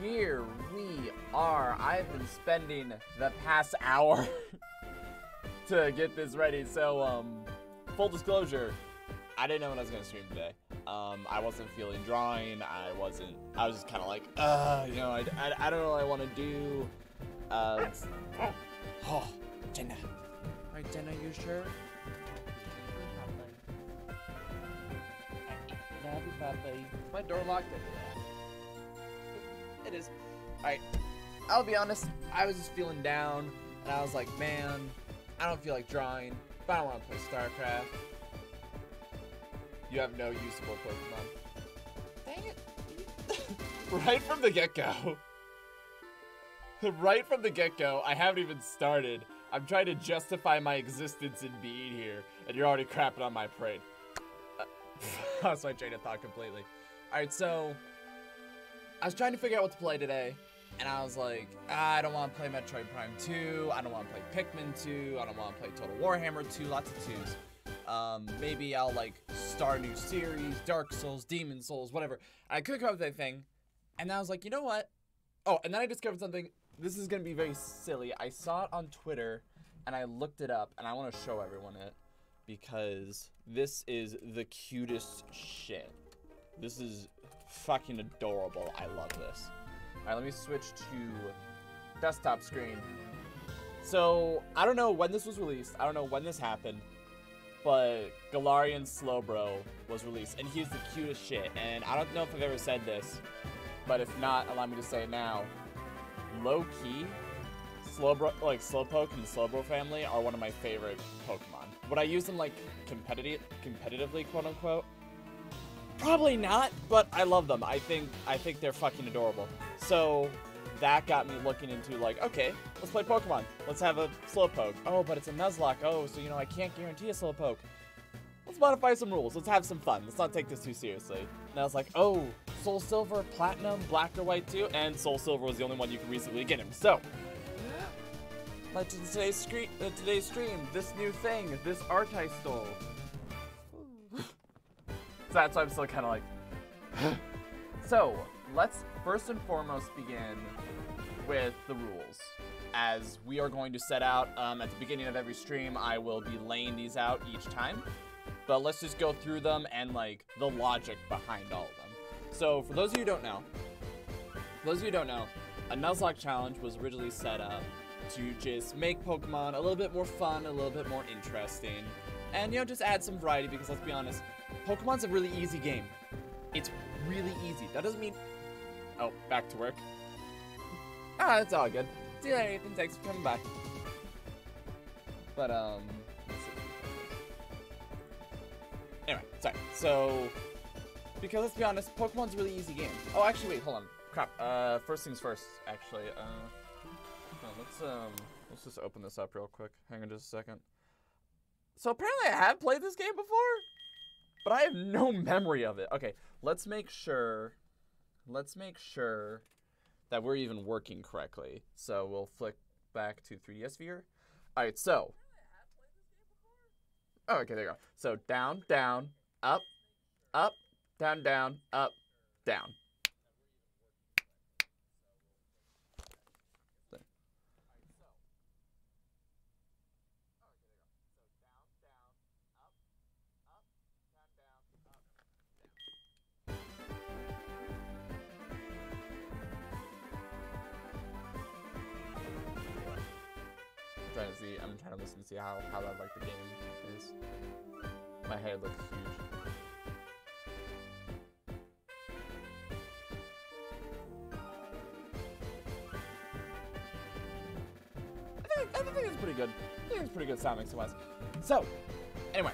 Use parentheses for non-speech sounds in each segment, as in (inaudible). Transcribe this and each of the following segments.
here we are. I've been spending the past hour (laughs) to get this ready. So, um, full disclosure, I didn't know when I was gonna stream today. Um, I wasn't feeling drawing. I wasn't. I was just kind of like, uh, you know, I, I, I don't know what I want to do. Uh, oh, Jenna. Right, Jenna, you sure? My door locked it. Alright, I'll be honest, I was just feeling down, and I was like, man, I don't feel like drawing, but I don't want to play StarCraft. You have no usable Pokemon. Dang it. (laughs) right from the get-go. (laughs) right from the get-go, I haven't even started. I'm trying to justify my existence in being here, and you're already crapping on my parade. Uh, lost my train of thought completely. Alright, so... I was trying to figure out what to play today, and I was like, ah, I don't want to play Metroid Prime 2, I don't want to play Pikmin 2, I don't want to play Total Warhammer 2, lots of 2s. Um, maybe I'll like start a new series, Dark Souls, Demon Souls, whatever. I couldn't come up with anything, and I was like, you know what? Oh, and then I discovered something. This is gonna be very silly. I saw it on Twitter, and I looked it up, and I want to show everyone it because this is the cutest shit. This is fucking adorable. I love this. All right, let me switch to desktop screen. So, I don't know when this was released. I don't know when this happened. But Galarian Slowbro was released, and he's the cutest shit. And I don't know if I've ever said this, but if not, allow me to say it now. Low key, Slowbro, like Slowpoke and the Slowbro family are one of my favorite Pokemon. Would I use them like competitive, competitively, quote unquote? Probably not, but I love them. I think I think they're fucking adorable. So that got me looking into like, okay, let's play Pokemon. Let's have a Slowpoke. Oh, but it's a Nuzlocke. Oh, so you know I can't guarantee a Slowpoke. Let's modify some rules. Let's have some fun. Let's not take this too seriously. And I was like, oh, Soul Silver, Platinum, Black or White too, and Soul Silver was the only one you could recently get him. So, like to today's uh, today's stream, this new thing, this art I stole. So that's why I'm still kind of like. (gasps) so let's first and foremost begin with the rules. As we are going to set out um, at the beginning of every stream, I will be laying these out each time. But let's just go through them and like the logic behind all of them. So for those of you who don't know, for those of you who don't know, a Nuzlocke challenge was originally set up to just make Pokemon a little bit more fun, a little bit more interesting, and you know just add some variety because let's be honest, Pokemon's a really easy game. It's really easy. That doesn't mean. Oh, back to work. Ah, it's all good. See you later, Ethan. Thanks for coming by. But um. Anyway, sorry. So, because let's be honest, Pokemon's a really easy game. Oh, actually, wait, hold on. Crap. Uh, first things first. Actually, uh, on, let's um, let's just open this up real quick. Hang on just a second. So apparently, I have played this game before, but I have no memory of it. Okay, let's make sure. Let's make sure that we're even working correctly. So we'll flick back to 3DS Viewer. All right, so. Oh, okay, there you go. So down, down, up, up, down, down, up, down. Trying to listen to see how how that like the game is. My head looks huge. I think, I think it's pretty good. I think it's pretty good sound mix wise. So, anyway,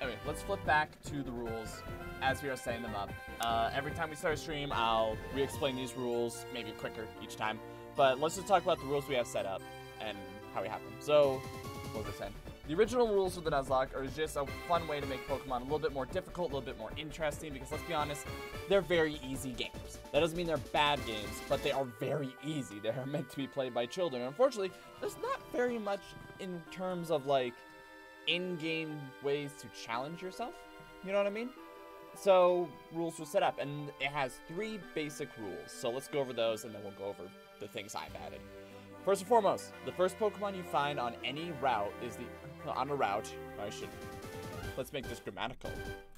anyway, let's flip back to the rules as we are setting them up. Uh, every time we start a stream, I'll re-explain these rules, maybe quicker each time. But let's just talk about the rules we have set up and how we have them. So, what was I saying? The original rules for the Nuzlocke are just a fun way to make Pokemon a little bit more difficult, a little bit more interesting, because let's be honest, they're very easy games. That doesn't mean they're bad games, but they are very easy. They are (laughs) meant to be played by children. Unfortunately, there's not very much in terms of like in-game ways to challenge yourself. You know what I mean? so rules were set up, and it has three basic rules. So let's go over those, and then we'll go over the things I've added. First and foremost, the first Pokemon you find on any route is the on a route. I should let's make this grammatical.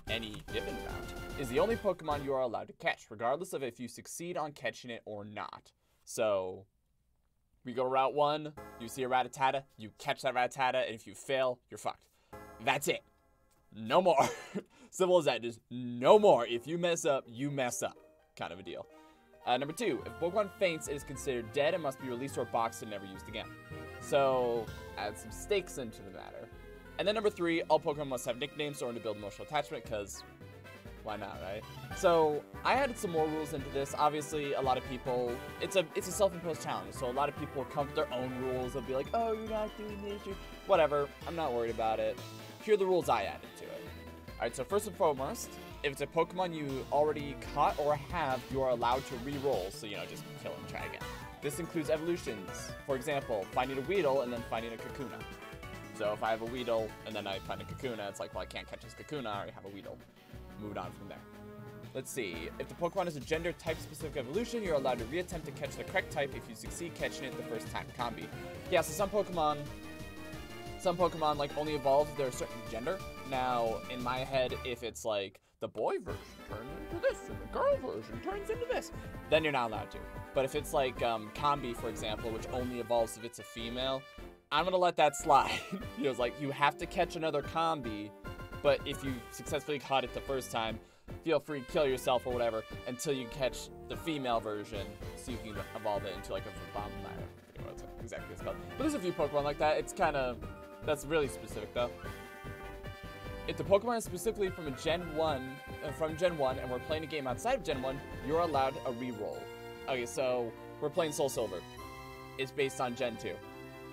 Any given route is the only Pokemon you are allowed to catch, regardless of if you succeed on catching it or not. So we go route one, you see a Rattata, you catch that Rattata, and if you fail, you're fucked. That's it. No more. (laughs) Simple as that. Just no more. If you mess up, you mess up. Kind of a deal. Uh, number two, if Pokemon faints, it is considered dead and must be released or boxed and never used again. So, add some stakes into the matter. And then number three, all Pokemon must have nicknames or to build emotional attachment, because why not, right? So I added some more rules into this. Obviously, a lot of people, it's a it's a self-imposed challenge, so a lot of people come with their own rules. They'll be like, oh, you're not doing this, whatever. I'm not worried about it. Here are the rules I added to it. All right, so first and foremost, if it's a Pokemon you already caught or have, you are allowed to re-roll, so, you know, just kill and try again. This includes evolutions. For example, finding a Weedle and then finding a Kakuna. So if I have a Weedle and then I find a Kakuna, it's like, well, I can't catch this Kakuna, I already have a Weedle. Moved on from there. Let's see. If the Pokemon is a gender type specific evolution, you're allowed to reattempt to catch the correct type if you succeed catching it the first time. Combee. Yeah, so some Pokemon some Pokemon like only evolve their certain gender. Now, in my head, if it's like the boy version turns into this and the girl version turns into this, then you're not allowed to. But if it's like um, Combee, for example, which only evolves if it's a female, I'm gonna let that slide. (laughs) you was like you have to catch another Combee, but if you successfully caught it the first time, feel free to kill yourself or whatever until you catch the female version, so you can evolve it into like a vampire. I don't know what exactly it's called. But there's a few Pokemon like that. It's kind of that's really specific though. If the Pokemon is specifically from a Gen 1, uh, from Gen 1, and we're playing a game outside of Gen 1, you're allowed a reroll. Okay, so we're playing Soul Silver. It's based on Gen 2.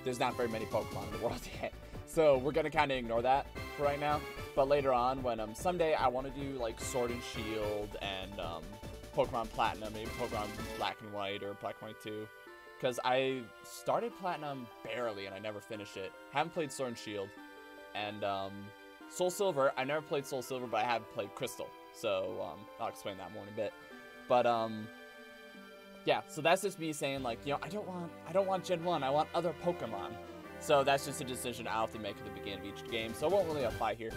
There's not very many Pokemon in the (laughs) world yet. So we're gonna kind of ignore that for right now. But later on, when um, someday I want to do like Sword and Shield and um, Pokemon Platinum, maybe Pokemon Black and White or Black White 2, because I started Platinum barely and I never finished it. Haven't played Sword and Shield. And um, Soul Silver, I never played Soul Silver, but I have played Crystal. So um, I'll explain that more in a bit. But um, yeah, so that's just me saying like, you know, I don't want, I don't want Gen 1, I want other Pokemon. So that's just a decision I'll have to make at the beginning of each game, so it won't really apply here.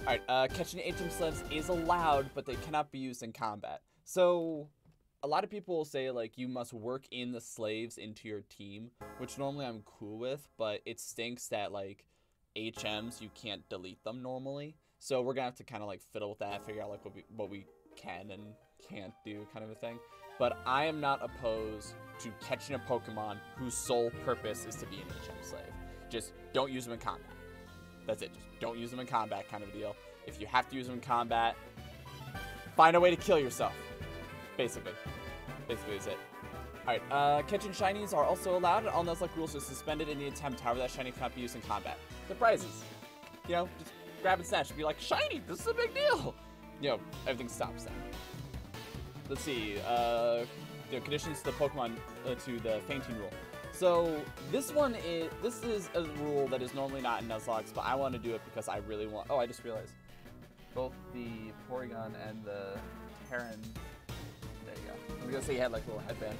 Alright, uh, catching HM sleds is allowed, but they cannot be used in combat. So, a lot of people will say like you must work in the slaves into your team, which normally I'm cool with, but it stinks that like HMs you can't delete them normally. So we're gonna have to kind of like fiddle with that, figure out like what we what we can and can't do, kind of a thing. But I am not opposed to catching a Pokemon whose sole purpose is to be an HM slave. Just don't use them in combat. That's it. Just don't use them in combat, kind of a deal. If you have to use them in combat, find a way to kill yourself basically. Basically is it. Alright, uh, catching shinies are also allowed, and all Nuzlocke rules are suspended in the attempt, however that shiny cannot be used in combat. The prizes. You know, just grab and snatch and be like, shiny, this is a big deal! You know, everything stops then. Let's see, uh, the conditions to the Pokemon, uh, to the fainting rule. So, this one is, this is a rule that is normally not in Nuzlocke, but I want to do it because I really want, oh, I just realized. Both the Porygon and the Terran I was gonna say he had like a little headband.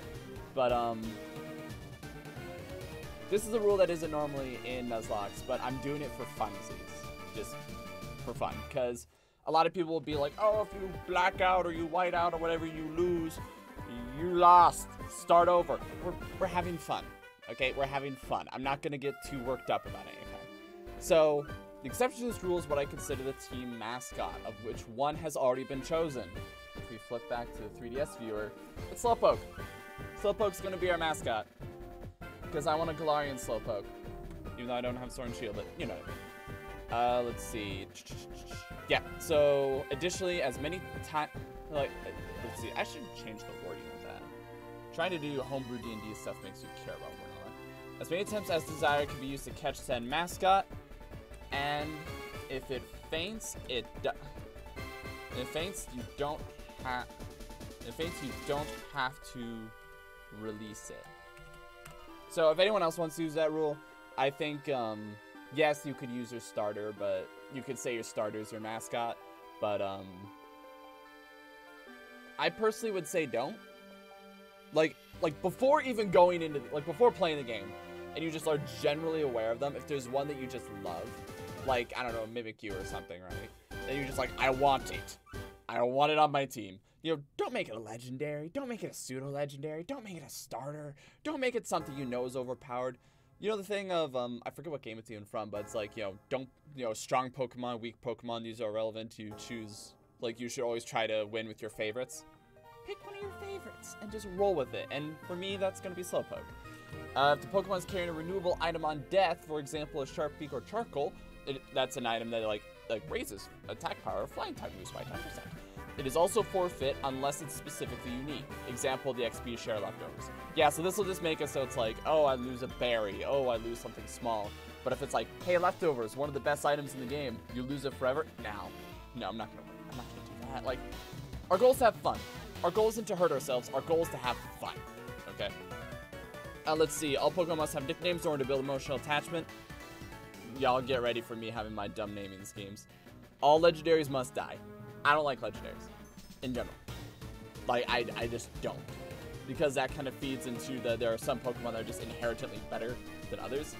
But um this is a rule that isn't normally in Nuzlocke, but I'm doing it for funsies. Just for fun. Because a lot of people will be like, oh, if you black out or you white out or whatever, you lose. You lost. Start over. We're, we're having fun. Okay? We're having fun. I'm not going to get too worked up about anything. So, the exception to this rule is what I consider the team mascot, of which one has already been chosen if we flip back to the 3DS viewer, it's Slowpoke. Slowpoke's gonna be our mascot. Because I want a Galarian Slowpoke. Even though I don't have Sword and Shield, but you know Uh, let's see. Yeah, so additionally, as many times, like, let's see, I should change the wording of that. Trying to do homebrew D&D stuff makes you care about one As many attempts as desired can be used to catch said mascot, and if it faints, it. If it faints, you don't have... In Fates, you don't have to release it. So if anyone else wants to use that rule, I think, um, yes, you could use your starter, but you could say your starter is your mascot, but, um, I personally would say don't. Like, like before even going into, like before playing the game, and you just are generally aware of them, if there's one that you just love, like, I don't know, Mimikyu or something, right? Then you're just like, I want it. I want it on my team. You know, don't make it a legendary. Don't make it a pseudo-legendary. Don't make it a starter. Don't make it something you know is overpowered. You know the thing of, um, I forget what game it's even from, but it's like, you know, don't, you know, strong Pokemon, weak Pokemon, these are irrelevant. You choose, like, you should always try to win with your favorites. Pick one of your favorites and just roll with it. And for me, that's going to be Slowpoke. Uh, if the Pokemon is carrying a renewable item on death, for example, a Sharp Beak or Charcoal, it, that's an item that, like, like raises attack power flying type moves by 10%. It is also forfeit unless it's specifically unique. Example, the XP share leftovers. Yeah, so this will just make it so it's like, oh, I lose a berry. Oh, I lose something small. But if it's like, hey, leftovers, one of the best items in the game, you lose it forever? Now, no, I'm not gonna. I'm not gonna do that. Like, our goal is to have fun. Our goal isn't to hurt ourselves. Our goal is to have fun. Okay. Uh, let's see. All Pokemon must have nicknames in order to build emotional attachment. Y'all get ready for me having my dumb naming schemes. All legendaries must die. I don't like legendaries in general. Like, I, I just don't. Because that kind of feeds into the there are some Pokemon that are just inherently better than others.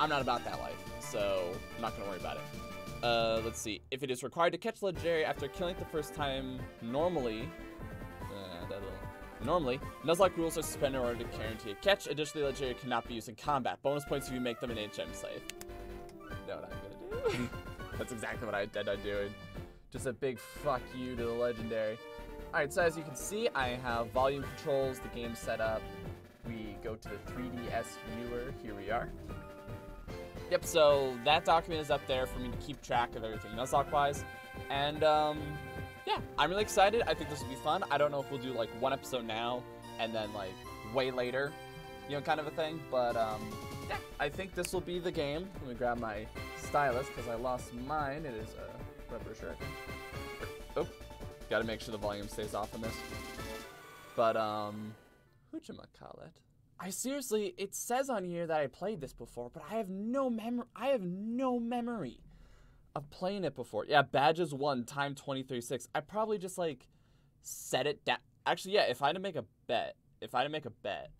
I'm not about that life, so I'm not going to worry about it. Uh, let's see. If it is required to catch legendary after killing it the first time, normally, uh, normally, Nuzlocke rules are suspended in order to guarantee a catch. Additionally, legendary cannot be used in combat. Bonus points if you make them an HM slave. know what I'm gonna do? (laughs) That's exactly what I ended up doing. Just a big fuck you to the legendary. Alright, so as you can see, I have volume controls, the game set up. We go to the 3DS viewer. Here we are. Yep, so that document is up there for me to keep track of everything Nuzlocke-wise. And, um, yeah, I'm really excited. I think this will be fun. I don't know if we'll do, like, one episode now and then, like, way later, you know, kind of a thing. But, um, yeah, I think this will be the game. Let me grab my stylus because I lost mine. It is, rubber shirt. Oh, gotta make sure the volume stays off on this. But, um, whatchamacallit? I seriously, it says on here that I played this before, but I have no memory. I have no memory of playing it before. Yeah, badges one, time 2036. I probably just like set it down. Actually, yeah, if I had to make a bet, if I had to make a bet,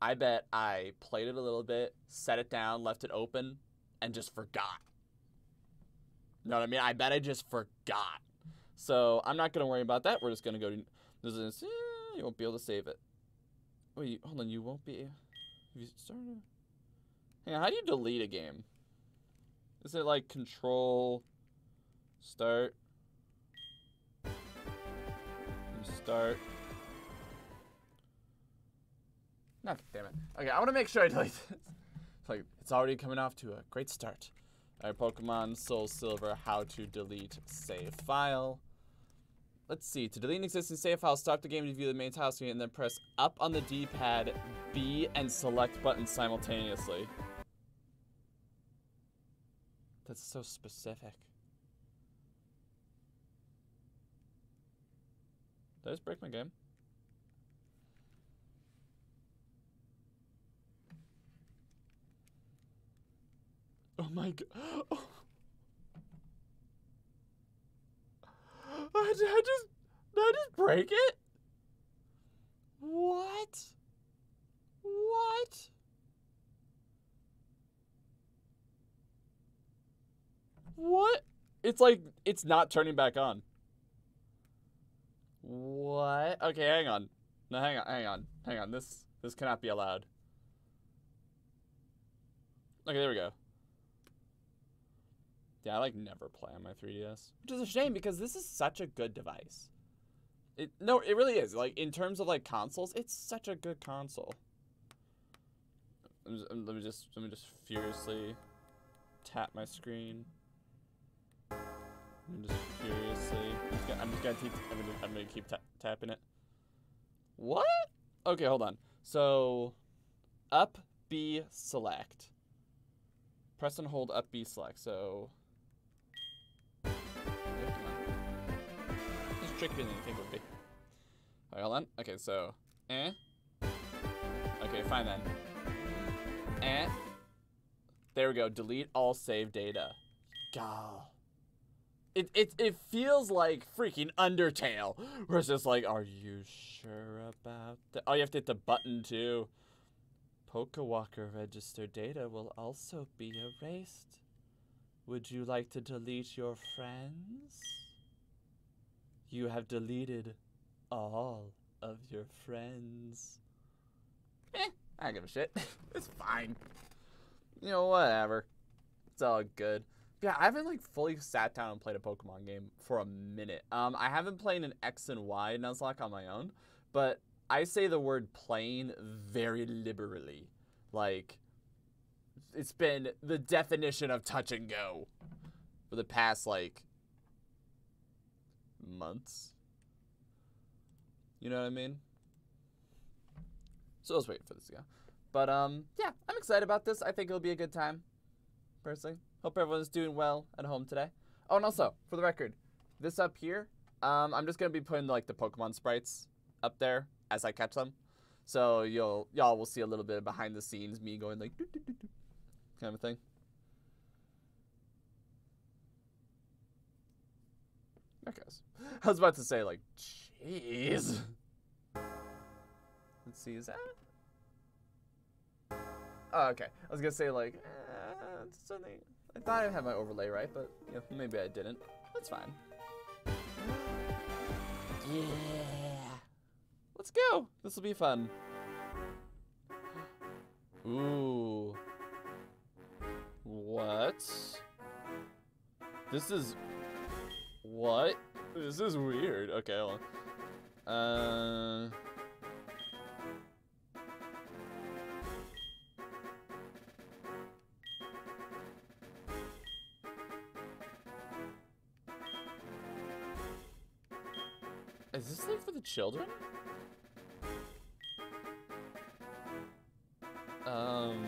I bet I played it a little bit, set it down, left it open, and just forgot. You know what I mean? I bet I just forgot. So I'm not gonna worry about that. We're just gonna go to this is eh, you won't be able to save it. Wait, hold on, you won't be have you started Hang on, how do you delete a game? Is it like control start? Start. No, damn it. Okay, I want to make sure I delete this. It's like it's already coming off to a great start. Alright, Pokemon Soul Silver, how to delete save file. Let's see, to delete an existing save file, stop the game to view the main tile screen and then press up on the D-pad, B and select buttons simultaneously. That's so specific. Did I just break my game? Oh my god. Oh. (gasps) I, did I just did I just break it? What? What? What? It's like it's not turning back on. What? Okay, hang on. No, hang on, hang on, hang on. This this cannot be allowed. Okay, there we go. Yeah, I like never play on my 3DS, which is a shame because this is such a good device. It no, it really is. Like in terms of like consoles, it's such a good console. Let me just let me just furiously tap my screen. I'm just furiously. I'm just gonna, I'm just gonna keep. I'm gonna, I'm gonna keep ta tapping it. What? Okay, hold on. So, up B select. Press and hold up B select. So, trickier than you think it would be. Alright, hold on. Okay, so, eh. Okay, fine then. Eh. There we go. Delete all save data. God. It, it, it feels like freaking Undertale, where it's just like, are you sure about that? Oh, you have to hit the button too. Pokewalker register data will also be erased. Would you like to delete your friends? You have deleted all of your friends. Eh, I don't give a shit. (laughs) it's fine. You know, whatever. It's all good. Yeah, I haven't like fully sat down and played a Pokemon game for a minute. Um, I haven't played an X and Y Nuzlocke on my own, but I say the word playing very liberally. Like, it's been the definition of touch and go for the past like months. You know what I mean? So let's wait for this to go. But um, yeah, I'm excited about this. I think it'll be a good time. Personally, hope everyone's doing well at home today. Oh, and also for the record, this up here, um, I'm just gonna be putting like the Pokemon sprites up there as I catch them. So you'll y'all will see a little bit of behind the scenes me going like doo, doo, doo, kind of thing. Okay. (laughs) I was about to say like, jeez. Let's see, is that? Oh, okay. I was gonna say like, eh, something. I thought I had my overlay right, but you know, maybe I didn't. That's fine. Yeah. Let's go. This will be fun. Ooh. What? This is... What? This is weird. Okay, hold on. Uh... Is this thing for the children? Um...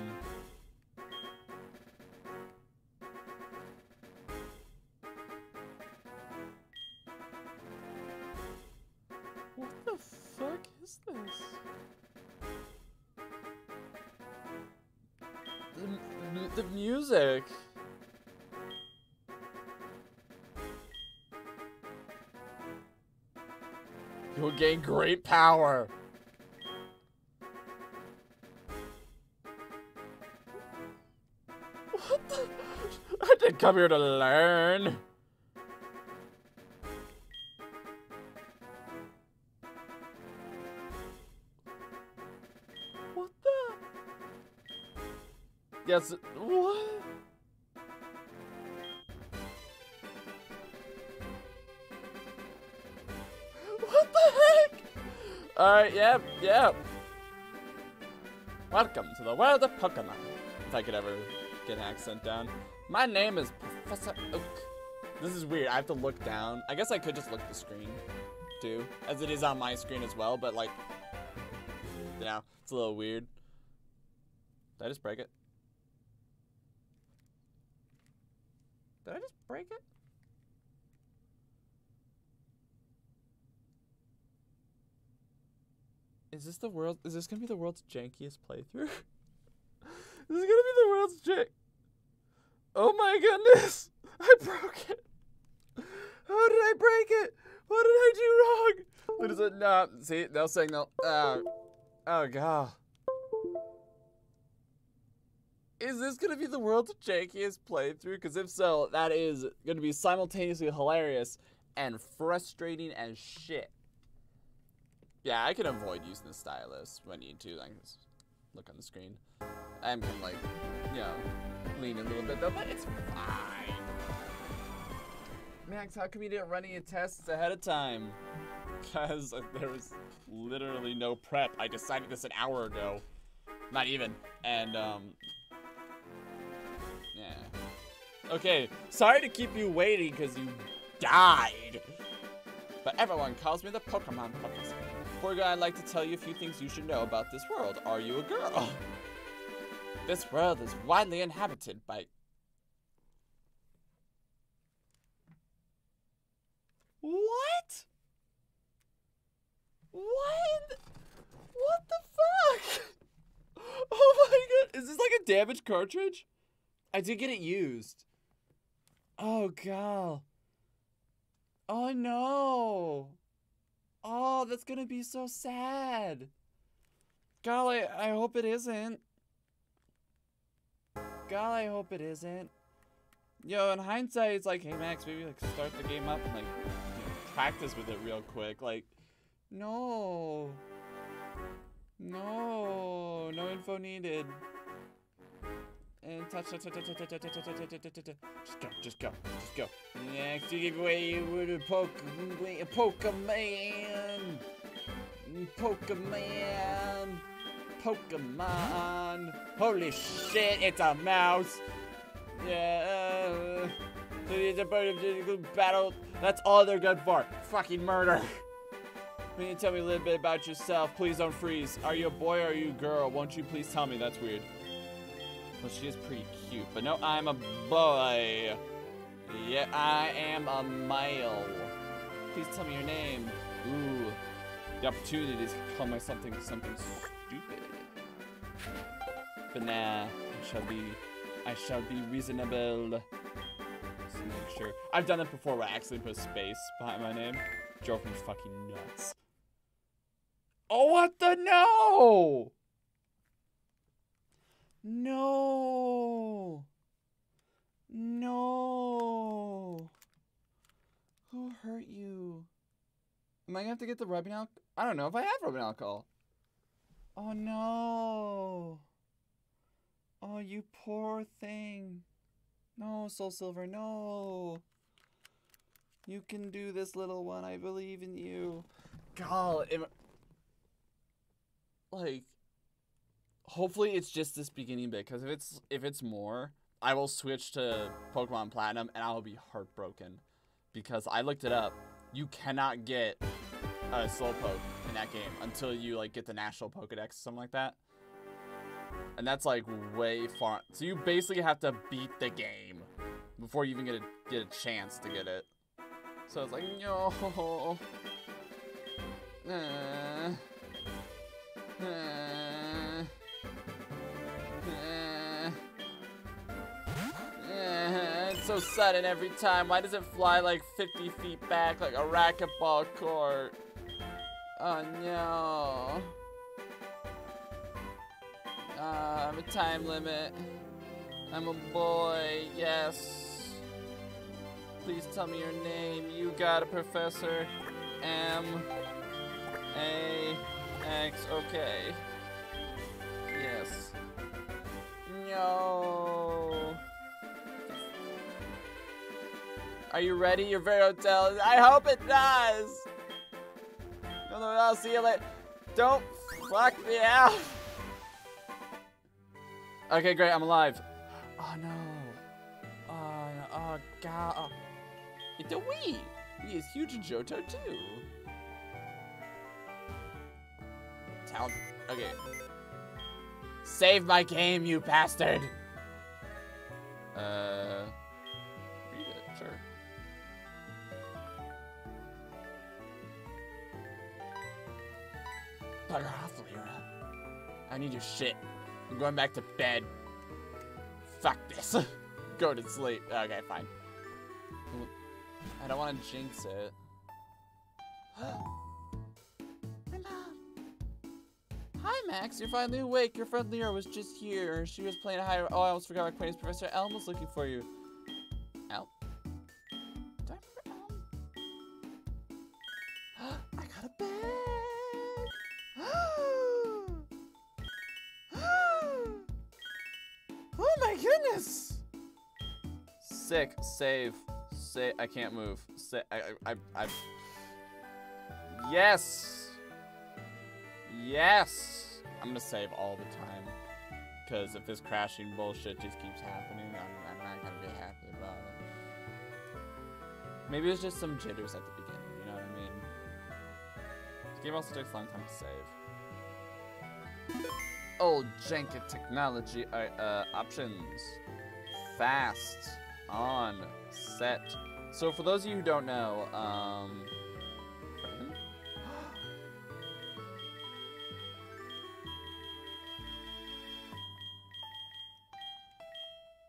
great power. What the? I didn't come here to learn. What the? Yes. Yep, yep. Welcome to the world of Pokemon. If I could ever get an accent down. My name is Professor Oak. This is weird. I have to look down. I guess I could just look at the screen, too. As it is on my screen as well, but like, you know, it's a little weird. Did I just break it? Did I just break it? Is this the world? Is this gonna be the world's jankiest playthrough? (laughs) this is gonna be the world's jank. Oh my goodness! (laughs) I broke it. How did I break it? What did I do wrong? What is it? No. See, no signal. Oh, oh god. Is this gonna be the world's jankiest playthrough? Because if so, that is gonna be simultaneously hilarious and frustrating as shit. Yeah, I can avoid using the stylus when you need to. I can just look on the screen. I am gonna like, you know, lean a little bit though, but it's fine. Max, how come you didn't run any tests ahead of time? Because there was literally no prep. I decided this an hour ago. Not even. And, um, yeah. Okay, sorry to keep you waiting because you died. But everyone calls me the Pokemon Professor. We go, I'd like to tell you a few things you should know about this world. Are you a girl? This world is widely inhabited by... What? What? What the fuck? (laughs) Oh my god. Is this like a damaged cartridge? I did get it used. Oh god. Oh no. Oh, that's gonna be so sad. Golly, I hope it isn't. God, I hope it isn't. Yo, in hindsight, it's like, hey Max, maybe like start the game up and like you know, practice with it real quick. Like, no, no, no info needed. And touch, touch, touch, touch, touch, touch, touch, touch, touch, touch. Just go, just go, just go. Next, you give away with a poke, a Pokemon, Pokemon, Pokemon. Holy shit, it's a mouse. Yeah. It's a of battle. That's all they're good for. Fucking murder. Can you tell me a little bit about yourself? Please don't freeze. Are you a boy or are you a girl? Won't you please tell me? That's weird. Well, she is pretty cute, but no, I'm a boy. Yeah, I am a male. Please tell me your name. Ooh, the opportunity to call myself something, something stupid. But nah, I shall be, I shall be reasonable. Just make sure. I've done it before where I accidentally put space behind my name. Drove me fucking nuts. Oh, what the no? No. No. Who hurt you? Am I gonna have to get the rubbing alcohol? I don't know if I have rubbing alcohol. Oh no. Oh, you poor thing. No, Soul Silver, no. You can do this, little one. I believe in you. God, am, I... like, hopefully it's just this beginning bit because if it's if it's more i will switch to pokemon platinum and i'll be heartbroken because i looked it up. You cannot get a slowpoke in that game until you like get the national pokedex or something like that. And that's like way far. So you basically have to beat the game before you even get a get a chance to get it. So it's like no. (laughs) Uh, uh. So sudden every time. Why does it fly like 50 feet back like a racquetball court? Oh no. Uh, I'm a time limit. I'm a boy, yes. Please tell me your name. You got a professor. M. A. X. Okay. Yes. No. Are you ready? Your very hotel. I hope it does. No, no, I'll see you later. Don't fuck me out. Okay, great. I'm alive. Oh no. Oh. Oh god. Oh. It's a Wii. Wii is huge in Johto too. Town. Okay. Save my game, you bastard! Uh... Bugger off, Lyra. I need your shit. I'm going back to bed. Fuck this. (laughs) Go to sleep. Okay, fine. I don't want to jinx it. (gasps) Hi, Max. You're finally awake. Your friend Lyra was just here. She was playing high. Oh, I almost forgot my acquaintance. Professor Elm was looking for you. Elm? Do (gasps) I remember Elm? I got a bag. (gasps) oh my goodness. Sick. Save. Say. I can't move. Say. I. I. I. Yes. Yes! I'm gonna save all the time. Because if this crashing bullshit just keeps happening, I'm, I'm not gonna be happy about it. Maybe it's just some jitters at the game also takes a long time to save. Old Jenka technology uh, options. Fast. On. Set. So for those of you who don't know, um, (gasps)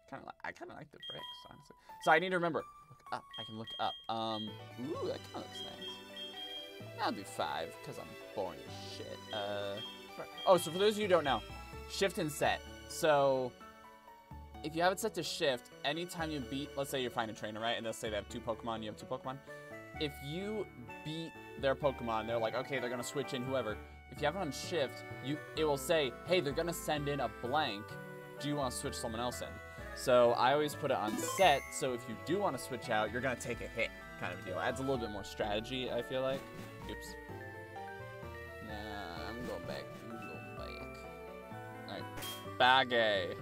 kind of I kind of like the bricks, honestly. So I need to remember. Look up. I can look up. Um, ooh, that kind of looks nice. I'll do five, because I'm boring as shit. Uh, oh, so for those of you who don't know, shift and set. So, if you have it set to shift, anytime you beat, let's say you're finding a trainer, right? And they'll say they have two Pokemon, you have two Pokemon. If you beat their Pokemon, they're like, okay, they're gonna switch in whoever. If you have it on shift, you it will say, hey, they're gonna send in a blank. Do you want to switch someone else in? So I always put it on set, so if you do want to switch out, you're gonna take a hit, kind of deal. Adds a little bit more strategy, I feel like. Oops. Nah, I'm going back. I'm going back. Alright. Baggy.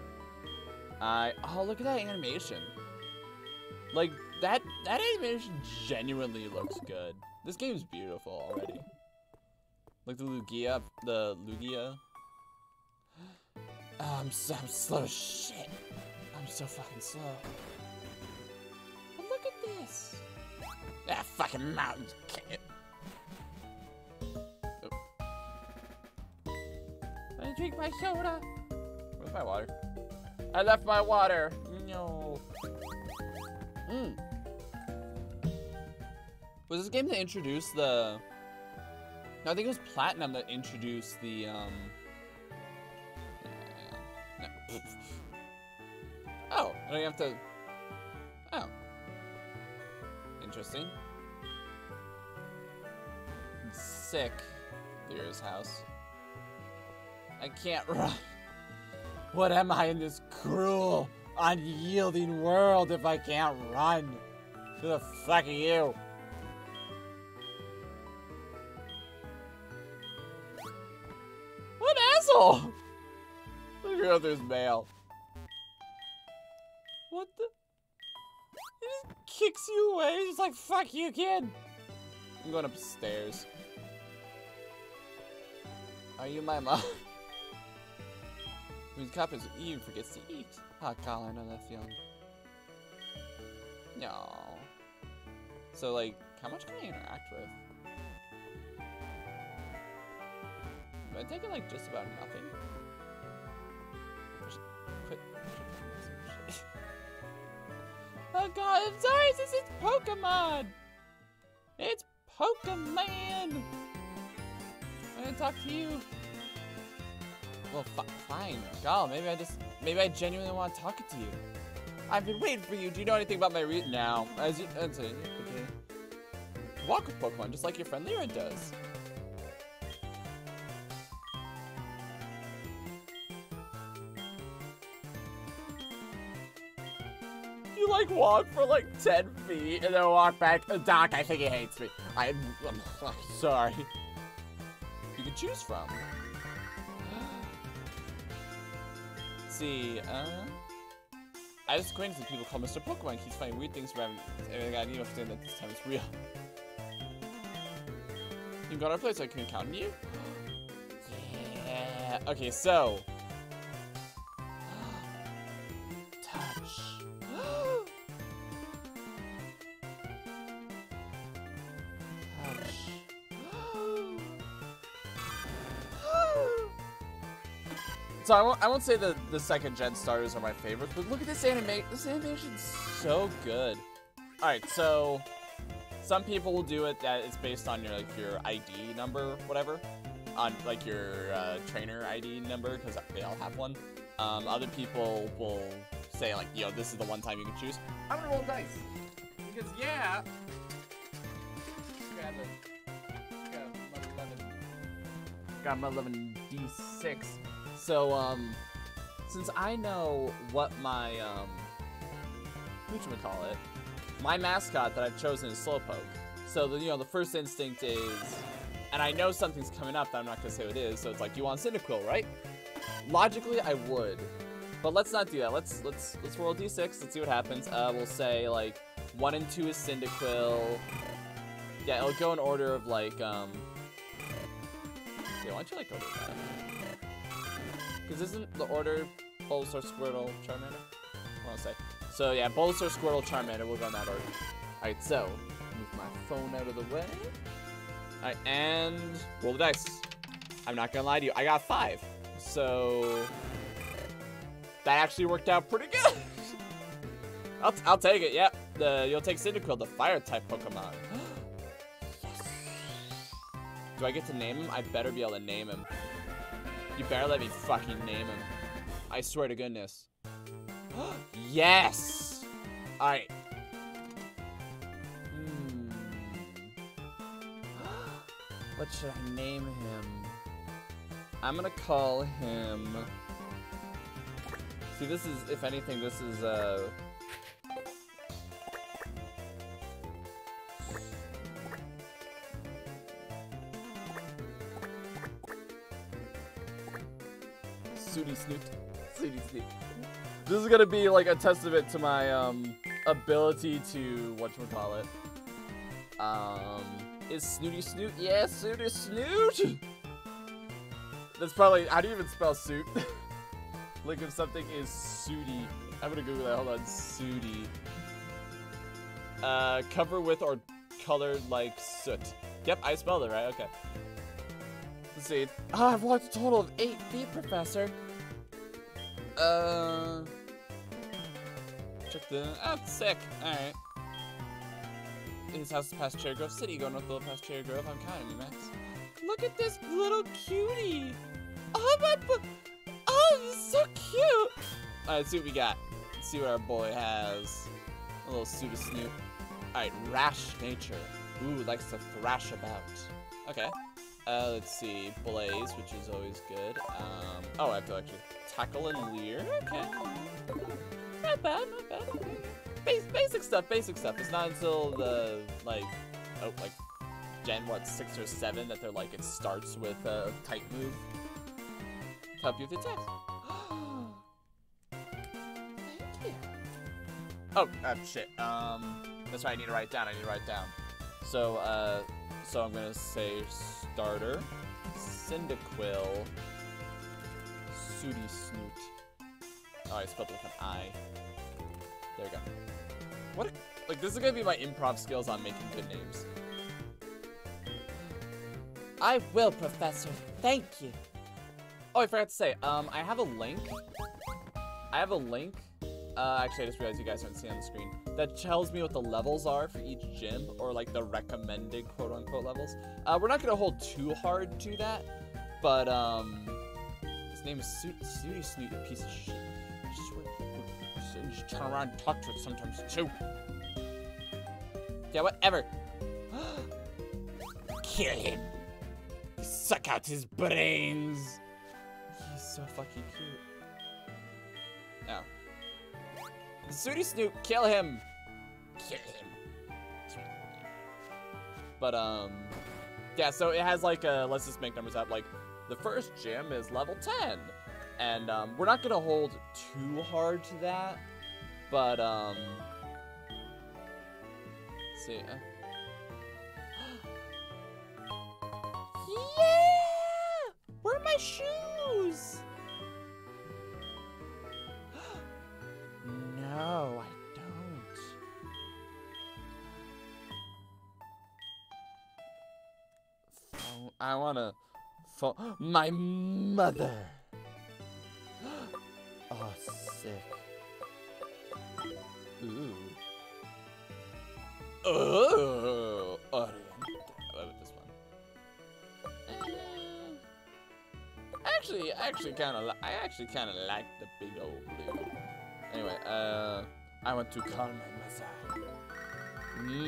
I oh look at that animation. Like that that animation genuinely looks good. This game's beautiful already. Like the Lugia, the Lugia. (gasps) Oh, I'm so I'm slow as shit. I'm so fucking slow. But look at this. That fucking mountain's kick drink my soda. Where's my water? I left my water. No. Mm. Was this game that introduced the... No, I think it was Platinum that introduced the, um... No. (laughs) Oh, I don't have to... Oh. Interesting. Sick. There's house. I can't run. What am I in this cruel, unyielding world if I can't run? Who the fuck are you? What asshole! Look at there's mail. What the? He just kicks you away. He's like, fuck you, kid. I'm going upstairs. Are you my mom? (laughs) When Kappa's even forgets to eat. Ah, God, I know that feeling. No. So, like, how much can I interact with? I take it, like, just about nothing. (laughs) Oh, God, I'm sorry, this is Pokemon! It's Pokemon! I'm gonna talk to you. Well, fine. God, maybe I just, maybe I genuinely want to talk to you. I've been waiting for you. Do you know anything about my re- Now, as you, as a, walk with Pokemon just like your friend Lyra does. You like walk for like 10 feet and then walk back. Uh, Doc, I think he hates me. I'm, I'm sorry. You can choose from. See. Uh, I just acquainted people call Mr. Pokemon. He's finding weird things around, and I got an email that this time it's real. You got our place, so I can count on you? yeah. Okay, so. So I won't, I won't say the, the second gen starters are my favorites, but look at this anime. This animation's so good. All right, so some people will do it that it's based on your like your ID number, whatever, on like your uh, trainer ID number because they all have one. Um, other people will say like, yo, this is the one time you can choose. I'm gonna roll dice because yeah. Got my 11 d6. So, um, since I know what my, um, what call it, my mascot that I've chosen is Slowpoke. So, the, you know, the first instinct is, and I know something's coming up that I'm not going to say what it is, so it's like, you want Cyndaquil, right? Logically, I would. But let's not do that. Let's let's let's roll d6. Let's see what happens. Uh, we'll say like one and two is Cyndaquil. Yeah, it'll go in order of like um. Yeah, why don't you like go that? Because isn't the order Bulbasaur, Squirtle, Charmander? I want to say. So yeah, Bulbasaur, Squirtle, Charmander. We'll go in that order. Alright, so move my phone out of the way. Alright, and roll the dice. I'm not gonna lie to you, I got five. So that actually worked out pretty good. (laughs) I'll, I'll take it, yep. the you'll take Cyndaquil, the fire type Pokemon. (gasps) yes. Do I get to name him? I better be able to name him. You better let me fucking name him. I swear to goodness. (gasps) yes! Alright. Hmm. (gasps) What should I name him? I'm gonna call him... See, this is, if anything, this is, uh... Sooty Snoot. Sooty Snoot. This is gonna be like a testament to my um ability to whatchamacallit. Um is Snooty Snoot? Yeah, Snooty Snoot! That's probably how do you even spell suit? Link of something is sooty. I'm gonna Google that. Hold on, sooty. Uh, cover with or colored like soot. Yep, I spelled it right. Okay. Oh, I've walked a total of eight feet, Professor. Uh. Check the. Oh, sick. All right. His house is past Cherry Grove City. Going north a little past Cherry Grove. I'm counting you, Max. Look at this little cutie. Oh my. Oh, this is so cute. All right, let's see what we got. Let's see what our boy has. A little Suda Snoop. All right, rash nature. Ooh, likes to thrash about. Okay. Uh, let's see, Blaze, which is always good. Um, oh, I have to actually tackle and leer. Okay. Not bad, not bad. Bas basic stuff, basic stuff. It's not until the, like, oh, like, gen, what, six or seven that they're like, it starts with a type move. To help you with attacks. (gasps) Thank you. Oh, uh, shit. Um, that's right, I need to write down, I need to write down. So, uh, so I'm gonna say starter, Cyndaquil, Sooty Snoot. Oh, I spelled it with an I. There we go. What? Like, this is gonna be my improv skills on making good names. I will, Professor. Thank you. Oh, I forgot to say, um, I have a link. I have a link. Uh, actually, I just realized you guys aren't seeing on the screen. That tells me what the levels are for each gym, or like the recommended quote-unquote levels. Uh, we're not gonna hold too hard to that, but um, his name is Sooty Snoot, you piece of shit. I Just, just turn around and talk to it sometimes too. Yeah, whatever. (gasps) Kill him. Suck out his brains. He's so fucking cute. Oh. Sooty Snoop, kill him. Kill him. But, um, yeah, so it has like a, let's just make numbers up. Like, the first gym is level 10. And, um, we're not gonna hold too hard to that. But, um, see. Uh, (gasps) yeah! Where are my shoes? (gasps) no, I I wanna phone my mother. (gasps) oh, sick. Ooh. Oh, Oriente. I love this one. Eh, Actually, I actually kind of, I actually kind of like the big old blue. Anyway, uh, I want to call my mother.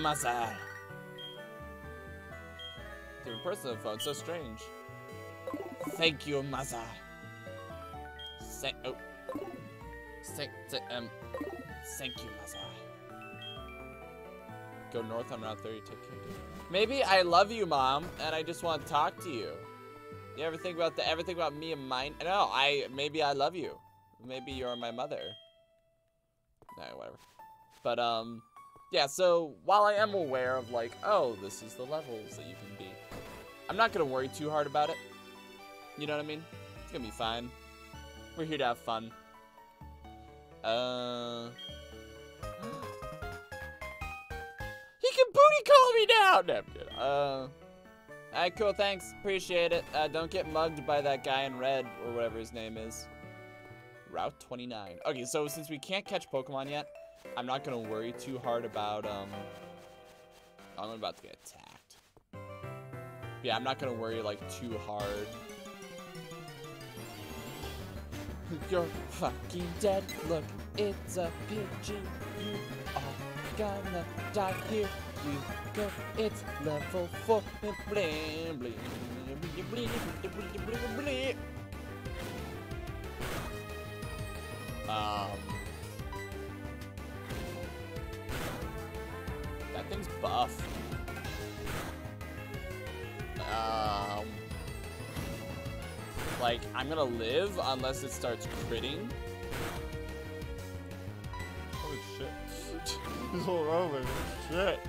Mother. Different personal phone, so strange. Thank you, mother. Say, oh. Say, say, um, thank you, mother. Go north on Route 30, take care. Maybe I love you, mom, and I just want to talk to you. You ever think about the ever think about me and mine? No, I maybe I love you. Maybe you're my mother. Nah, whatever. But um, yeah. So while I am aware of like, oh, this is the levels that you can be, I'm not gonna worry too hard about it. You know what I mean? It's gonna be fine. We're here to have fun. Uh. (gasps) He can booty call me now! No, I'm. Uh. Alright, cool, thanks. Appreciate it. Uh, don't get mugged by that guy in red, or whatever his name is. Route 29. Okay, so since we can't catch Pokemon yet, I'm not gonna worry too hard about, um, I'm about to get attacked. Yeah, I'm not gonna worry like too hard. You're fucking dead. Look, it's a pigeon. You are gonna die here. You go. It's level four. Bling, bling, bling, bling, Um. That thing's buff. Um, like, I'm gonna live unless it starts critting. Holy shit. He's all over. Shit.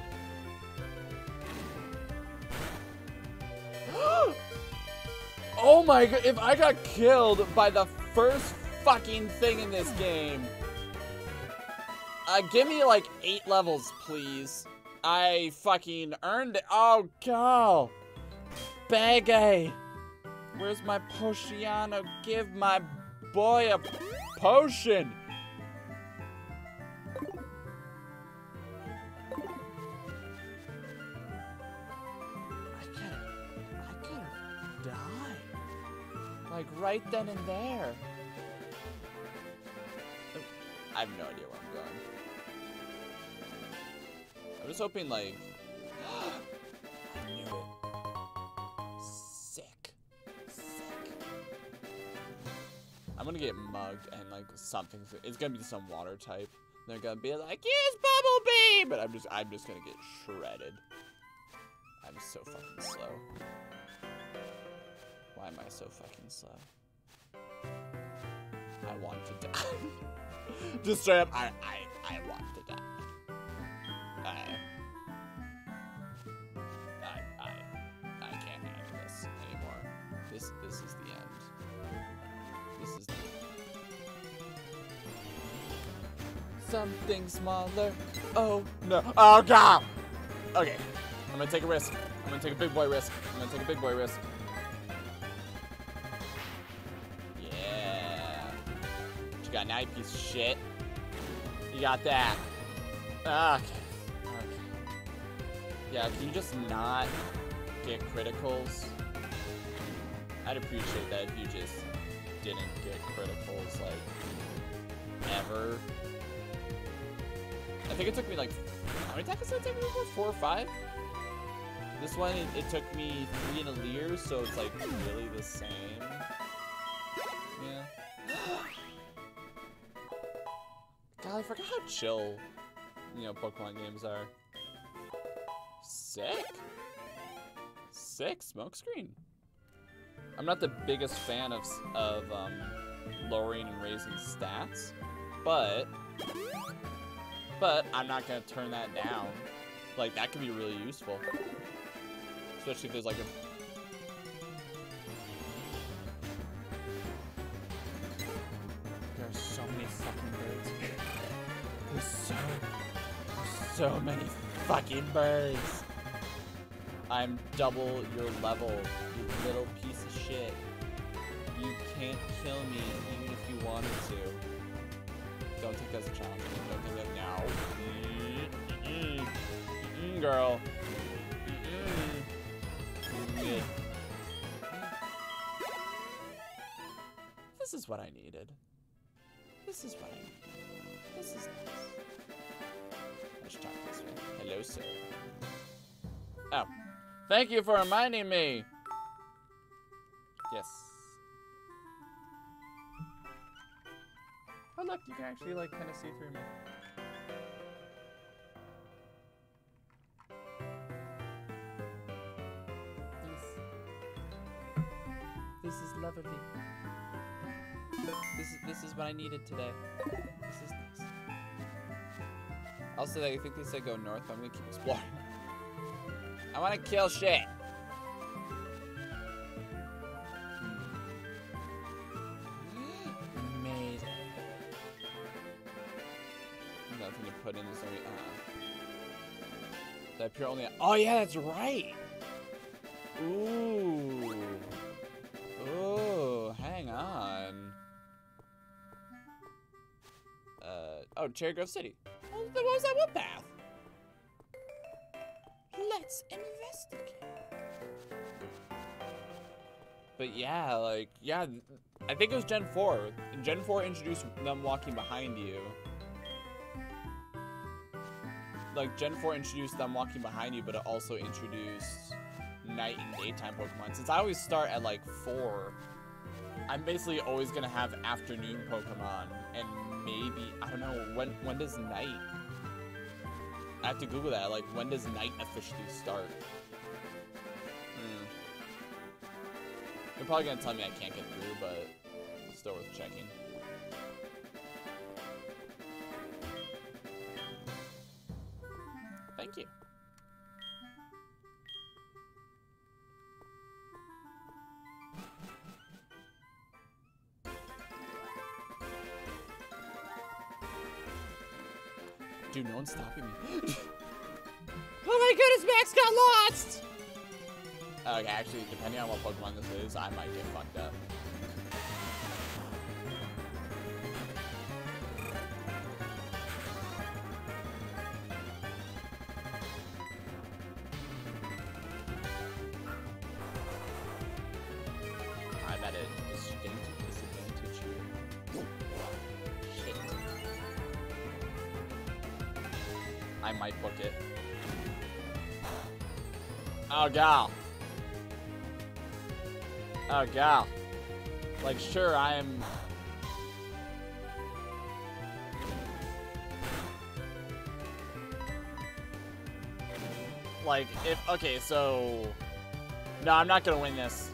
(gasps) oh my god, if I got killed by the first fucking thing in this game. Uh, give me like eight levels, please. I fucking earned it. Oh, god. Bagay. Eh? Where's my Potiano? Give my boy a potion. I can't. I can't die. Like right then and there. I have no idea where I'm going. I'm just hoping, like... I'm gonna get mugged and, like, something... It's gonna be some water type. They're gonna be like, use Bubble Beam! But I'm just, I'm just gonna get shredded. I'm so fucking slow. Why am I so fucking slow? I want to die. (laughs) Just straight up, I, I, I want to die. Something smaller. Oh, no. Oh, God! Okay. I'm gonna take a risk. I'm gonna take a big boy risk. I'm gonna take a big boy risk. Yeah. What you got now, you piece of shit? You got that. Ah, okay. okay. Yeah, can you just not get criticals? I'd appreciate that if you just didn't get criticals, like, ever. I think it took me, like, how many attacks did it take me before? Four or five? This one, it, it took me three and a Leer, so it's, like, really the same. Yeah. God, I forgot how chill, you know, Pokemon games are. Sick. Sick smokescreen. I'm not the biggest fan of of um, lowering and raising stats, but but I'm not gonna turn that down. Like that could be really useful, especially if there's like a so many fucking birds. There's so, so many fucking birds. I'm double your level, you little piece of shit. You can't kill me even if you wanted to. Don't take that as a challenge. Don't take that now. Mm -mm. Mm girl. This is what I needed. This is what I need. This is nice. I should talk this way. Hello, sir. Oh. Thank you for reminding me. Yes. Oh, look, you can actually, like, kind of see through me. Yes. This is lovely. This is this is what I needed today. This is nice. Also, I think they said go north. I'm gonna keep exploring. (laughs) I want to kill shit. Oh yeah, that's right. Ooh. Ooh. Hang on. Uh, oh, Cherry Grove City. what was that one path? Let's investigate. But yeah, like, yeah, I think it was Gen 4. Gen 4 introduced them walking behind you. Like, Gen 4 introduced them walking behind you, but it also introduced night and daytime Pokemon. Since I always start at, like, 4, I'm basically always gonna have afternoon Pokemon, and maybe, I don't know, when, when does night I have to Google that. Like, when does night officially start? Hmm. You're probably gonna tell me I can't get through, but still worth checking. One's stopping me. (gasps) oh my goodness, Max got lost! Okay, actually, depending on what Pokemon this is, I might get fucked up. Gal. Oh, gal. Like, sure, I am... Like, if... Okay, so... No, I'm not gonna win this.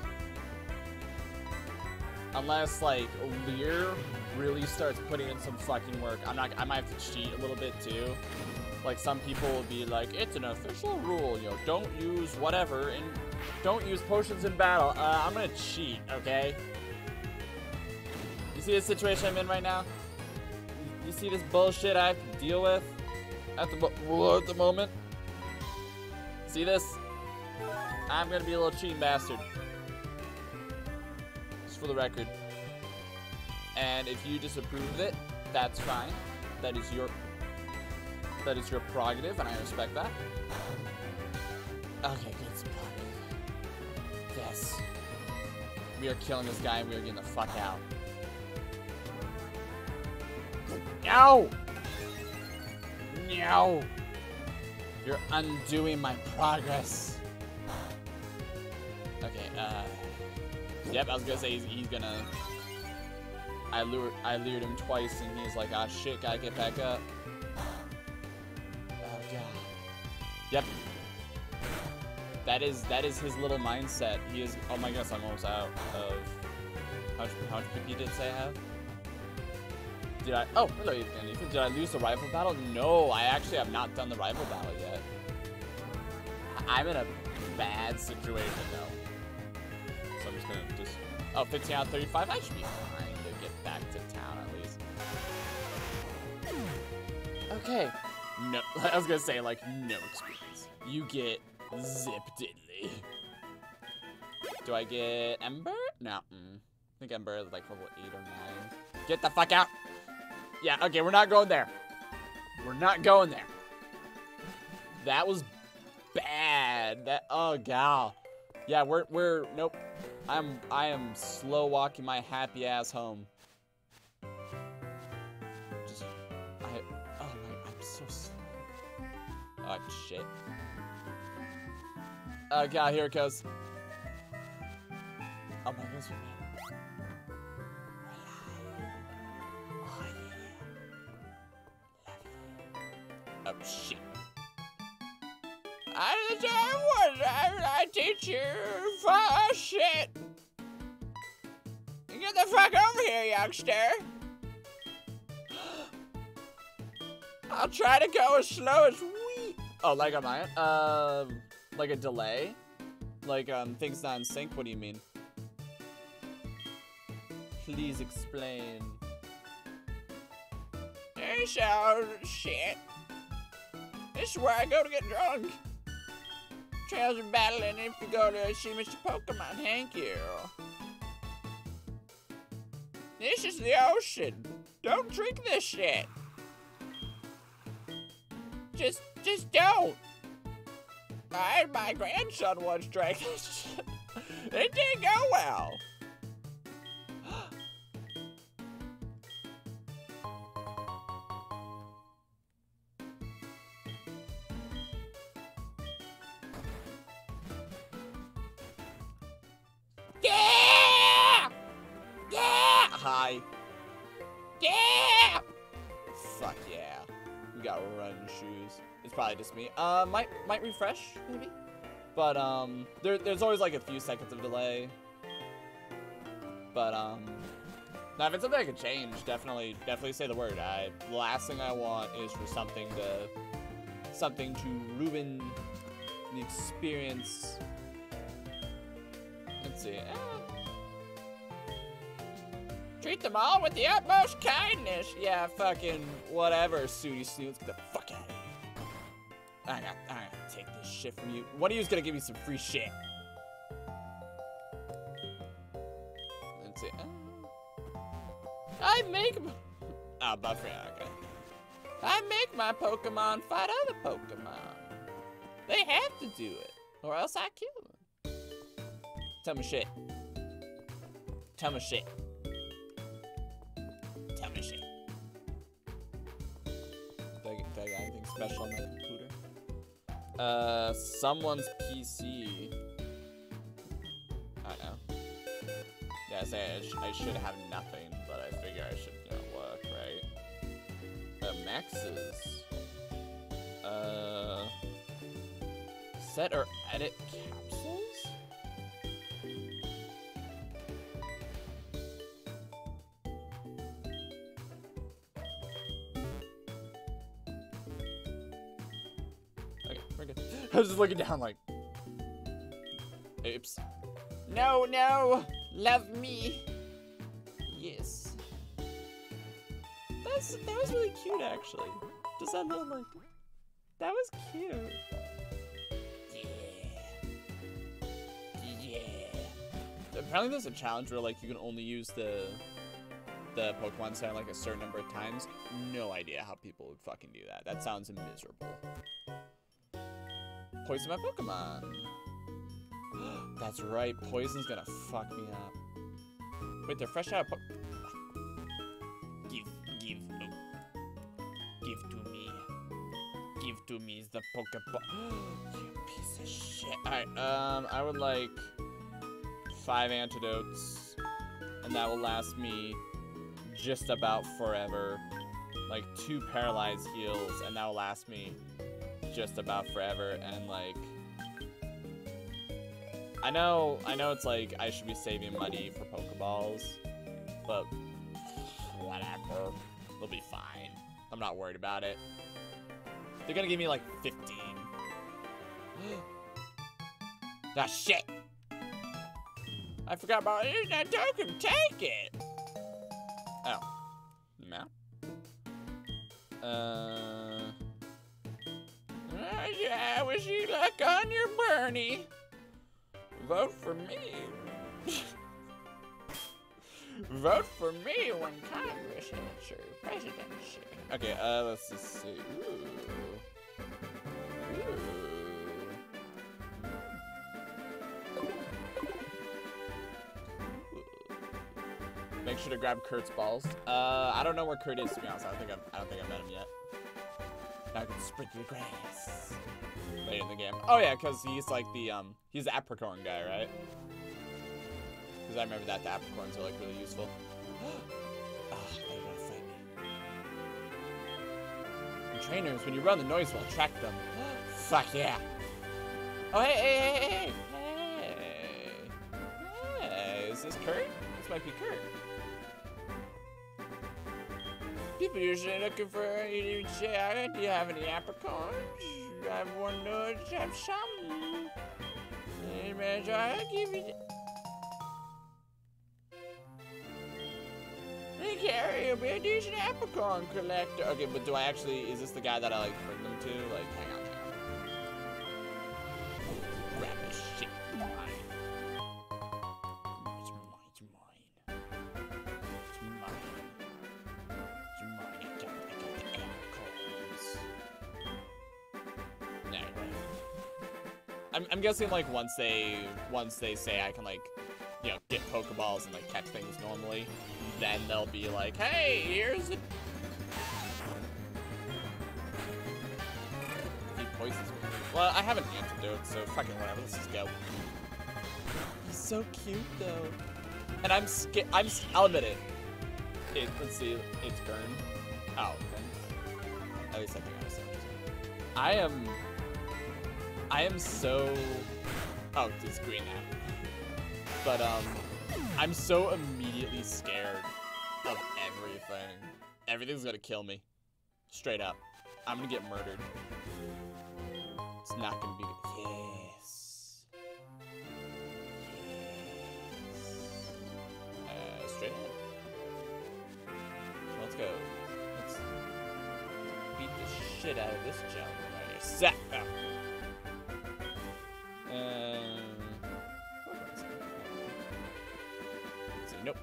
Unless, like, Leer really starts putting in some fucking work. I'm not... I might have to cheat a little bit, too. Like, some people will be like, it's an official rule, you know, don't use whatever, and don't use potions in battle. Uh, I'm gonna cheat, okay? You see the situation I'm in right now? You see this bullshit I have to deal with at the, at the moment? See this? I'm gonna be a little cheating bastard. Just for the record. And if you disapprove of it, that's fine. That is your that is your prerogative, and I respect that. Okay, good. Yes. We are killing this guy, and we are getting the fuck out. No! No! You're undoing my progress. Okay, uh... Yep, I was gonna say he's, he's gonna... I lured, I lured him twice, and he's like, ah, shit, gotta get back up. Yep. That is, that is his little mindset. He is, oh my gosh, I'm almost out of... How much, how much PP did I have? Did I? Oh, hello. Ethan. Did I lose the rival battle? No, I actually have not done the rival battle yet. I'm in a bad situation though. So I'm just gonna just. Oh, 15 out of 35. I should be fine to get back to town at least. Okay. No, (laughs) I was gonna say like no experience. You get zip diddly. Do I get Ember? No. Mm. I think Ember is like level 8 or 9. Get the fuck out! Yeah, okay, we're not going there. We're not going there. That was bad. That oh gal. Yeah, we're we're nope. I'm I am slow walking my happy ass home. Oh shit. Oh ah, god, here it goes. Oh my goodness. Oh shit. I I, I teach you for shit. Get the fuck over here, youngster. (gasps) I'll try to go as slow as Oh, like am I? Um, like a delay? Like um, things not in sync. What do you mean? Please explain. So shit. This is where I go to get drunk. Trails of battling if you go to see Mr. Pokemon, thank you. This is the ocean. Don't drink this shit. Just, just don't. I had my grandson once drank this. (laughs) It didn't go well. (gasps) yeah! Yeah! Hi. Yeah! Fuck yeah. We got run shoes. Probably just me. Uh, might might refresh maybe, but um, there there's always like a few seconds of delay. But um, now if it's something I could change, definitely definitely say the word. I the last thing I want is for something to something to ruin the experience. Let's see. Eh. Treat them all with the utmost kindness. Yeah, fucking whatever, Sooty Snoots. Get the fuck out. I got, I gotta take this shit from you. One of you's gonna give me some free shit. Let's see. Uh, I make. Ah, oh, Buffy. Okay. I make my Pokemon fight other Pokemon. They have to do it, or else I kill them. Tell me shit. Tell me shit. Tell me shit. Did I, did I get anything special on computer? Uh, someone's PC. I know. Yeah, I I, sh I should have nothing, but I figure I should, you know, work, right? Uh, Max's. Uh, set or edit capsules? I was just looking down like, oops. No, no, love me. Yes. That's that was really cute, actually. Does that look like? That was cute. Yeah. Yeah. Apparently, there's a challenge where like you can only use the the Pokemon Center like a certain number of times. No idea how people would fucking do that. That sounds miserable. Poison my Pokemon. (gasps) That's right. Poison's gonna fuck me up. Wait, they're fresh out. of give, give, oh. give to me. Give to me is the Pokeball. (gasps) you piece of shit. Alright, um, I would like five antidotes, and that will last me just about forever. Like two paralyzed heals, and that will last me just about forever. And like, I know, I know it's like I should be saving money for Pokeballs, but whatever, they'll be fine. I'm not worried about it. They're gonna give me like 15. (gasps) ah shit! I forgot about it. That token. Take it. Oh, the map. Uh. Uh, yeah, wish you luck on your Bernie. Vote for me. Vote for me when Congress hits your presidency. Okay, uh, let's just see. Ooh. Ooh. Make sure to grab Kurt's balls. Uh, I don't know where Kurt is to be honest. I don't think I've, I don't think I've met him yet. I can through grass. Late in the game. Oh yeah, because he's like the um, he's the apricorn guy, right? Because I remember that the apricorns are like really useful. (gasps) Ah, they're gonna fight me. And trainers, when you run, the noise will attract them. (gasps) Fuck yeah. Oh hey hey hey hey hey. Hey, is this Kurt? This might be Kurt. People usually looking for you say, do you have any apricorns? I have one to have some. Hey, man, I'll give you. Hey, Carrie, you'll be a decent apricorn collector. Okay, but do I actually, is this the guy that I like bring them to? Like, hang on. Guessing like once they once they say I can like you know get Pokeballs and like catch things normally, then they'll be like, hey, here's a. He poisons me. Well, I have an antidote, so fucking whatever. Let's just go. He's so cute though, and I'm scared. I'm. I'll admit it. It. Let's see. It's Gurn. Oh. At least I think I was. I am. I am so. Oh, it's green now. But um, I'm so immediately scared of everything. Everything's gonna kill me, straight up. I'm gonna get murdered. It's not gonna be. Yes. Uh, straight ahead. Let's go. Let's beat the shit out of this gentleman right here. Set up. See. Nope.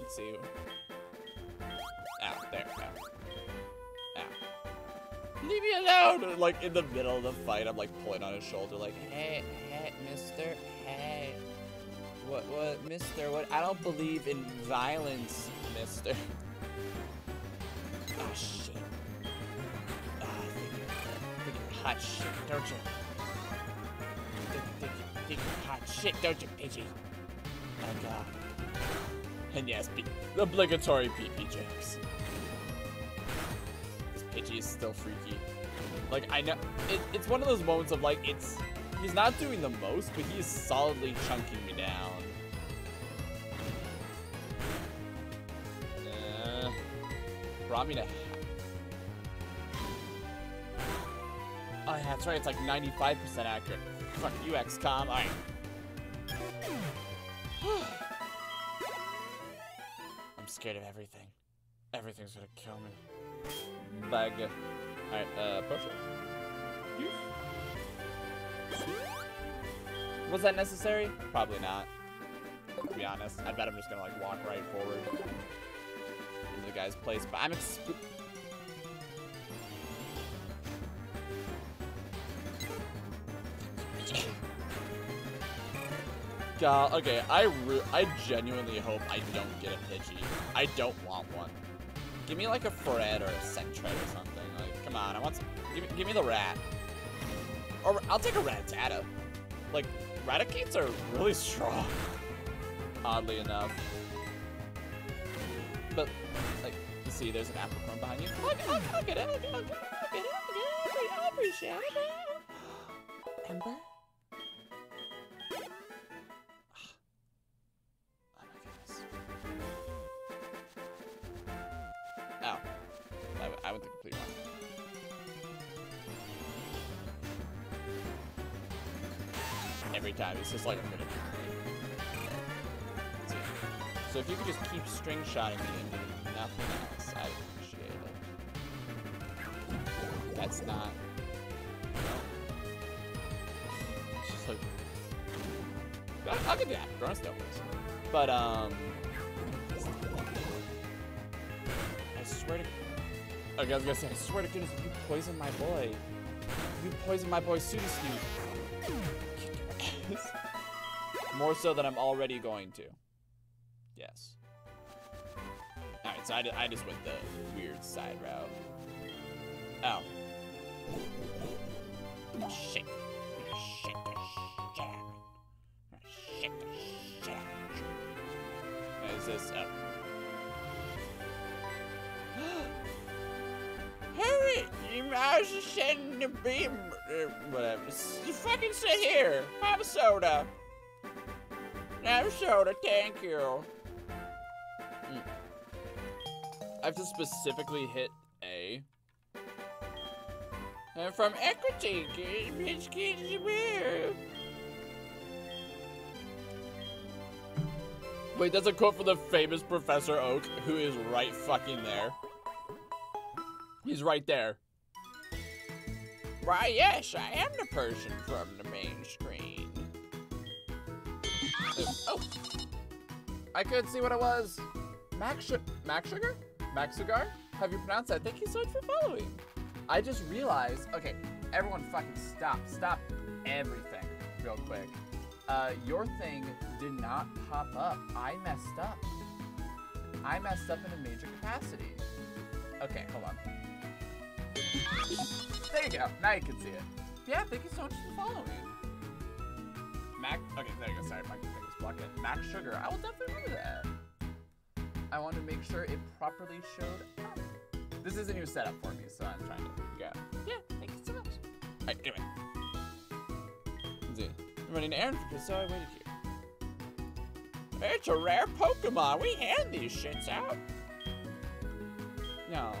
Let's see. Ow, there. Ow. Ow. Leave me alone! Like in the middle of the fight, I'm like pulling on his shoulder, like, hey, hey, mister, hey. What, what, mister, what? I don't believe in violence, mister. Oh, (laughs) shit. Hot shit, don't you? You're hot shit, don't you, Pidgey? My god. And yes, P obligatory pee-pee jokes. This Pidgey is still freaky. Like, I know, it, it's one of those moments of like, it's, he's not doing the most, but he is solidly chunking me down. Uh, brought me to Oh yeah, that's right. It's like 95% accurate. Fuck you, XCOM. Alright. (sighs) I'm scared of everything. Everything's gonna kill me. Bag. Alright, uh, it. Was that necessary? Probably not. To be honest. I bet I'm just gonna like walk right forward into the guy's place. But I'm God, okay, I I genuinely hope I don't get a Pidgey. I don't want one. Give me like a Fred or a Sentret or something. Like, come on, I want some. Give give me the rat. Or I'll take a Rattata. Like, Raticates are really strong. (laughs) Oddly enough. But, like, you see, there's an apple cone behind you. I'll, I'll. I'll get it. I'll get it. I'll get it. I'll get it. I appreciate it. Ember? Every time, it's just like I'm gonna. So if you could just keep string shotting me and doing nothing else, I'd appreciate it. That's not. No. It's just like. I'll give you that. Throwing stuff. But, um. I swear to. Okay, I was gonna say, I swear to goodness, if you poison my boy, you poison my boy Sooty More so than I'm already going to. Yes. Alright, so I, I just went the weird side route. Oh. Shit. Shit shit. Shit shit. Is this oh. Hurry! Sending the beam. Uh, whatever. You fucking sit here. Have a soda. A soda, thank you. Mm. I have to specifically hit A. And from Equity, bitch, kids, weird. Wait, that's a quote from the famous Professor Oak, who is right fucking there. He's right there. Why, yes, I am the person from the main screen. Oh. I couldn't see what it was. Max, Max Sugar? Max Cigar? Have you pronounced that? Thank you so much for following. I just realized, okay, everyone fucking stop. Stop everything real quick. Uh, your thing did not pop up. I messed up. I messed up in a major capacity. Okay, hold on. There you go. Now you can see it. Yeah, thank you so much for following. Mac. Okay, there you go. Sorry, my blocking. Mac Sugar. I will definitely remember that. I want to make sure it properly showed up. This is a new setup for me, so I'm trying to go. Yeah, thank you so much. Alright, anyway. Let's see. I'm running an errand for so I waited here. It's a rare Pokemon. We hand these shits out. No.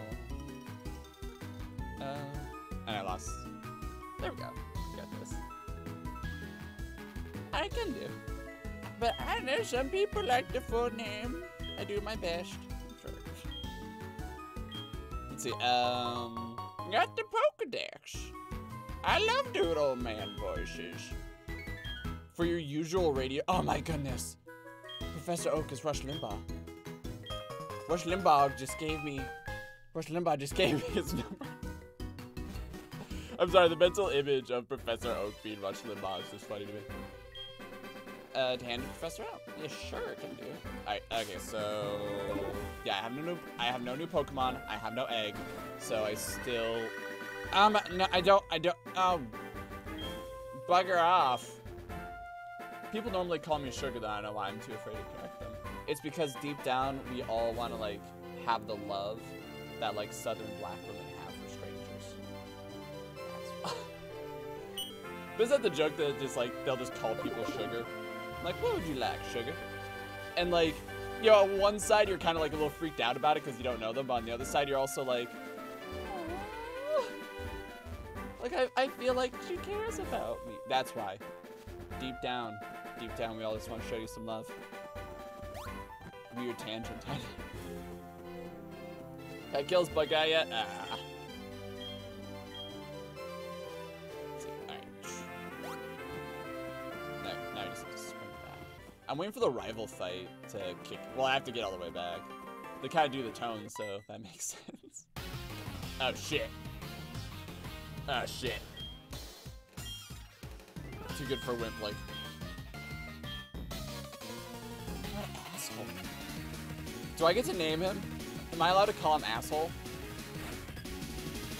Uh, and I lost. There we go. Got this. I can do. But I know some people like the full name. I do my best. Sure. Let's see. Um, got the Pokedex. I love doing old man voices. For your usual radio. Oh my goodness. Professor Oak is Rush Limbaugh. Rush Limbaugh just gave me. Rush Limbaugh just (laughs) gave me his number. I'm sorry, the mental image of Professor Oak being Rush Limbaugh is just funny to me. Uh, to hand Professor out. Yeah, sure, can do. Alright, okay, so yeah, I have no new I have no new Pokemon, I have no egg, so I still Um no I don't I don't um bugger off. People normally call me sugar though, I don't know why I'm too afraid to correct them. It's because deep down we all wanna like have the love that like southern black women have for strangers. That's (laughs) But is that the joke that just like they'll just call people sugar? Like, what would you like, sugar? And like, you know, on one side you're kind of like a little freaked out about it because you don't know them, but on the other side you're also like, like I, I feel like she cares about me. That's why. Deep down, deep down, we all just want to show you some love. Weird tangent. that kills guy yet? Ah. I'm waiting for the rival fight to kick. Well, I have to get all the way back. They kind of do the tone, so that (laughs) makes sense. Oh shit. Oh shit. Too good for Wimp, like. What an asshole. Do I get to name him? Am I allowed to call him asshole?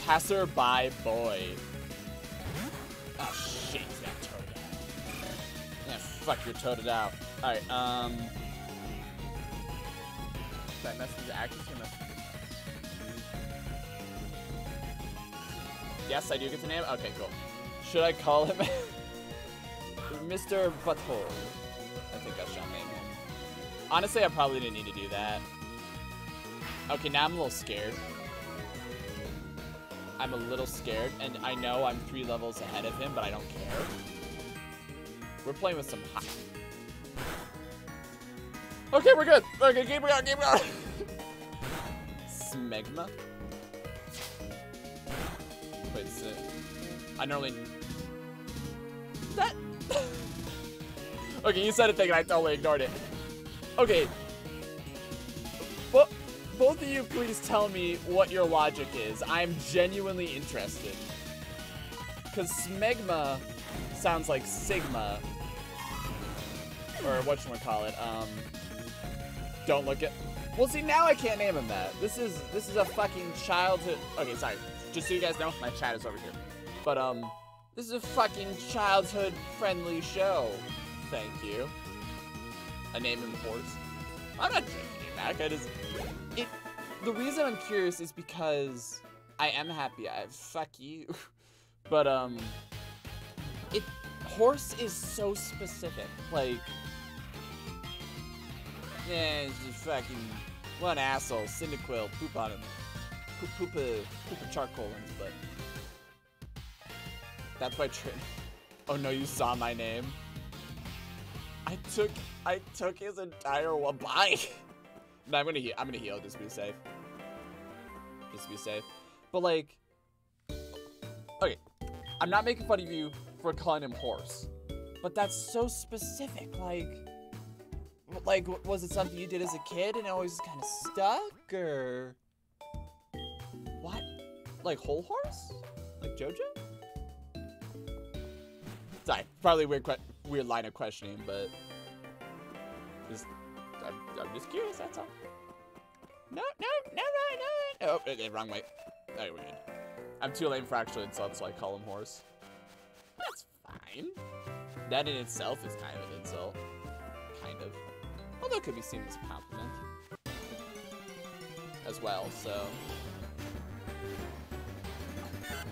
Passerby boy. Oh shit, got toted. Yeah, fuck, toted out. Alright, um. Did I mess with the accuracy or Yes, I do get to name. Okay, cool. Should I call him (laughs) Mr. Butthole? I think I shall name him. Honestly, I probably didn't need to do that. Okay, now I'm a little scared. I'm a little scared, and I know I'm three levels ahead of him, but I don't care. We're playing with some hot. Okay, we're good. Okay, keep going, keep going. Smegma? Wait, is it? I normally. That. okay, you said a thing and I totally ignored it. Okay. But both of you, please tell me what your logic is. I'm genuinely interested. Because Smegma sounds like Sigma. Or whatchamacallit, um... Don't look at... Well, see, now I can't name him that. This is, this is a fucking childhood... Okay, sorry. Just so you guys know, my chat is over here. But, um... This is a fucking childhood-friendly show. Thank you. I name him Horse. I'm not it back. I just... It... The reason I'm curious is because I am happy. I fuck you. (laughs) but, um... It... Horse is so specific. Like... Yeah, just fucking... one asshole. Cyndaquil. Poop on him. Poop, poop, a, poop a charcoalins, but... That's my trick. (laughs) Oh no, you saw my name. I took I took his entire (laughs) bye. no, I'm gonna heal. I'm gonna heal. Just be safe. Just be safe. But like, okay, I'm not making fun of you for calling him horse, but that's so specific. Like, like was it something you did as a kid and it always kind of stuck, or what? Like whole horse? Like JoJo? Sorry, probably weird, weird line of questioning, but just, I'm, I'm just curious. That's all. No, no, no, no, no. Oh, okay, wrong way. Oh, we're good. I'm too lame for actual insults, so I call him horse. That's fine. That in itself is kind of an insult. Although it could be seen as a compliment. As well, so.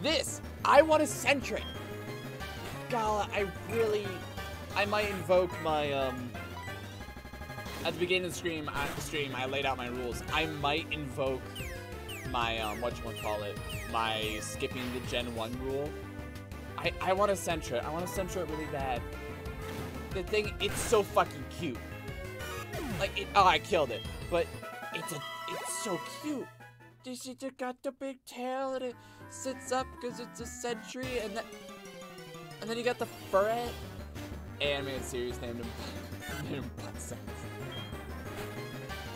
This! I want a Sentret! Gala, I really... I might invoke my, um... At the beginning of the stream, the stream, I laid out my rules. I might invoke my, um, what you want to call it, my skipping the Gen 1 rule. I, I want a Sentret. I want a Sentret really bad. The thing, it's so fucking cute. Like, it, oh, I killed it. But it's a, it's so cute. This it got the big tail and it sits up because it's a sentry and then, and then you got the furret. Animated series named him, (laughs) named him Butt Sex.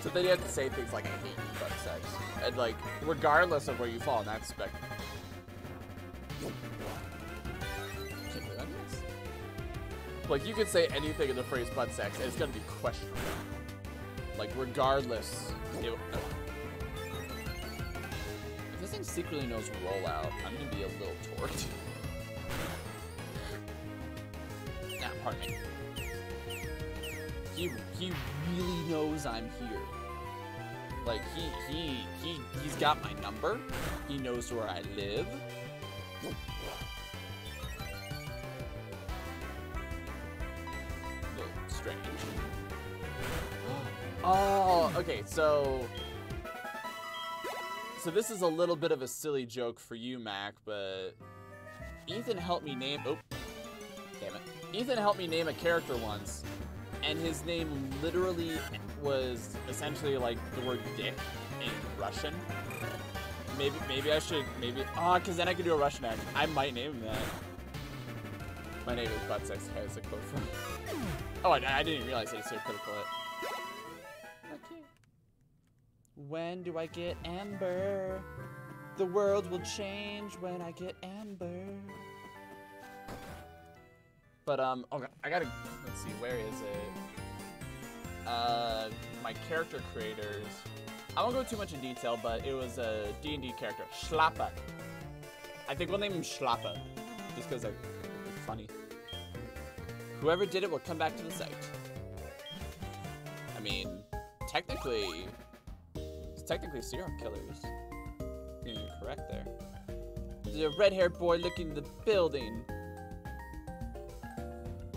So then you have to say things like, I hate butt sex. And like, regardless of where you fall in that spectrum. Like, you could say anything in the phrase butt sex, and it's gonna be questionable. Like, regardless. It, uh, if this thing secretly knows rollout, I'm gonna be a little torqued. (laughs) nah, pardon me. He, he really knows I'm here. Like he he he he's got my number. He knows where I live. strange. Oh, okay, so so this is a little bit of a silly joke for you, Mac, but Ethan helped me name oh damn it. Ethan helped me name a character once, and his name literally was essentially like the word dick in Russian. Maybe maybe I should maybe ah oh, because then I could do a Russian accent. I might name him that. My name is Butt Sex Has a quote from. Oh, I, I didn't realize they said critical hit. When do I get Ember? The world will change when I get Ember. But um, okay, I gotta let's see, where is it? uh, my character creators. I won't go too much in detail, but it was a D&D character, Schlappa. I think we'll name him Schlappa, just because it's funny. Whoever did it will come back to the site. I mean, technically, technically serial killers. You're correct there. There's a red-haired boy looking the building.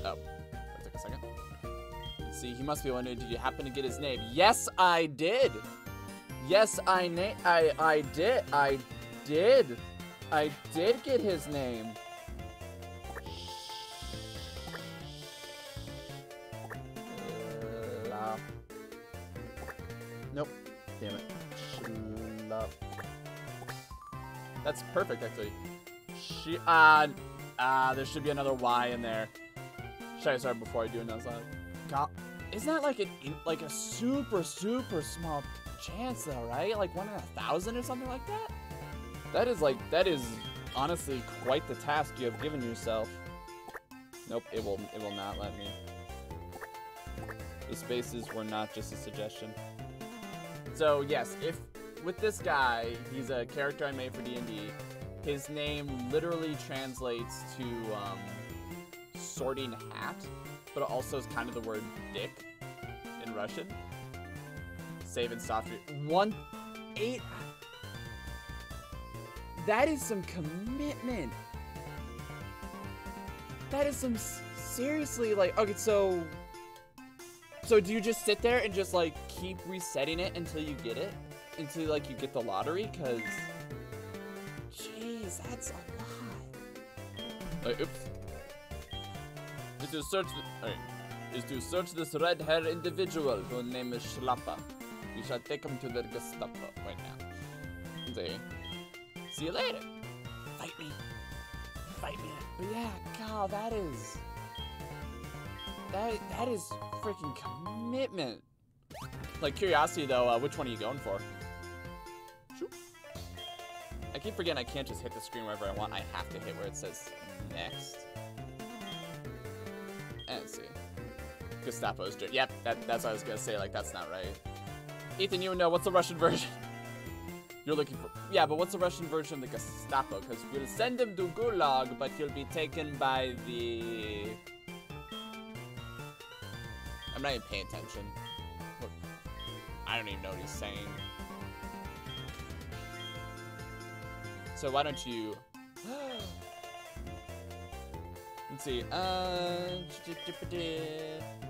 Oh, that took a second. See, he must be wondering, did you happen to get his name? Yes, I did. Yes, I na I I did. I did. I did get his name. Uh, uh, uh. Nope. Damn it. That's perfect, actually. She, uh, ah, uh, there should be another Y in there. Should I start before I do another slide? God. Isn't that like an like a super super small chance though, right? Like one in a thousand or something like that. That is like that is honestly quite the task you have given yourself. Nope, it will it will not let me. The spaces were not just a suggestion. So yes, if with this guy, he's a character I made for D&D. His name literally translates to um, sorting hat but also is kind of the word dick in Russian. Save and stop. One, eight. That is some commitment. That is some seriously like okay. So, so do you just sit there and just like keep resetting it until you get it, until like you get the lottery? Cause, jeez, that's a lot. Uh, oops is to search the, is to search this red-haired individual whose name is Schlappa. We shall take him to the Gestapo right now. See? See you later. Fight me. Fight me. But yeah, God, that is... That, that is freaking commitment. Like, curiosity though, uh, which one are you going for? I keep forgetting I can't just hit the screen wherever I want. I have to hit where it says next. let's see. Gestapo's doing. Yep, that, that's what I was gonna say. Like that's not right. Ethan, you know what's the Russian version? (laughs) You're looking for. Yeah, but what's the Russian version of the Gestapo? Because we'll send him to Gulag, but he'll be taken by the. I'm not even paying attention. Look, I don't even know what he's saying. So why don't you? (gasps) Let's see. Uh,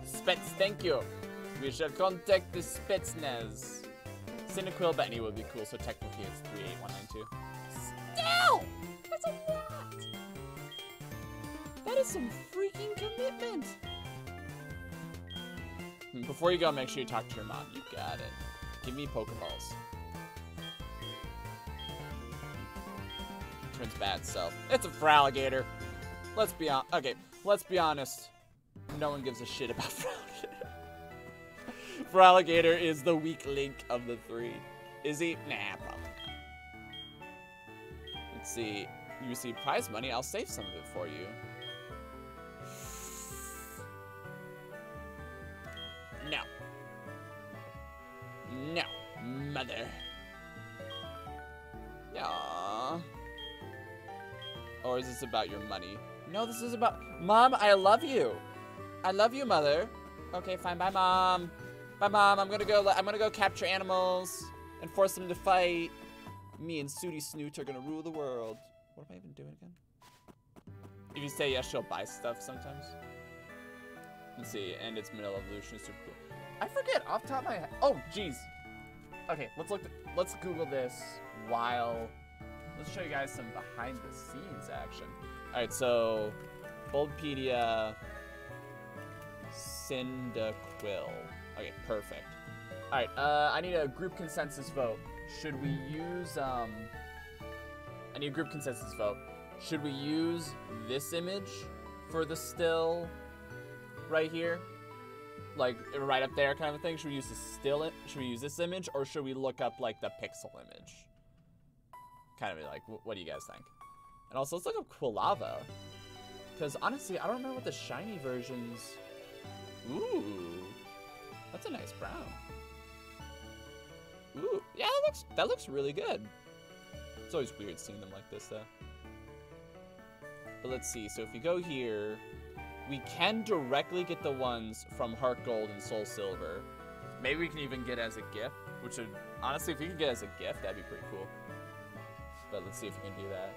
Spets, thank you. We shall contact the Spetsnaz. Cyndaquil Benny would be cool, so technically it's 38192. Still! That's a lot! That is some freaking commitment! Hmm, Before you go, make sure you talk to your mom. You got it. Give me Pokeballs. Turns bad self. It's a Feraligatr. Let's be on. Okay, let's be honest. No one gives a shit about (laughs) Feraligatr. Feraligatr is the weak link of the three. Is he? Nah, probably not. Let's see. You receive prize money. I'll save some of it for you. No. No, mother. Aww. Or is this about your money? No, this is about... Mom, I love you. I love you, mother. Okay, fine. Bye, mom. Bye, mom. I'm gonna go. I'm gonna go capture animals and force them to fight. Me and Sooty Snoot are gonna rule the world. What am I even doing again? If you say yes, she'll buy stuff sometimes. Let's see. And it's Manila Evolution super cool. I forget off top of my head. Oh, jeez. Okay, let's look. Let's Google this while. Let's show you guys some behind the scenes action. All right, so Bulbapedia, Cyndaquil. Okay, perfect. All right, uh, I need a group consensus vote. Should we use um? I need a group consensus vote. Should we use this image for the still right here? Like right up there kind of thing? Should we use the still should we use this image or should we look up like the pixel image? Kind of like what do you guys think? And also let's look up Quilava. Cause honestly, I don't remember what the shiny versions Ooh. That's a nice brown. Ooh, yeah, that looks that looks really good. It's always weird seeing them like this though. But let's see. So if we go here, we can directly get the ones from Heart Gold and Soul Silver. Maybe we can even get as a gift, which would honestly, if we could get as a gift, that'd be pretty cool. But let's see if we can do that.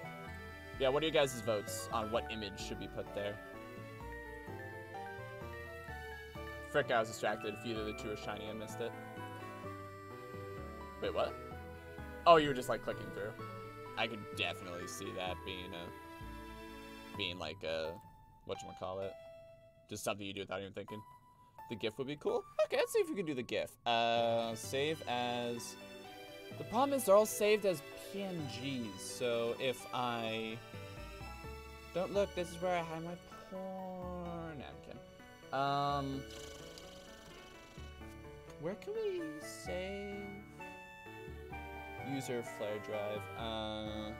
Yeah, what are you guys' votes on what image should be put there? Frick, I was distracted. If either of the two are shiny, I missed it. Wait, what? Oh, you were just like clicking through. I could definitely see that being a, being like a, whatchamacallit. Just something you do without even thinking. The GIF would be cool. Okay, let's see if we can do the GIF. Uh, save as. The problem is they're all saved as PNGs. So if I don't look, this is where I hide my porn. No, I'm kidding. Um, where can we save user flare drive? Uh,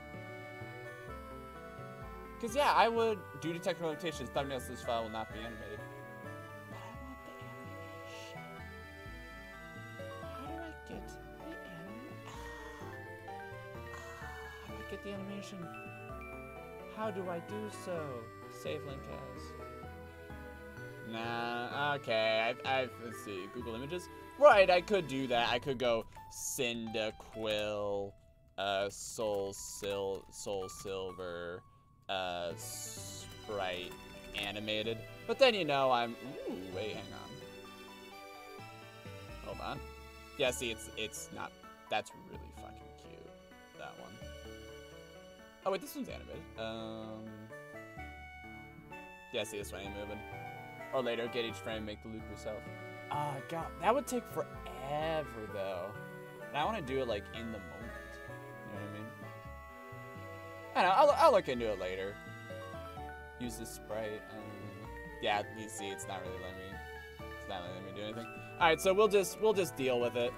cause yeah, I would due to technical limitations, thumbnails this file will not be animated. But I want the animation. How do I get The animation? How do I do so? Save link as. Nah, okay. I, I, let's see. Google Images. Right, I could do that. I could go Cyndaquil, uh, Soul Sil, Soul Silver, uh, Sprite animated. But then you know I'm. Ooh, wait, hang on. Hold on. Yeah, see, it's it's not. That's really Oh wait, this one's animated. Um. Yeah, see, this one ain't moving. Or later, get each frame, make the loop yourself. Ah, God, that would take forever though. And I want to do it like in the moment. You know what I mean? I know. I'll, I'll look into it later. Use the sprite. Um, yeah, you see, it's not really letting me. It's not letting me do anything. All right, so we'll just we'll just deal with it.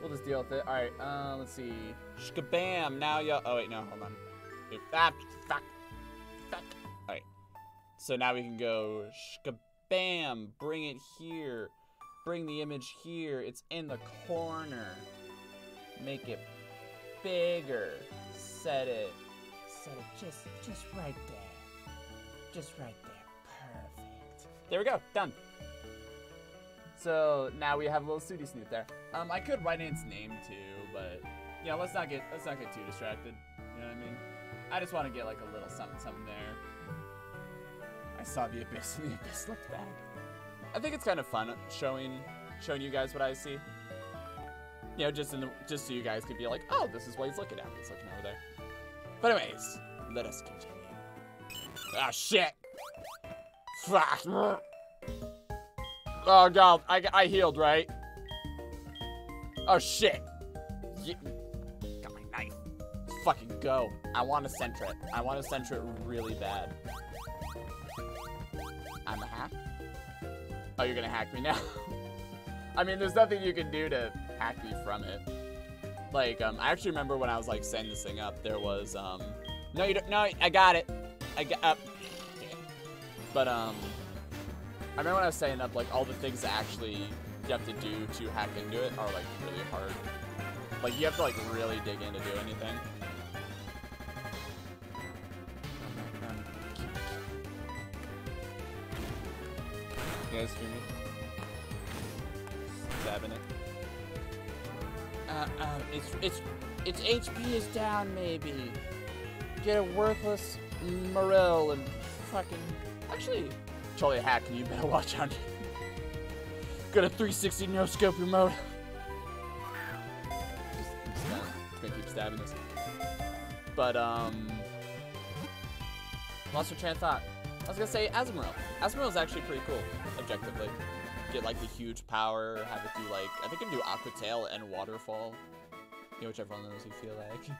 We'll just deal with it. All right. Uh, let's see. Shkabam. Now you. Oh wait, no, hold on. Fuck. Fuck. All right. So now we can go shkabam. Bam! Bring it here. Bring the image here. It's in the corner. Make it bigger. Set it. Set it just just right there. Just right there. Perfect. There we go. Done. So now we have a little Sooty Snoot there. Um, I could write in its name too, but yeah, let's not get let's not get too distracted. You know what I mean? I just want to get like a little something something there. I saw the abyss and the abyss looked back. I think it's kind of fun showing showing you guys what I see. You know, just in the just so you guys could be like, oh, this is what he's looking at. He's looking over there. But anyways, let us continue. Ah shit! Fuck! Oh god, I, I healed, right? Oh shit! Fucking go. I want to center it. I want to center it really bad. I'm a hack? Oh, you're gonna hack me now? (laughs) I mean, there's nothing you can do to hack me from it. Like, um, I actually remember when I was, like, setting this thing up, there was, um... No, you don't- No, I got it! I got- uh, But, um... I remember when I was setting up, like, all the things that actually you have to do to hack into it are, like, really hard. Like, you have to, like, really dig in to do anything. You guys hear me? Stabbing it. Uh, uh, it's, it's, its HP is down, maybe. Get a worthless Marill and fucking... Actually, Charlie hacking, you better watch out. (laughs) Got a 360 no scope remote. Uh, just gonna keep stabbing this. But, um... Lost your train of thought. I was gonna say Azumarill. Azumarill is actually pretty cool, objectively. Get like the huge power, have it do like, I think it can do Aqua Tail and Waterfall. You know, whichever one of those you feel like.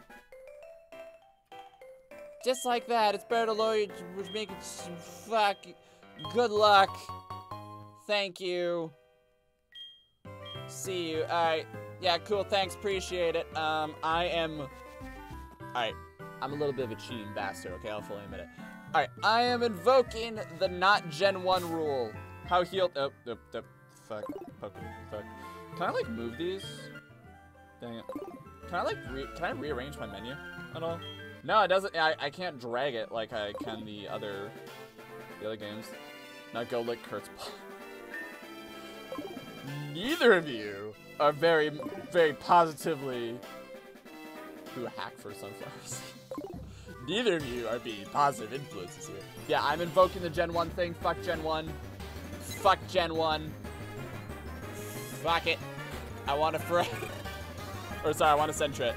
Just like that, it's better to lower you, which make it fuck. Good luck. Thank you. See you. Alright. Yeah, cool, thanks, appreciate it. Um, I am... Alright, I'm a little bit of a cheating bastard, okay? I'll fully admit it. Alright, I am invoking the not Gen 1 rule. How healed... Oh, oh, oh, fuck. Fuck. Fuck. Can I, like, move these? Dang it. Can I, like, can I rearrange my menu at all? No, it doesn't. I, I can't drag it like I can the other, the other games. Now go lick Kurt's Neither of you are very, very positively who hack for sunflowers. (laughs) Neither of you are being positive influences here. Yeah, I'm invoking the Gen 1 thing. Fuck Gen 1. Fuck Gen 1. Fuck it. I want a fr- (laughs) Or sorry, I want a Sentret.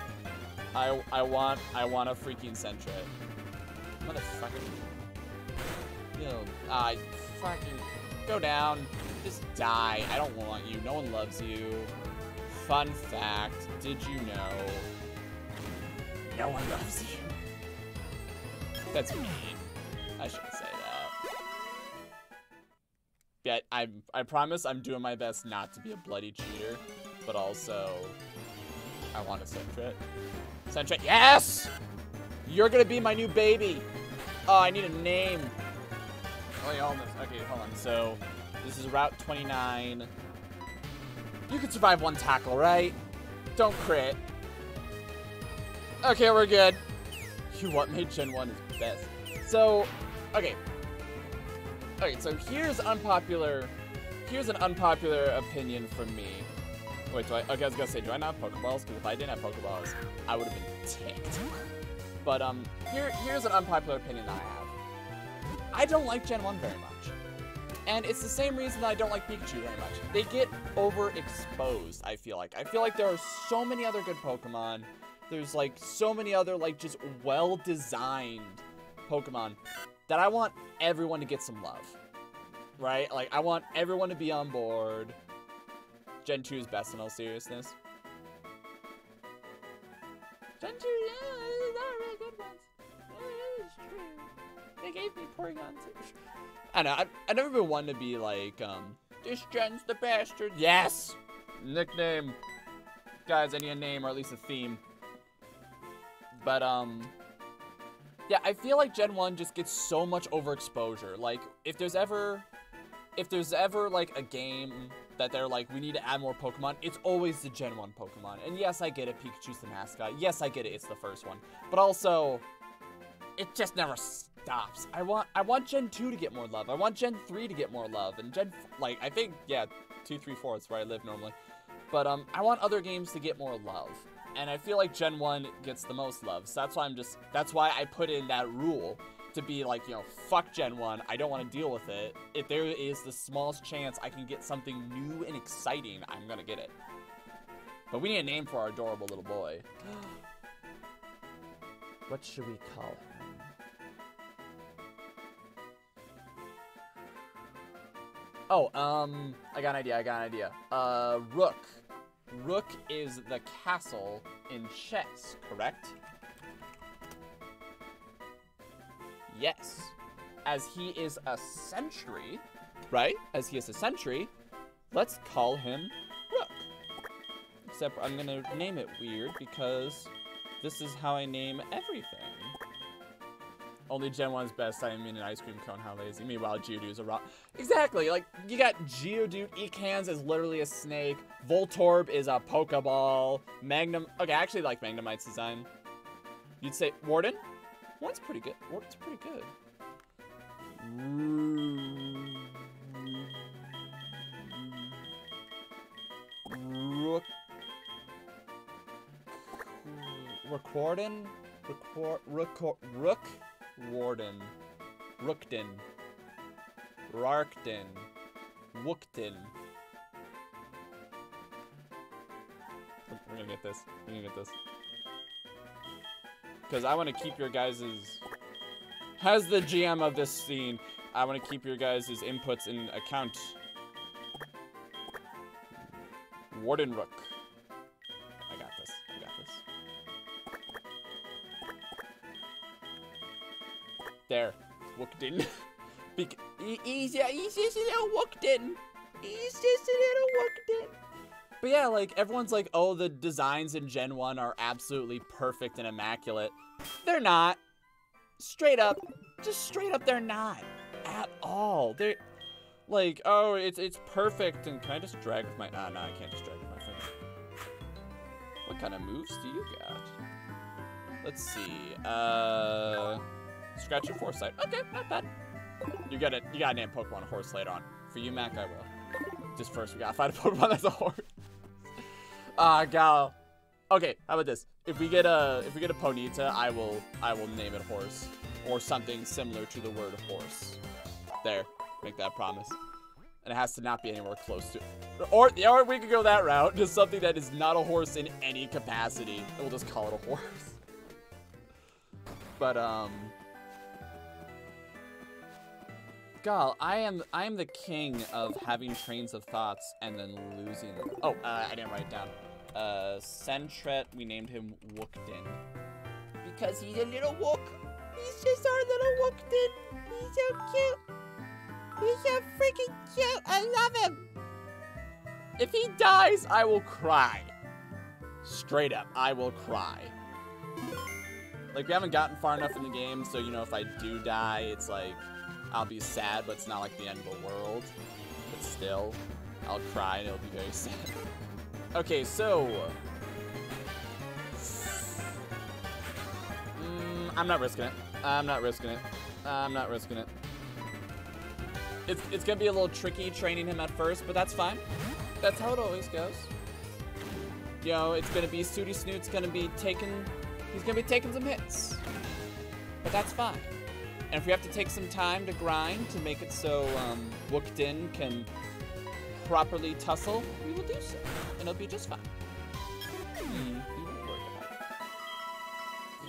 I I want I want a freaking Sentret. Motherfucker. Yo, I fucking go down. Just die. I don't want you. No one loves you. Fun fact, did you know? No one loves you. That's mean. I shouldn't say that. Yeah, I I promise I'm doing my best not to be a bloody cheater, but also I want a Sentret. Sentret, yes! You're gonna be my new baby. Oh, I need a name. Oh, yeah, almost. Okay, hold on. So, this is Route 29. You can survive one tackle, right? Don't crit. Okay, we're good. You what made Gen 1 is best. So, okay. Okay, so here's unpopular. Here's an unpopular opinion from me. Wait, do I? Okay, I was gonna say, do I not have Pokeballs? Because if I didn't have Pokeballs, I would have been ticked. But um, here here's an unpopular opinion that I have. I don't like Gen 1 very much. And it's the same reason that I don't like Pikachu very much. They get overexposed, I feel like. I feel like there are so many other good Pokemon. There's like so many other like just well-designed Pokemon that I want everyone to get some love. Right? Like I want everyone to be on board. Gen 2 is best in all seriousness. Gen 2, yeah, these are really good ones. Yeah, it's true. They gave me Porygon too. I know, I've, I've never been one to be like, um, this gen's the bastard. Yes! Nickname. Guys, I need a name or at least a theme. But, um, yeah, I feel like Gen 1 just gets so much overexposure. Like, if there's ever, if there's ever like a game that they're like, we need to add more Pokemon, it's always the Gen 1 Pokemon. And yes, I get it, Pikachu's the mascot. Yes, I get it, it's the first one. But also, it just never stops. I want I want Gen 2 to get more love. I want Gen 3 to get more love. And Gen, like, I think, yeah, 2, 3, 4 is where I live normally. But um, I want other games to get more love. And I feel like Gen 1 gets the most love. So that's why I'm just, that's why I put in that rule to be like, you know, fuck Gen 1. I don't want to deal with it. If there is the smallest chance I can get something new and exciting, I'm going to get it. But we need a name for our adorable little boy. (gasps) what should we call him? Oh, um, I got an idea, I got an idea. Uh, Rook. Rook is the castle in chess, correct? Yes. As he is a sentry, right? As he is a sentry, let's call him Rook. Except I'm gonna name it weird because this is how I name everything. Only Gen 1's best, I mean an ice cream cone, how lazy. Meanwhile, Geodude's a rock. Exactly, like, you got Geodude, Ekans is literally a snake, Voltorb is a Pokeball, Magnum, okay, I actually like Magnemite's design. You'd say, Warden? Warden's pretty good, Warden's pretty good. Rook... Recordin? Record... Rook... Rook? Warden, Rookden, Rarkden, Wookden. We're gonna get this. We're gonna get this. Because I want to keep your guys's... As the GM of this scene, I want to keep your guys' inputs in account. Warden Rook. There. He's, yeah, he's just a little. He's just a little Wookden. But yeah, like, everyone's like, oh, the designs in Gen 1 are absolutely perfect and immaculate. They're not. Straight up. Just straight up, they're not. At all. They're, like, oh, it's it's perfect. And can I just drag with my, ah, no, I can't just drag with my finger. What kind of moves do you got? Let's see. Uh... Scratch your foresight. Okay, not bad. You gotta, You got to name Pokemon a horse later on. For you, Mac, I will. Just first, we gotta find a (laughs) Pokemon that's a horse. Ah, uh, gal. Okay, how about this? If we get a if we get a Ponyta, I will I will name it horse or something similar to the word horse. There, make that promise. And it has to not be anywhere close to. Or or we could go that route, just something that is not a horse in any capacity. and We'll just call it a horse. (laughs) But um. Gal, I am I am the king of having trains of thoughts and then losing them. Oh, uh, I didn't write it down. Uh, Sentret, we named him Wookden. Because he's a little Wook. He's just our little Wookden. He's so cute. He's so freaking cute. I love him. If he dies, I will cry. Straight up, I will cry. Like, we haven't gotten far enough in the game, so, you know, if I do die, it's like I'll be sad, but it's not like the end of the world. But still, I'll cry and it'll be very (laughs) sad. Okay, so... Mm, I'm not risking it. I'm not risking it. I'm not risking it. It's, it's gonna be a little tricky training him at first, but that's fine. That's how it always goes. You know, it's gonna be Sooty Snoot's gonna be taking, he's gonna be taking some hits. But that's fine. And if we have to take some time to grind to make it so um, Wookden can properly tussle, we will do so. And it'll be just fine. Hmm,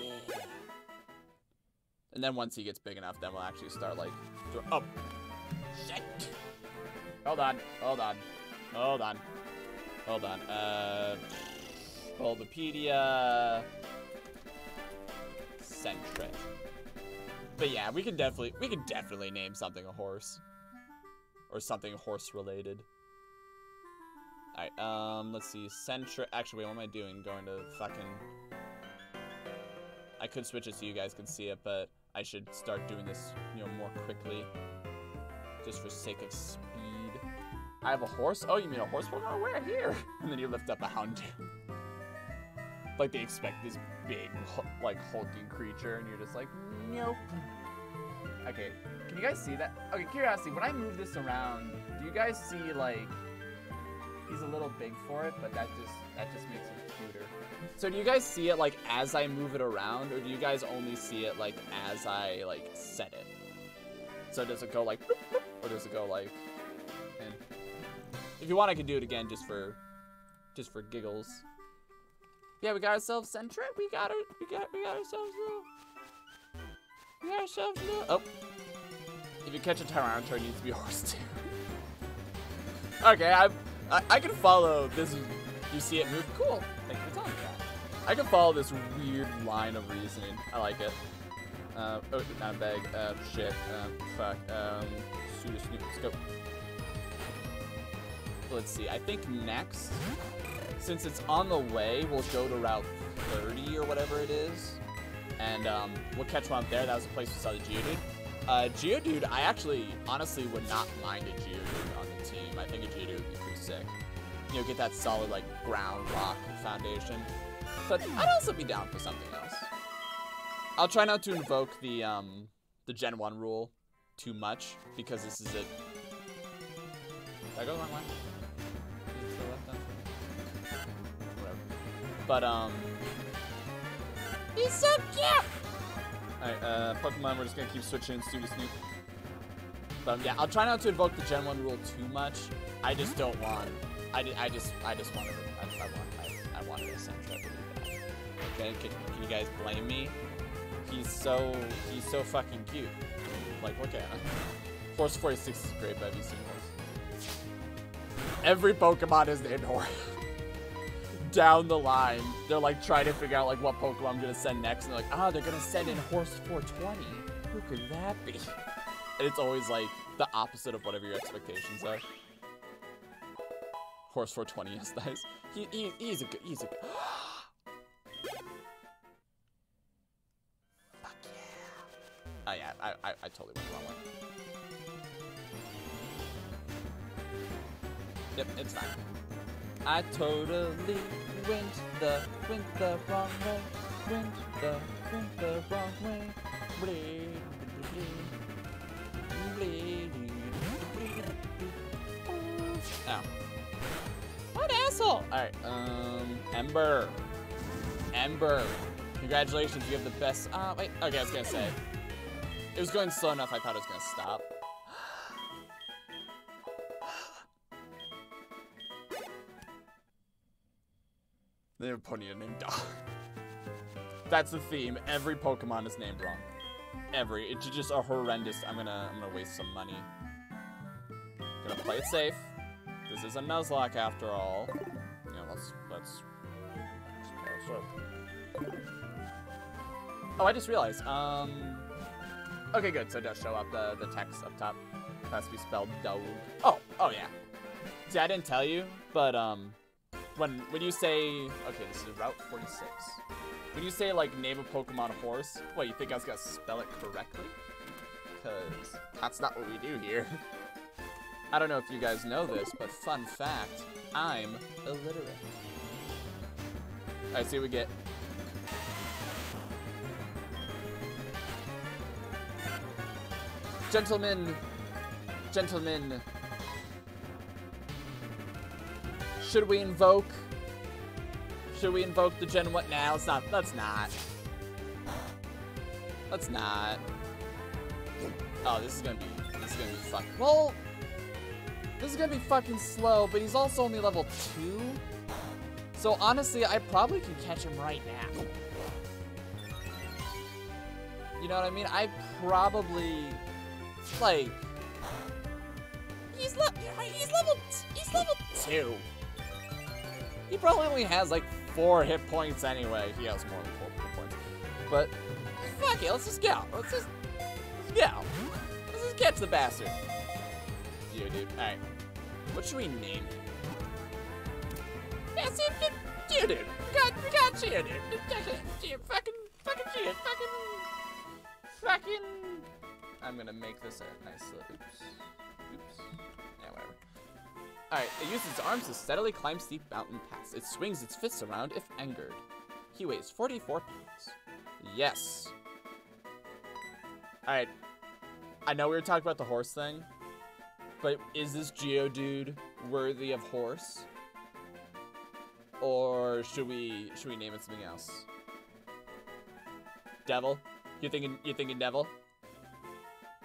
yeah. And then once he gets big enough, then we'll actually start like, oh, shit. Hold on, hold on, hold on, hold on. Uh, Bulbapedia, Sentret. But yeah, we can definitely we can definitely name something a horse. Or something horse related. Alright, um, let's see. Centra actually wait, what am I doing? Going to fucking I could switch it so you guys can see it, but I should start doing this, you know, more quickly. Just for sake of speed. I have a horse. Oh, you mean a horse Pokemon? Where? Here. (laughs) And then you lift up a hound. (laughs) like they expect this big, like hulking creature, and you're just like, nope. Okay, can you guys see that? Okay, curiosity. When I move this around, do you guys see like he's a little big for it, but that just that just makes him cuter. So do you guys see it like as I move it around, or do you guys only see it like as I like set it? So does it go like, or does it go like? If you want, I can do it again just for, just for giggles. Yeah, we got ourselves Sentret. We got our, we got, we got ourselves. Oh. If you catch a Tyranitar, it needs to be (laughs) horse too. okay, I, I, I can follow this. You see it move? Cool. Thank you for telling me that. I can follow this weird line of reasoning. I like it. Uh, oh, not a bag. Uh, shit. Um, fuck. Um, Sooty Snoot. Let's go. Let's see. I think next, since it's on the way, we'll go to Route 30 or whatever it is. And um, we'll catch one up there. That was the place we saw the Geodude. Uh, Geodude, I actually, honestly, would not mind a Geodude on the team. I think a Geodude would be pretty sick. You know, get that solid, like, ground rock foundation. But I'd also be down for something else. I'll try not to invoke the, um, the Gen 1 rule too much, because this is it. Did I go the wrong way? But, um... He's so cute! Alright, uh, Pokemon, we're just gonna keep switching Sooty Snoot. But, um, yeah, I'll try not to invoke the Gen 1 rule too much. I just don't want... I, I just, I just wanted it. I, I, want, I, I wanted a to do that. Okay, can, can you guys blame me? He's so, he's so fucking cute. Like, look at him. Force 46 is great, but have you seen this? Every Pokemon is named Horse. (laughs) Down the line, they're like trying to figure out like what Pokemon I'm gonna send next, and they're like, ah, they're gonna send in Horse 420. Who could that be? (laughs) And it's always like the opposite of whatever your expectations are. Horse 420 is nice. He, he he's a good he's a good. (gasps) Fuck yeah. Oh yeah, I, I, I totally went the wrong. Yep, it's fine. I totally went the went the wrong way. Went the went the wrong way. Ow. What asshole? Alright, um Ember. Ember. Congratulations, you have the best uh wait, okay, I was gonna say. It was going slow enough I thought it was gonna stop. They have plenty of named dog. (laughs) That's the theme. Every Pokemon is named wrong. Every. It's just a horrendous. I'm gonna. I'm gonna waste some money. Gonna play it safe. This is a Nuzlocke after all. Yeah, let's let's. Oh, I just realized. Um. Okay, good. So it does show up the the text up top. It has to be spelled Daoud. Oh, oh yeah. See, I didn't tell you, but um, when when you say okay, this is Route 46. When you say like name a Pokemon horse, what you think I was gonna spell it correctly? Cause that's not what we do here. (laughs) I don't know if you guys know this, but fun fact, I'm illiterate. Alright, see what we get. Gentlemen, gentlemen, should we invoke? Should we invoke the Gen what now? Let's not. Let's not. Let's not. Oh, this is gonna be. This is gonna be fuck. Well, this is gonna be fucking slow, but he's also only level two. So honestly, I probably can catch him right now. You know what I mean? I probably like. He's, le he's level. He's level two. He probably only has like four hit points anyway. He has more than four hit points. But fuck it, let's just go. Let's just, go. Let's just catch the bastard. Yeah, dude. Alright. What should we name him? That's dude. dude. We got, we got Geo, dude. Fucking, fucking Geo, fucking, fucking. I'm gonna make this a nice little. Oops. Alright, it uses its arms to steadily climb steep mountain paths. It swings its fists around if angered. He weighs 44 pounds. Yes. Alright. I know we were talking about the horse thing, but is this Geodude worthy of horse? Or should we should we name it something else? Devil? You thinking you thinking devil?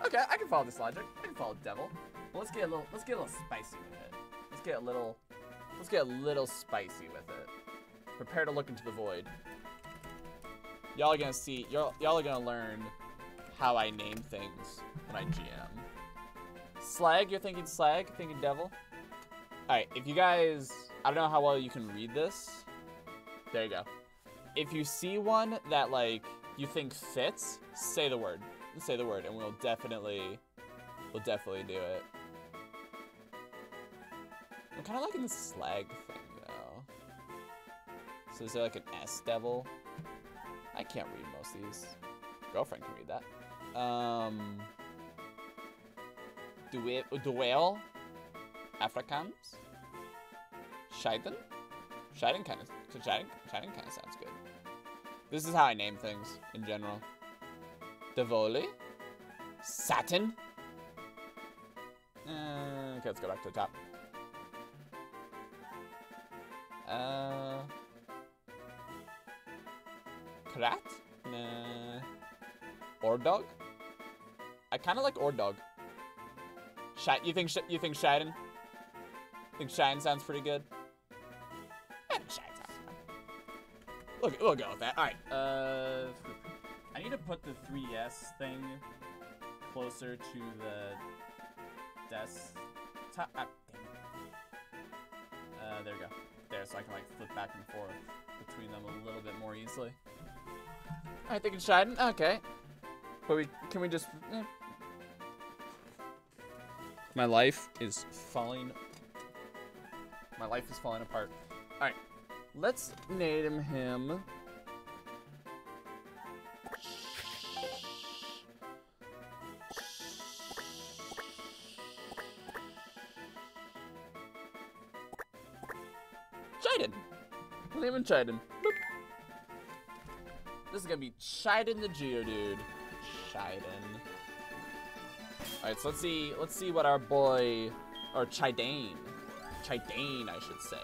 Okay, I can follow this logic. I can follow devil. Let's get a little let's get a little spicy with it. Let's get a little let's get a little spicy with it. Prepare to look into the void. Y'all are gonna see y'all are gonna learn how I name things when I GM. Slag, you're thinking slag, thinking devil? Alright, if you guys I don't know how well you can read this. There you go. If you see one that like you think fits, say the word. Say the word and we'll definitely we'll definitely do it. I'm kind of liking the slag thing though. So is there like an S devil? I can't read most of these. Girlfriend can read that. Um, Duel, Duel, Afrikaans, Scheiden, Scheiden kind of, Scheiden, Scheiden kind of sounds good. This is how I name things in general. Devoli, Satin. Uh, okay, let's go back to the top. Uh, Krat? Nah. Ordog? I kind of like Ordog. Sh you think Sh you think Shiden? Think Shine sounds pretty good? Yeah, Shine sounds fine. Look, we'll go with that. All right. Uh, I need to put the 3DS thing closer to the desktop. Ah. Uh, there we go. There, so I can like flip back and forth between them a little bit more easily. I think it's Shiden. Okay. But we can we just eh. My life is falling My life is falling apart. Alright. Let's name him Him Chiden. Boop. This is gonna be Chiden the Geodude. Chiden. Alright, so let's see let's see what our boy or Chidane. Chidane, I should say.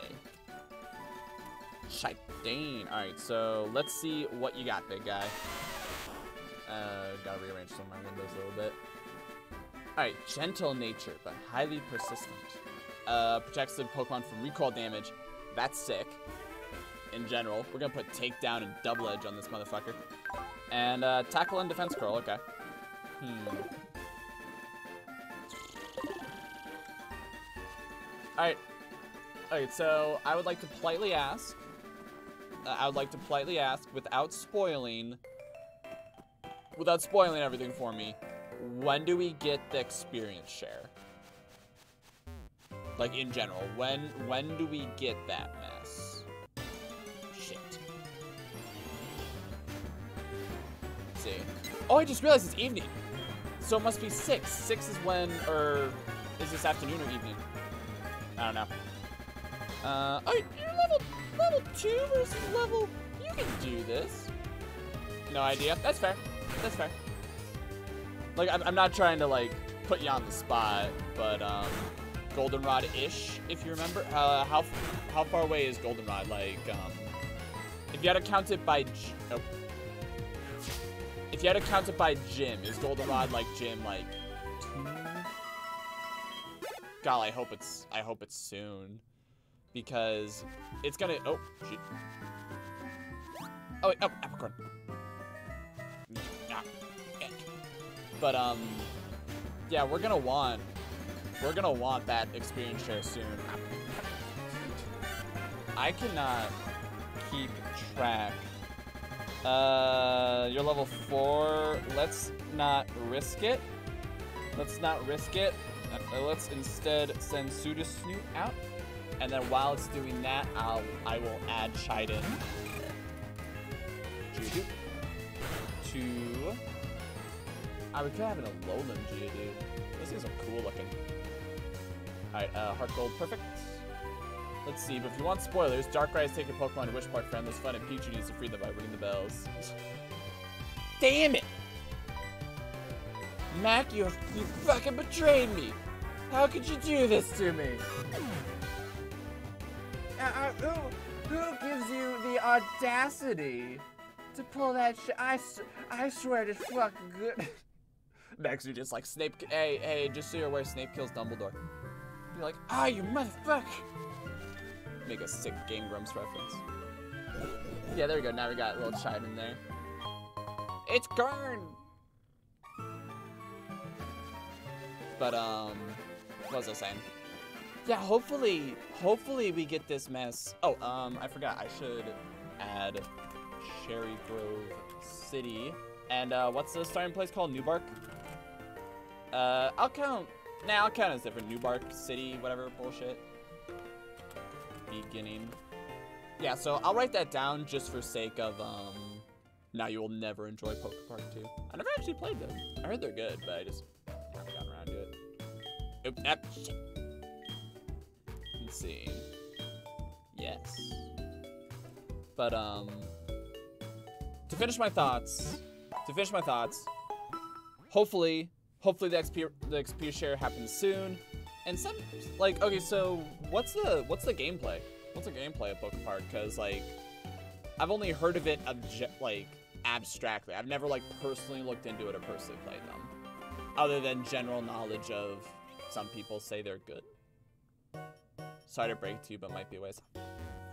Chidane. Alright, so let's see what you got, big guy. Uh, gotta rearrange some of my windows a little bit. Alright, gentle nature, but highly persistent. Uh, protects the Pokemon from recoil damage. That's sick in general. We're gonna put takedown and double edge on this motherfucker. And uh, tackle and defense curl, okay. Hmm. Alright. Alright, so I would like to politely ask, uh, I would like to politely ask, without spoiling, without spoiling everything for me, when do we get the experience share? Like in general, when when do we get that Oh, I just realized it's evening. So it must be six. Six is when, or is this afternoon or evening? I don't know. Uh, oh, you're level level two versus level. You can do this. No idea. That's fair. That's fair. Like, I'm, I'm not trying to like put you on the spot, but um, Goldenrod-ish, if you remember. Uh, how how far away is Goldenrod? Like, um, if you had to count it by, oh. If you had to count it by gym, is Goldenrod like gym like two? God, I hope it's I hope it's soon, because it's gonna. Oh, shit. Oh wait, oh, apricorn. Ah. But um, yeah, we're gonna want we're gonna want that experience share soon. I cannot keep track. Uh, you're level four. Let's not risk it. Let's not risk it. Uh, let's instead send Sooty Snoot out. And then while it's doing that, I'll I will add Chiden. Geodude. To. I we could have an Alolan Geodude. Those things are cool looking. Alright, uh, Heart Gold, perfect. Let's see, but if you want spoilers, Darkrai's taking Pokemon to Wish Park friend. This fun and Pichu needs to free them by ringing the bells. Damn it! Mac, you, you fucking betrayed me! How could you do this to me? Uh, uh, who, who gives you the audacity to pull that shit? I, I swear to fuck good. (laughs) Max, you just like Snape. Hey, hey, just so you're aware, Snape kills Dumbledore. Be like, ah, you motherfucker! Make a sick Game Grumps reference. Yeah, there we go. Now we got a little chime in there. It's Gurn! But, um, what was I saying? Yeah, hopefully, hopefully we get this mess. Oh, um, I forgot. I should add Cherry Grove City. And, uh, what's the starting place called? Newbark? Uh, I'll count, nah, I'll count as different. Newbark City, whatever bullshit. Beginning. Yeah, so I'll write that down just for sake of, um, now you will never enjoy Poker Park 2. I never actually played them. I heard they're good, but I just haven't gotten around to it. Oop, shit. Let's see. Yes. But, um, to finish my thoughts, to finish my thoughts, hopefully, hopefully the XP, the XP share happens soon. And some, like, okay, so what's the, what's the gameplay? What's the gameplay of Poke Park? Because, like, I've only heard of it, obje- like, abstractly. I've never, like, personally looked into it or personally played them. Other than general knowledge of some people say they're good. Sorry to break it to you, but might be a waste.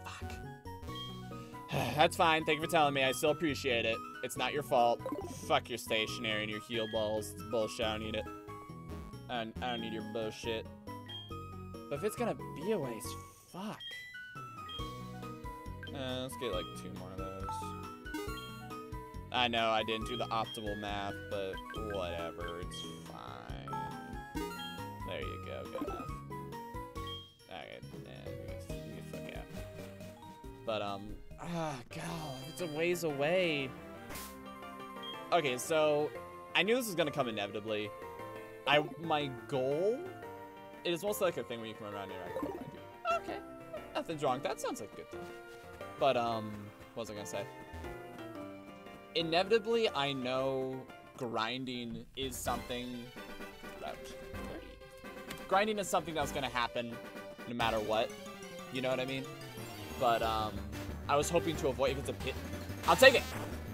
Fuck. (sighs) That's fine. Thank you for telling me. I still appreciate it. It's not your fault. Fuck your stationery and your Heal Balls. It's bullshit. I don't need it. I I don't need your bullshit. But if it's gonna be a waste, fuck. Uh, let's get like two more of those. I know I didn't do the optimal math, but whatever. It's fine. There you go. Good enough. Alright, yeah, we fuck out. But, um, ah, God, it's a ways away. Okay, so I knew this was gonna come inevitably. I my goal it is mostly like a thing where you can run around and interact with. Okay, nothing's wrong. That sounds like a good thing. But um, what was I gonna say? Inevitably, I know grinding is something. Grinding is something that's gonna happen no matter what. You know what I mean? But um, I was hoping to avoid if it's a pit. I'll take it.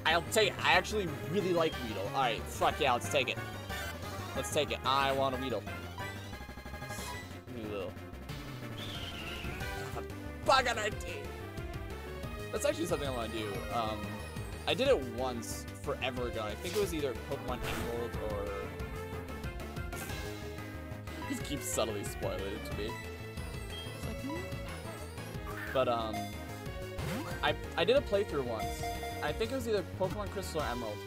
I'll take it. I actually really like Weedle. All right, fuck yeah, let's take it. Let's take it. I want a. Weedle. Our team. That's actually something I want to do. Um, I did it once forever ago. I think it was either Pokemon Emerald or. (laughs) Just keep subtly spoiling it to me. But um, I I did a playthrough once. I think it was either Pokemon Crystal or Emerald.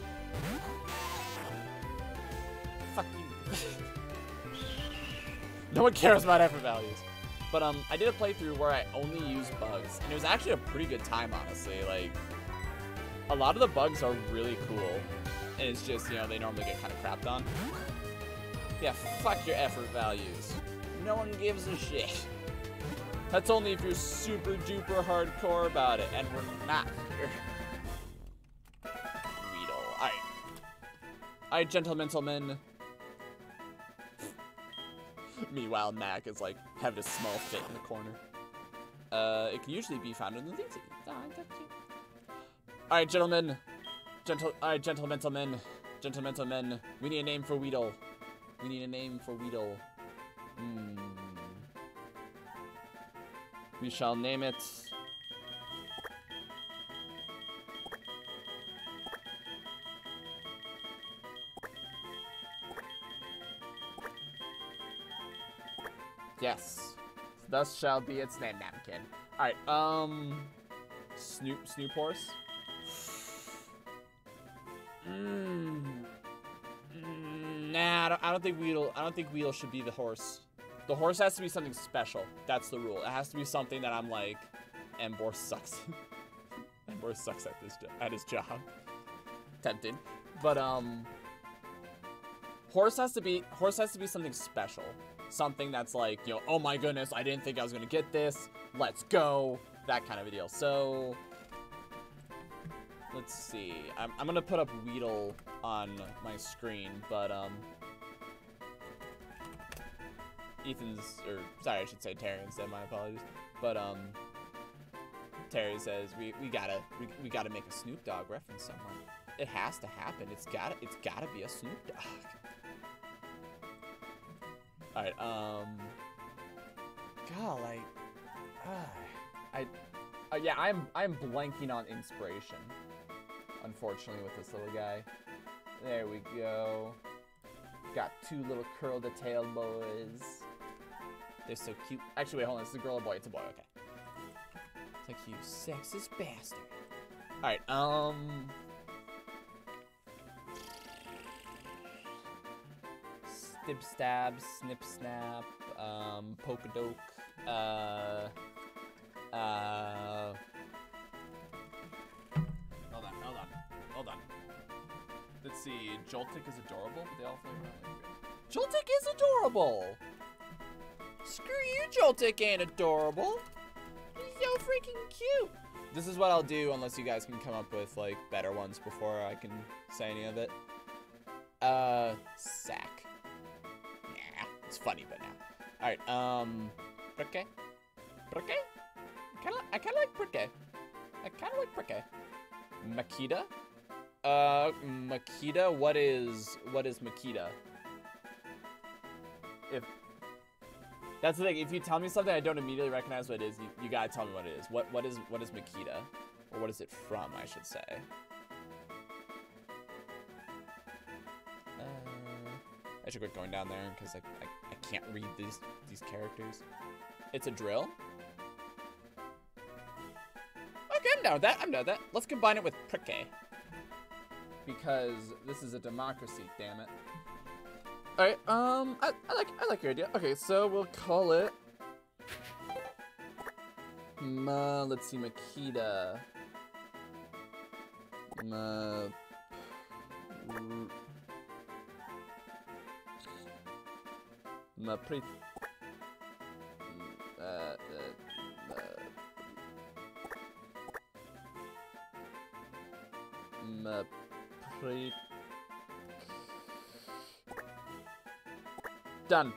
Fuck you. (laughs) no one cares about effort values. But um, I did a playthrough where I only used bugs, and it was actually a pretty good time, honestly. Like, a lot of the bugs are really cool, and it's just you know they normally get kind of crapped on. Yeah, fuck your effort values. No one gives a shit. That's only if you're super duper hardcore about it, and we're not here. Weedle. Alright. Alright, gentlemen, gentlemen. Meanwhile, Mac is like having a small fit in the corner. Uh, it can usually be found in the leafy. Alright, gentlemen. Gentle alright. Gentlemen, gentlemen. We need a name for Weedle. We need a name for Weedle. Hmm. We shall name it. Yes. Thus shall be its name, Napkin. Alright, um... Snoop, Snoop Horse? Mmm... Nah, I don't, I don't think Weedle. I don't think Weedle should be the horse. The horse has to be something special. That's the rule. It has to be something that I'm like, Ember sucks. (laughs) Ember sucks at this at his job. Tempting, but um, horse has to be horse has to be something special. Something that's like, you know, oh my goodness, I didn't think I was gonna get this. Let's go. That kind of a deal. So let's see. I'm, I'm gonna put up Weedle on my screen, but um Ethan's or sorry, I should say Terry instead, my apologies. But um Terry says we, we gotta we, we gotta make a Snoop Dogg reference somewhere. It has to happen. It's gotta it's gotta be a Snoop Dogg. Alright, um God, like uh, I uh, yeah, I'm I'm blanking on inspiration. Unfortunately with this little guy. There we go. Got two little curl the tail boys. They're so cute. Actually, wait, hold on. It's a girl or boy? It's a boy. Okay. It's like you sexist bastard. All right. Um. Stib stab, snip snap, um, poke uh, uh. Hold on, hold on, hold on. Let's see. Joltik is adorable. but They all around like Joltik is adorable. Screw you, Joltik ain't adorable. He's so freaking cute. This is what I'll do unless you guys can come up with like better ones before I can say any of it. Uh, sack. It's funny, but now. All right. Um, Prickay. Prickay. Kind of. I kind of like Prickay. I kind of like Prickay. Makita. Uh, Makita. What is what is Makita? If that's the thing. If you tell me something I don't immediately recognize what it is, you, you gotta tell me what it is. What what is what is Makita, or what is it from? I should say. Uh, I should quit going down there because I I can't read these these characters. It's a drill. Okay, I'm down with that. I'm down with that. Let's combine it with Prickay. Because this is a democracy, damn it. Alright, um, I, I like I like your idea. Okay, so we'll call it. Ma, let's see, Makita. Ma. Ma pre. Uh, uh, uh, pre. Done.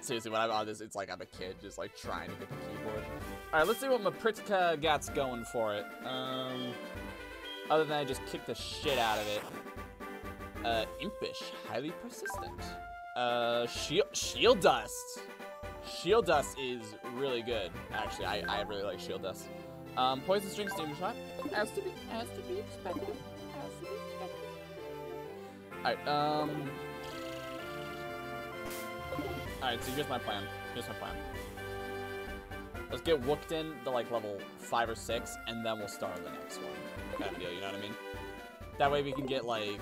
Seriously, when I'm on this, it's like I'm a kid just like trying to get the keyboard. Alright, let's see what Mapritka got's going for it. Um, other than I just kick the shit out of it. Uh, Impish, highly persistent. Uh, Shield, shield Dust. Shield Dust is really good. Actually, I, I really like Shield Dust. Um, Poison Sting, String Shot. Has to be, has to be expected. Has to be expected. Alright, um... Alright, so here's my plan. Here's my plan. Let's get Wookden to like level 5 or 6, and then we'll start on the next one. Kind of deal, you know what I mean? That way we can get like...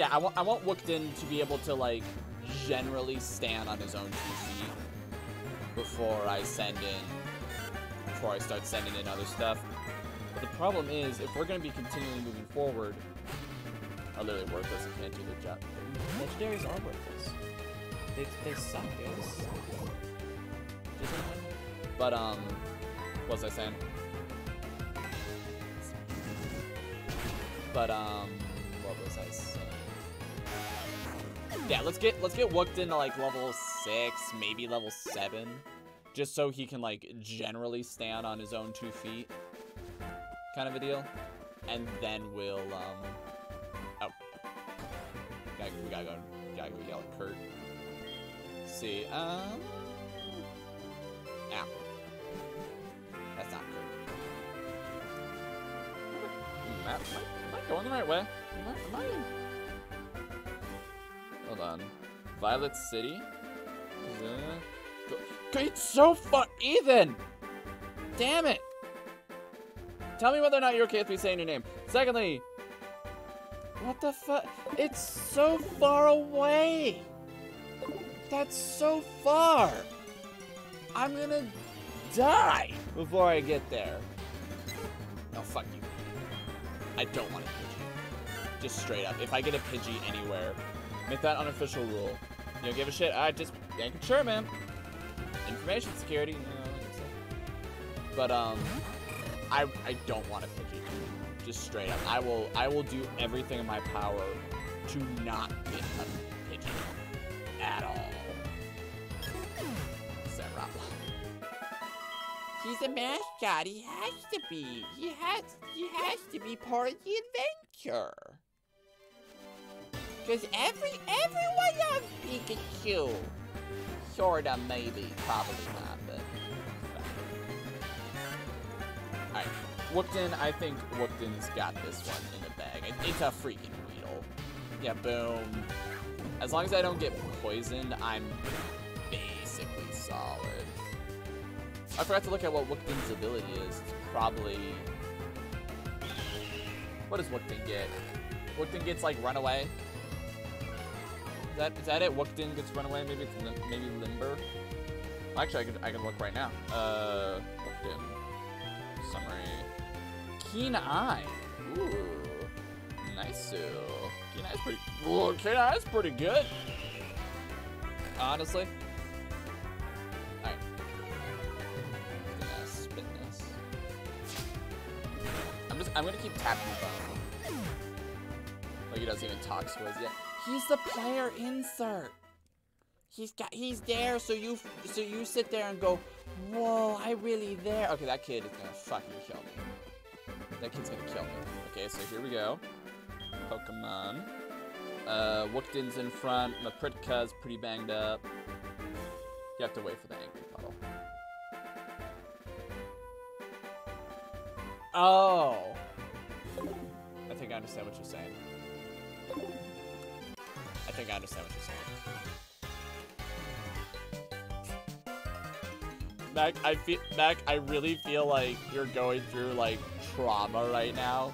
Yeah, I want, I want Wookden to be able to like generally stand on his own two feet before I send in, before I start sending in other stuff. But the problem is, if we're going to be continually moving forward, are literally worthless and can't do the job. Legendaries are worthless. They, they suck, guys. But, um, what was I saying? But, um, what was I saying? Yeah, let's get, let's get Wookden to, like, level 6, maybe level 7. Just so he can, like, generally stand on his own two feet. Kind of a deal. And then we'll, um... Oh. we gotta go, gotta go yell at Kurt see. Um. Ow. That's not good. Am I, am I going the right way? Am I, am I... Hold on. Violet City? It's so far. Ethan! Damn it! Tell me whether or not you're okay with me saying your name. Secondly, what the fuck? It's so far away! That's so far. I'm gonna die before I get there. Oh, fuck you. I don't want Pidgey. Just straight up. If I get a Pidgey anywhere, Make that unofficial rule. You don't give a shit. I just making sure, man. Information security. You know, but um, I I don't want a Pidgey. Just straight up. I will I will do everything in my power to not get a Pidgey at all. He's a mascot. He has to be. He has. He has to be part of the adventure. Cause every everyone loves Pikachu. Sorta, maybe, probably not, but. Alright. Wookden, I think Wookden's got this one in the bag. It- It's a freaking Weedle. Yeah, boom. As long as I don't get poisoned, I'm basically solid. I forgot to look at what Wookden's ability is. It's probably... What does Wookden get? Wookden gets, like, Runaway? Is that, is that it? Wookden gets Runaway? Maybe it's lim maybe Limber? Actually, I can, I can look right now. Uh, Wookden. Summary. Keen Eye. Ooh. Nice. Keen Eye's pretty. Ooh, Keen Eye's pretty good. Honestly. Spin this. I'm just. I'm gonna keep tapping. Like he doesn't even talk to us yet. He's the player insert. He's got. He's there, so you. So you sit there and go, "Whoa, I really there." Okay, that kid is gonna fucking kill me. That kid's gonna kill me. Okay, so here we go. Pokemon. Uh, Wookden's in front. Mapritka's pretty banged up. You have to wait for the angry puddle. Oh. I think I understand what you're saying. I think I understand what you're saying. Mac, I feel Mac, I really feel like you're going through like trauma right now.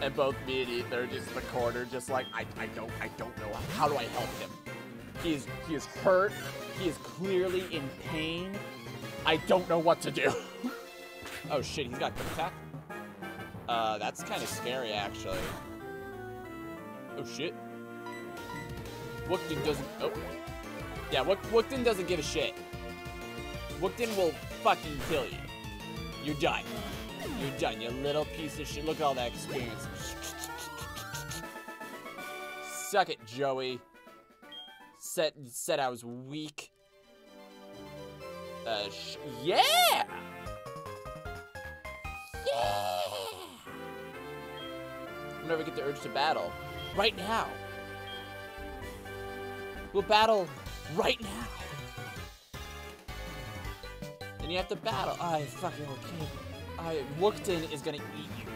And both me and Ethan are just in the corner, just like I, I don't I don't know how do I help him. He is he is hurt. He is clearly in pain. I don't know what to do. (laughs) oh shit, he's got quick attack. Uh, that's kind of scary actually. Oh shit. Wookden doesn't. Oh. Yeah, Wook, Wookden doesn't give a shit. Wookden will fucking kill you. You're done. You're done, you little piece of shit. Look at all that experience. Suck it, Joey. Said said I was weak. Uh, yeah. Yeah. Whenever get the urge to battle, right now. We'll battle right now. Then you have to battle. I fucking okay. I Wookden is gonna eat you.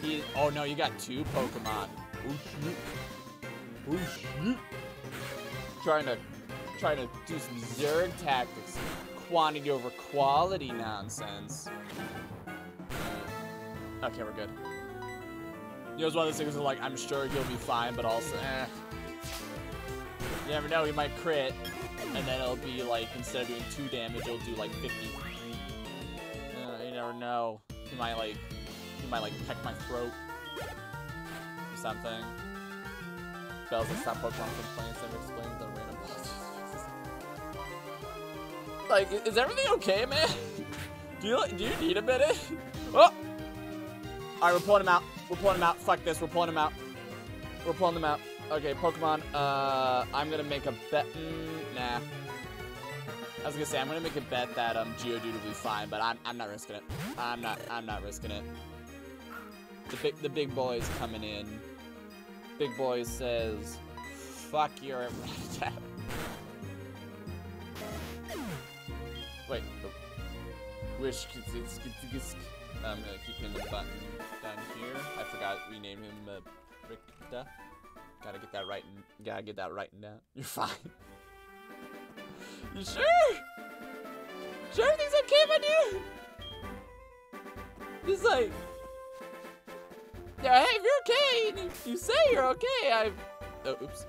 He. Oh no, you got two Pokemon. Oh shit. Oh shit. Trying to, trying to do some Zerg tactics, quantity over quality nonsense. Okay, we're good. You know, it's one of those things where, like, I'm sure he'll be fine, but also, eh. You never know, he might crit, and then it'll be like, instead of doing 2 damage, it'll do like 50. Uh, you never know. He might like, he might like peck my throat. Or something. Bells that stop Pokemon complaints never explains the random Like, is everything okay, man? (laughs) do you do you need a minute? (laughs) Oh! Alright, we're pulling him out. We're pulling him out. Fuck this, we're pulling him out. We're pulling him out. Okay, Pokemon, uh, I'm gonna make a bet. Mm, nah. I was gonna say I'm gonna make a bet that um Geodude will be fine, but I'm I'm not risking it. I'm not I'm not risking it. The big the big boy's coming in. Big boy says, "Fuck your Wait. oh. Wish. I'm gonna keep hitting the button down here. I forgot we named him uh, Ricta. Gotta get that right. And, gotta get that right down. (laughs) You're fine. You sure? Sure everything's okay, my dude? Just like, yeah, hey, if you're okay, and you say you're okay, I. Oh, oops.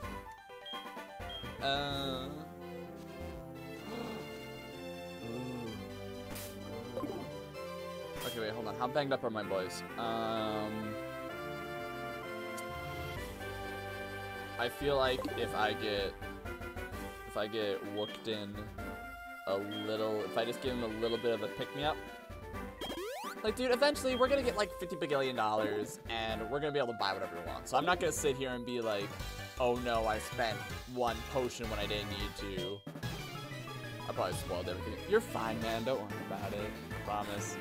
Uh. (gasps) Okay, wait, hold on. How banged up are my boys? Um. I feel like if I get if I get Wookden a little, if I just give him a little bit of a pick me up, like, dude, eventually we're gonna get like 50 bagillion dollars and we're gonna be able to buy whatever we want. So I'm not gonna sit here and be like, oh no, I spent one potion when I didn't need to. I probably spoiled everything. You're fine, man. Don't worry about it. I Promise.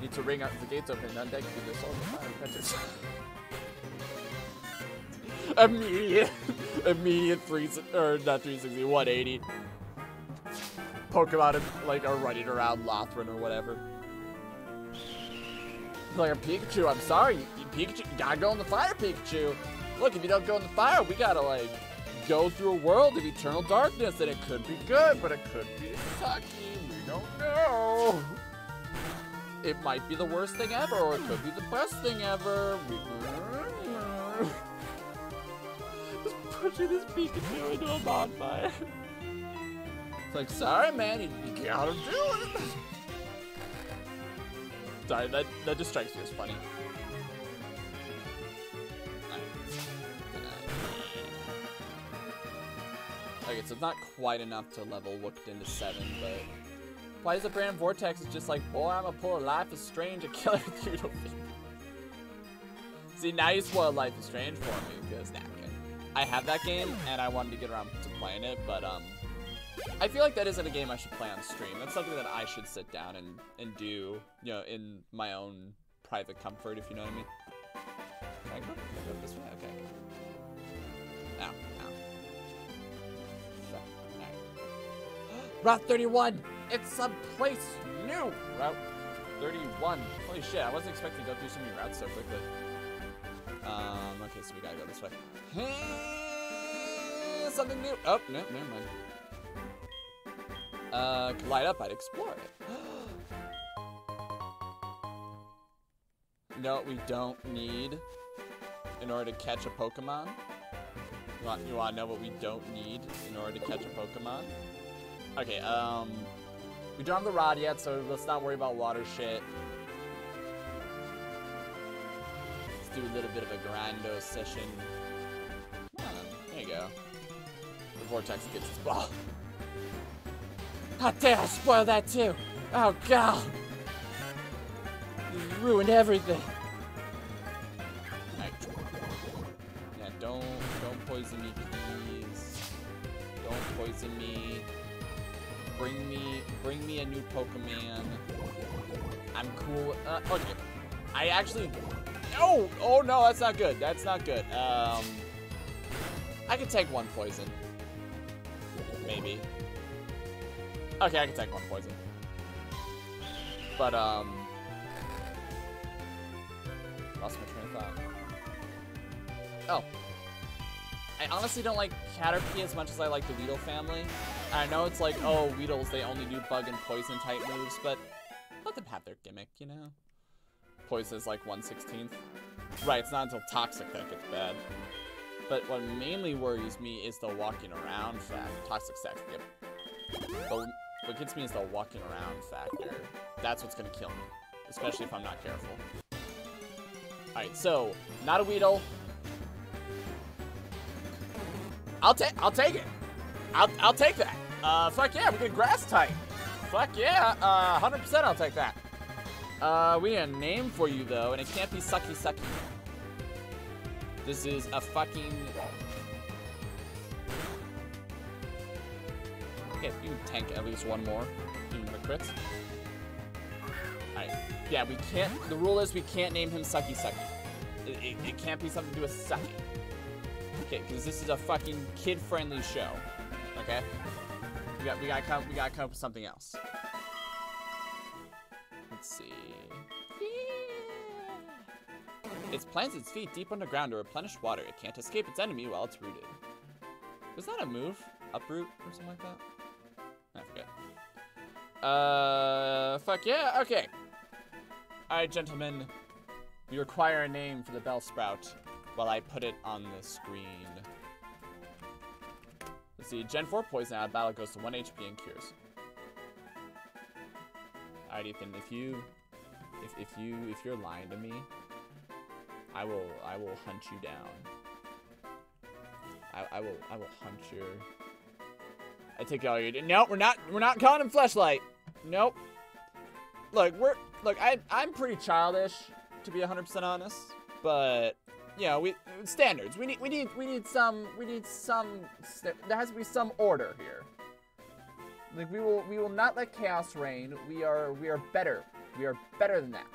Need to ring out the gates open and do this all the time. Immediate, (laughs) immediate three or not 360, 180. Pokemon like are running around Lothran or whatever. Like a Pikachu, I'm sorry, you, Pikachu, you gotta go in the fire, Pikachu. Look, if you don't go in the fire, we gotta like go through a world of eternal darkness, and it could be good, but it could be sucky. We don't know. It might be the worst thing ever, or it could be the best thing ever. We (laughs) pushing this Pikachu into a bonfire. It's like, sorry, man, you, you gotta do it. Sorry, that, that just strikes me as funny. Okay, so it's not quite enough to level Wookden to 7, but... Why is the brand Vortex is just like, boy, I'm a pull Life is Strange, a killer (laughs) you See, now you spoiled Life is Strange for me, because, nah, I have that game, and I wanted to get around to playing it, but, um... I feel like that isn't a game I should play on stream. That's something that I should sit down and, and do, you know, in my own private comfort, if you know what I mean. Can I go, can I go this way? Okay. Ow, ow. So, (gasps) Route 31! It's someplace new! Route 31. Holy shit, I wasn't expecting to go through so many routes so quickly. Um, okay, so we gotta go this way. Something new. Oh, no, never mind uh, light up, I'd explore it. (gasps) no, we don't need in order to catch a Pokemon. You want, you want to know what we don't need in order to catch a Pokemon? Okay, um, we don't have the rod yet, so let's not worry about water shit. Do a little bit of a grindo session. There you go. The Vortex gets its ball. How dare I spoil that too? Oh god! You ruined everything. Right. Yeah, don't don't poison me, please. Don't poison me. Bring me bring me a new Pokemon. I'm cool. Uh, okay. I actually. Oh! Oh no, that's not good. That's not good. Um, I could take one poison. Maybe. Okay, I can take one poison. But, um... Lost my train of thought. Oh. I honestly don't like Caterpie as much as I like the Weedle family. I know it's like, oh, Weedles, they only do bug and poison type moves, but let them have their gimmick, you know? Poison is like 1 16th. Right, it's not until Toxic that gets bad. But what mainly worries me is the walking around factor. Toxic stacks get... But what gets me is the walking around factor. That's what's gonna kill me, especially if I'm not careful. Alright, so, not a Weedle. I'll take I'll take it. I'll I'll take that. Uh fuck yeah, we get grass type. Fuck yeah, uh 100% I'll take that. Uh we need a name for you though, and it can't be Sucky Sucky. This is a fucking Okay, you can tank at least one more. Even the crits. Alright. Yeah, we can't... The rule is we can't name him Sucky Sucky. It, it, it can't be something to do with Sucky. Okay, because this is a fucking kid-friendly show. Okay? We got we gotta come we gotta come up with something else. Let's see. It plants its feet deep underground to replenish water. It can't escape its enemy while it's rooted. Was that a move? Uproot or something like that? I forget. Uh, fuck yeah, okay. Alright, gentlemen. We require a name for the Bellsprout while I put it on the screen. Let's see, Gen 4 poison out battle goes to 1 HP and cures. Alright, Ethan, if you if, if you if you're lying to me, I will I will hunt you down. I, I will I will hunt your. I take all your. No, we're not we're not calling him fleshlight. Nope. Look, we're look. I I'm pretty childish to be 100% honest, but you know we standards. We need we need we need some we need some. There has to be some order here. Like we will we will not let chaos reign. We are we are better. We are better than that.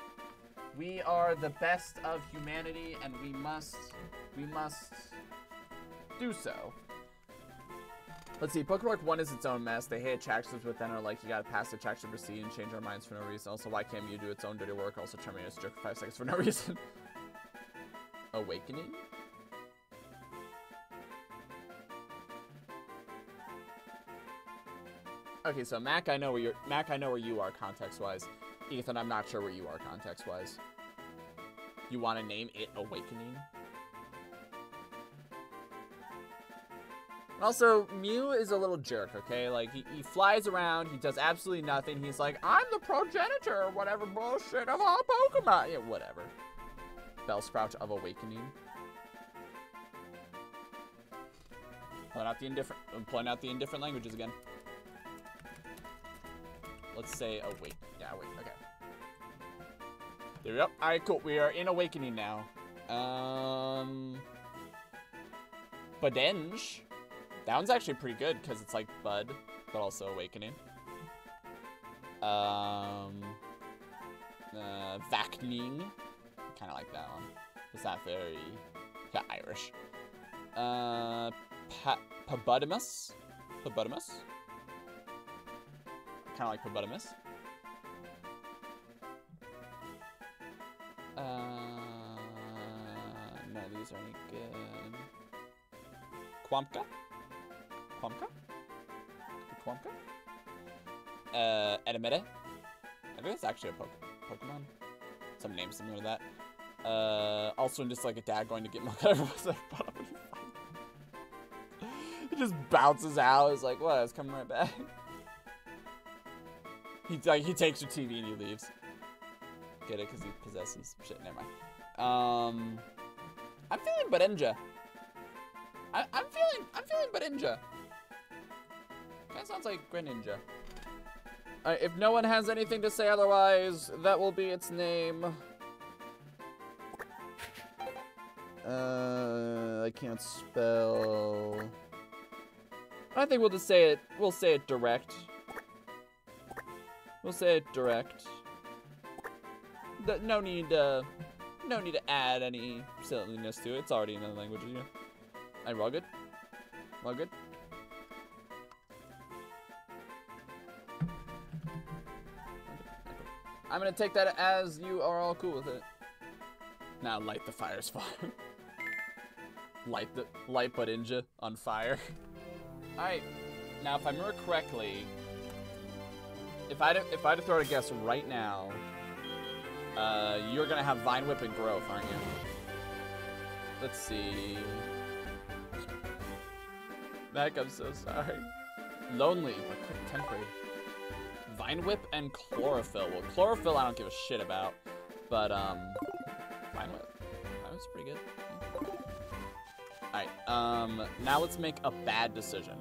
We are the best of humanity, and we must we must do so. Let's see, Pokemon 1 is its own mess. They hate attractions, but then are like, you gotta pass the attraction proceed and change our minds for no reason. Also, why can't you do its own dirty work? Also, terminate its jerk for 5 seconds for no (laughs) reason. Awakening? Okay, so Mac, I know where you're. Mac, I know where you are context-wise. Ethan, I'm not sure where you are context-wise. You want to name it Awakening? Also, Mew is a little jerk, okay? Like, he, he flies around, he does absolutely nothing. He's like, I'm the progenitor, or whatever bullshit of all Pokemon. Yeah, whatever. Bellsprout of Awakening. Point out the indifferent. Point out the indifferent languages again. Let's say awake. Yeah, wait. Okay. There we go. All right, cool. We are in Awakening now. Um, Badenge. That one's actually pretty good because it's like Bud, but also Awakening. Um, uh, Vakning. Kind of like that one. It's not very yeah, Irish. Uh, pa- Pabudimus. Pabudimus. Kind of like Pabudimus. Uh, of these are any good. Quamka? Quamka? Quamka? Uh, Edamete? I think that's actually a poke Pokemon. Some name similar to that. Uh, also just like a dad going to get (laughs) milk out of. He (laughs) just bounces out. It's like, what? It's coming right back. (laughs) He like he takes your TV and he leaves. Get it? Because he possesses shit. Never mind. Um, I'm feeling Badinja. I, I'm feeling I'm feeling. Kind of sounds like Greninja. Uh, if no one has anything to say otherwise, that will be its name. Uh, I can't spell. I think we'll just say it. We'll say it direct. We'll say it direct. No need. Uh, no need to add any silliness to it. It's already in the language. You know. I rugged. Rugged. I'm gonna take that as you are all cool with it. Now light the fire's fire. (laughs) light the light but Badinja on fire. (laughs) Alright. Now if I remember correctly, if I if I had to throw out a guess right now, uh, you're gonna have Vine Whip and Growth, aren't you? Let's see. Mac, I'm so sorry. Lonely, but tempered. Vine Whip and Chlorophyll. Well, Chlorophyll I don't give a shit about, but um, Vine Whip. Vine Whip's pretty good. All right. Um, now let's make a bad decision.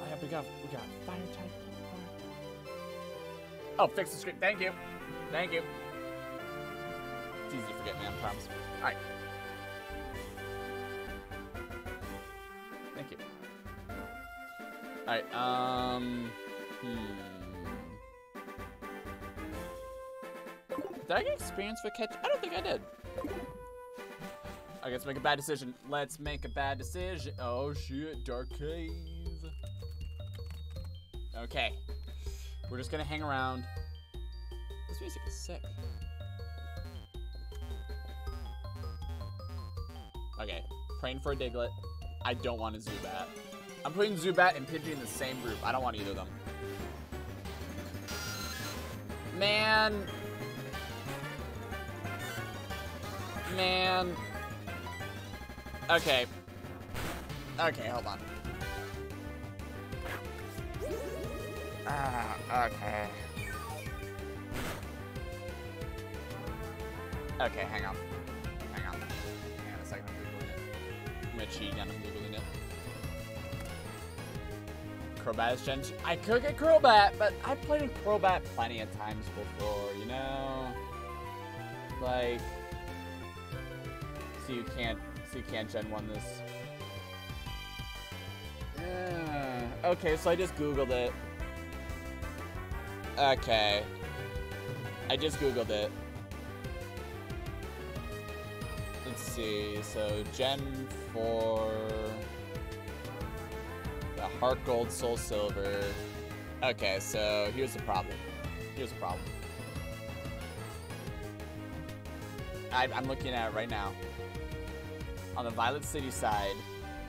Oh yeah, we got we got fire type. Oh, fix the screen. Thank you. Thank you. It's easy to forget, man. I promise. All right. Thank you. All right. Um. Hmm. Did I get experience for catch? I don't think I did. I guess make a bad decision. Let's make a bad decision. Oh shit, dark cave. Okay. We're just gonna hang around. This music is sick. Okay, praying for a Diglett. I don't want a Zubat. I'm putting Zubat and Pidgey in the same group. I don't want either of them. Man. Man. Okay. Okay, hold on. Ah, okay. Okay, hang on. Hang on. Hang on a second. I'm Googling it. I'm gonna cheating and I'm googling it. Crobat is Gen. I could get Crobat, but I've played with Crobat plenty of times before. You know, like, so you can't, so you can't Gen one this. Yeah. Okay, so I just googled it. Okay. I just googled it. Let's see. So Gen 4 the Heart Gold Soul Silver. Okay, so here's the problem. Here's the problem. I, I'm looking at it right now. On the Violet City side,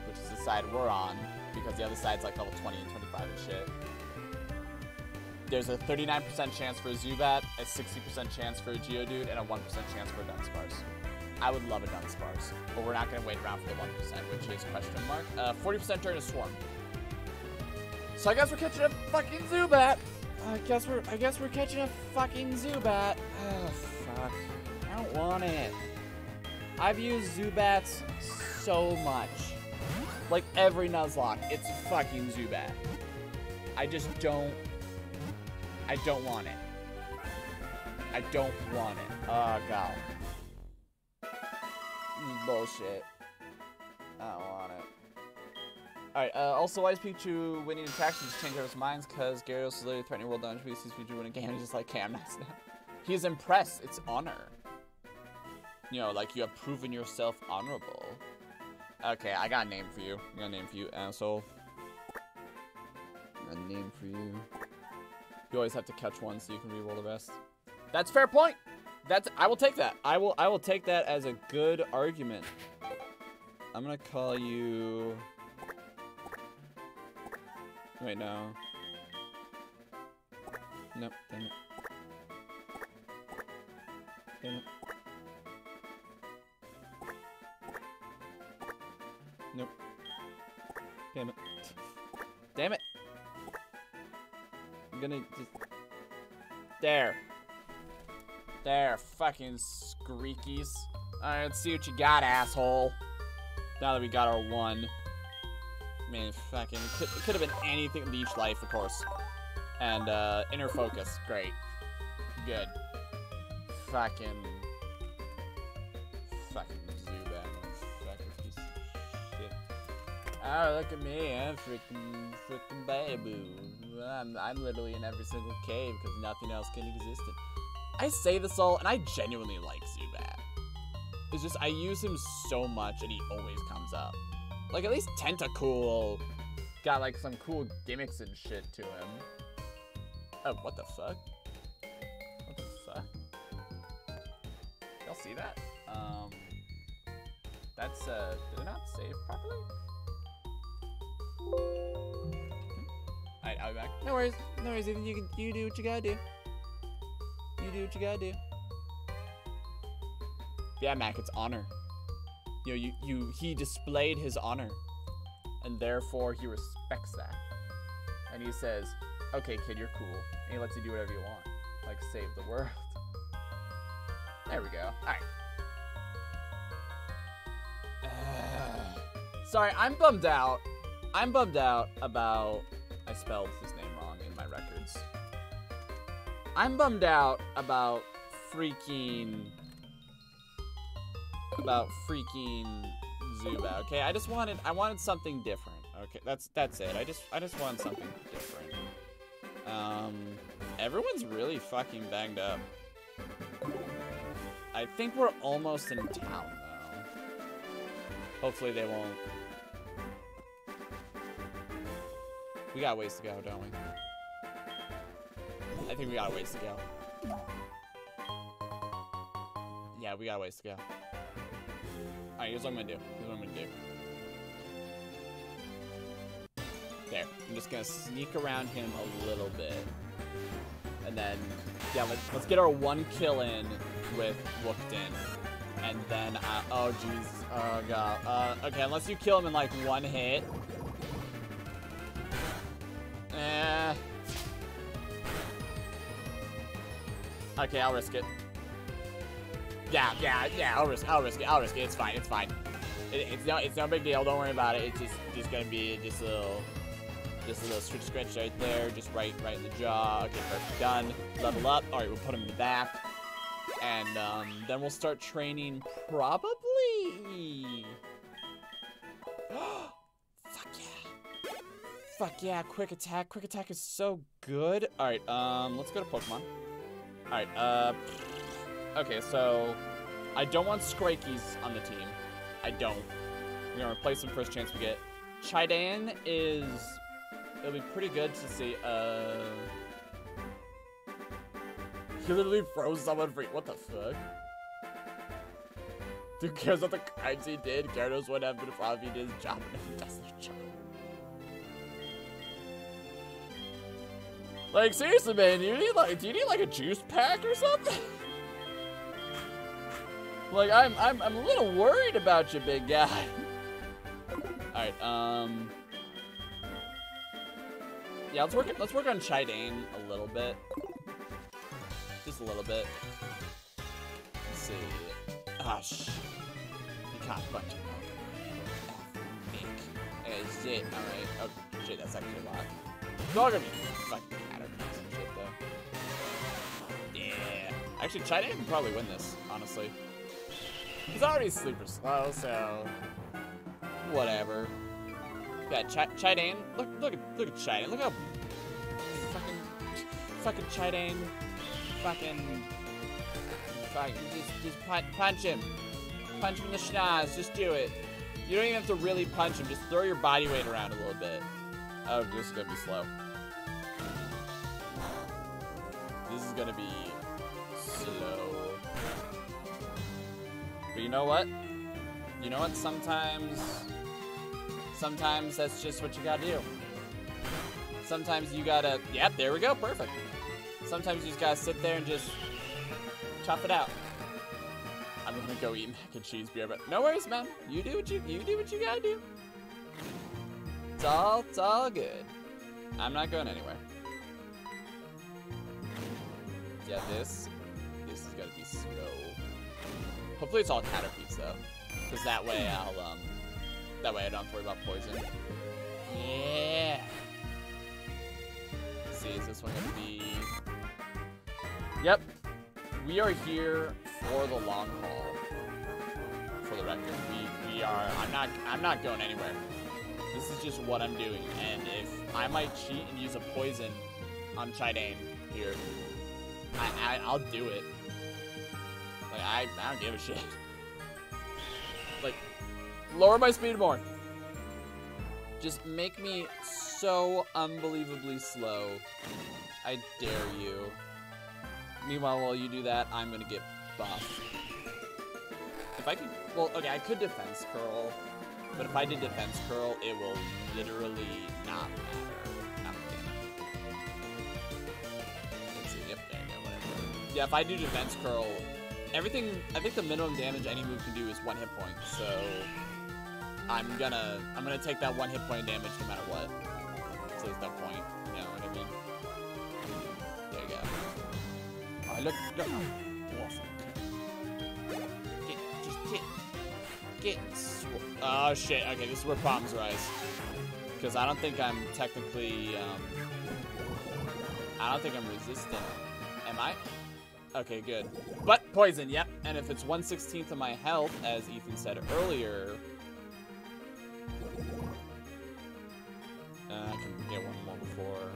which is the side we're on, because the other side's like level 20 and 25 and shit. There's a 39% chance for a Zubat, a 60% chance for a Geodude, and a 1% chance for a Dunsparce. I would love a Dunsparce, but we're not going to wait around for the 1%, which is question mark. Uh, 40% during a Swarm. So I guess we're catching a fucking Zubat. I guess we're I guess we're catching a fucking Zubat. Oh fuck. I don't want it. I've used Zubats so much. Like every Nuzlocke, it's fucking Zubat. I just don't I don't want it. I don't want it. Oh god. Bullshit. I don't want it. Alright, uh, also, why is Pikachu winning attacks and just change everyone's minds? Because Gyarados is literally threatening world damage, but he sees Pikachu win a game, he's just like, okay, I'm now. He's impressed. It's honor. You know, like, you have proven yourself honorable. Okay, I got a name for you. I got a name for you, asshole. I got a name for you. You always have to catch one so you can re-roll the rest. That's fair point. That's I will take that. I will I will take that as a good argument. I'm gonna call you. Wait, no. Nope, damn it. Damn it. Nope. Damn it. Damn it! Gonna just... There. There, fucking screekies. Alright, let's see what you got, asshole. Now that we got our one. Man, fucking, it could have been anything, Leech Life, of course. And, uh, Inner Focus, great. Good. Fucking... Fucking Oh, look at me, I'm freaking, freaking baboo. I'm, I'm literally in every single cave because nothing else can exist. I say this all, and I genuinely like Zubat. It's just, I use him so much, and he always comes up. Like, at least Tentacool got, like, some cool gimmicks and shit to him. Oh, what the fuck? What the fuck? Y'all see that? Um, that's, uh, did it not save properly? Alright, I'll be back. No worries, no worries, Ethan, you, can, you do what you gotta do. You do what you gotta do. Yeah, Mac, it's honor. You know, you, you, he displayed his honor. And therefore, he respects that. And he says, okay, kid, you're cool. And he lets you do whatever you want. Like, save the world. (laughs) There we go. Alright. (sighs) Sorry, I'm bummed out. I'm bummed out about... I spelled his name wrong in my records. I'm bummed out about freaking... About freaking Zubat, okay? I just wanted... I wanted something different. Okay, that's that's it. I just I just wanted something different. Um, everyone's really fucking banged up. I think we're almost in town, though. Hopefully they won't. We got ways to go, don't we? I think we got ways to go. Yeah, we got ways to go. Alright, here's what I'm gonna do. Here's what I'm gonna do. There. I'm just gonna sneak around him a little bit. And then, yeah, let's, let's get our one kill in with Wookden. And then, uh, oh jeez, oh god. Uh, okay, unless you kill him in like one hit. Eh. Okay, I'll risk it. Yeah, yeah, yeah. I'll risk. I'll risk it. I'll risk it. It's fine. It's fine. It, it's no. It's no big deal. Don't worry about it. It's just just gonna be just a little, just a little scratch scratch right there. Just right right in the jaw. Okay, perfect. Done. Level up. All right, we'll put him in the back, and um, then we'll start training. Probably. Fuck yeah, quick attack. Quick attack is so good. All right, um, let's go to Pokemon. All right, uh, okay, so I don't want Scrakies on the team. I don't. We're gonna replace him first chance we get. Chidan is, it'll be pretty good to see, uh, he literally froze someone free. What the fuck? Who cares what the crimes he did? Gyarados would have been if he did his job (laughs) and if Like seriously, man, do you need like do you need like a juice pack or something? (laughs) like I'm I'm I'm a little worried about you, big guy. (laughs) Alright, um Yeah, let's work let's work on Chidane a little bit. Just a little bit. Let's see. Ah sh you can't bunch of Is it alright? Oh shit, that's actually a lot. Dog of Actually, Chidane can probably win this, honestly. He's already super slow, so whatever. Yeah, Ch Chidane. Look, look look at Chidane. Look how fucking, fucking Chidane, fucking, fucking, just, just punch, punch him, punch him in the schnoz. Just do it. You don't even have to really punch him. Just throw your body weight around a little bit. Oh, this is gonna be slow. This is gonna be slow. But you know what? You know what? Sometimes, sometimes that's just what you gotta do. Sometimes you gotta, yep, there we go, perfect. Sometimes you just gotta sit there and just chop it out. I'm gonna go eat mac and cheese beer, but no worries, man. You do what you, you do what you gotta do. It's all, it's all good. I'm not going anywhere. Yeah, this Hopefully it's all Caterpies though, because that way I'll, um, that way I don't have to worry about poison. Yeah. Let's see, is this one gonna be? Yep. We are here for the long haul. For the record, we we are. I'm not. I'm not going anywhere. This is just what I'm doing, and if I might cheat and use a poison on Chidane here, I, I I'll do it. Like I I don't give a shit. Like lower my speed more. Just make me so unbelievably slow. I dare you. Meanwhile, while you do that, I'm gonna get buff. If I could, well, okay, I could defense curl, but if I did defense curl, it will literally not matter. Let's see, yep, there you go, whatever. Yeah, if I do defense curl, everything, I think the minimum damage any move can do is one hit point, so I'm gonna, I'm gonna take that one hit point damage no matter what. So there's no point, you know what I mean? There you go. Oh, look. Get, just get, get. Oh shit. Okay, this is where problems rise. Because I don't think I'm technically. Um, I don't think I'm resistant. Am I? Okay, good. But poison, yep. And if it's 1 16th of my health, as Ethan said earlier, uh, I can get one more before.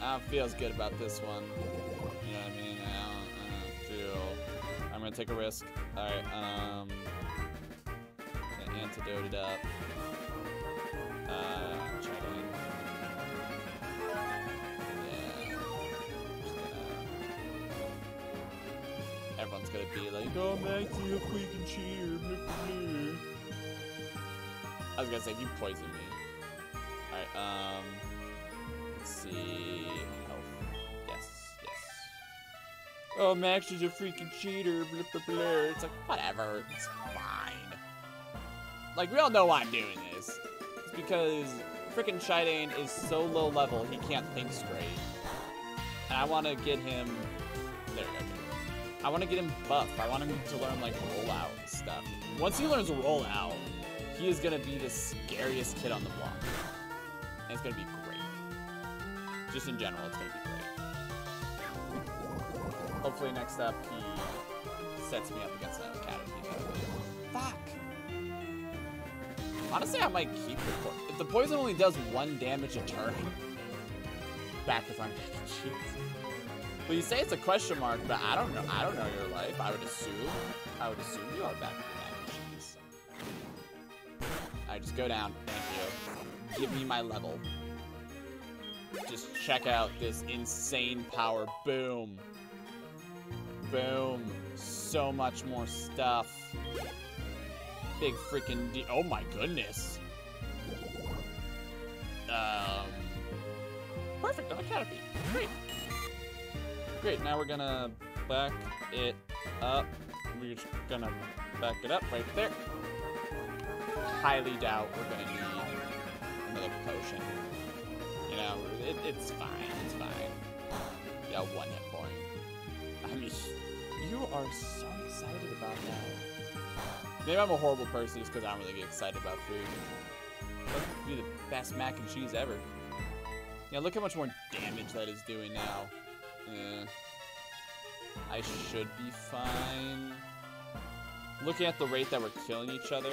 I don't feel as good about this one. You know what I mean? I don't, I don't feel. I'm gonna take a risk. Alright, um. Antidote it up. Everyone's gonna be like, oh, Maxie, a freaking cheater. blah, blah, blah." I was gonna say, you poisoned me. Alright, um. Let's see. Health. Yes, yes. Oh, Max is a freaking cheater. Blah, blah, blah. It's like, whatever. It's fine. Like, we all know why I'm doing this. Because freaking Chidane is so low level, he can't think straight. And I want to get him. There you go. I want to get him buff. I want him to learn like rollout stuff. Once he learns rollout, he is gonna be the scariest kid on the block. And it's gonna be great. Just in general, it's gonna be great. Hopefully next up he sets me up against an Honestly, I might keep the poison. If the poison only does one damage a turn, back if I'm cheats. Well, you say it's a question mark, but I don't know. I don't know your life. I would assume. I would assume you are back cheese. I just go down. Thank you. Give me my level. Just check out this insane power. Boom. Boom. So much more stuff. Big freaking D. Oh my goodness. Um. Perfect on canopy. Great. Great. Now we're gonna back it up. We're just gonna back it up right there. Highly doubt we're gonna need another potion. You know, it, it's fine. It's fine. Yeah, one hit point. I mean, you are so excited about that. Maybe I'm a horrible person just because I don't really get excited about food. Would be the best mac and cheese ever. Yeah, look how much more damage that is doing now. Eh. I should be fine. Looking at the rate that we're killing each other.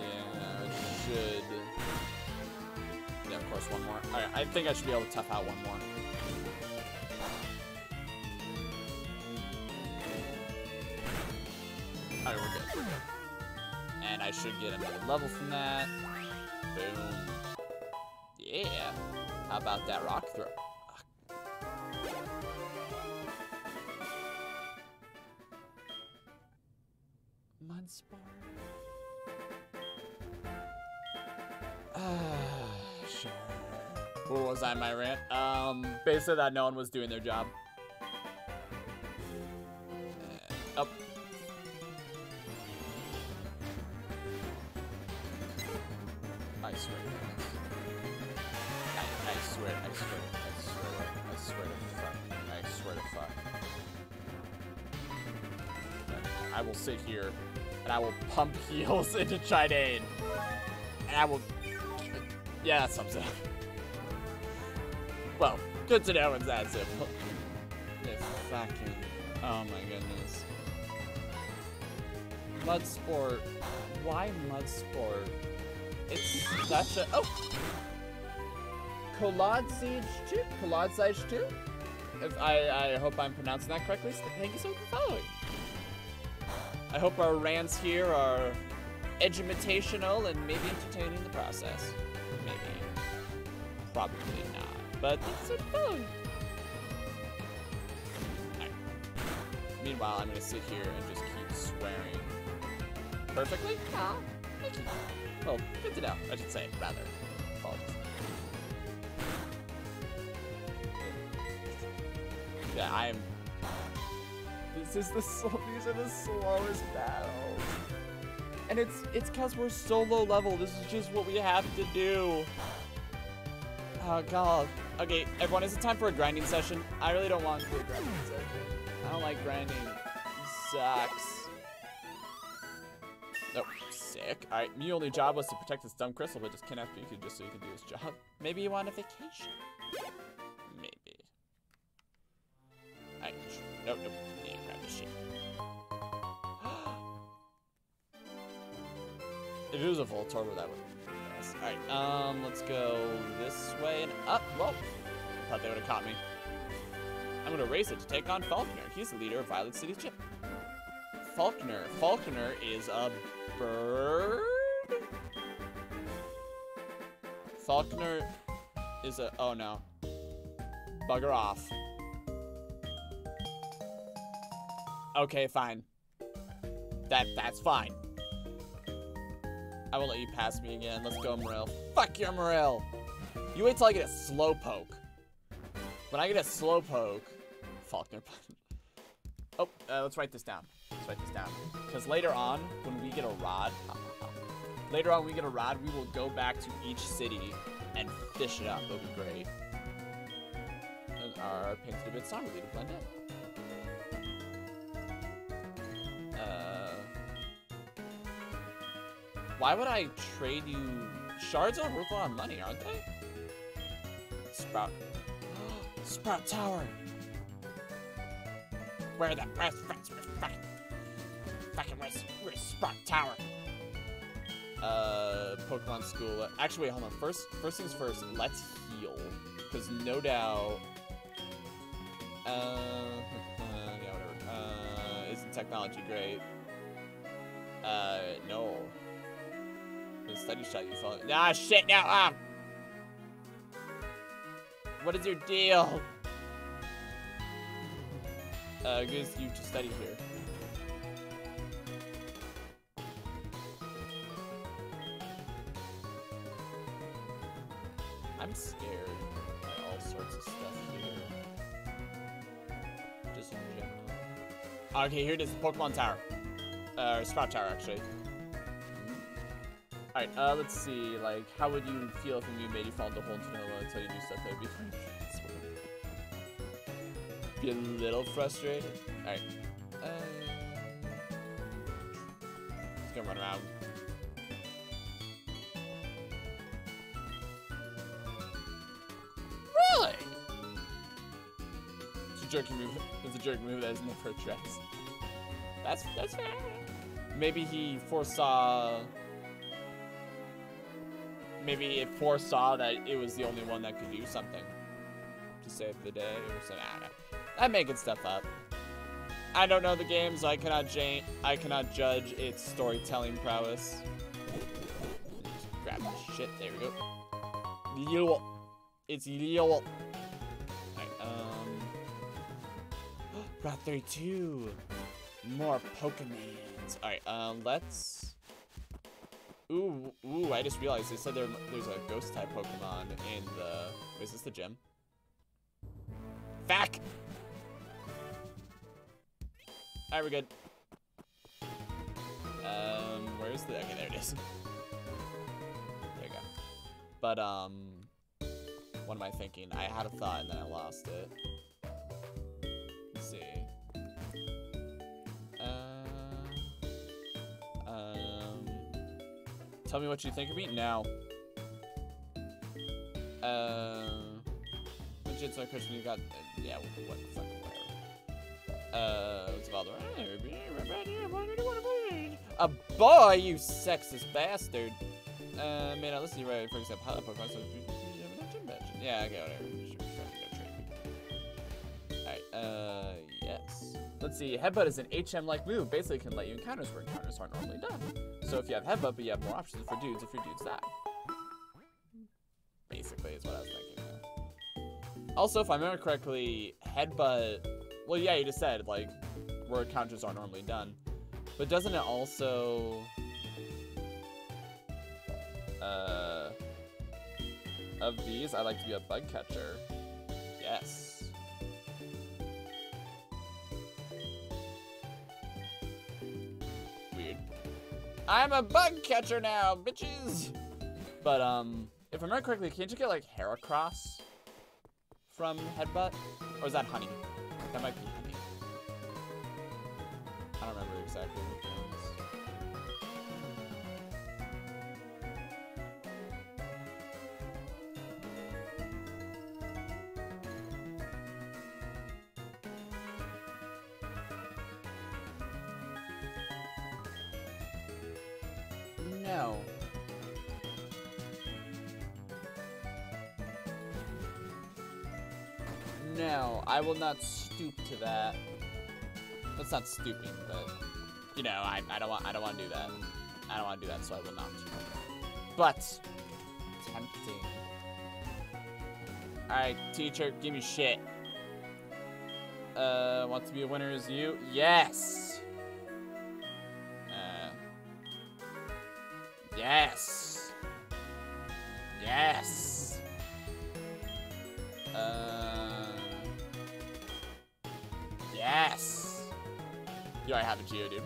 Yeah, it should. Yeah, of course, one more. Alright, I think I should be able to tough out one more. Alright, we're good. We're good. And I should get another level from that. Boom. Yeah. How about that rock throw? Mudsport. Ah, (sighs) sure. What was I, my rant? Um, basically that no one was doing their job. I will sit here and I will pump (laughs) heals into Chidane. And I will. Yeah, that sums it up. Well, good to know it's that simple. This fucking. Oh my goodness. Mudsport. Why Mudsport? It's such a. Oh! Collage Siege 2? Collage Siege 2? If I, I hope I'm pronouncing that correctly. Thank you so much for following. I hope our rants here are edumentational and maybe entertaining the process. Maybe. Probably not. But it's so fun. Alright. Meanwhile, I'm gonna sit here and just keep swearing. Perfectly? Aw, Well, good to know. I should say, rather. Apologies. Yeah, I am. This is the. (laughs) These are the slowest battles. And it's it's because we're so low level. This is just what we have to do. Oh god. Okay, everyone, is it time for a grinding session? I really don't want to do a grinding session. I don't like grinding. It sucks. Oh, sick. Alright, your only job was to protect this dumb crystal, but just kidnap Pikachu just so you can do his job. Maybe you want a vacation. Maybe. Alright, nope, nope. Shit. (gasps) if it was a Voltorb, that would yes. Alright, um, let's go this way and up. Whoa. Thought they would have caught me. I'm gonna race it to take on Falconer. He's the leader of Violet City Chip. Falconer. Falconer is a bird? Falconer is a. Oh no. Bugger off. Okay, fine. That that's fine. I will let you pass me again. Let's go, Morel. Fuck your Morel. You wait till I get a Slowpoke. When I get a slow poke, Falkner. oh, uh, let's write this down. Let's write this down. Because later on, when we get a rod, later on, when we get a rod, we will go back to each city and fish it up. It'll be great. And our painted a bit somberly to blend in. Uh, why would I trade you? Shards are worth a lot of money, aren't they? Sprout. (gasps) Sprout Tower. Where the where's where's fucking fucking where's where's Sprout Tower? Uh, Pokemon School. Actually, wait, hold on. First, first things first. Let's heal, because no doubt. Uh, technology great? Uh, no. The study shot you follow. Ah, shit! Now, ah. What is your deal? Uh, good you study here. Okay, here it is, Pokemon Tower. Uh, or Sprout Tower, actually. Alright, uh, let's see, like, how would you feel if you made you fall into a hole into Nova until you do stuff that would be fun? Be a little frustrated. Alright. Uh, just gonna run around. Really? It's a jerky move. A jerky move that is never addressed. That's that's fair. Maybe he foresaw. Maybe it foresaw that it was the only one that could do something to save the day, or something. I don't know. I'm making stuff up. I don't know the game, so I cannot ja- I cannot judge its storytelling prowess. Just grab the shit. There we go. Yo. It's yo. Route 32. More Pokemons. Alright, um, let's. Ooh, ooh, I just realized they said there, there's a ghost type Pokemon in the. Is this the gym? Fack! Alright, we're good. Um, where's the. Okay, there it is. There you go. But, um. What am I thinking? I had a thought and then I lost it. Tell me what you think of me now. Uh, legit, my question you got. Uh, yeah, what the fuck. Uh, it's about a boy, you sexist bastard. Uh, may not listen to you right, for example, how the Pokemon so yeah, okay, whatever. Alright, uh, yes. Let's see, Headbutt is an HM-like move. Basically, can let you encounters where encounters aren't normally done. So if you have Headbutt, but you have more options for dudes if your dudes die. Basically, is what I was thinking. Also, if I remember correctly, Headbutt... Well, yeah, you just said, like, where counters aren't normally done. But doesn't it also... Uh of these, I like to be a bug catcher. Yes. I'm a bug catcher now, bitches! But, um, if I remember correctly, can't you get, like, Heracross from Headbutt? Or is that Honey? That might be Honey. I don't remember exactly I will not stoop to that. That's not stooping, but you know, I, I don't want I don't want to do that. I don't want to do that, so I will not. But tempting. All right, teacher, give me shit. Uh, want to be a winner is you? Yes. Uh, yes. Yes.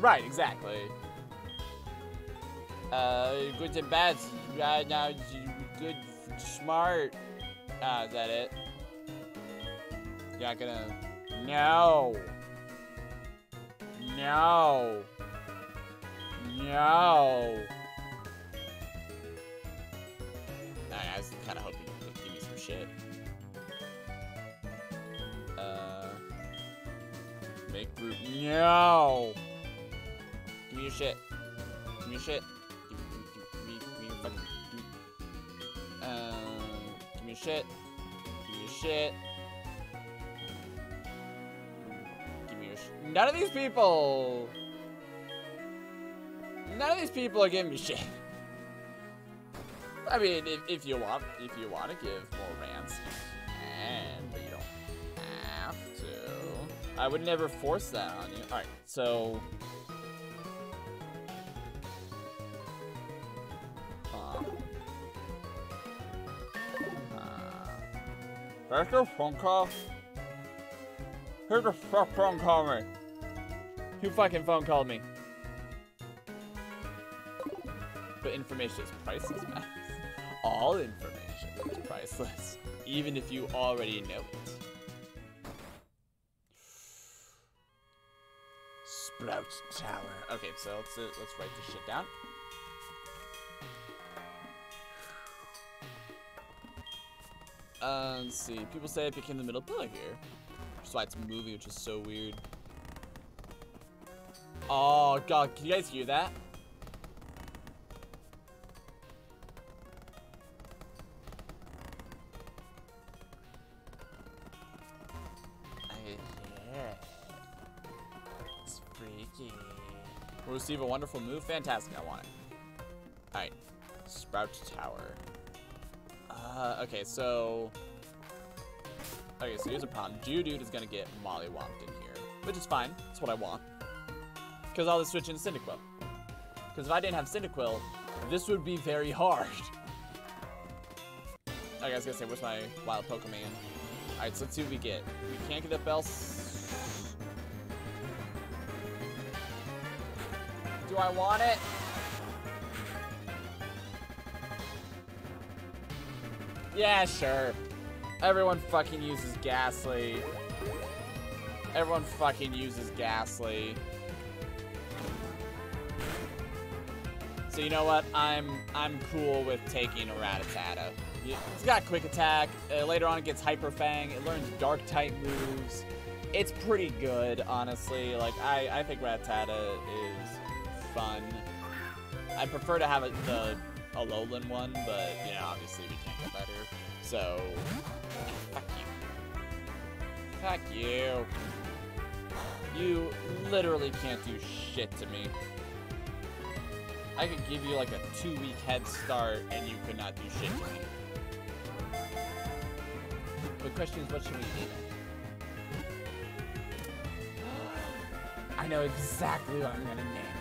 Right, exactly. Uh, good and bad. Uh, now, good, smart. Ah, is that it? You're not gonna. No. No. No. I was kind of hoping you could give me some shit. Uh. Make group. No. Give me your shit. Give me your shit. Give me, give me, give me your fucking. Give me, uh, give me your shit. Give me your shit. Give me your sh- None of these people. None of these people are giving me shit. I mean, if, if you want, if you want to give more rants, can, but you don't have to. I would never force that on you. All right, so. That's a phone call. Who the fuck phone call me? Who fucking phone called me? But information is priceless, man. (laughs) All information is priceless, even if you already know it. Sprout Tower. Okay, so let's uh, let's write this shit down. Uh, let's see. People say I became the middle pillar here. That's why it's moving, which is so weird. Oh god, can you guys hear that? We'll receive a wonderful move. Fantastic, I want it. Alright. Sprout Tower. Uh, okay, so... Okay, so here's a problem. Geodude is gonna get mollywopped in here. Which is fine. That's what I want. Because I'll just switch into Cyndaquil. Because if I didn't have Cyndaquil, this would be very hard. Okay, I was gonna say, where's my wild Pokemon? Alright, so let's see what we get. We can't get up else. Do I want it? Yeah, sure. Everyone fucking uses Gastly. Everyone fucking uses Gastly. So you know what? I'm I'm cool with taking a Rattata. It's got quick attack. Uh, later on, it gets Hyper Fang. It learns Dark type moves. It's pretty good, honestly. Like I I think Rattata is fun. I prefer to have it, the Alolan one, but know, obviously we can't get better. So fuck you. Fuck you. You literally can't do shit to me. I could give you like a two week head start and you could not do shit to me. The question is, what should we it? (gasps) I know exactly what I'm gonna name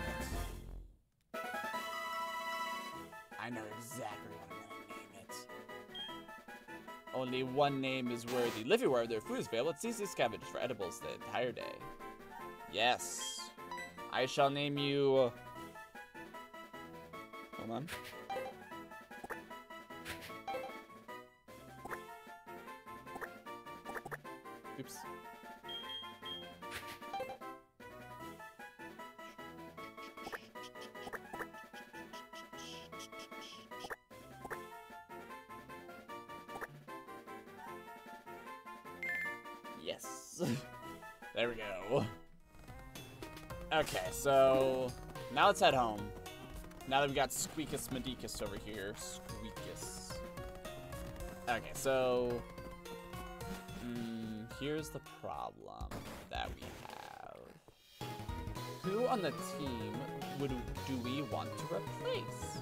I know exactly what I'm gonna name it. Only one name is worthy. Live where their food is available. It's easy to scavenge for edibles the entire day. Yes. I shall name you... Uh, hold on. Oops. There we go. Okay, so now let's head home. Now that we got Squeakus Medicus over here. Squeakus. Okay, so... Mm, here's the problem that we have. Who on the team would do we want to replace?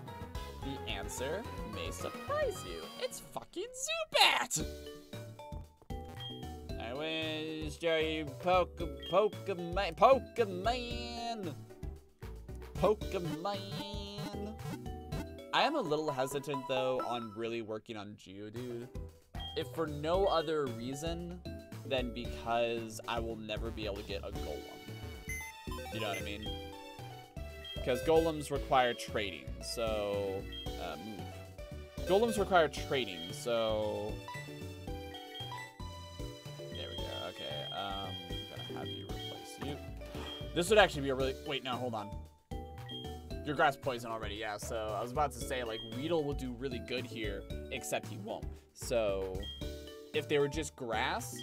The answer may surprise you. It's fucking Zubat! I Jerry Poke Pokemon Pokemon Pokemon. I am a little hesitant though on really working on Geodude. If for no other reason than because I will never be able to get a Golem. You know what I mean? because golems require trading. So, uh. Golems require trading. So, This would actually be a really wait. No, hold on. Your grass poison already, yeah. So I was about to say like Weedle will do really good here, except he won't. So if they were just grass,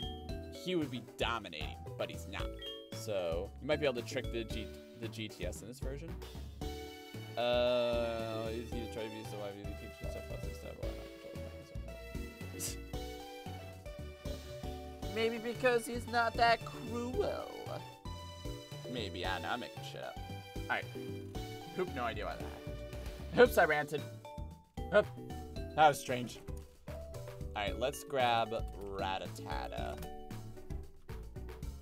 he would be dominating, but he's not. So you might be able to trick the G the GTS in this version. Uh, he try to be picture stuff plus this stuff or? Maybe because he's not that cruel. Maybe I know. I'm making shit up. All right. Hoop, no idea why that happened. Oops, I ranted. Hoop. That was strange. All right, let's grab Rattata.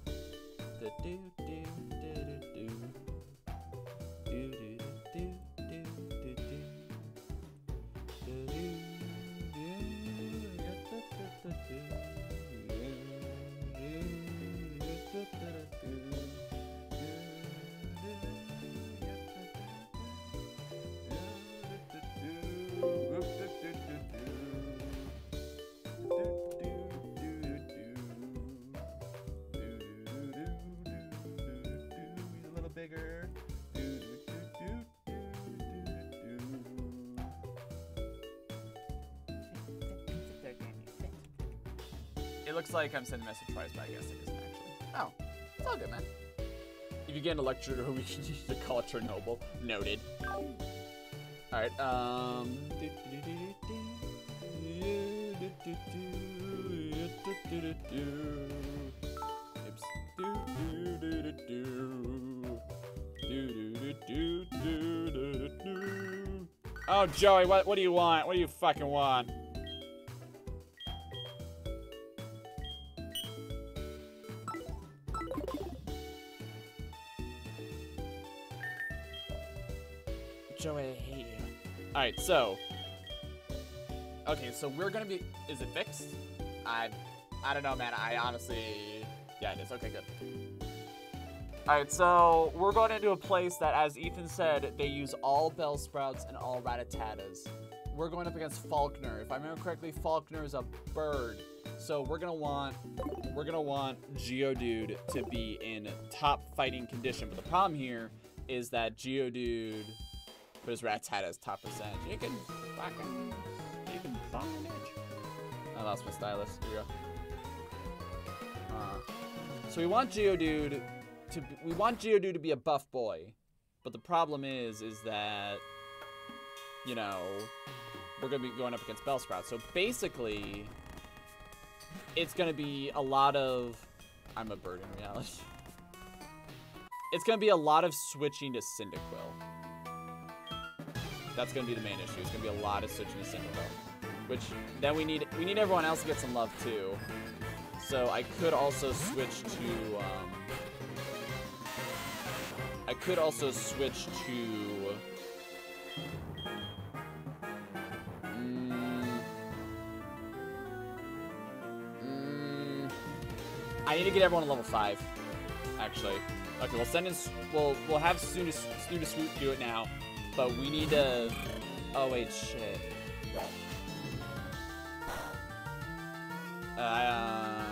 A looks like I'm sending a message twice, but I guess it isn't actually. Oh, it's all good, man. If you get an electric, we can use the call Chernobyl. Noted. Alright, um. Oops. Oh, Joey, what, what do you want? What do you fucking want? So. Okay, so we're gonna be. Is it fixed? I. I don't know, man. I honestly. Yeah, it is. Okay, good. Alright, so we're going into a place that, as Ethan said, they use all Bellsprouts and all Rattatatas. We're going up against Falkner. If I remember correctly, Falkner is a bird. So we're gonna want we're gonna want Geodude to be in top fighting condition. But the problem here is that Geodude but his Rattata is top percentage. You can fucking you can find it. I lost my stylus. Here go. Uh, so we want Geodude to be, we want Geodude to be a buff boy, but the problem is is that you know we're gonna be going up against Bellsprout. So basically, it's gonna be a lot of I'm a bird in reality. (laughs) It's gonna be a lot of switching to Cyndaquil. That's gonna be the main issue. It's gonna be a lot of switching to Cyndaquil. Which then we need we need everyone else to get some love too. So I could also switch to um, I could also switch to Mm, mm, I need to get everyone to level five. Actually, okay. We'll send in. We'll we'll have Swoop do it now, but we need to. Oh wait, shit. Uh,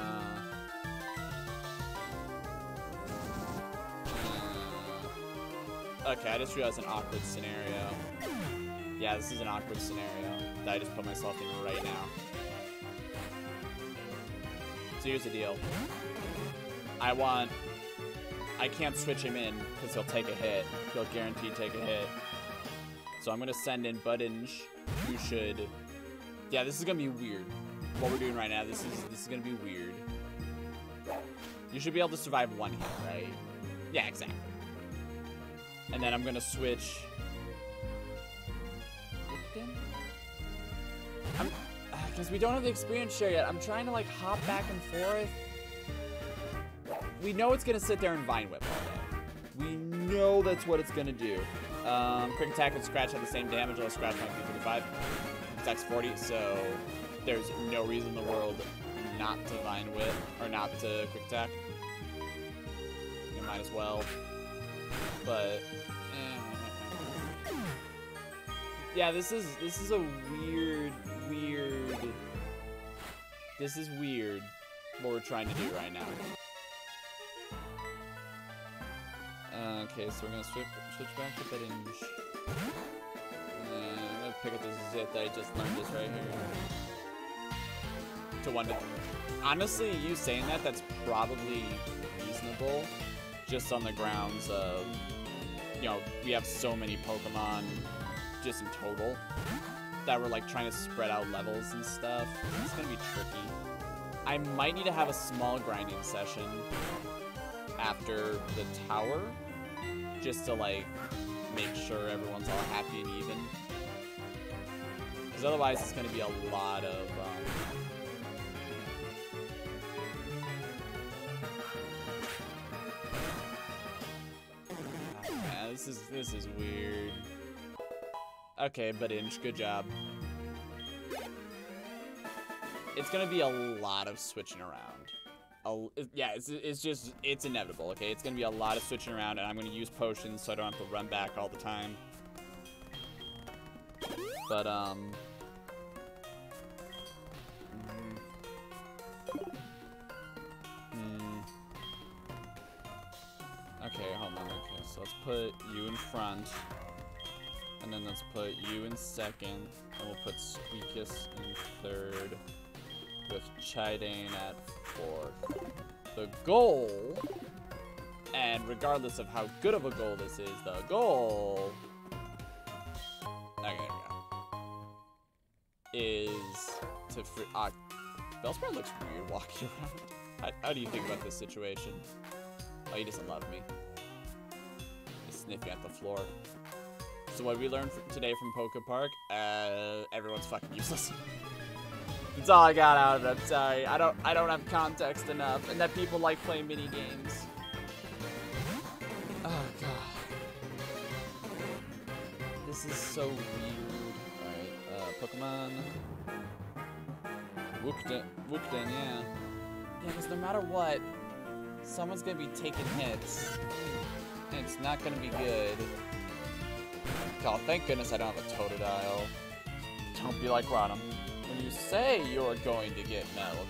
okay, I just realized an awkward scenario. Yeah, this is an awkward scenario that I just put myself in right now. So here's the deal. I want... I can't switch him in because he'll take a hit. He'll guaranteed take a hit. So I'm going to send in Budinge, who should... Yeah, this is going to be weird. What we're doing right now, this is this is going to be weird. You should be able to survive one hit, right? Yeah, exactly. And then I'm going to switch... Because uh, we don't have the experience share yet. I'm trying to, like, hop back and forth. We know it's going to sit there and Vine Whip. We know that's what it's going to do. Um, quick attack and scratch have the same damage. I'll scratch my 35. Attacks 40, so there's no reason in the world not to Vine Whip, or not to quick attack. You might as well. But, eh. Yeah, this is this is a weird, weird. This is weird. What we're trying to do right now. Okay, so we're gonna switch switch back to Bedinge. And I'm gonna pick up this zit that I just learned this right here. To one to. Honestly, you saying that, that's probably reasonable, just on the grounds of, you know, we have so many Pokemon, just in total, that we're like trying to spread out levels and stuff. It's gonna be tricky. I might need to have a small grinding session after the tower, just to like make sure everyone's all happy and even. Because otherwise, it's gonna be a lot of. Um, oh, this is this is weird. Okay, but inch, good job. It's gonna be a lot of switching around. A, yeah, it's, it's just, it's inevitable, okay? It's gonna be a lot of switching around, and I'm gonna use potions so I don't have to run back all the time. But, um... mm, mm. Okay, hold on, okay, so let's put you in front. And then let's put you in second, and we'll put Squeakus in third with Chidane at fourth. The goal, and regardless of how good of a goal this is, the goal. Okay, there we go. Is to fr- ah, Bellsprout looks weird walking around. How, how do you think about this situation? Oh, he doesn't love me. He's sniffing at the floor. So what we learned today from PokéPark? Uh, everyone's fucking useless. (laughs) That's all I got out of it. I'm sorry. I don't I don't have context enough, and that people like playing mini games. Oh god. This is so weird. Alright, uh, Pokemon. Wookden, Wookden, yeah. Yeah, because no matter what, someone's gonna be taking hits, and it's not gonna be good. God, thank goodness I don't have a Totodile. Don't be like Rodham. You say you're going to get milk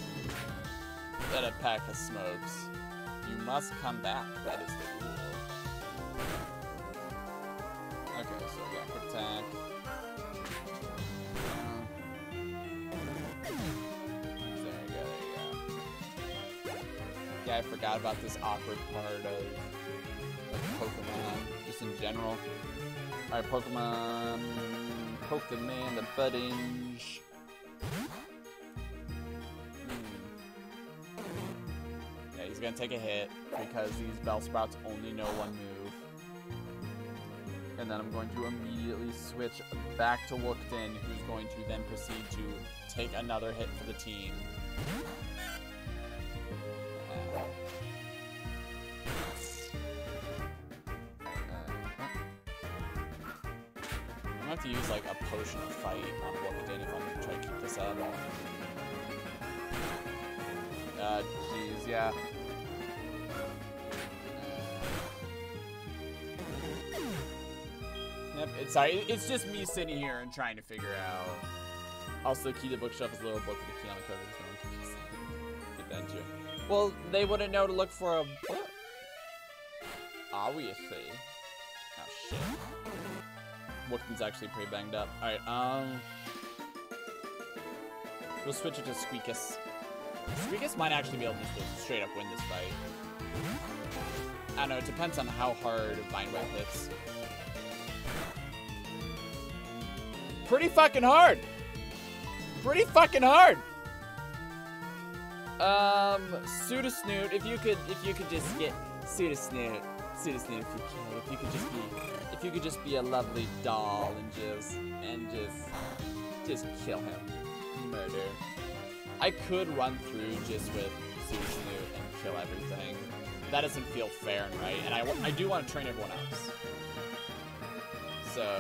and a pack of smokes, you must come back. That is the rule. Okay, so we got protect. There you go, there you go. Yeah, I forgot about this awkward part of, Pokemon, just in general. Alright, Pokemon. Pokemon, the Buddinge. Hmm. Yeah, he's gonna take a hit because these Bellsprouts only know one move. And then I'm going to immediately switch back to Wookden, who's going to then proceed to take another hit for the team. Uh, gonna have to use like a potion of fight on Wookden if I'm gonna try to keep this up. Uh, jeez, yeah. Yep, it's sorry. It's just me sitting here and trying to figure out. Also, key to bookshelf is a little book with a key on the cover. Don't Get. Well, they wouldn't know to look for a book. Obviously. Oh shit. Wookden's actually pretty banged up. Alright, um... We'll switch it to Squeakus. Squeakus might actually be able to just straight up win this fight. I don't know, it depends on how hard Vine Whip hits. Pretty fucking hard! Pretty fucking hard! Um, Sooty Snoot, if you could, if you could just get Sooty Snoot, Sudasnoot, if you can, if you could just be, if you could just be a lovely doll and just, and just, just kill him, murder. I could run through just with Sooty Snoot and kill everything. That doesn't feel fair and right, and I, I do want to train everyone else. So,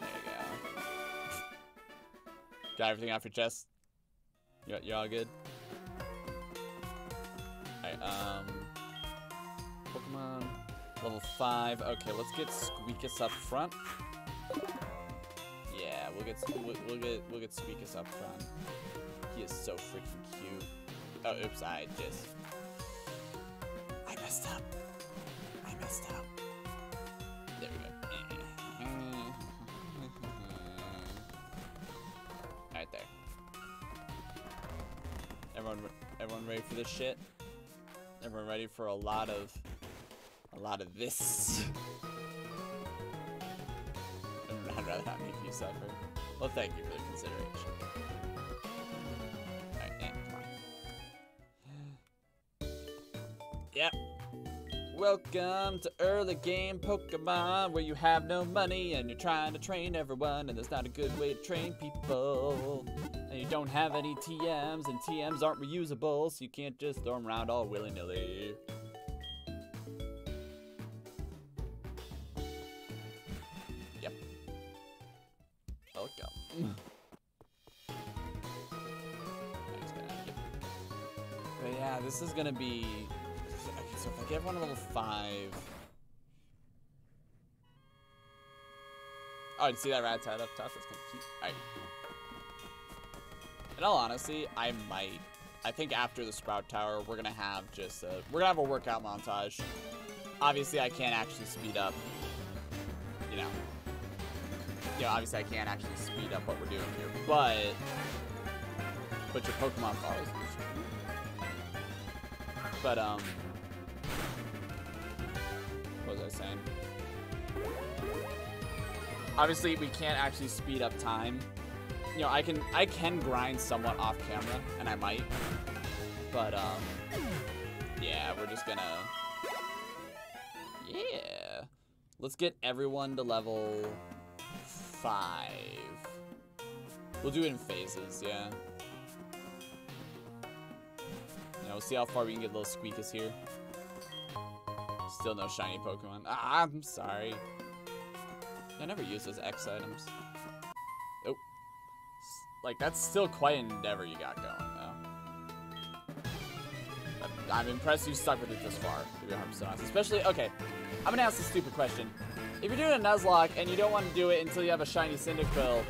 there you go. Got everything off your chest? You, you all good? Alright, um... Pokemon... Level 5. Okay, let's get Squeakus up front. Yeah, we'll get we'll, get we'll get Squeakus up front. He is so freaking cute. Oh, oops! I just I messed up. I messed up. There we go. (laughs) Right there. Everyone, everyone ready for this shit? Everyone ready for a lot of, a lot of this? (laughs) I'd rather not make you suffer. Well, thank you for the consideration. Alright, come on. (gasps) Yep. Welcome to early game Pokemon, where you have no money and you're trying to train everyone, and there's not a good way to train people. And you don't have any TMs, and TMs aren't reusable, so you can't just throw them around all willy is gonna be. Okay, so if I get one level five. Oh, you see that rat tied up top? That's kind of cute. Alright. In all honesty, I might. I think after the Sprout Tower, we're gonna have just a. We're gonna have a workout montage. Obviously, I can't actually speed up. You know. You know, obviously, I can't actually speed up what we're doing here, but. But your Pokemon follows you. But, um. What was I saying? Obviously, we can't actually speed up time. You know, I can I can grind somewhat off camera, and I might. But um, yeah, we're just gonna. Yeah, let's get everyone to level five. We'll do it in phases, yeah. We'll see how far we can get little Squeakus here. Still no shiny Pokemon. Ah, I'm sorry. I never use those X items. Oh. Like, that's still quite an endeavor you got going, though. I'm- I'm impressed you stuck with it this far, to be 100% honest. Especially, okay, I'm gonna ask a stupid question. If you're doing a Nuzlocke and you don't want to do it until you have a shiny Cyndaquil,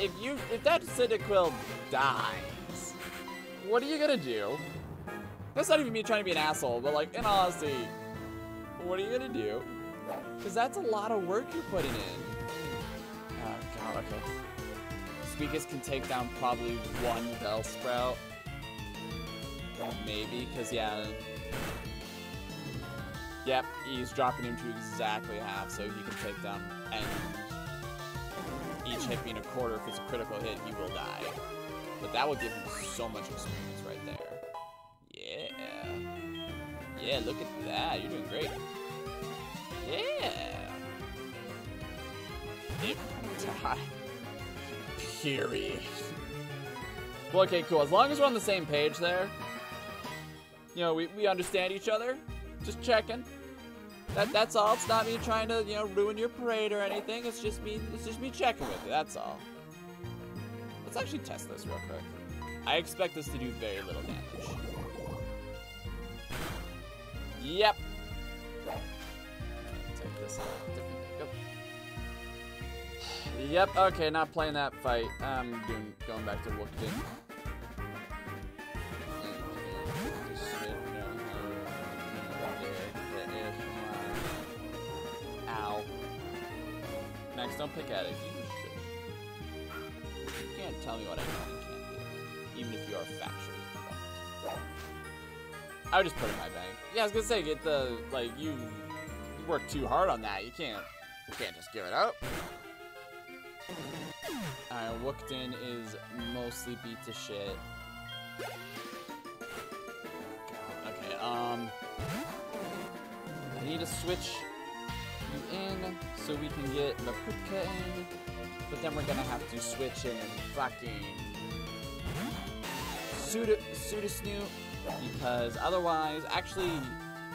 if you if that Cyndaquil dies, what are you gonna do? That's not even me trying to be an asshole, but like, in honesty, what are you gonna do? Because that's a lot of work you're putting in. Oh, God, okay. Speakers can take down probably one Bellsprout. Maybe, because, yeah. Yep, he's dropping him to exactly half, so he can take down, and each hit being a quarter, if it's a critical hit, he will die. But that will give him so much experience right there. Yeah. Yeah, look at that. You're doing great. Yeah. Die. Period. Well, okay, cool. As long as we're on the same page there, you know, we, we understand each other. Just checking. That that's all. It's not me trying to, you know, ruin your parade or anything. It's just me it's just me checking with you, that's all. Let's actually test this real quick. I expect this to do very little damage. Yep. Take this. Yep, okay, not playing that fight. I'm doing going back to Wookden. Ow. Max, don't pick at it. You. You can't tell me what I can and can't do, even if you are correct. I would just put it in my bank. Yeah, I was gonna say, get the like you, you too hard on that. You can't, you can't just give it up. Alright, Wookden is mostly beat to shit. God, okay, um, I need to switch you in so we can get the Putka in, but then we're gonna have to switch in fucking Suda Sooty Snoot because otherwise, actually,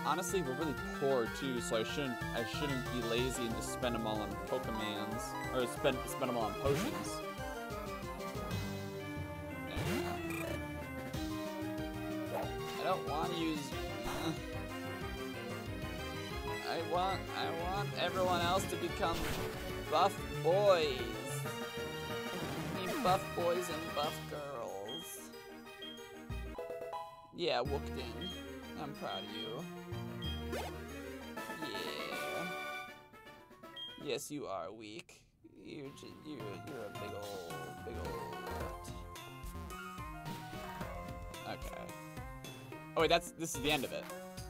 honestly, we're really poor too. So I shouldn't I shouldn't be lazy and just spend them all on Pokemans or spend spend them all on potions. I don't want to use. (laughs) I want I want everyone else to become buff boys. buff boys and buff Yeah, Wookden. I'm proud of you. Yeah. Yes, you are weak. You're just, you're, you're a big old, big old nut. Okay. Oh wait, that's this is the end of it.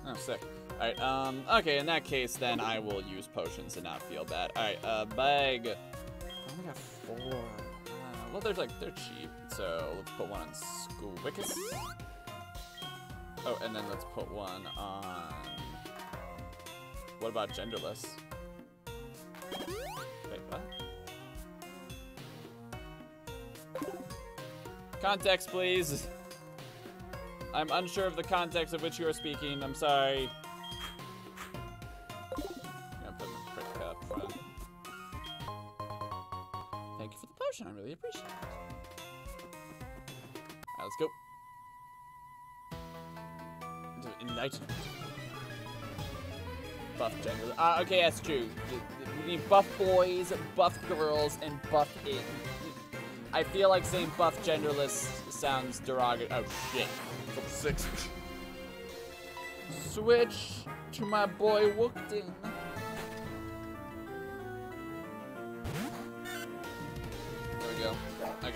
Oh, sick. All right. Um. Okay. In that case, then I will use potions and not feel bad. All right. Uh, bag. I only got four. Uh, well, they're like they're cheap, so let's put one on Squickus. Oh, and then let's put one on. What about genderless? Wait, what? Context, please. I'm unsure of the context of which you are speaking. I'm sorry. Thank you for the potion. I really appreciate it. Alright, let's go. Enlightenment. Buff gender. Uh, okay, that's true. We need buff boys, buff girls, and buff it. I feel like saying buff genderless sounds derogatory. Oh shit. Level six. Switch to my boy Wookden. There we go. Okay.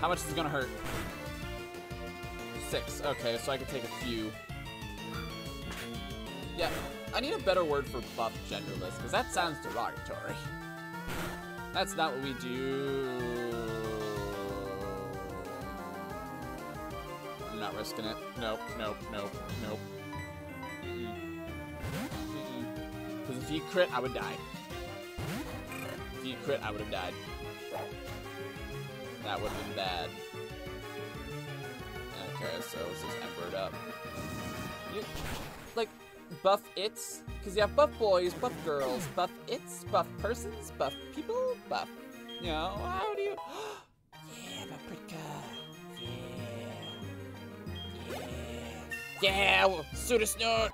How much is it gonna hurt? Six. Okay, so I can take a few. Yeah, I need a better word for buff genderless, because that sounds derogatory. That's not what we do. I'm not risking it. Nope, nope, nope, nope. Because if he crit, I would die. If he crit, I would have died. That would have been bad. Okay, so let's just ember it up. You, like, buff its, because you have buff boys, buff girls, buff its, buff persons, buff people, buff, you know, how do you... (gasps) yeah, paprika. Yeah. Yeah. Yeah.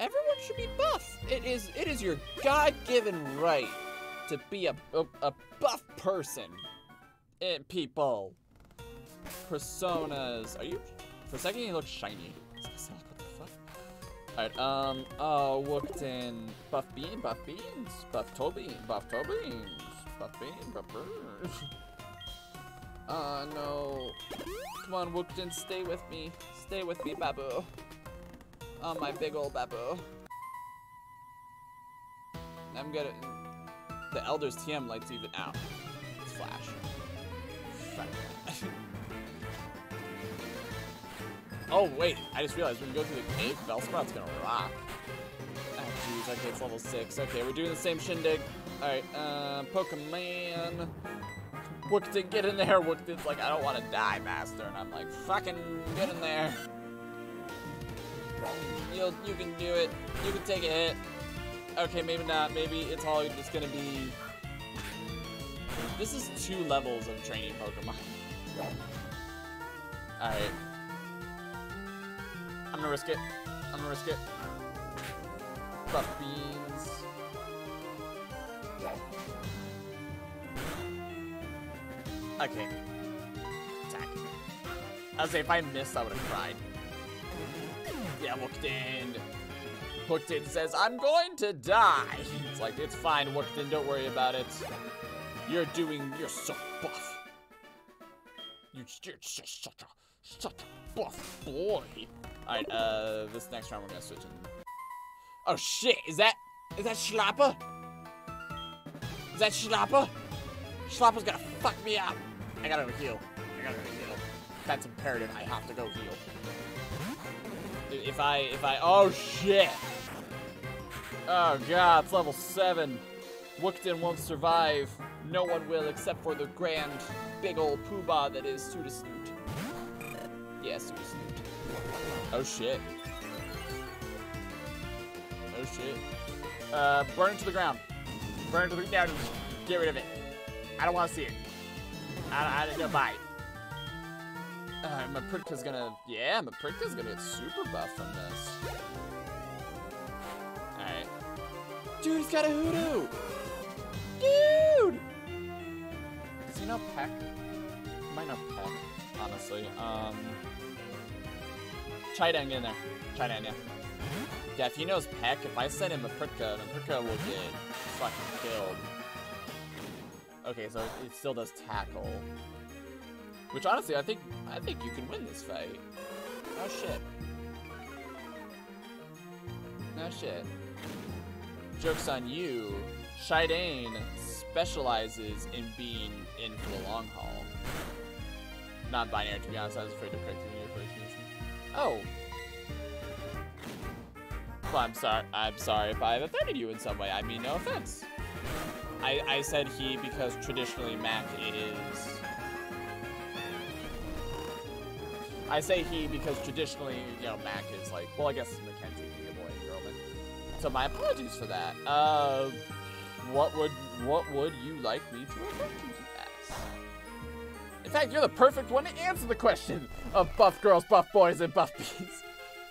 Everyone should be buff. It is it is your God-given right to be a, a, a buff person. Eh, people. Personas. Are you... For a second, you look shiny. Alright, um, oh, Wookden. Buff Bean, Buff Beans, Buff Toby, Buff Tobeans, Buff Bean, Buff Bird. Ah, no. Come on, Wookden, stay with me. Stay with me, Babu. Oh, my big old Babu. I'm gonna... The Elder's TM lights even out. It's Flash. (laughs) (laughs) Oh, wait. I just realized when you go through the cave, Bellsprout's gonna rock. Oh, jeez. Okay, it's level 6. Okay, we're doing the same shindig. Alright, uh, Pokemon. Wookden, get in there. Wookden's like, I don't want to die, Master. And I'm like, fucking get in there. You'll, you can do it. You can take a hit. Okay, maybe not. Maybe it's all just gonna be... This is two levels of training Pokemon. (laughs) Alright. I'm gonna risk it. I'm gonna risk it. Buff beans. Okay. Attack. I was say if I missed, I would have cried. Yeah, Wookden. Wookden says, I'm going to die. It's like, it's fine, Wookden, don't worry about it. You're doing, you're so buff. You, you're just such a, such a buff boy. Alright, uh, this next round we're gonna switch in. Oh shit, is that, is that Schlapper? Is that Schlapper? Schlapper's gonna fuck me up. I gotta go heal. I gotta go heal. That's imperative, I have to go heal. If I, if I, oh shit. Oh god, it's level 7. Wookden won't survive. No one will except for the grand, big old poobah that is Sooty Snoot. Yeah, Sooty Snoot. Oh shit. Oh shit. Uh, burn it to the ground. Burn it to the ground. Get rid of it. I don't want to see it. I, I don't know. Bye. Uh, Mapritka's gonna, yeah, Mapritka's gonna get super buff from this. Alright. Dude, he's got a Hoothoot! Dude! Does he know Peck? Mine are Peck, honestly. Um, Chidang in there. Chidang, yeah. Yeah, if he knows Peck, if I send him a Pritka, then Pritka will get fucking killed. Okay, so it still does tackle. Which honestly, I think I think you can win this fight. Oh shit. No shit. Joke's on you. Shidane specializes in being in for the long haul. Not binary, to be honest, I was afraid to correct you. Oh. Well, I'm sorry. I'm sorry if I've offended you in some way. I mean, no offense. I, I said he because traditionally Mac is. I say he because traditionally, you know, Mac is like, well, I guess it's Mackenzie a boy and girl, but so my apologies for that. Uh, what would what would you like me to to you? In fact, you're the perfect one to answer the question of buff girls, buff boys, and buff bees.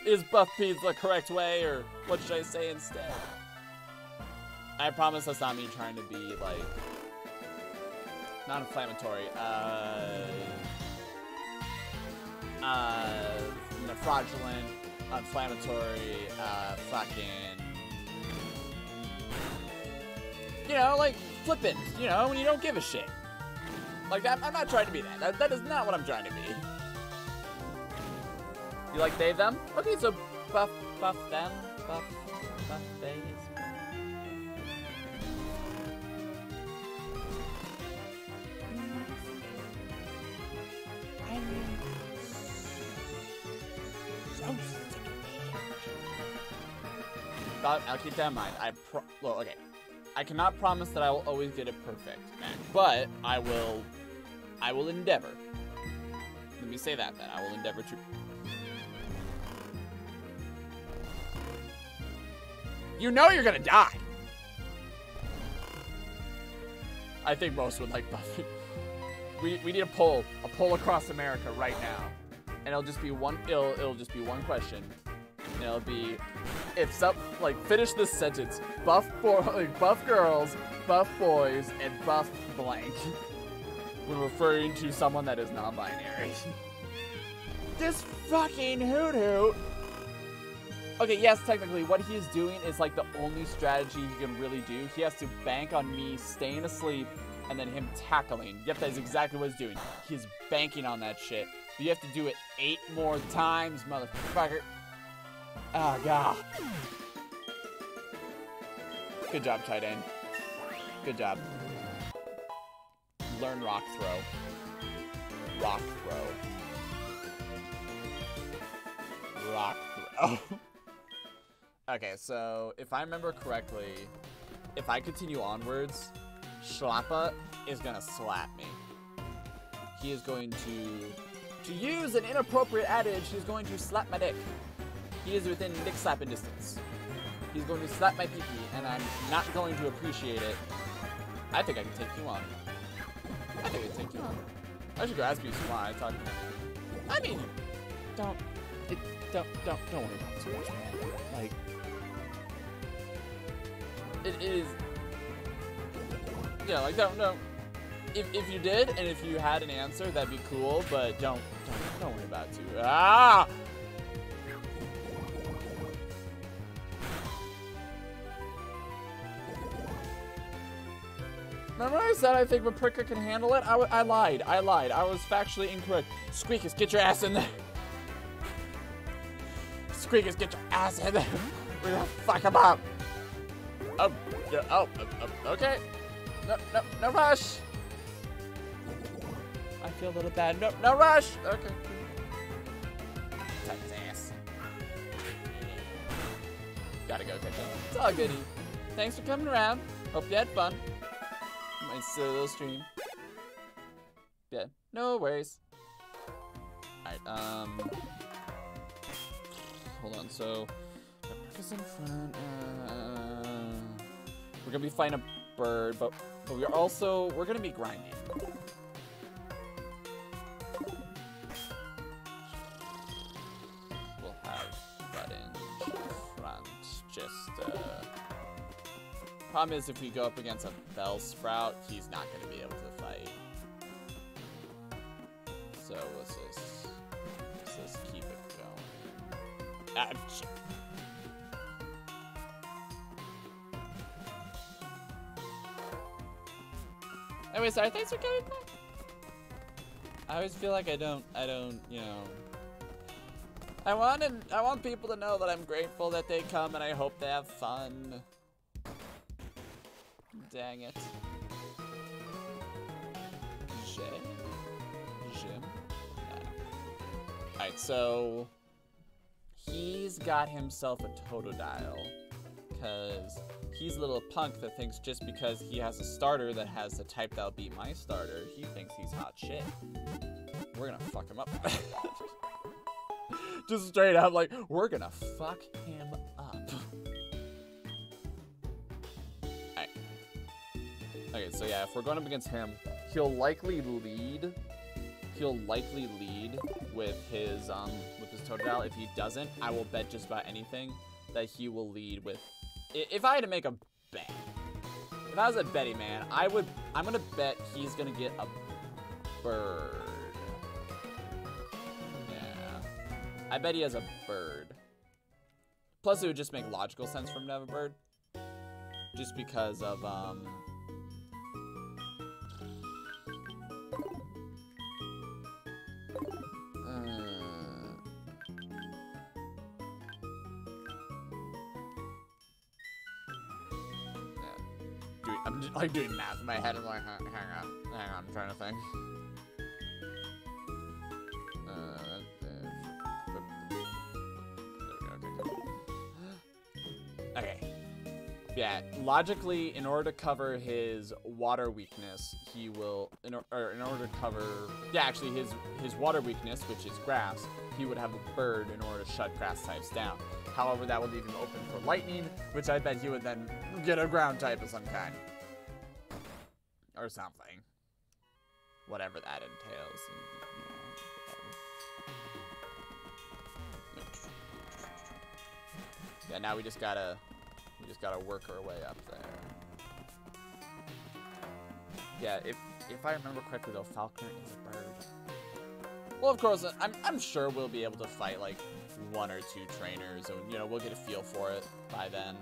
Is buff bees the correct way, or what should I say instead? I promise that's not me trying to be like non-inflammatory. Uh, uh, fraudulent, inflammatory, uh, fucking, you know, like flippant. You know, when you don't give a shit. Like that. I'm not trying to be that. That, that is not what I'm trying to be. You like they them? Okay, so buff buff them, buff buff they. But I'll keep that in mind. I pro- well, okay. I cannot promise that I will always get it perfect, but I will. I will endeavor. Let me say that. Then I will endeavor to. You know you're gonna die. I think most would like Buffy. We, we need a poll, a poll across America right now, and it'll just be one. It'll it'll just be one question, and it'll be if some like finish this sentence: buff boy, like, (laughs) buff girls, buff boys, and buff blank (laughs) when referring to someone that is non-binary. (laughs) this fucking Hoothoot. Okay, yes, technically, what he is doing is like the only strategy he can really do. He has to bank on me staying asleep and then him tackling. Yep, that is exactly what he's doing. He's banking on that shit. But you have to do it eight more times, motherfucker. Oh, God. Good job, tight end. Good job. Learn rock throw. Rock throw. Rock throw. (laughs) okay, so if I remember correctly, if I continue onwards, Schlappa is gonna slap me. He is going to, to use an inappropriate adage, he's going to slap my dick. He is within dick slapping distance. He's going to slap my pee and I'm not going to appreciate it. I think I can take you on. I think I can you. I should go ask you some why. Talk. I mean, don't, it, don't, don't, don't worry about it too much, man. Like, it is. Yeah, like don't don't. If, if you did and if you had an answer, that'd be cool. But don't don't don't worry about it too. Ah. Remember I said I think Maprika can handle it? I, I lied. I lied. I was factually incorrect. Squeakus, get your ass in there. Squeakus, get your ass in there. (laughs) We're gonna fuck him up. Oh, yeah, oh, uh, uh, okay. No, no, no rush. I feel a little bad. No, no rush. Okay. Tuck his ass. Gotta go catch up. It's all good. Thanks for coming around. Hope you had fun. Silly little stream. Yeah, no worries. Alright, um... Hold on, so... Focus in front, uh... We're gonna be fighting a bird, but, but we're also... We're gonna be grinding. We'll have that in front, just, uh... Problem is, if we go up against a Bellsprout, he's not going to be able to fight. So let's just, let's just keep it going. Ah, Anyways, sorry. Thanks for coming back? I always feel like I don't, I don't, you know. I want, I want people to know that I'm grateful that they come and I hope they have fun. Dang it. Jim? Alright, so he's got himself a Totodile because he's a little punk that thinks just because he has a starter that has the type that'll beat my starter, he thinks he's hot shit. We're gonna fuck him up. (laughs) just straight up, like, we're gonna fuck him up. Okay, so yeah, if we're going up against him, he'll likely lead. He'll likely lead with his um with his Totodile. If he doesn't, I will bet just about anything that he will lead with if I had to make a bet, if I was a betting man, I would. I'm gonna bet he's gonna get a bird. Yeah, I bet he has a bird. Plus, it would just make logical sense for him to have a bird, just because of um. (laughs) like doing math in my head. I'm like, hang on, hang on, I'm trying to think. Uh, Okay. Yeah, logically, in order to cover his water weakness, he will, in, or, or in order to cover, yeah, actually his his water weakness, which is grass, he would have a bird in order to shut grass types down. However, that would leave him open for lightning, which I bet he would then get a ground type of some kind. Or something. Whatever that entails. Yeah, now we just gotta, we just gotta work our way up there. Yeah, if if I remember correctly though, Falkner is a bird. Well, of course, I'm I'm sure we'll be able to fight like one or two trainers, and you know we'll get a feel for it by then.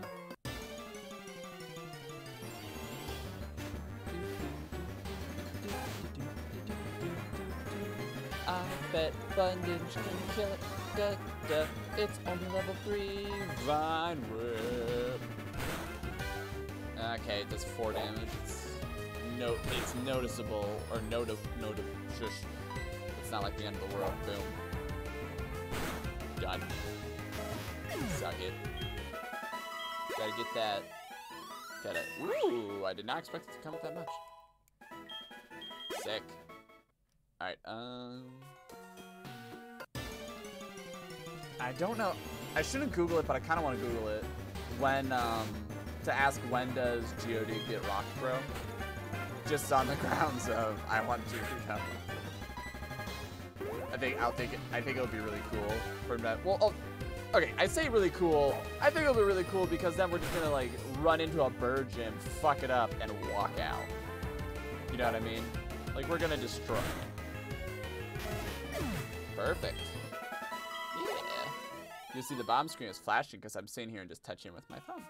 Bundage can kill it. Da, da. It's only level 3 Vine Whip. Okay, it does 4 damage. It's, no, it's noticeable, or noti noti shush. It's not like the end of the world. Boom. Done. Suck it. Gotta get that. Gotta. Ooh, I did not expect it to come with that much. Sick. Alright, um. I don't know. I shouldn't Google it, but I kind of want to Google it. When, um, to ask when does Geodude get Rock Throw? Just on the (laughs) grounds of I want to become. I think I'll think I think it would be really cool for him to. Well, oh, okay. I say really cool. I think it'll be really cool because then we're just gonna like run into a bird gym, fuck it up, and walk out. You know what I mean? Like we're gonna destroy. Perfect. You see the bomb screen is flashing because I'm sitting here and just touching with my thumb.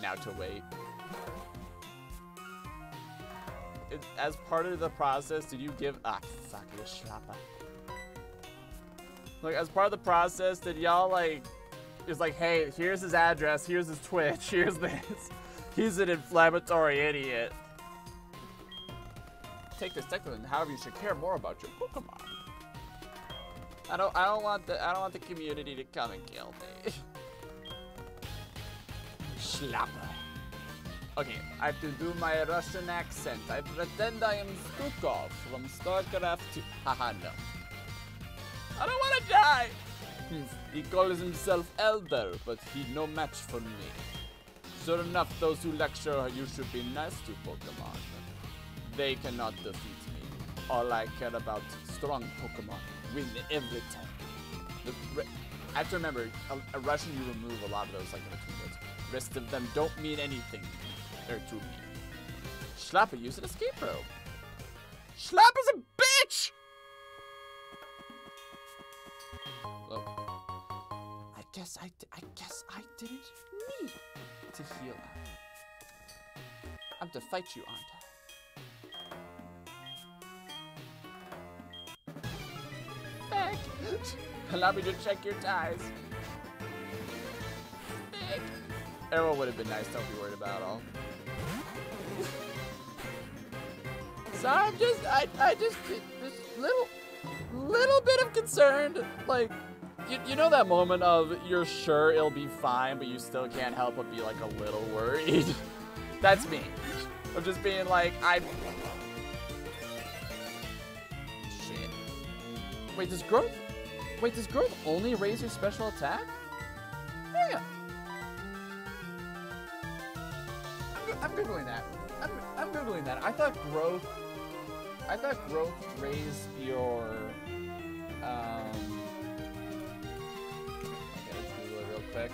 Now to wait. It, as part of the process, did you give ah fuck you schlapper. Like as part of the process, did y'all like it's like, hey, here's his address, here's his Twitch, (laughs) here's this. He's an inflammatory idiot. Take this Declan, however you should care more about your Pokemon. I don't I don't want the I don't want the community to come and kill me. Schlapper. Okay, I have to do my Russian accent. I pretend I am Stukov from StarCraft 2. Haha, no. I don't want to die! Hmm. He calls himself Elder, but he no match for me. Sure enough, those who lecture you should be nice to Pokemon. They cannot defeat me. All I care about strong Pokemon. Win every time. The I have to remember, a, a Russian you remove a lot of those like two words. Rest of them don't mean anything. They're to me. Schlapper use an escape rope. Schlapper's a bitch! Look. guess I, I guess I didn't need to heal. I'm to fight you, aren't Allow me to check your ties. Back. Arrow would have been nice. Don't be worried about all. So I'm just, I, I just, this little, little bit of concerned. Like, you, you know that moment of you're sure it'll be fine, but you still can't help but be like a little worried. (laughs) That's me. I'm just being like, I. Wait, does growth? Wait, does growth only raise your special attack? Yeah. I'm, I'm googling that. I'm, I'm googling that. I thought growth. I thought growth raised your. Um. Okay, let's Google it real quick.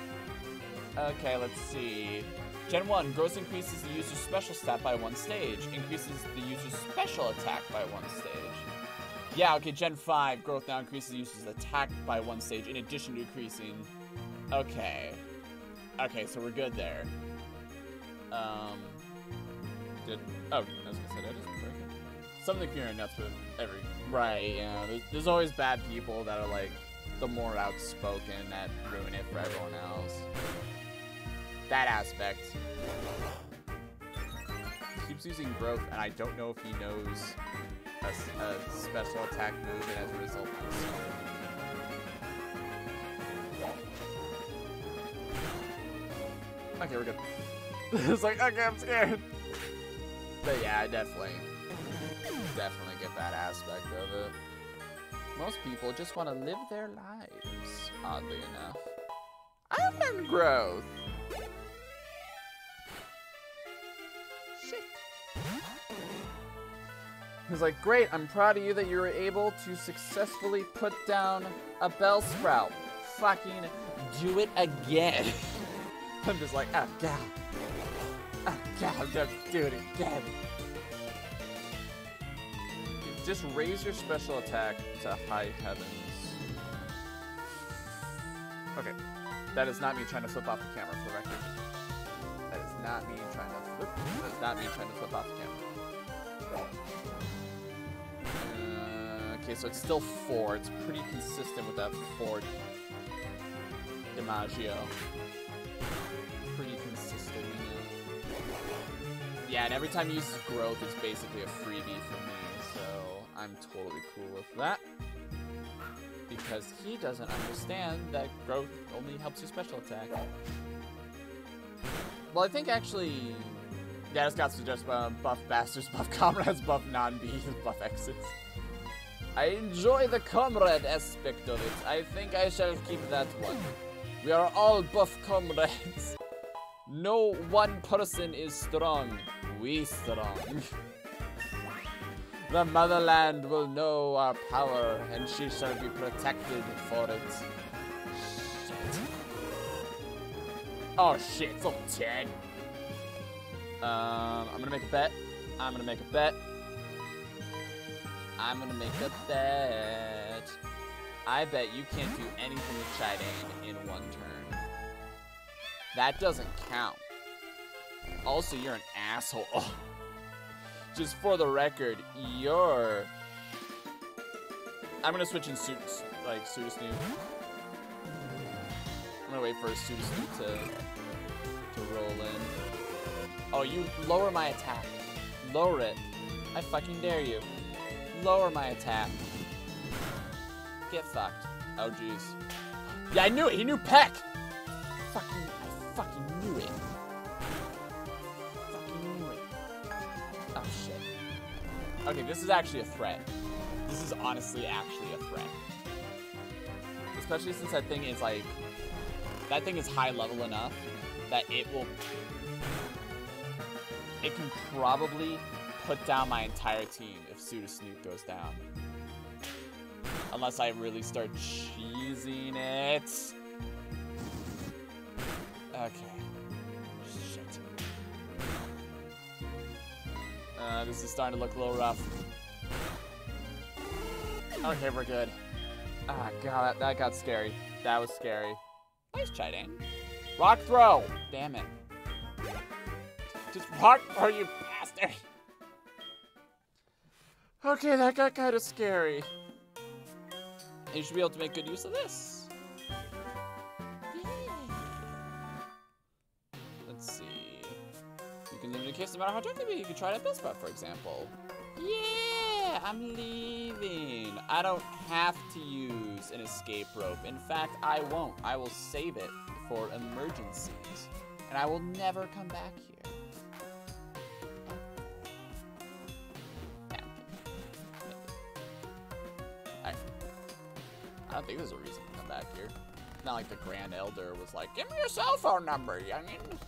Okay, let's see. Gen 1, growth increases the user's special stat by one stage, increases the user's special attack by one stage. Yeah, okay, Gen 5, growth now increases the user's attack by one stage in addition to increasing. Okay. Okay, so we're good there. Um. Did. Oh, I was gonna say, did I just break it? Something here nuts with every. Right, yeah. There's, there's always bad people that are like the more outspoken that ruin it for everyone else. That aspect. Keeps using growth, and I don't know if he knows a, a special attack move, and as a result, I'm sorry. Okay, we're good. (laughs) it's like, okay, I'm scared. But yeah, I definitely, definitely get that aspect of it. Most people just want to live their lives, oddly enough. Learned growth. Shit. He's like, great, I'm proud of you that you were able to successfully put down a Bellsprout. Fucking do it again. (laughs) I'm just like, oh god. Oh god, gonna do it again. Just raise your special attack to high heavens. Okay. That is not me trying to flip off the camera for the record. That is not me trying to flip. That is not me trying to flip off the camera. Uh, okay, so it's still four. It's pretty consistent with that four DiMaggio. Pretty consistent. Yeah, and every time he uses growth, it's basically a freebie for me, so I'm totally cool with that. Because he doesn't understand that growth only helps your special attack. Well, I think actually, yeah, Scott suggests uh, buff bastards, (laughs) buff comrades, buff non-bees, buff exes. I enjoy the comrade aspect of it. I think I shall keep that one. We are all buff comrades. No one person is strong. We strong. the motherland will know our power, and she shall be protected for it. Shit. Oh shit, it's level 10. Um, I'm gonna make a bet. I'm gonna make a bet. I'm gonna make a bet. I bet you can't do anything with Chidane in one turn. That doesn't count. Also, you're an asshole. (laughs) Just for the record, you're. I'm gonna switch in suits, like Sooty Snoot. I'm gonna wait for Sooty Snoot to to roll in. Oh, you lower my attack. Lower it. I fucking dare you. Lower my attack. Get fucked. Oh jeez. Yeah, I knew it. He knew Peck. Fucking, I fucking knew it. Fucking knew it. Oh shit. Okay, this is actually a threat. This is honestly actually a threat. Especially since that thing is like, that thing is high level enough that it will, it can probably put down my entire team if Sooty Snoot goes down. Unless I really start cheesing it. Okay. Shit. Uh, this is starting to look a little rough. Okay, we're good. Ah, God, that, that got scary. That was scary. Nice, Chidane. Rock throw. Damn it. Just rock throw, you bastard. Okay, that got kind of scary. You should be able to make good use of this. Let's see. You can leave in case no matter how drunk they be. You can try it at Bellsprout, for example. Yeah, I'm leaving. I don't have to use an escape rope. In fact, I won't. I will save it for emergencies. And I will never come back here. I don't think there's a reason to come back here. Not like the Grand Elder was like, give me your cell phone number, youngin'.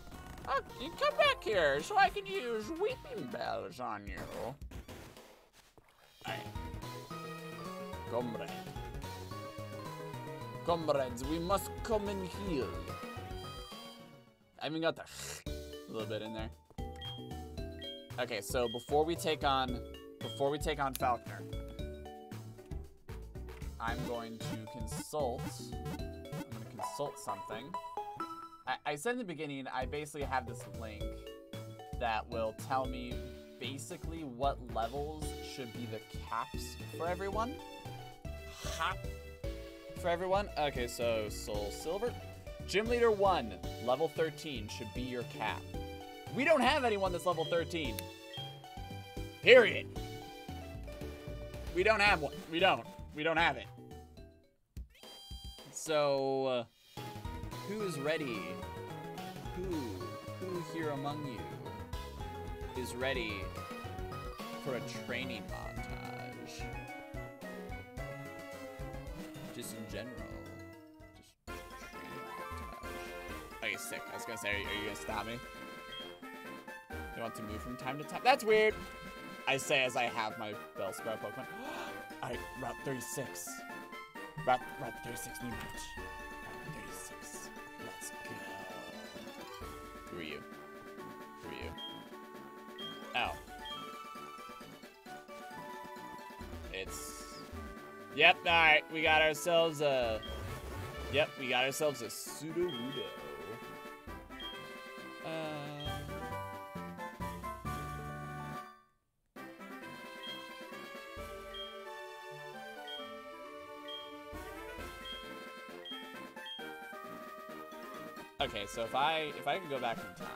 Oh, you come back here so I can use Weepinbells on you. Comrade. Comrades, we must come and heal. I even got the (laughs) a little bit in there. Okay, so before we take on before we take on Falkner, I'm going to consult. I'm going to consult something. I, I said in the beginning, I basically have this link that will tell me basically what levels should be the caps for everyone. Ha! For everyone. Okay, so Soul Silver. Gym Leader 1, level 13, should be your cap. We don't have anyone that's level 13. Period. We don't have one. We don't. We don't have it. So, uh, who is ready? Who, who here among you is ready for a training montage? Just in general. Just. Okay, sick. I was gonna say, are you, are you gonna stop me? You want to move from time to time? That's weird. I say as I have my Bellsprout Pokemon. (gasps) Alright, Route 36. Route, Route 36 new match. Route 36. Let's go. Who are you? Who are you? Oh. It's... Yep, alright. We got ourselves a... Yep, we got ourselves a Sudowoodo. Okay, so if I if I could go back in time,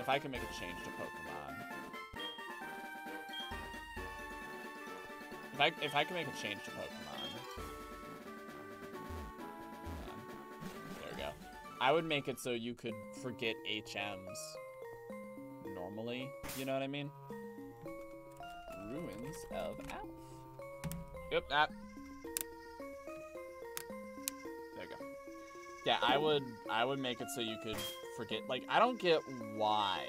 if I could make a change to Pokemon, if I if I could make a change to Pokemon, there we go. I would make it so you could forget HMs normally. You know what I mean? Ruins of Alph. Yep, that. Ah. Yeah, I would I would make it so you could forget like I don't get why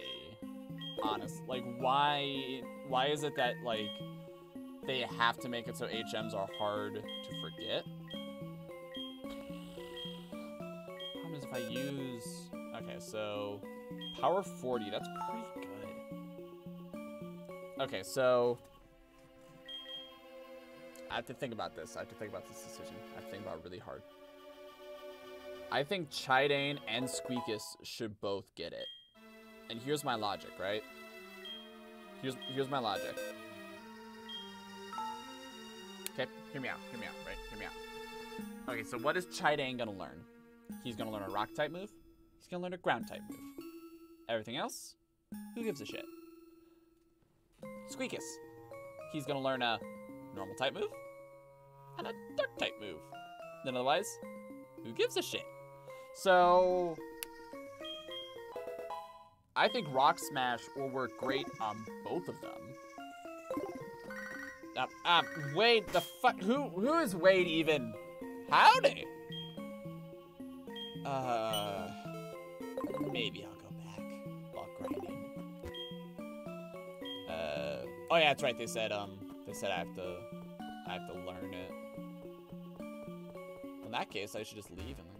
honest like why why is it that like they have to make it so HMs are hard to forget? Problem is if I use Okay, so power 40, that's pretty good. Okay, so I have to think about this. I have to think about this decision. I have to think about it really hard. I think Chidane and Squeakus should both get it. And here's my logic, right? Here's here's my logic. Okay, hear me out, hear me out, right? Hear me out. Okay, so what is Chidane gonna learn? He's gonna learn a rock type move. He's gonna learn a ground type move. Everything else? Who gives a shit? Squeakus. He's gonna learn a normal type move and a dark type move. Then otherwise, who gives a shit? So, I think Rock Smash will work great on both of them. Uh, uh, Wade, the fuck, who, who is Wade even? Howdy! Uh, maybe I'll go back while grinding. Uh, oh yeah, that's right, they said, um, they said I have to, I have to learn it. In that case, I should just leave and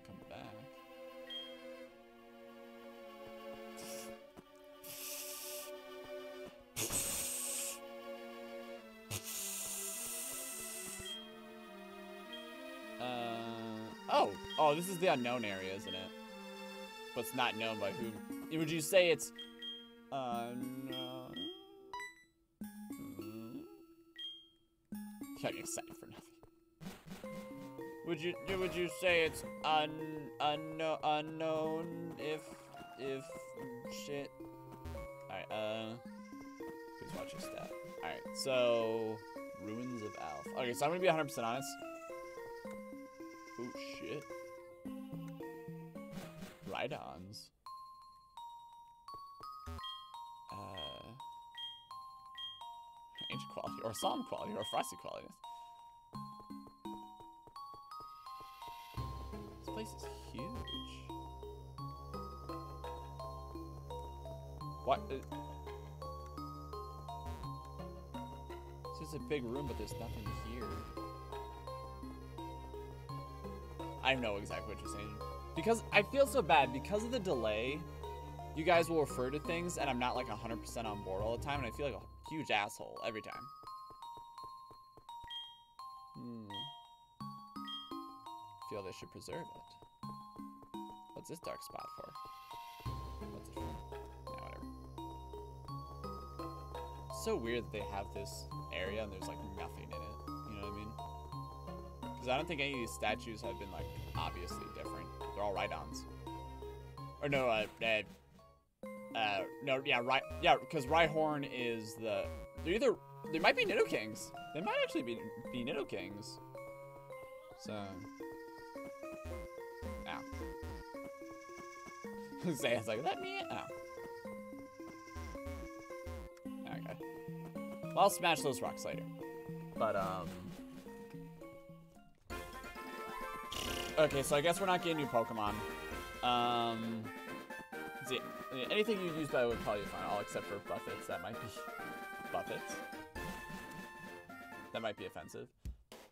This is the unknown area, isn't it? But it's not known by who. Would you say it's unknown? Hmm. Getting excited for nothing. Would you would you say it's un unknown unknown if if shit? All right. Uh, please watch your step. All right. So ruins of Alph. Okay, so I'm gonna be 100 percent honest. Oh shit. Rhydons. Uh, ancient quality, or psalm quality, or frosty quality. This place is huge. What? Uh, this is a big room, but there's nothing here. I know exactly what you're saying. Because I feel so bad because of the delay. You guys will refer to things, and I'm not like 100% on board all the time, and I feel like a huge asshole every time. Hmm. Feel they should preserve it. What's this dark spot for? What's it for? Yeah, whatever. so weird that they have this area and there's like nothing in it. You know what I mean? Because I don't think any of these statues have been like obviously different. They're all Rhydons. Or no, uh, uh, uh no, yeah, right, yeah, because Rhyhorn is the. They're either they might be Nidokings. They might actually be be Nidokings. So. Ow. (laughs) Say it's like that me. Oh. Okay. Well, I'll smash those rocks later. But um. Okay, so I guess we're not getting new Pokemon. Um, see, anything you use by would probably be fine, all except for Buffets. That might be Buffets. That might be offensive.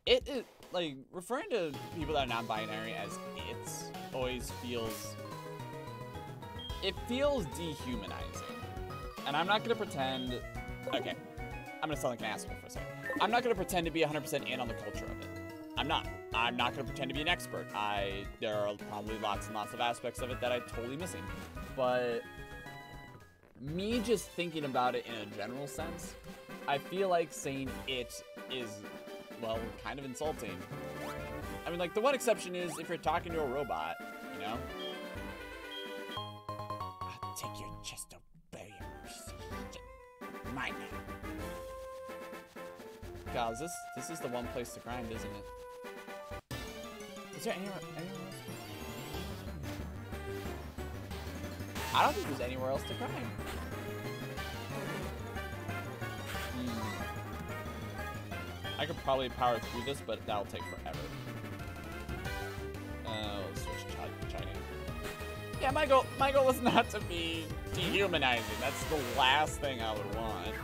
It is like referring to people that are non-binary as it's always feels. It feels dehumanizing, and I'm not gonna pretend. Okay, I'm gonna sound like an asshole for a second. I'm not gonna pretend to be 100% in on the culture of it. I'm not. I'm not gonna pretend to be an expert. I there are probably lots and lots of aspects of it that I'm totally missing. But me just thinking about it in a general sense, I feel like saying it is well, kind of insulting. I mean, like the one exception is if you're talking to a robot, you know. I'll take your chest away, mine. God, this this is the one place to grind, isn't it? Is there anywhere, anywhere else? I don't think there's anywhere else to grind. Hmm. I could probably power through this, but that'll take forever. Uh, switch. Yeah, my goal, my goal is (laughs) not to be dehumanizing. That's the last thing I would want.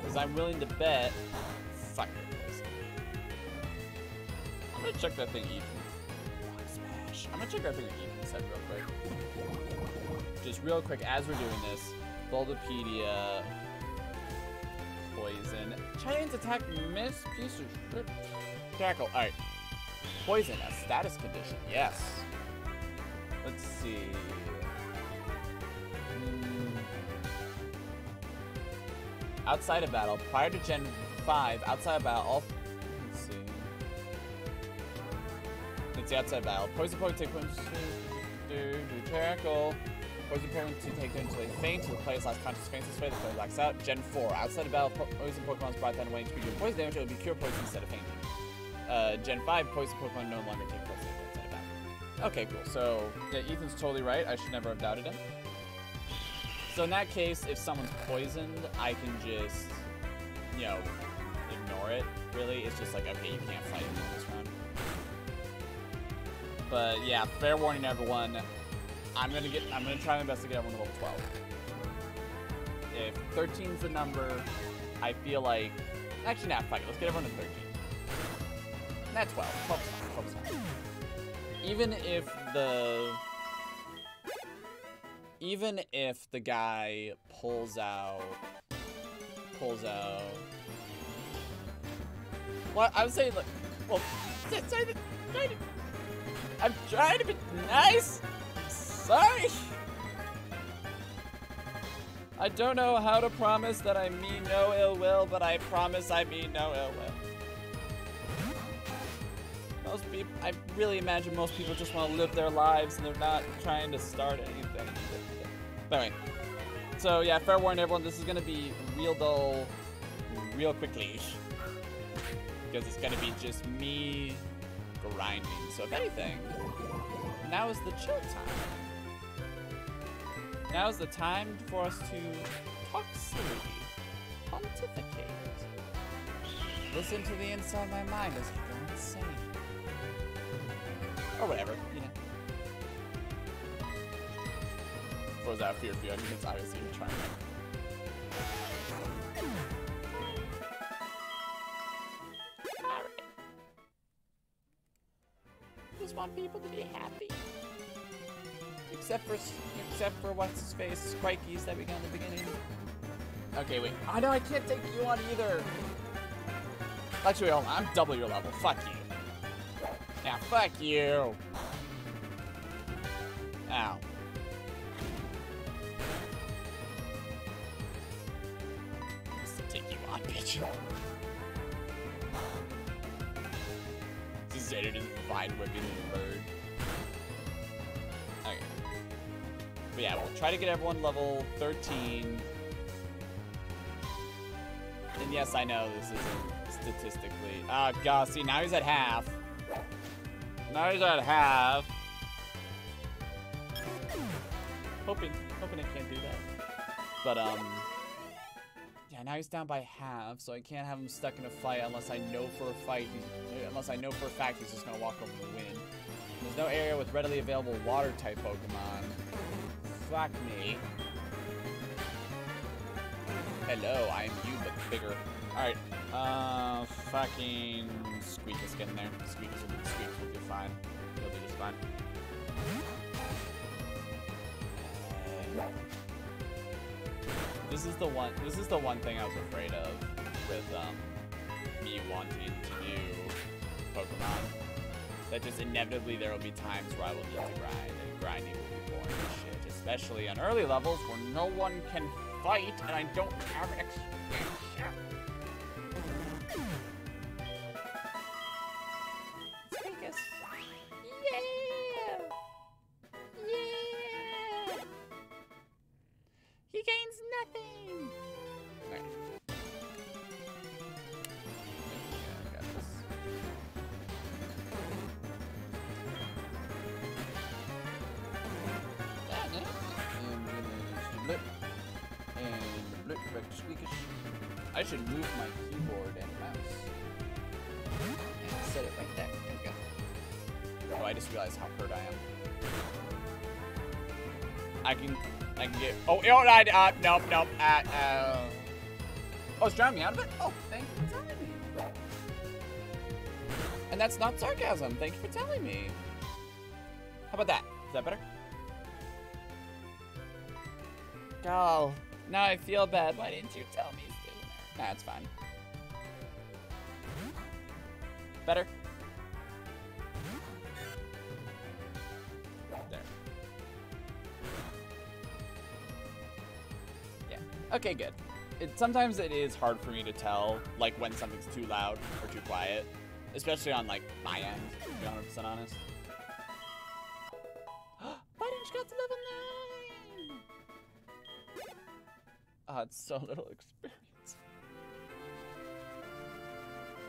Because I'm willing to bet. (sighs) It. I'm gonna check that thing. Smash. I'm gonna check that thing Ethan said real quick. Just real quick, as we're doing this, Bulbapedia, Poison. Chain's attack miss, piece of shit. Tackle. Alright. Poison, a status condition. Yes. Let's see. Hmm. Outside of battle, prior to Gen 5, outside of battle, all. Let's outside battle. Poison Pokemon take one. Do, do, tackle. Poison Pokemon to take until they faint. To the player's last conscious faints this way, the player blacks out. Gen 4. Outside of battle, po poison Pokemon's brought down away to doing poison damage. It will be cure poison instead of fainting. Uh, Gen 5, poison Pokemon no longer take poison damage outside of battle. Okay, cool. So, yeah, Ethan's totally right. I should never have doubted him. So in that case, if someone's poisoned, I can just, you know, ignore it, really. It's just like, okay, you can't fight round. But yeah, fair warning everyone. I'm gonna get I'm gonna try my best to get everyone to level 12. If 13 is the number, I feel like actually not fuck it, let's get everyone to 13. Not 12. 12 is fine. 12 is fine. Even if the even if the guy pulls out pulls out well I would say like well say, the, I'm trying to be nice. Sorry. I don't know how to promise that I mean no ill will, but I promise I mean no ill will. Most people, I really imagine most people just want to live their lives and they're not trying to start anything. But anyway, so yeah, fair warning everyone, this is gonna be real dull, real quickly. Because it's gonna be just me grinding. So if anything, now is the chill time. Now is the time for us to talk silly, pontificate. Listen to the inside of my mind as I go insane. Or whatever, you know. What was that fear for you? I mean, it's obviously you're trying to. Just want people to be happy. Except for except for what's his face, Crikeys that we got in the beginning. Okay, wait. I know I can't take you on either. Actually. I'm double your level. Fuck you. Now, fuck you. Ow. Take you on, bitch. Zeta just vine whipping the bird. Okay. But yeah, we'll try to get everyone level 13. And yes, I know this isn't statistically. Ah, God, see, now he's at half. Now he's at half. Hoping, hoping I can't do that. But, um... Yeah, now he's down by half, so I can't have him stuck in a fight unless I know for a fight, unless I know for a fact he's just gonna walk over and win. There's no area with readily available water-type Pokemon. Fuck me. Hello, I am you, but bigger. Alright, uh, fucking Squeak is getting there. Squeak is Squeak will be fine. He'll be just fine. This is the one. This is the one thing I was afraid of with um, me wanting to do Pokemon. That just inevitably there will be times where I will need to grind, and grinding will be boring as shit. Especially on early levels where no one can fight and I don't have experience. Vegas. Yeah! Yeah! He gains nothing! Alright. Yeah. And blip. And blip to squeakish. I should move my keyboard and mouse. And set it right there. There we go. Oh, I just realized how hurt I am. I can, I can get. Oh, oh, I, uh, nope, nope. Uh, uh. Oh, it's drowning me out of it. Oh, thank you for telling me. And that's not sarcasm. Thank you for telling me. How about that? Is that better? Oh, now I feel bad. Why didn't you tell me? Nah, it's fine. Better? Okay, good. It, sometimes it is hard for me to tell, like, when something's too loud or too quiet. Especially on, like, my end, to be 100% honest. (gasps) Why didn't you get to level 9? Ah, it's so little experience.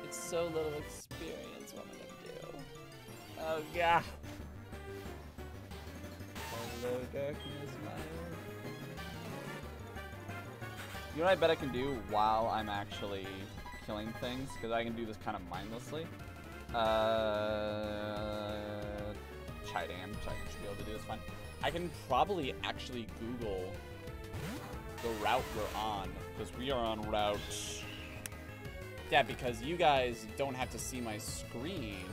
It's so little experience. What am I gonna do? Oh god. Hello, darkness, my old. You know what I bet I can do while I'm actually killing things? Because I can do this kind of mindlessly. Uh, Chidam. Chidam should be able to do this fine. I can probably actually Google the route we're on because we are on route yeah because you guys don't have to see my screen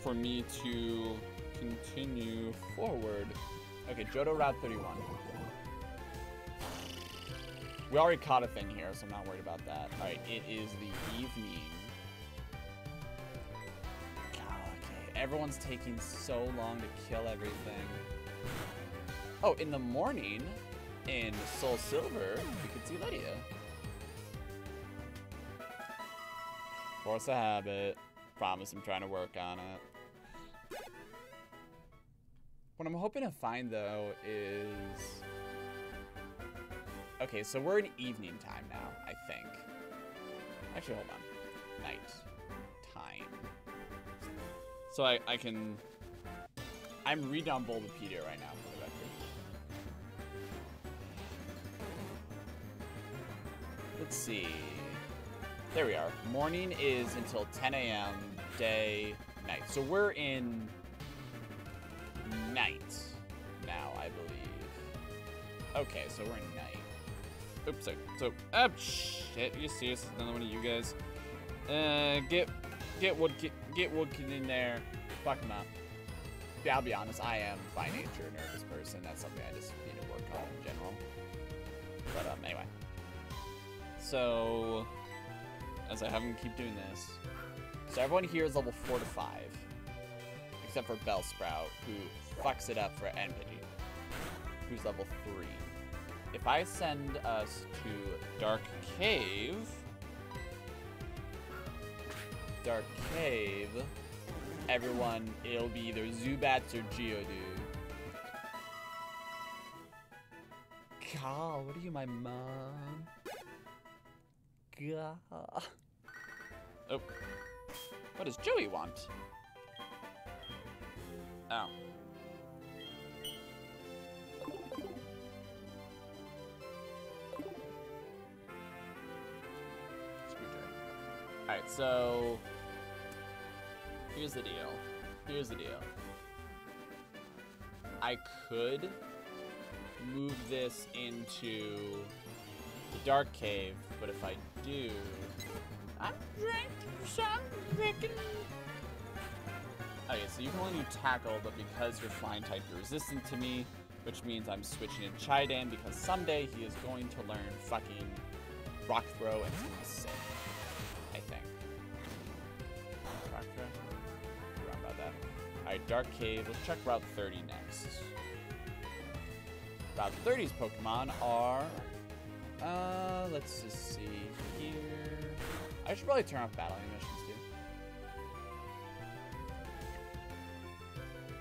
for me to continue forward okay Johto route 31 we already caught a thing here so I'm not worried about that all right it is the evening God, okay everyone's taking so long to kill everything. Oh, in the morning, in Soul Silver, we could see Ledyba. Force a habit. Promise I'm trying to work on it. What I'm hoping to find, though, is... Okay, so we're in evening time now, I think. Actually, hold on. Night time. So I, I can... I'm reading on Bulbapedia right now, for the record. Let's see. There we are. Morning is until 10 a.m. Day, night. So we're in night now, I believe. Okay, so we're in. Oops, sorry. So, ah, shit. You see, this is another one of you guys. Uh, get, get wood, get, Wookden in there. Fuck him up. Yeah, I'll be honest. I am by nature a nervous person. That's something I just need to work on in general. But um, anyway. So, as I have him keep doing this. So everyone here is level 4 to 5. Except for Bellsprout, who fucks it up for Enmity, who's level 3. If I send us to Dark Cave... Dark Cave, everyone, it'll be either Zubats or Geodude. God, what are you, my mom? God. Oh. What does Joey want? Oh. Alright, so... Here's the deal. Here's the deal. I could move this into the Dark Cave, but if I do... I'm drinking something. Okay, so you can only do tackle, but because you're flying type, you're resistant to me, which means I'm switching in Chidan because someday he is going to learn fucking rock throw and gonna Alright, Dark Cave. Let's check Route 30 next. Route 30's Pokemon are uh, let's just see here. I should probably turn off battling missions too.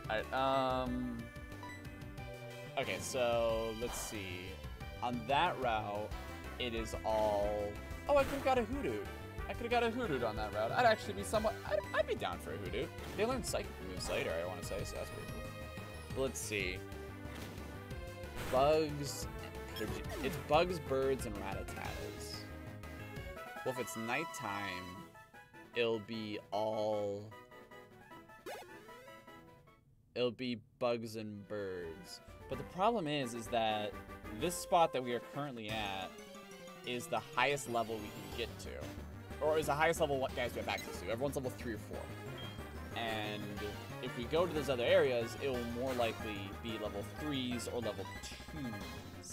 Alright, um... Okay, so let's see. On that route, it is all... Oh, I could have got a Hoothoot. I could have got a Hoothoot on that route. I'd actually be somewhat... I'd, I'd be down for a Hoothoot. They learn Psychic later, I want to say, so that's pretty cool. Let's see. Bugs it's bugs, birds, and Rattatas. Well, if it's nighttime, it'll be all... It'll be bugs and birds. But the problem is, is that this spot that we are currently at is the highest level we can get to. Or is the highest level what guys we have access to. Everyone's level 3 or 4. And if we go to those other areas, it will more likely be level 3s or level 2s.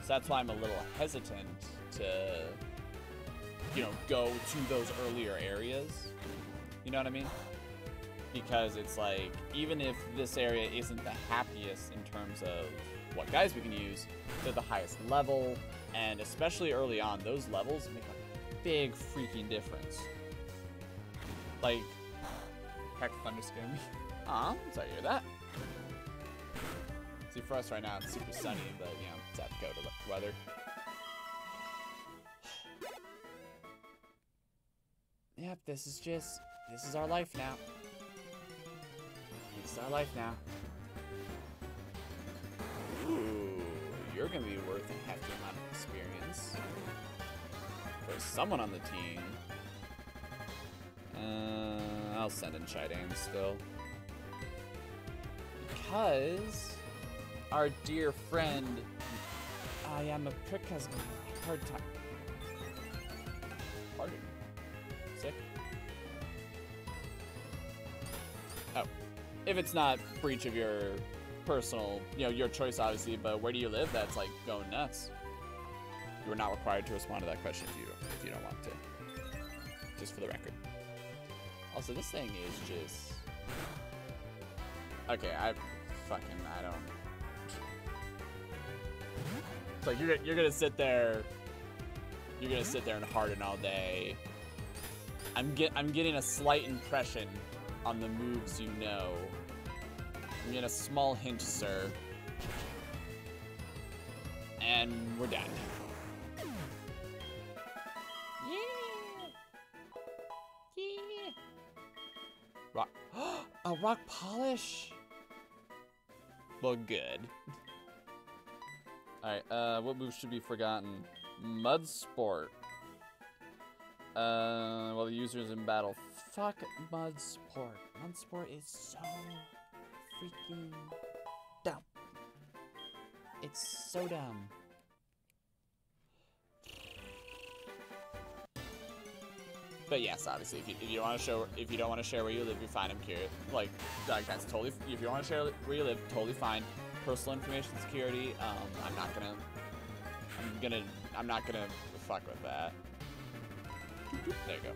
So that's why I'm a little hesitant to, you know, go to those earlier areas. You know what I mean? Because it's like, even if this area isn't the happiest in terms of what guys we can use, they're the highest level, and especially early on, those levels make a big freaking difference. Like, heck, thunder scared me. Aw, sorry to hear that. See, for us right now, it's super sunny, but, you know, it's South Dakota weather. Yep, this is just, this is our life now. This is our life now. Ooh, you're gonna be worth a hefty amount of experience. For someone on the team. Uh, I'll send in Chidan still. Because our dear friend I am a prick has a hard time. Pardon. Sick. Oh. If it's not breach of your personal, you know, your choice obviously, but where do you live? That's like going nuts. You are not required to respond to that question if you if you don't want to. Just for the record. Also, this thing is just. Okay, I fucking I don't. It's like you're you're gonna sit there. You're gonna sit there and harden all day. I'm get I'm getting a slight impression on the moves you know. I'm getting a small hint, sir. And we're done. Rock. (gasps) a rock polish. Well, good. Alright, uh, what moves should be forgotten? Mud Sport. Uh, while the user is in battle. Fuck Mud Sport. Mud Sport is so freaking dumb. It's so dumb. But yes, obviously, if you, if you want to show, if you don't want to share where you live, you're fine. I'm curious. Like, like that's totally. If you want to share where you live, totally fine. Personal information security. Um, I'm not gonna. I'm gonna. I'm not gonna fuck with that. There you go.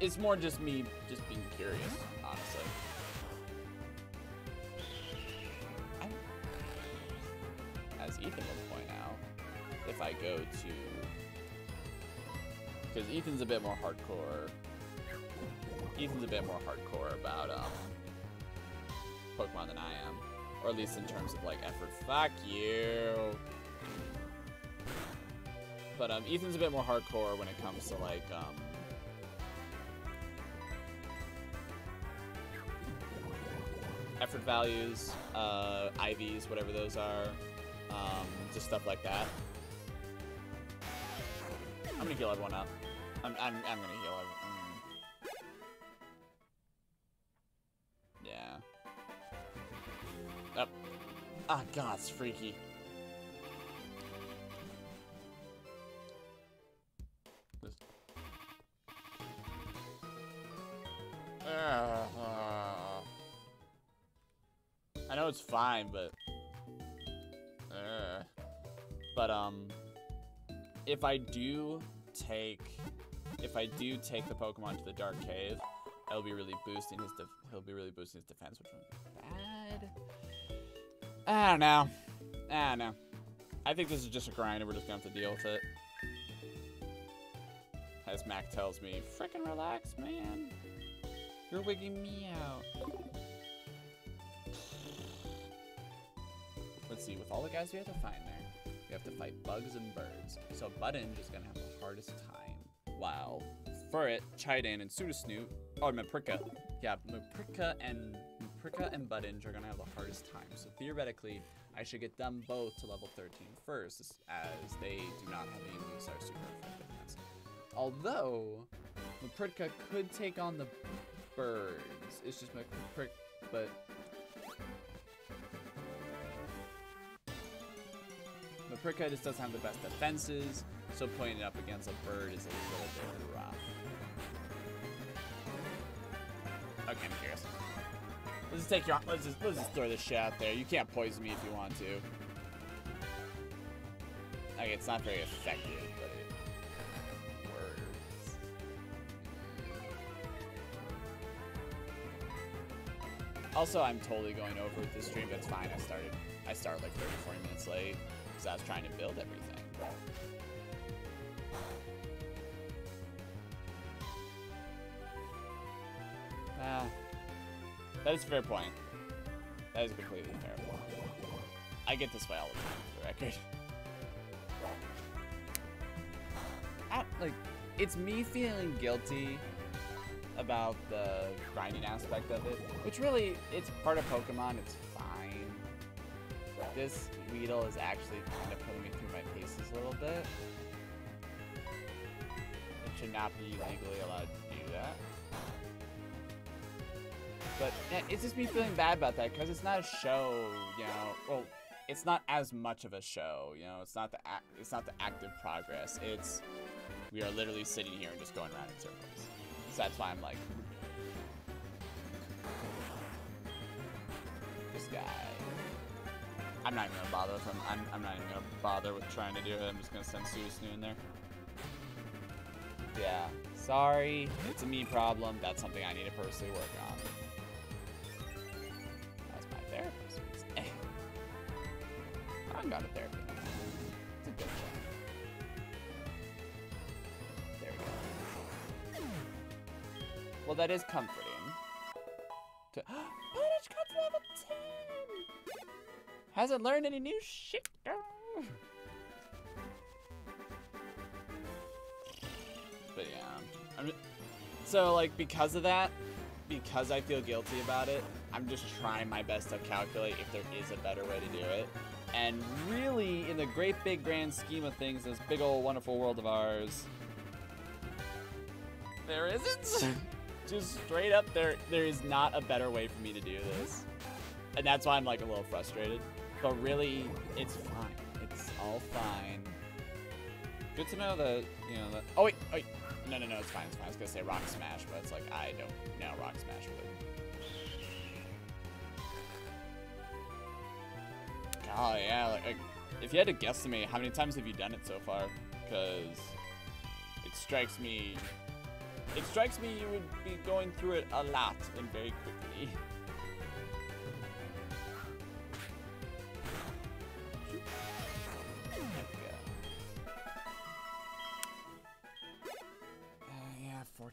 It's more just me, just being curious, honestly. As Ethan will point out, if I go to because Ethan's a bit more hardcore. Ethan's a bit more hardcore about um, Pokemon than I am, or at least in terms of like effort. Fuck you. But um, Ethan's a bit more hardcore when it comes to like um, effort values, uh, IVs, whatever those are, um, just stuff like that. I'm gonna heal everyone up. I'm, I'm, I'm gonna heal everyone. Mm. Yeah. Oh. Ah, God, it's freaky. Ah. I know it's fine, but... Uh, but, um... If I do take if I do take the Pokemon to the Dark Cave, it'll be really boosting his he'll be really boosting his defense, which would be bad. I don't know. I don't know. I think this is just a grind and we're just gonna have to deal with it. As Mac tells me, frickin' relax, man. You're wigging me out. (sighs) Let's see, with all the guys we have to find we have to fight bugs and birds. So Button is gonna have the hardest time. While Furret, Chidan, and Sooty Snoot, oh, or Maprika, yeah, Maprika and Maprika and Button are gonna have the hardest time. So theoretically, I should get them both to level 13 first, as they do not have any moves that are super effective against. Although, Maprika could take on the birds. It's just Maprika, but Maprika just doesn't have the best defenses, so putting it up against a bird is a little bit rough. Okay, I'm curious. Let's just take your. Let's just let's just throw this shit out there. You can't poison me if you want to. Okay, it's not very effective, but it works. Also, I'm totally going over with this stream, but it's fine. I started. I started like 30, 40 minutes late because I was trying to build everything. Ah, that is a fair point. That is completely fair. I get this way all the time, for the record. I, like, it's me feeling guilty about the grinding aspect of it, which really, it's part of Pokemon, it's. This Weedle is actually kind of putting me through my paces a little bit. It should not be legally allowed to do that. But yeah, it's just me feeling bad about that because it's not a show, you know. Well, it's not as much of a show, you know. It's not the it's not the active progress. It's we are literally sitting here and just going around in circles. So that's why I'm like, this guy. I'm not even gonna bother with him. I'm, I'm not even gonna bother with trying to do it. I'm just gonna send Sudasnu in there. Yeah. Sorry, it's a me problem. That's something I need to personally work on. As my therapist. I've gone to therapy. It's a good thing. There we go. Well, that is comforting. Hasn't learned any new shit. But yeah. I'm ju- so, like, because of that, because I feel guilty about it, I'm just trying my best to calculate if there is a better way to do it. And really, in the great big grand scheme of things, this big old wonderful world of ours, there isn't. (laughs) just straight up, there there is not a better way for me to do this. And that's why I'm like a little frustrated. But really, it's fine. It's all fine. Good to know that, you know, that. Oh, wait, oh, wait. No, no, no, it's fine, it's fine. I was gonna say Rock Smash, but it's like, I don't know Rock Smash would. Oh, yeah, like, like, if you had to guess to me, how many times have you done it so far? Because it strikes me, it strikes me you would be going through it a lot and very quickly. (laughs)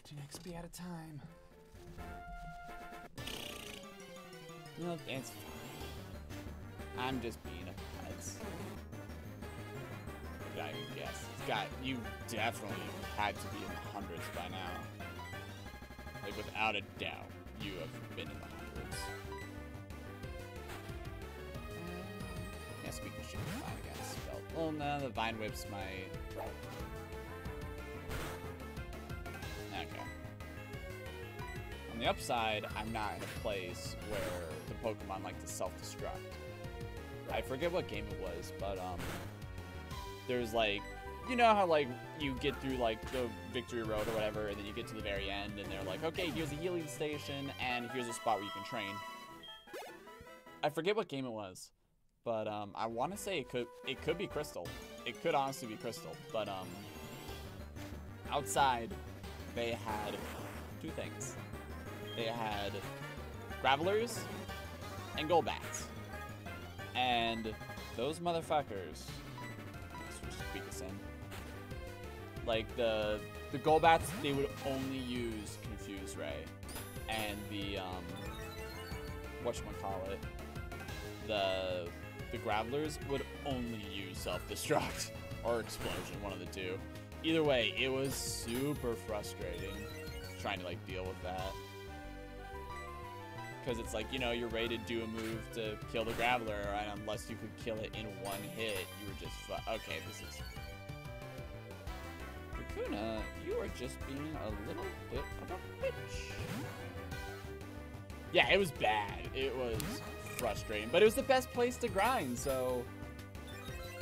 14 XP at a time. No, it's fine. I'm just being a putz. I guess? Got, you definitely had to be in the hundreds by now. Like, without a doubt, you have been in the hundreds. Speaking should be fine against spell. Well, no, the Vine Whip's my... On the upside, I'm not in a place where the Pokemon like to self-destruct. I forget what game it was, but um, there's like, you know how like you get through like the victory road or whatever, and then you get to the very end, and they're like, okay, here's a healing station, and here's a spot where you can train. I forget what game it was, but um, I want to say it could it could be Crystal. It could honestly be Crystal, but um, outside they had two things. They had Gravelers and Golbats. And those motherfuckers let's just tweak this in. Like the the Golbats, they would only use Confuse Ray. And the um whatchamacallit, the the Gravelers would only use self-destruct (laughs) or explosion, one of the two. Either way, it was super frustrating trying to like deal with that. Because it's like, you know, you're ready to do a move to kill the Graveler, and unless you could kill it in one hit, you were just okay, this is... Kakuna, you are just being a little bit of a bitch. Yeah, it was bad. It was frustrating, but it was the best place to grind, so...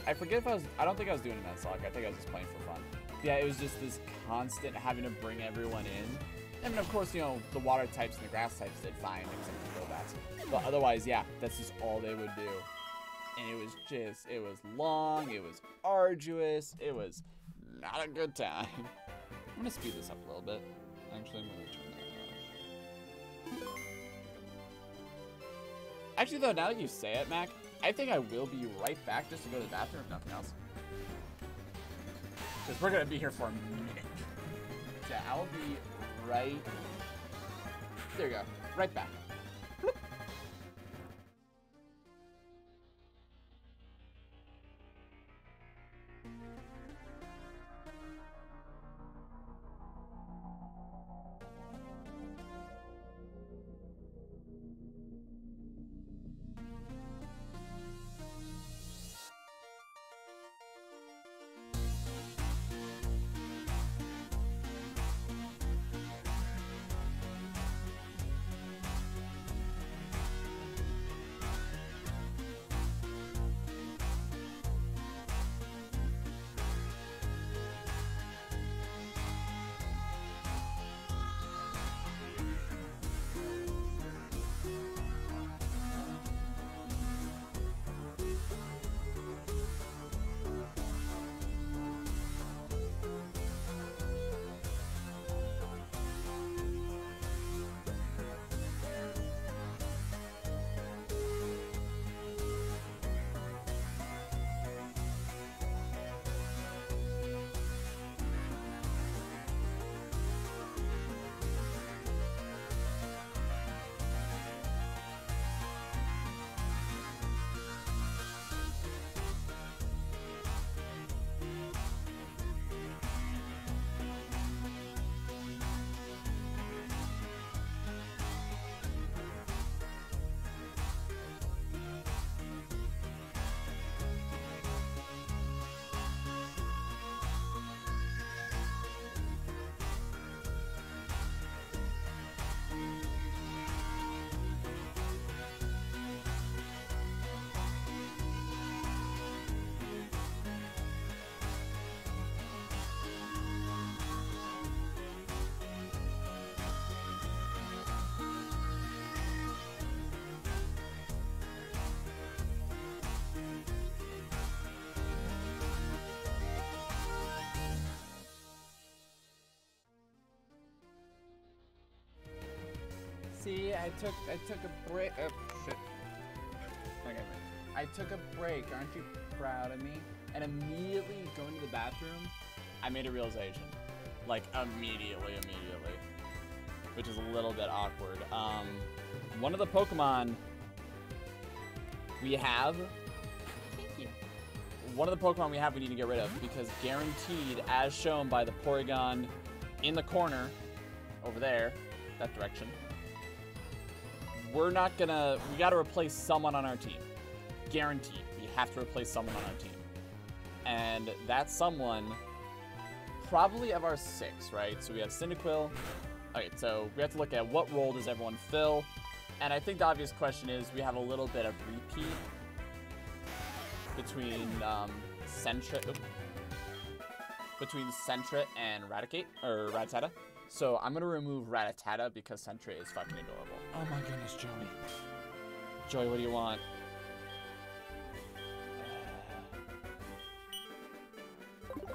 I forget if I was, I don't think I was doing it on Sonic, I think I was just playing for fun. Yeah, it was just this constant having to bring everyone in. Mean, of course, you know, the water types and the grass types did fine, except for Golbats. But otherwise, yeah, that's just all they would do. And it was just, it was long, it was arduous, it was not a good time. (laughs) I'm gonna speed this up a little bit. Actually, I'm gonna turn that off. Actually, though, now that you say it, Mac, I think I will be right back just to go to the bathroom, if nothing else. Because we're gonna be here for a minute. (laughs) Yeah, I'll be right. There you go. Right back. See, I took I took a break. Oh, shit. Okay. I took a break. Aren't you proud of me? And immediately going to the bathroom, I made a realization. Like immediately, immediately, which is a little bit awkward. Um, one of the Pokemon we have. Thank you. One of the Pokemon we have we need to get rid of because guaranteed, as shown by the Porygon in the corner over there, that direction, we're not gonna. We got to replace someone on our team. Guaranteed, we have to replace someone on our team, and that someone probably of our six, right? So we have Cyndaquil. Okay, so we have to look at what role does everyone fill, and I think the obvious question is we have a little bit of repeat between um, Sentret, between Sentret and Raticate or Rattata. So I'm gonna remove Rattata because Sentret is fucking adorable. Oh my goodness, Joey. Joey, what do you want? Uh,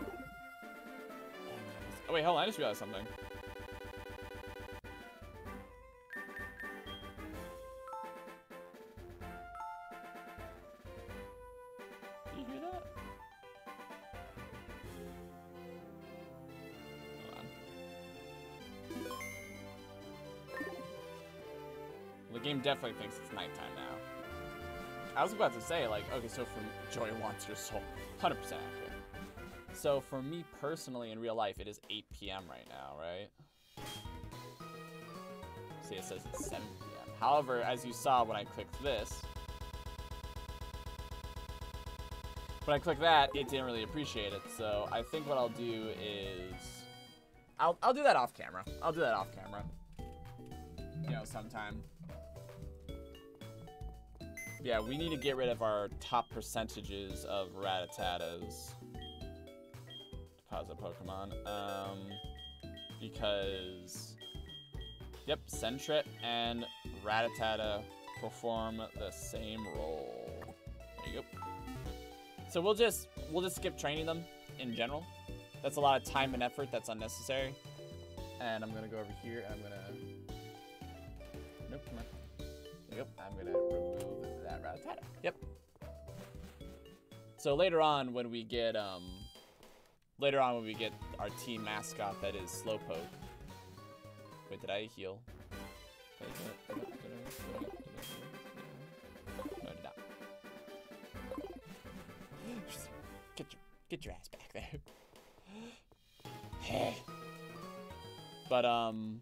oh wait, hold on, I just realized something. Definitely thinks it's nighttime now. I was about to say, like, okay, so from Joy wants your soul, 100% accurate. So for me personally, in real life, it is 8 p.m. right now, right? See, it says it's 7 p.m. However, as you saw when I clicked this, when I clicked that, it didn't really appreciate it. So I think what I'll do is, I'll I'll do that off camera. I'll do that off camera. You know, sometime. Yeah, we need to get rid of our top percentages of Rattatatas. Deposit Pokemon. Um, because, yep, Sentret and Rattata perform the same role. There you go. So we'll just we'll just skip training them in general. That's a lot of time and effort that's unnecessary. And I'm gonna go over here and I'm gonna. Nope, come on. Yep, I'm gonna remove Rattata. Yep. So later on, when we get um, later on when we get our team mascot that is Slowpoke. Wait, did I heal? No. Just Get your get your ass back there. (laughs) Hey. but um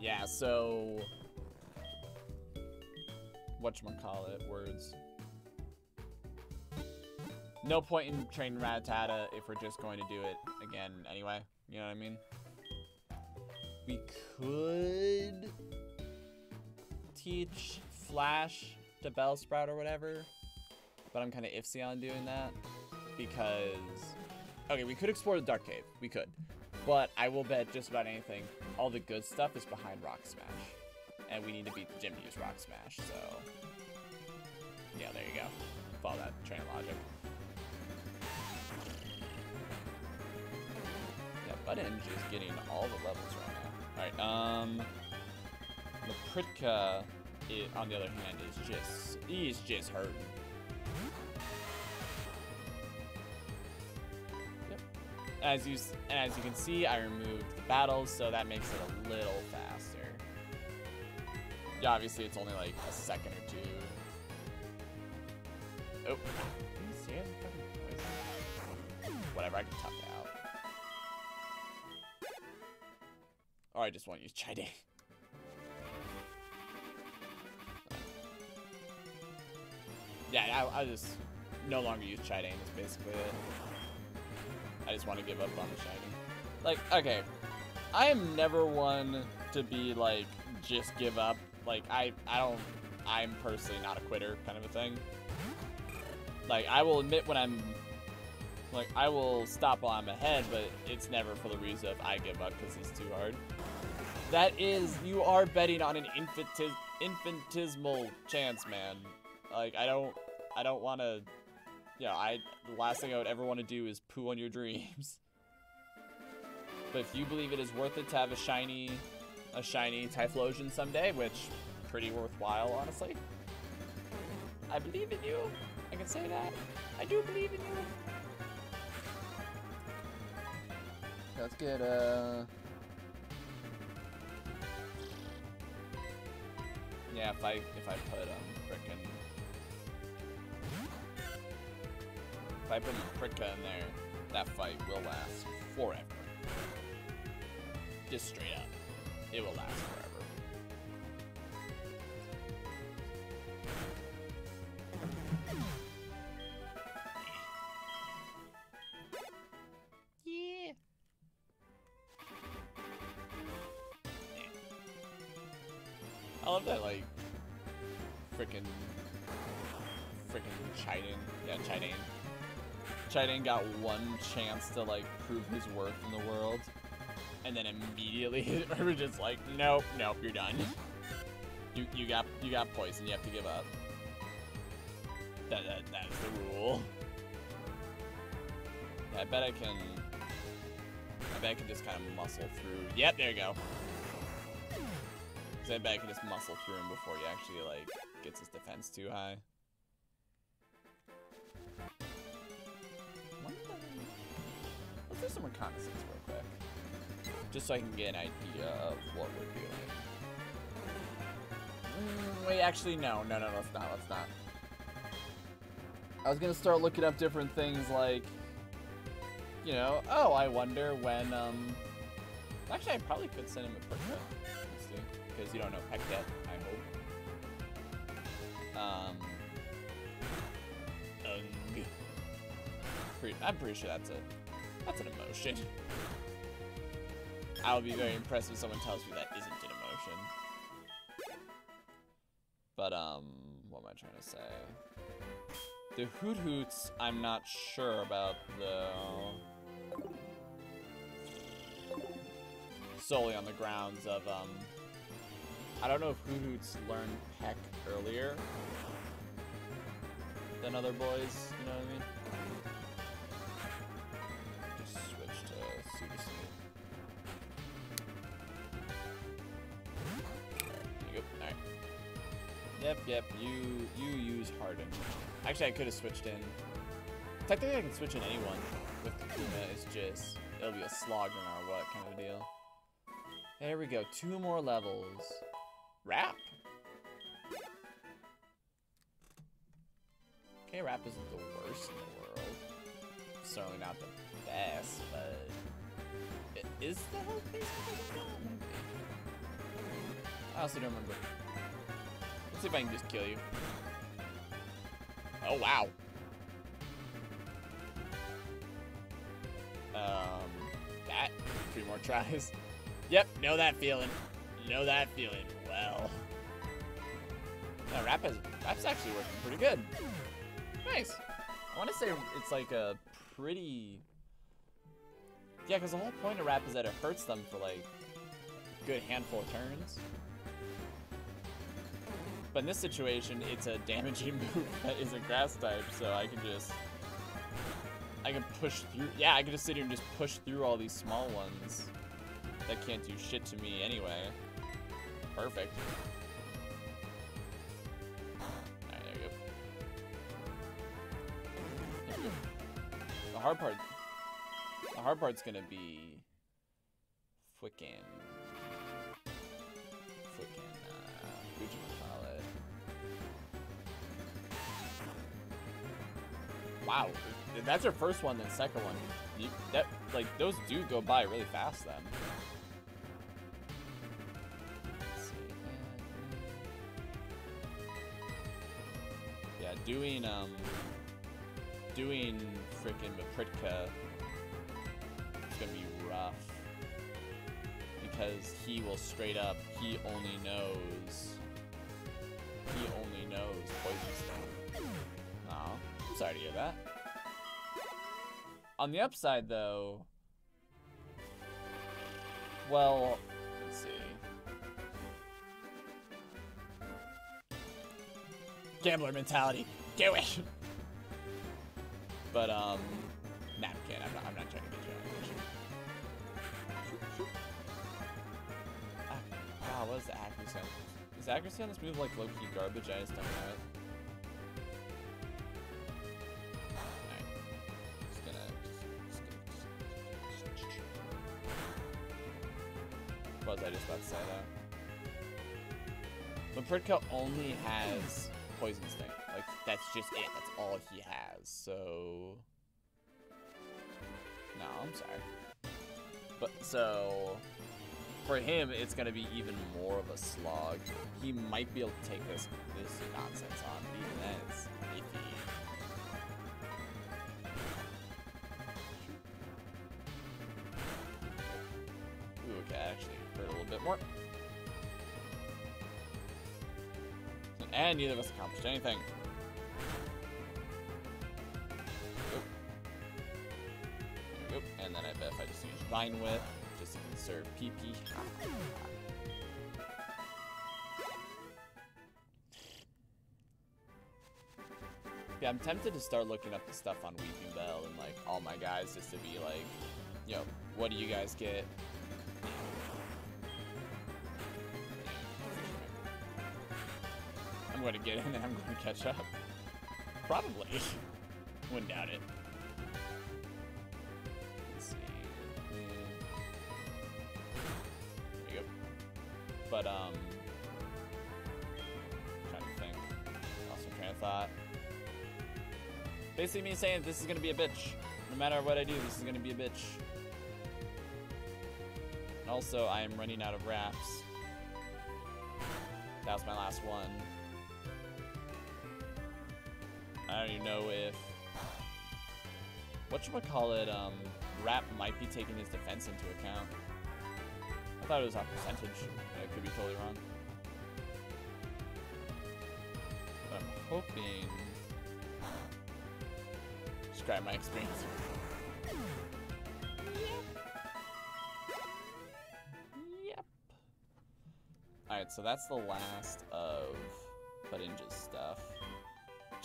yeah, so whatchamacallit words. No point in training Rattata if we're just going to do it again anyway. You know what I mean? We could teach Flash to Bellsprout or whatever, but I'm kind of iffy on doing that because okay, we could explore the Dark Cave. We could, but I will bet just about anything. All the good stuff is behind Rock Smash, and we need to beat the gym to use Rock Smash. So yeah, there you go. Follow that train of logic. Yeah, Budinge is getting all the levels right now. Alright, um... Lapritka, i on the other hand, is just... He's just hurt. Yep. As you, as you can see, I removed the battles, so that makes it a little faster. Yeah, obviously it's only like a second or two. Oh. Whatever, I can tough it out. Or I just want to use (laughs) Chide. Yeah, I, I just no longer use Chidane, is basically it. I just want to give up on the Shining. Like, okay, I am never one to be like, just give up. Like, I, I don't, I'm personally not a quitter kind of a thing. Like, I will admit when I'm, like, I will stop while I'm ahead, but it's never for the reason of I give up because it's too hard. That is, you are betting on an infinitesimal chance, man. Like, I don't, I don't want to, yeah, I, the last thing I would ever want to do is poo on your dreams. (laughs) But if you believe it is worth it to have a shiny, a shiny Typhlosion someday, which pretty worthwhile, honestly. I believe in you. I can say that. I do believe in you. Let's get uh Yeah, if I if I put um frickin' if I put Pritka in there, that fight will last forever. Just straight up. It will last forever. Yeah. I love that, like, freaking, frickin' Chiden. Yeah, Chiden. Chiden got one chance to, like, prove his worth in the world. And then immediately, (laughs) we're just like, nope, nope, you're done. You, you got you got poison, you have to give up. That, that, that is the rule. I bet I can... I bet I can just kind of muscle through... Yep, there you go. Because I bet I can just muscle through him before he actually, like, gets his defense too high. Let's do some reconnaissance. Just so I can get an idea of what we're doing. Mm, wait, actually, no. No, no, let's not. Let's not. I was gonna start looking up different things like, you know, oh, I wonder when, um, actually, I probably could send him a quick because you don't know Peck yet, I hope. Um, ugh. I'm pretty sure that's a, that's an emotion. I would be very impressed if someone tells me that isn't an emotion. But, um, what am I trying to say? The Hoothoots, I'm not sure about, though. Solely on the grounds of, um, I don't know if Hoothoots learned Peck earlier than other boys, you know what I mean? Yep, yep, you you use Harden. Actually, I could have switched in. Technically, I can switch in anyone with Kakuna. It's just, it'll be a slog no matter what kind of deal. There we go. Two more levels. Wrap. Okay, Wrap isn't the worst in the world. Certainly not the best, but it is the health base. I also don't remember. Let's see if I can just kill you. Oh wow. Um, that three more tries. (laughs) Yep, know that feeling. Know that feeling well. No, Wrap is Wrap's actually working pretty good. Nice. I want to say it's like a pretty. Yeah, because the whole point of Wrap is that it hurts them for like a good handful of turns. But in this situation, it's a damaging (laughs) move that is a grass type, so I can just I can push through. Yeah, I can just sit here and just push through all these small ones that can't do shit to me anyway. Perfect. The hard part, the hard part's gonna be frickin', frickin', uh. Wow, if that's your first one, then second one. You, that like those do go by really fast then. Yeah, doing um, doing freaking Mapritka is gonna be rough because he will straight up. He only knows. He only knows Poison Sting. Sorry to hear that. On the upside, though, well, let's see. Gambler mentality. Do it! but, um, nah, I'm. I'm not, I'm not trying to get you a mission. Ah. accuracy on is accuracy on this move like low key garbage? I just don't know. Was I just about to say that? But Pritka only has Poison Sting. Like, that's just it. That's all he has. So... No, I'm sorry. But, so... For him, it's going to be even more of a slog. He might be able to take this this nonsense on, even then, it's iffy. Actually a little bit more. And neither of us accomplished anything. There we go. And then I bet if I just use Vine Whip, just to conserve PP. Yeah, I'm tempted to start looking up the stuff on Weepinbell and like all my guys just to be like, yo, what do you guys get? I'm to get in and I'm going to catch up. Probably. Wouldn't doubt it. Let's see. There you go. But, um... trying to think. Lost my train of thought. Basically me saying this is going to be a bitch. No matter what I do, this is going to be a bitch. And also, I am running out of wraps. That was my last one. I don't even know if whatchamacallit, um, Wrap might be taking his defense into account. I thought it was on percentage. I could be totally wrong. But I'm hoping describe my experience. Yep. Alright, so that's the last of Budinja's stuff.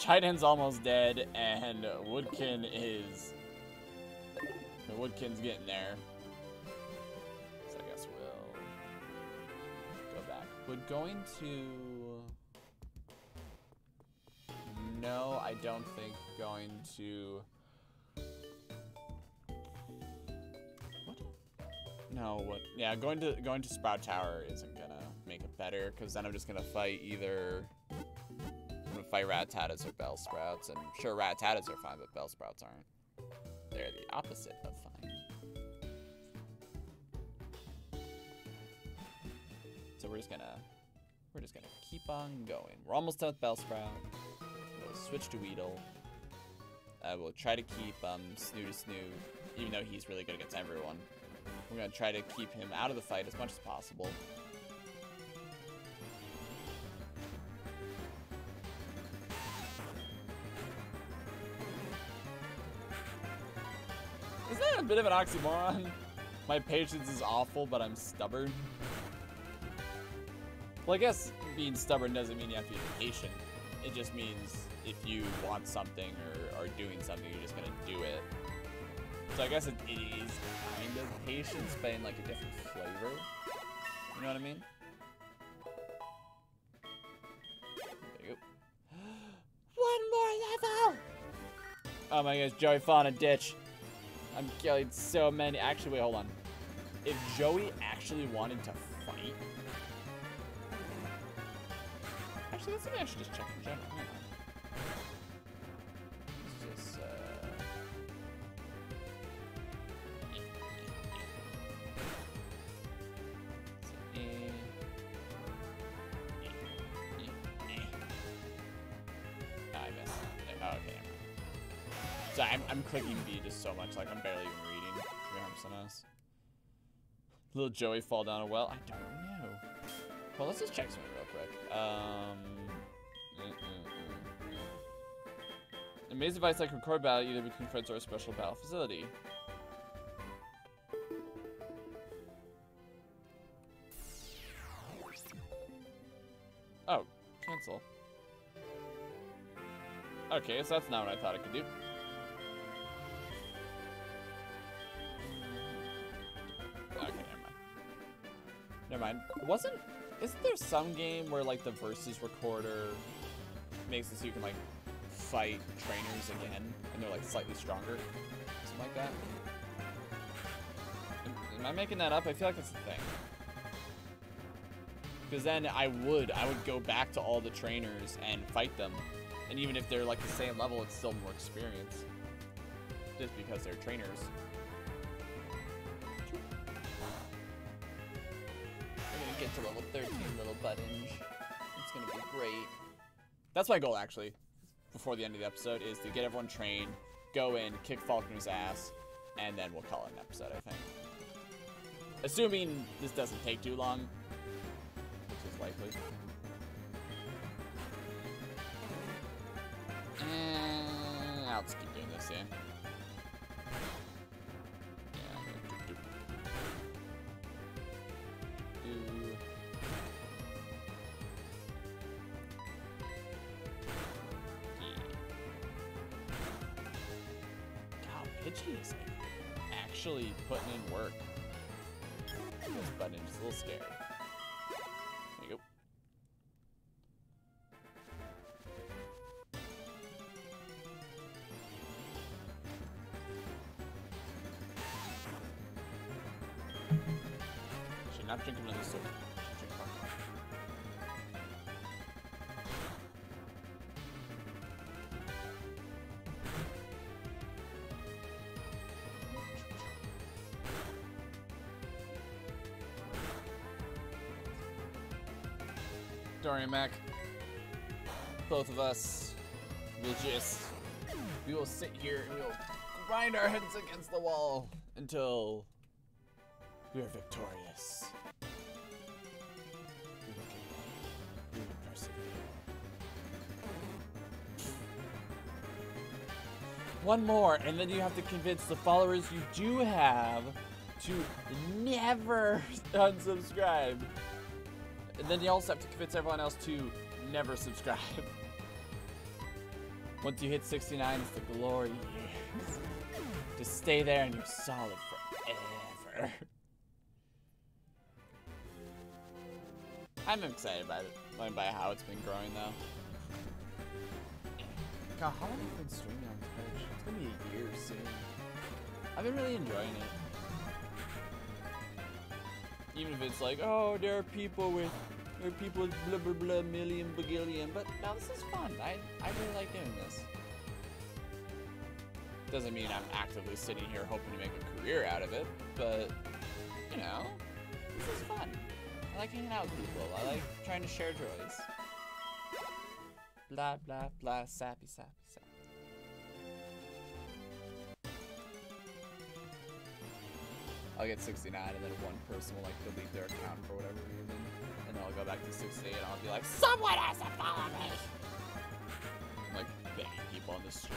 Chiden's almost dead, and Wookden is... The Wookden's getting there. So I guess we'll go back. Would going to... No, I don't think going to... What? No, what? Yeah, going to going to Sprout Tower isn't gonna make it better, because then I'm just gonna fight either... I'm fight Rattatas or Bellsprouts, and sure, Rattatas are fine, but Bellsprouts aren't. They're the opposite of fine. So we're just gonna, we're just gonna keep on going. We're almost done with Bellsprout. We'll switch to Weedle. Uh, we'll try to keep um, Snoo to Snoo, even though he's really good against everyone. We're gonna try to keep him out of the fight as much as possible. Bit of an oxymoron? (laughs) My patience is awful, but I'm stubborn. Well, I guess being stubborn doesn't mean you have to be patient. It just means if you want something or are doing something, you're just gonna do it. So I guess it, it is kind of patience, but in like a different flavor. You know what I mean? There you go. (gasps) One more level! Oh my gosh, Joey Fauna ditch. I'm killing so many. Actually, wait, hold on. If Joey actually wanted to fight, actually, let's actually just check in general. So much, like I'm barely even reading. 300% S. Little Joey fall down a well? I don't know. Well, let's just check something real quick. Um, mm, mm, mm, mm. Amazing device record battle either between friends or a special battle facility. Oh, cancel. Okay, so that's not what I thought it could do. Mind. Wasn't isn't there some game where like the versus recorder makes it so you can like fight trainers again and they're like slightly stronger? Something like that? Am, am I making that up? I feel like it's a thing. Because then I would, I would go back to all the trainers and fight them. And even if they're like the same level, it's still more experience. Just because they're trainers. Get to level 13, little Buddinge. It's gonna be great. That's my goal, actually, before the end of the episode, is to get everyone trained, go in, kick Falkner's ass, and then we'll call it an episode, I think. Assuming this doesn't take too long, which is likely. Eh, I'll just keep doing this. Yeah, putting in work. This button is a little scary. There you go. Should not drink another soda. Dorian Mac, both of us will just, we will sit here and we will grind our heads against the wall until we are victorious. One more, and then you have to convince the followers you do have to never (laughs) unsubscribe. And then you also have to convince everyone else to never subscribe. Once you hit 69, it's the glory years. To stay there and you're solid forever. I'm excited by it, like, by how it's been growing though. God, how long have you been streaming on Twitch? It's gonna be a year soon. I've been really enjoying it. Even if it's like, oh, there are people with, there are people with blah blah blah million bagillion, but no, this is fun. I, I really like doing this. Doesn't mean I'm actively sitting here hoping to make a career out of it, but, you know, this is fun. I like hanging out with people. I like trying to share joys. Blah blah blah, sappy sappy I'll get 69 and then one person will like delete their account for whatever reason. And then I'll go back to 68 and I'll be like, someone has to follow me! Like begging people on the street.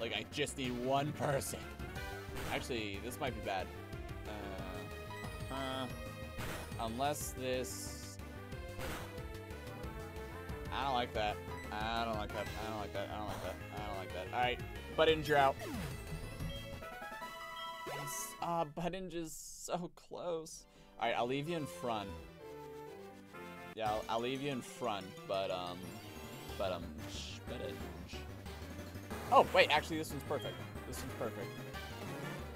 Like I just need one person. Actually, this might be bad. Uh, uh, unless this... I don't like that. I don't like that. I don't like that. I don't like that. I don't like that. Alright, Buddinge, you're out. Yes, Ah, Buddinge is so close. Alright, I'll leave you in front. Yeah, I'll, I'll leave you in front, but, um, but, um, shh, Oh, wait, actually, this one's perfect. This one's perfect.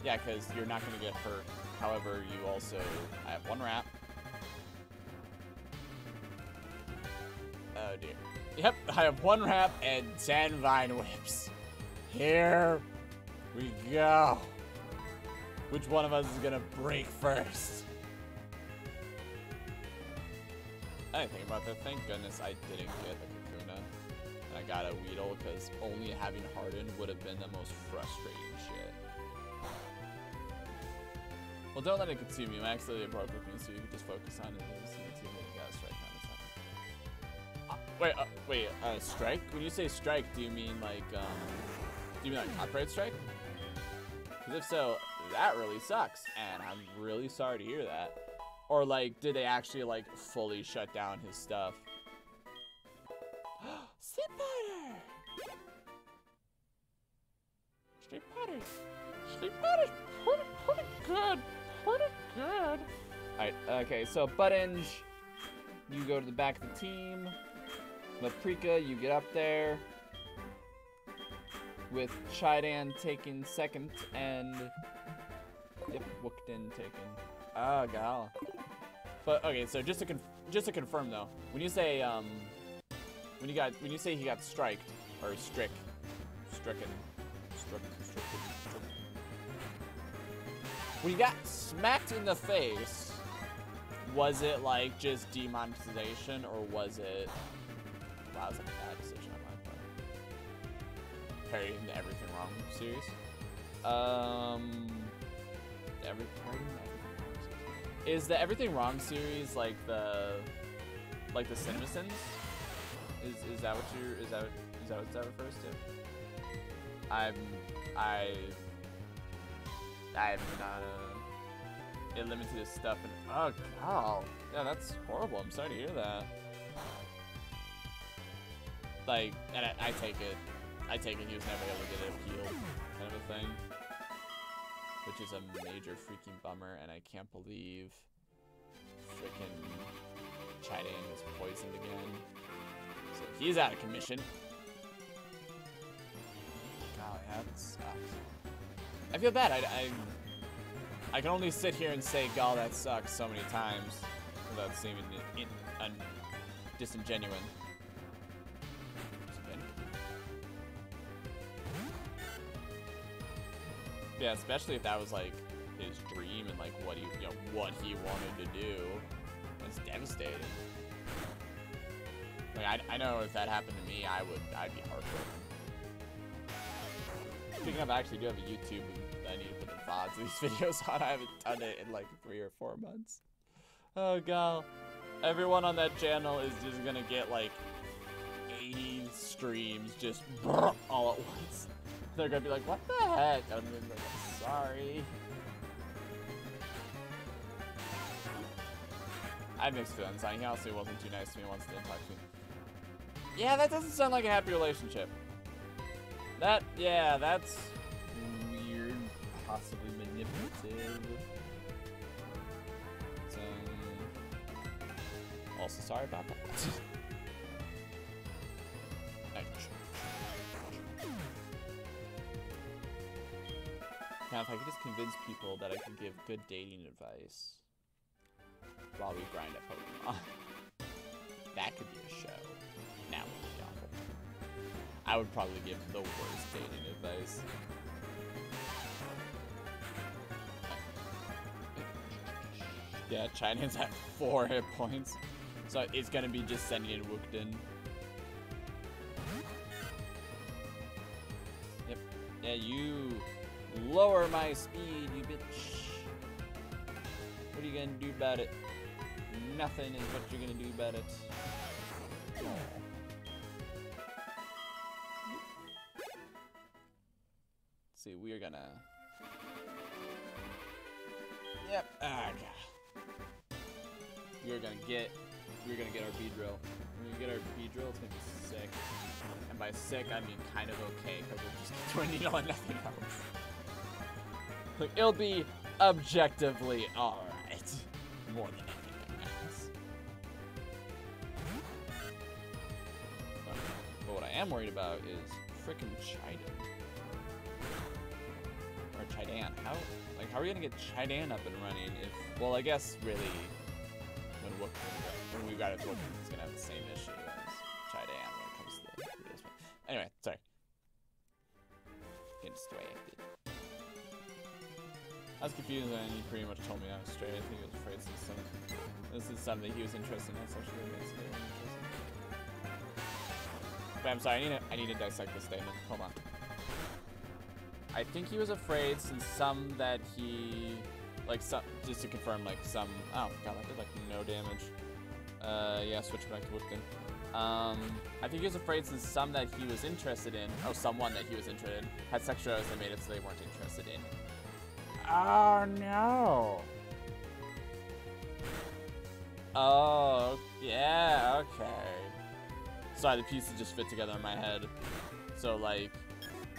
Yeah, because you're not going to get hurt. However, you also, I have one wrap. Oh, dear. Yep, I have one wrap and 10 vine whips. Here we go. Which one of us is gonna break first? I think about that. Thank goodness I didn't get the Kakuna. And I got a Weedle because only having Harden would have been the most frustrating shit. Well, don't let it consume you. Max literally broke with me, so you can just focus on it. and see the team got strike on this Uh, wait, uh, wait, uh, strike? When you say strike, do you mean like, um, do you mean like copyright strike? Because if so, that really sucks, and I'm really sorry to hear that. Or like, did they actually like fully shut down his stuff? (gasps) Sleep Powder! Sleep Powder! Sleep Powder's pretty, pretty good! Pretty good! Alright, okay, so Buddinge, you go to the back of the team. Leprika, you get up there. With Chidan taking second and yep, Wookden taken. Oh gal. But okay, so just to conf just to confirm though, when you say um when you got when you say he got striked or strick stricken struck stricken, struck. when you got smacked in the face was it like just demonetization or was it wow, was like a bad decision on my part the everything wrong series um every is the everything wrong series like the like the CinemaSins? Is is that what you're is that is that what that refers to? I'm I I'm not a it limited his stuff and oh god. Yeah that's horrible. I'm sorry to hear that. Like and I, I take it. I take it he was never able to get it appealed kind of a thing which is a major freaking bummer and I can't believe freaking Chidang is poisoned again so he's out of commission God, that sucks. I feel bad. I, I, I can only sit here and say, "God, that sucks" so many times without seeming in, un, disingenuine. Yeah, especially if that was like his dream and like what he, you know, what he wanted to do. It's devastating. Like I, I know if that happened to me, I would, I'd be heartbroken. Speaking of, I actually do have a YouTube I need to put the VODs these (laughs) videos on. I haven't done it in like three or four months. Oh god. Everyone on that channel is just gonna get like 80 streams just (laughs) all at once. They're gonna be like, what the heck? I'm gonna be like, sorry. I have mixed feelings. He honestly wasn't too nice to me once didn't talk to me. Yeah, that doesn't sound like a happy relationship. That, yeah, that's weird, possibly manipulative. So, also sorry about that. (laughs) now, if I could just convince people that I could give good dating advice while we grind up Pokemon, (laughs) that could be a show. Now would be awful. I would probably give the worst dating advice. Yeah, China's at four hit points. So it's gonna be just sending in Wookden. Yep. Yeah, you lower my speed, you bitch. What are you gonna do about it? Nothing is what you're gonna do about it. Let's see, we are gonna. Yep. Ah, God. We are gonna get. We're gonna get our Beedrill. When we get our Beedrill, it's gonna be sick. And by sick, I mean kind of okay, because we're just (laughs) doing needle and nothing else. Like, it'll be objectively alright. More than anything else. But what I am worried about is frickin' Chiden. Or Chidan. How, like, how are we gonna get Chidan up and running if, well, I guess really, when, Wook, when we got it it's gonna have the same issue as Chidan when it comes to the. Anyway, sorry. Getting. I was confused and he pretty much told me I was straight. I think he was afraid this is this is something he was interested in. That's actually makes it interesting. But I'm sorry, I need to, I need to dissect this statement. Hold on. I think he was afraid since some that he, like some, just to confirm, like some, oh god, I did like no damage. Uh, yeah, switch back to Wookden. Um, I think he was afraid since some that he was interested in, oh, someone that he was interested in, had sex shows that made it so they weren't interested in. Oh no. Oh, yeah, okay. Sorry, the pieces just fit together in my head. So, like,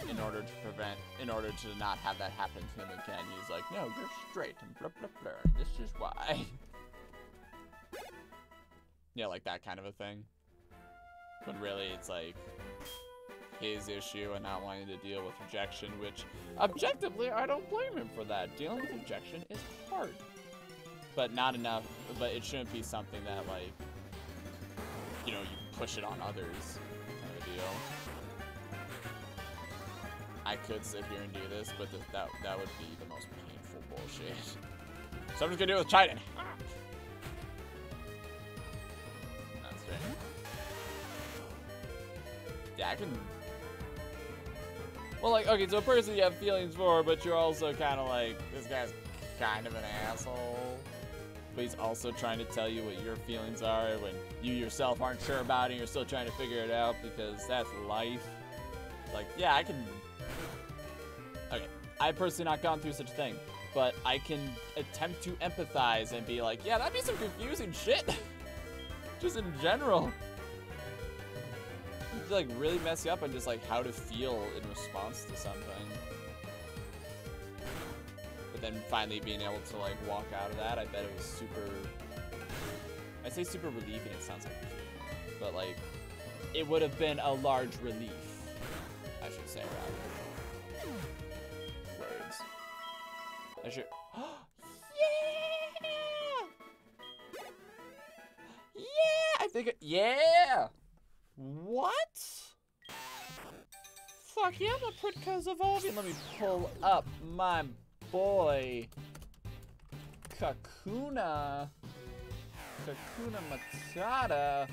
in order to prevent, in order to not have that happen to him again, he's like, no, you're straight, and blah, blah, blah. This is why. (laughs) Yeah, like that kind of a thing. But really it's like his issue and not wanting to deal with rejection, which objectively I don't blame him for that. Dealing with rejection is hard. But not enough, but it shouldn't be something that like, you know, you push it on others kind of deal. I could sit here and do this, but th that, that would be the most painful bullshit. So I'm just gonna do it with Chiden. That's right. Yeah, I can. Well, like, okay, so a person you have feelings for, but you're also kind of like, this guy's kind of an asshole. But he's also trying to tell you what your feelings are when you yourself aren't sure about it and you're still trying to figure it out because that's life. Like, yeah, I can. Okay, I've personally not gone through such a thing, but I can attempt to empathize and be like, yeah, that'd be some confusing shit. (laughs) Just in general like really mess you up on just like how to feel in response to something. But then finally being able to like walk out of that, I bet it was super. I say super relieving. It sounds like, but like, it would have been a large relief. I should say rather. Words. I should. (gasps) yeah. Yeah. I think. It, yeah. What? Fuck yeah, a Pritka's evolving. Let me pull up my boy Kakuna. Kakuna Matata.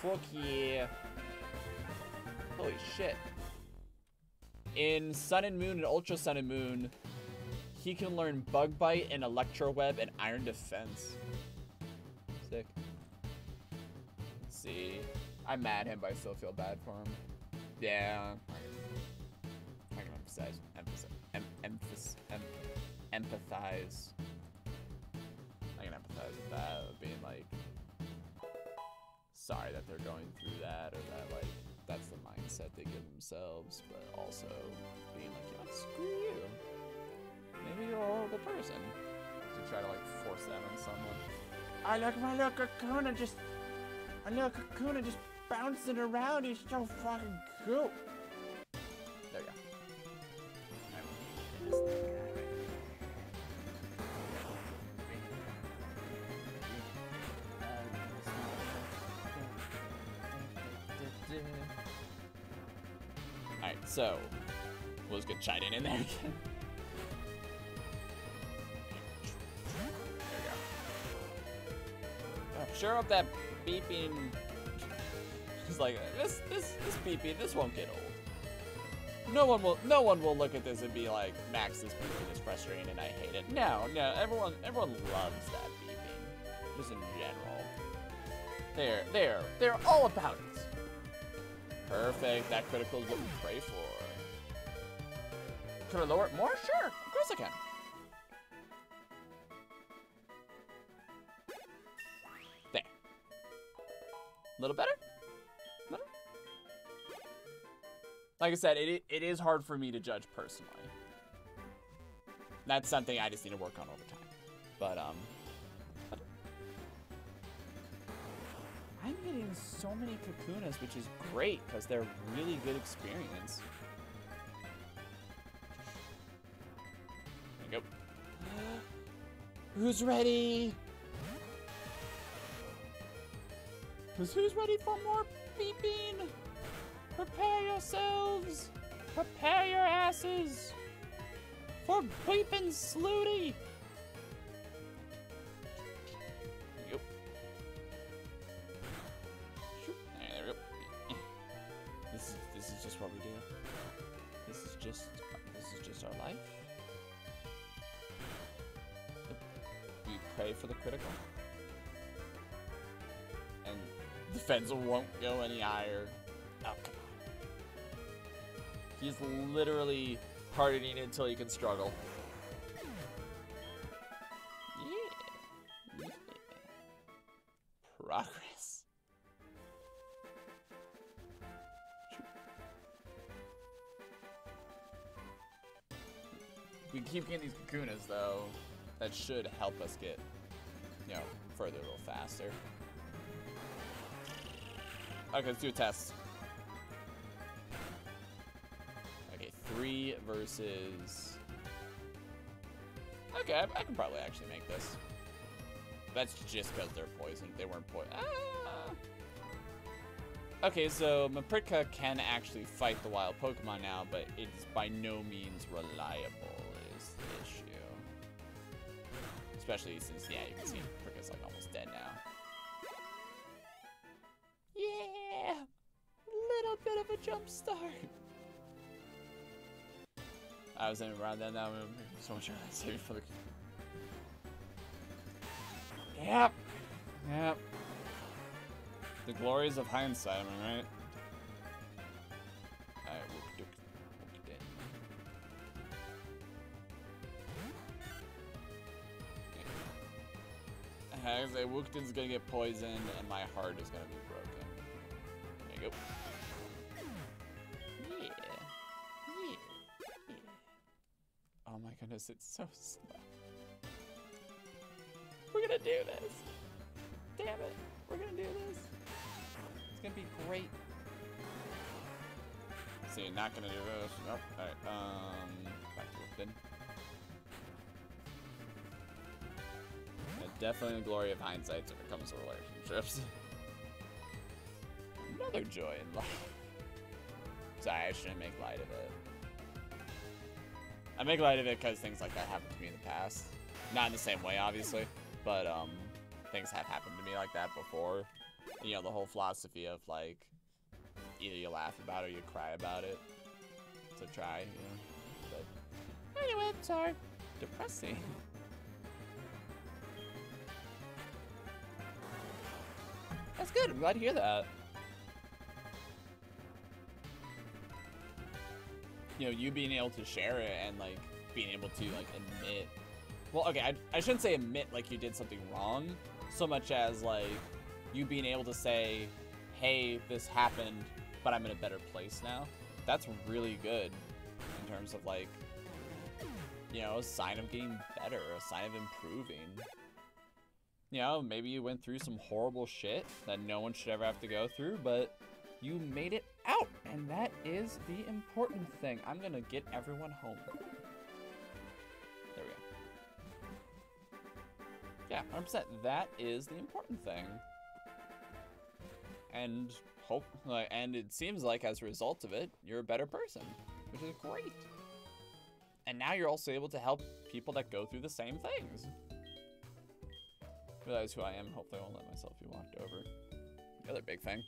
Fuck yeah. Holy shit. In Sun and Moon and Ultra Sun and Moon, he can learn Bug Bite and Electro Web and Iron Defense. Sick see. I'm mad at him, but I still feel bad for him. Yeah. I can emphasize, emphasize, em, emphasis, em, empathize. I can empathize with that, being like, sorry that they're going through that, or that like, that's the mindset they give themselves, but also being like, yeah, screw you. Maybe you're a horrible person. To try to like force that on someone. I look my little Kakuna just a little Kakuna just bouncing around. He's so fucking cool. There you go. Alright, so we'll just get Chiden in there again. There we go. Oh, sure hope that beeping. He's like, this, this, this beeping, this won't get old. No one will, no one will look at this and be like, Max, this beeping is frustrating and I hate it. No, no, everyone, everyone loves that beeping, just in general. They're, they're, they're all about it. Perfect. That critical is what we pray for. Could I lower it more? Sure, of course I can. A little better? Better? Like I said, it, it is hard for me to judge personally. That's something I just need to work on over time. But, um... But I'm getting so many Kakunas, which is great, because they're really good experience. There we go. (gasps) Who's ready? Cause who's ready for more beeping? Prepare yourselves! Prepare your asses! For beeping Slooty! Yep. There we go. This is this is just what we do. This is just this is just our life. We pray for the critical. Fence won't go any higher. Oh, come on. He's literally hardening until he can struggle. Yeah. yeah. Progress. We keep getting these Kakunas, though. That should help us get, you know, further a little faster. Okay, let's do a test. Okay, three versus... Okay, I, I can probably actually make this. That's just because they're poisoned. They weren't poisoned. Ah! Okay, so Mapritka can actually fight the wild Pokemon now, but it's by no means reliable is the issue. Especially since, yeah, you can see Mapritka's like almost dead now. Bit of a jump start. I was in around that now. So much earlier saving for the. Yep. Yep. The glories of hindsight, am I right? Alright, we'll do it. I gonna get poisoned and my heart is gonna be broken. There you go. Goodness, it's so slow. We're gonna do this. Damn it. We're gonna do this. It's gonna be great. See, not gonna do this. Nope. Alright, um back to. Yeah, definitely the glory of hindsight when it comes to relationships. (laughs) Another joy in life. (laughs) Sorry, I shouldn't make light of it. I make light of it because things like that happened to me in the past. Not in the same way, obviously, but um, things have happened to me like that before. You know, the whole philosophy of like, either you laugh about it or you cry about it. So try, you know. But anyway, sorry. Depressing. That's good. I'm glad to hear that. You know, you being able to share it and like being able to like admit. Well, okay, I, I shouldn't say admit like you did something wrong, so much as like you being able to say, "Hey, this happened, but I'm in a better place now." That's really good in terms of like, you know, a sign of getting better, a sign of improving you know, maybe you went through some horrible shit that no one should ever have to go through, but you made it out, and that is the important thing. I'm gonna get everyone home. There we go. Yeah, 100%. That is the important thing. And hope, like, and it seems like as a result of it, you're a better person, which is great. And now you're also able to help people that go through the same things realize who I am. Hopefully, I won't let myself be walked over. The other big thing.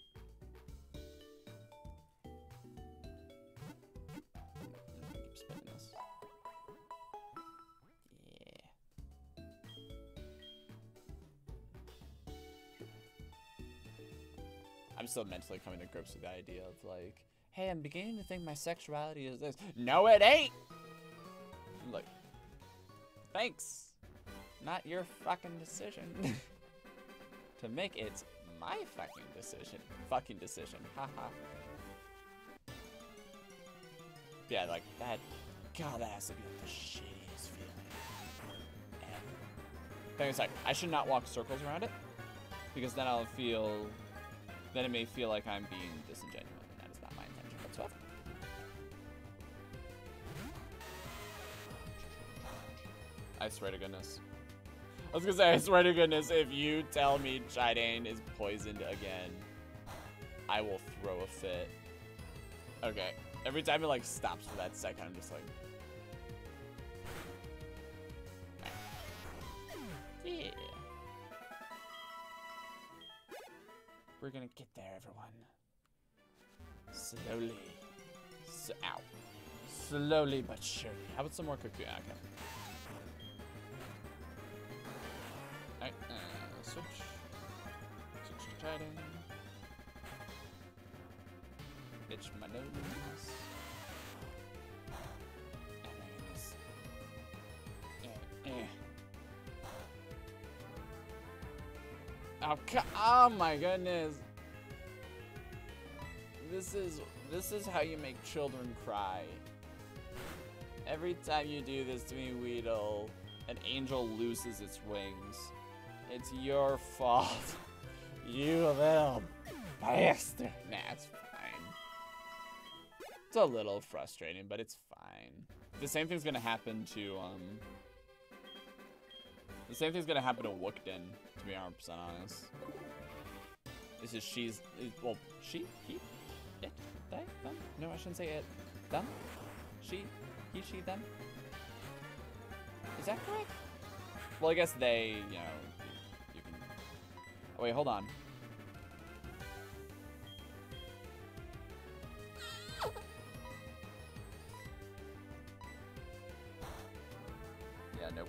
Still mentally coming to grips with the idea of like, hey, I'm beginning to think my sexuality is this. No, it ain't. I'm like, thanks not your fucking decision (laughs) to make. It's my fucking decision. Fucking decision. Haha. yeah, like that. God, that has to be like the shittiest feeling ever. Thing is, like, I should not walk circles around it because then I'll feel. Then it may feel like I'm being disingenuous, and that is not my intention whatsoever. I swear to goodness. I was gonna say, I swear to goodness, if you tell me Chidane is poisoned again, I will throw a fit. Okay. Every time it like stops for that second, I'm just like. Yeah. We're gonna get there, everyone. Slowly. S ow. Slowly but surely. How about some more cocoon? Okay. Alright, uh, switch. Switch to Titan. Itch my nose. (sighs) Eh, eh. Oh, oh my goodness. This is this is how you make children cry. Every time you do this to me, Weedle, an angel loses its wings It's your fault. (laughs) You little bastard. Nah, it's fine. It's a little frustrating, but it's fine. The same thing's gonna happen to, um... The same thing's gonna happen to Wookden, to be 100% honest. This is she's, well, she, he, it, they, them? No, I shouldn't say it. Them? She, he, she, them? Is that correct? Well, I guess they, you know, you can... Oh, wait, hold on. (sighs) Yeah, nope.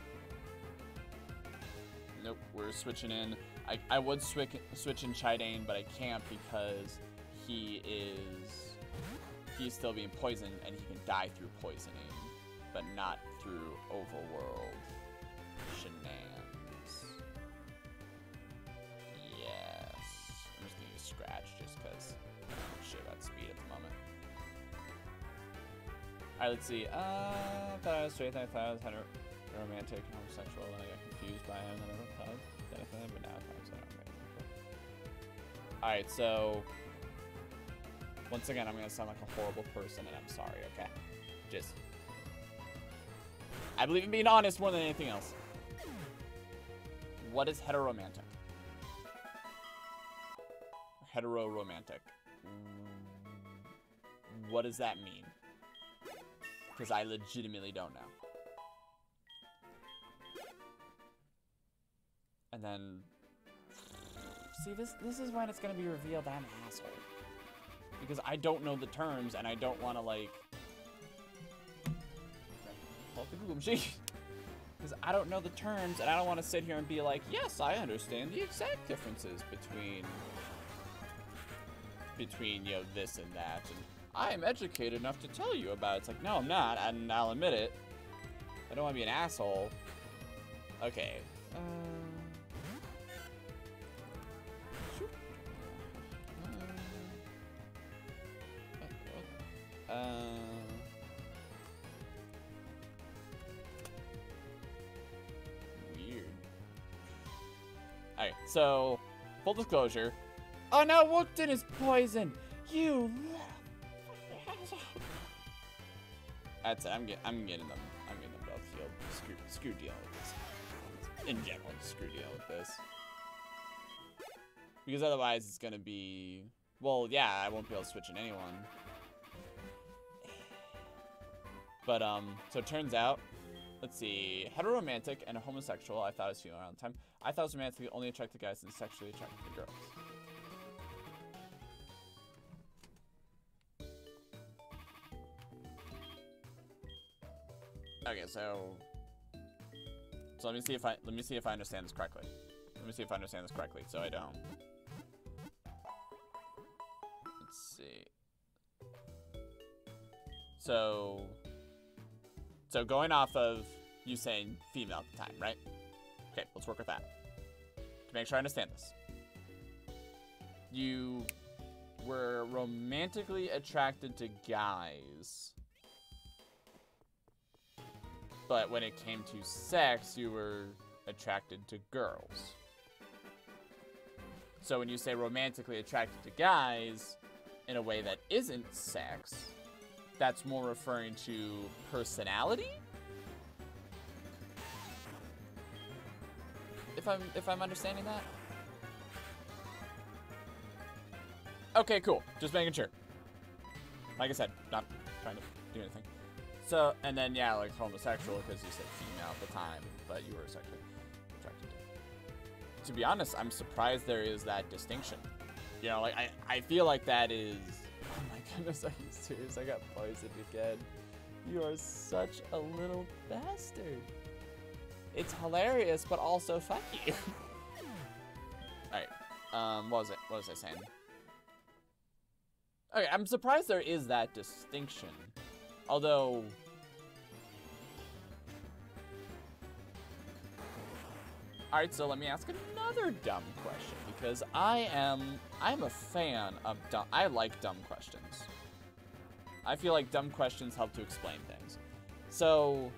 We're switching in. I, I would switch, switch in Chidane, but I can't because he is... He's still being poisoned, and he can die through poisoning, but not through overworld shenanigans. Yes. I'm just gonna use Scratch just because shit about speed at the moment. Alright, let's see. Uh, 1,000, 3,000, 100 romantic and homosexual, and I got confused by him, and I don't but now I said, okay. Alright, so. Once again, I'm gonna sound like a horrible person, and I'm sorry, okay? Just. I believe in being honest more than anything else. What is heteroromantic? Heteroromantic. What does that mean? Because I legitimately don't know. And then... See, this this is when it's going to be revealed I'm an asshole. Because I don't know the terms, and I don't want to, like... Pull the Google machine. (laughs) Because I don't know the terms, and I don't want to sit here and be like, yes, I understand the exact differences between... Between, you know, this and that, and I am educated enough to tell you about it. It's like, no, I'm not, and I'll admit it. I don't want to be an asshole. Okay. Um... Uh, weird. Alright, so, full disclosure. Oh no, Wookden is poisoned! You (laughs) That's it, I'm, get, I'm getting them. I'm getting them both healed. Screw, screw deal with this. In general, screw deal with this. Because otherwise it's gonna be... Well, yeah, I won't be able to switch in anyone. But, um, so it turns out, let's see, heteroromantic and a homosexual, I thought it was female around the time. I thought it was romantically only attracted guys and sexually attracted girls. Okay, so so let me see if I let me see if I understand this correctly. Let me see if I understand this correctly, so I don't. Let's see. So so going off of you saying female at the time, right? Okay, let's work with that. To make sure I understand this. You were romantically attracted to guys. But when it came to sex, you were attracted to girls. So when you say romantically attracted to guys in a way that isn't sex, that's more referring to personality? If I'm if I'm understanding that? Okay, cool. Just making sure. Like I said, not trying to do anything. So, and then, yeah, like homosexual, because you said female at the time, but you were sexually attracted to. To be honest, I'm surprised there is that distinction. You know, like, I, I feel like that is... Goodness, are you serious? I got poisoned again. You are such a little bastard. It's hilarious, but also fuck you. (laughs) Alright, um, what was it? What was I saying? Okay, I'm surprised there is that distinction. Although... Alright, so let me ask another dumb question, because I am, I'm a fan of dumb, I like dumb questions. I feel like dumb questions help to explain things. So,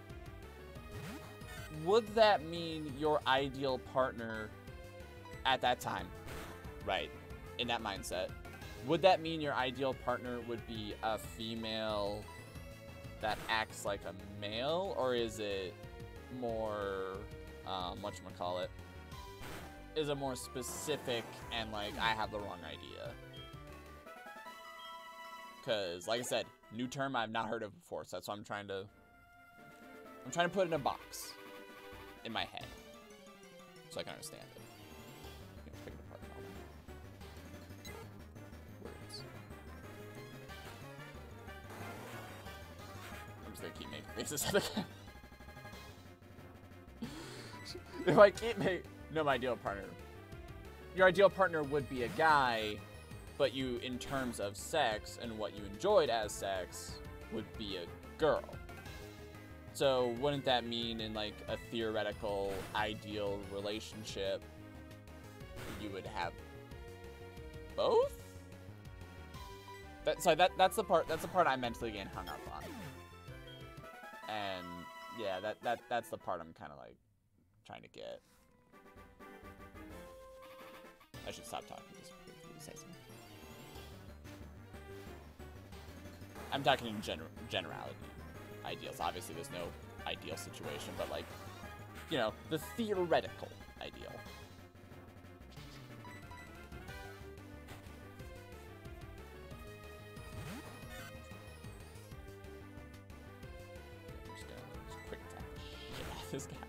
would that mean your ideal partner at that time, right, in that mindset, would that mean your ideal partner would be a female that acts like a male, or is it more, um, what call it? Is a more specific and like I have the wrong idea? Cause like I said, new term I've not heard of before, so that's why I'm trying to. I'm trying to put in a box in my head, so I can understand it. I'm keep making faces at the (laughs) camera. (laughs) if I keep making no, my ideal partner. Your ideal partner would be a guy, but you, in terms of sex and what you enjoyed as sex, would be a girl. So wouldn't that mean in like a theoretical ideal relationship, you would have both? That, sorry, that that's the part that's the part I'm mentally getting hung up on. And yeah, that that that's the part I'm kind of like trying to get. I should stop talking just say something. I'm talking in gener generality ideals. Obviously, there's no ideal situation, but like, you know, the theoretical ideal. Just gonna quick this guy.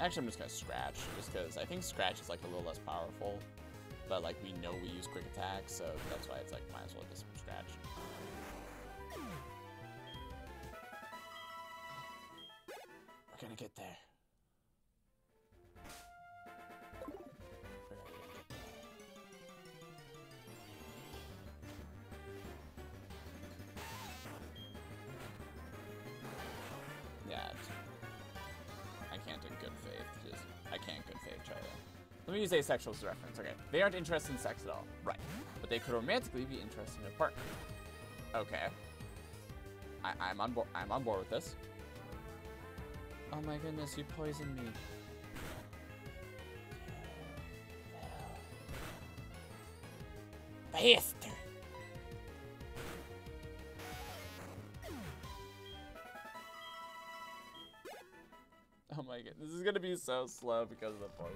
Actually, I'm just gonna scratch, just because I think scratch is like a little less powerful. But like we know we use quick attack, so that's why it's like might as well just scratch. We're gonna get there. Let me use asexual as a reference. Okay, they aren't interested in sex at all, right? But they could romantically be interested in a partner. Okay. I, I'm on board. I'm on board with this. Oh my goodness, you poisoned me. Bastard. Oh my god, this is gonna be so slow because of the poison.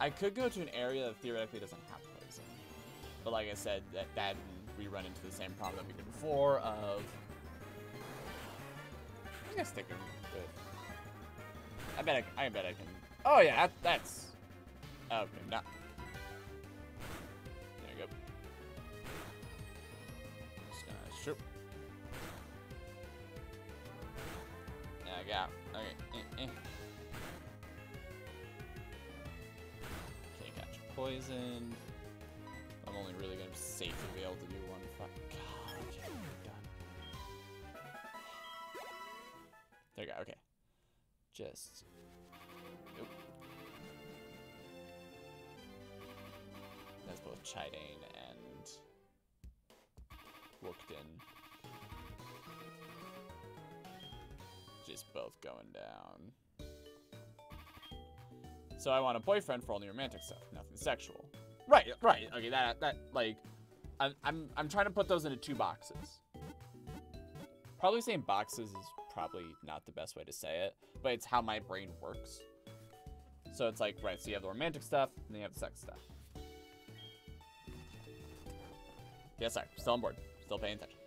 I could go to an area that theoretically doesn't have poison. But like I said, that, that we run into the same problem that we did before of... With... I bet I, I bet I can... Oh yeah, that, that's... Oh, okay, not... There you go. Just gonna shoot. Yeah, I got. Poison. I'm only really gonna safely be able to do one fuck. God, okay, done. There you go. Okay. Just. Nope. That's both Chidane and Wookden. Just both going down. So I want a boyfriend for only romantic stuff, nothing sexual. Right, right. Okay, that that like, I'm I'm I'm trying to put those into two boxes. Probably saying boxes is probably not the best way to say it, but it's how my brain works. So it's like, right, so you have the romantic stuff, and then you have the sex stuff. Yes, sir. Still on board. Still paying attention.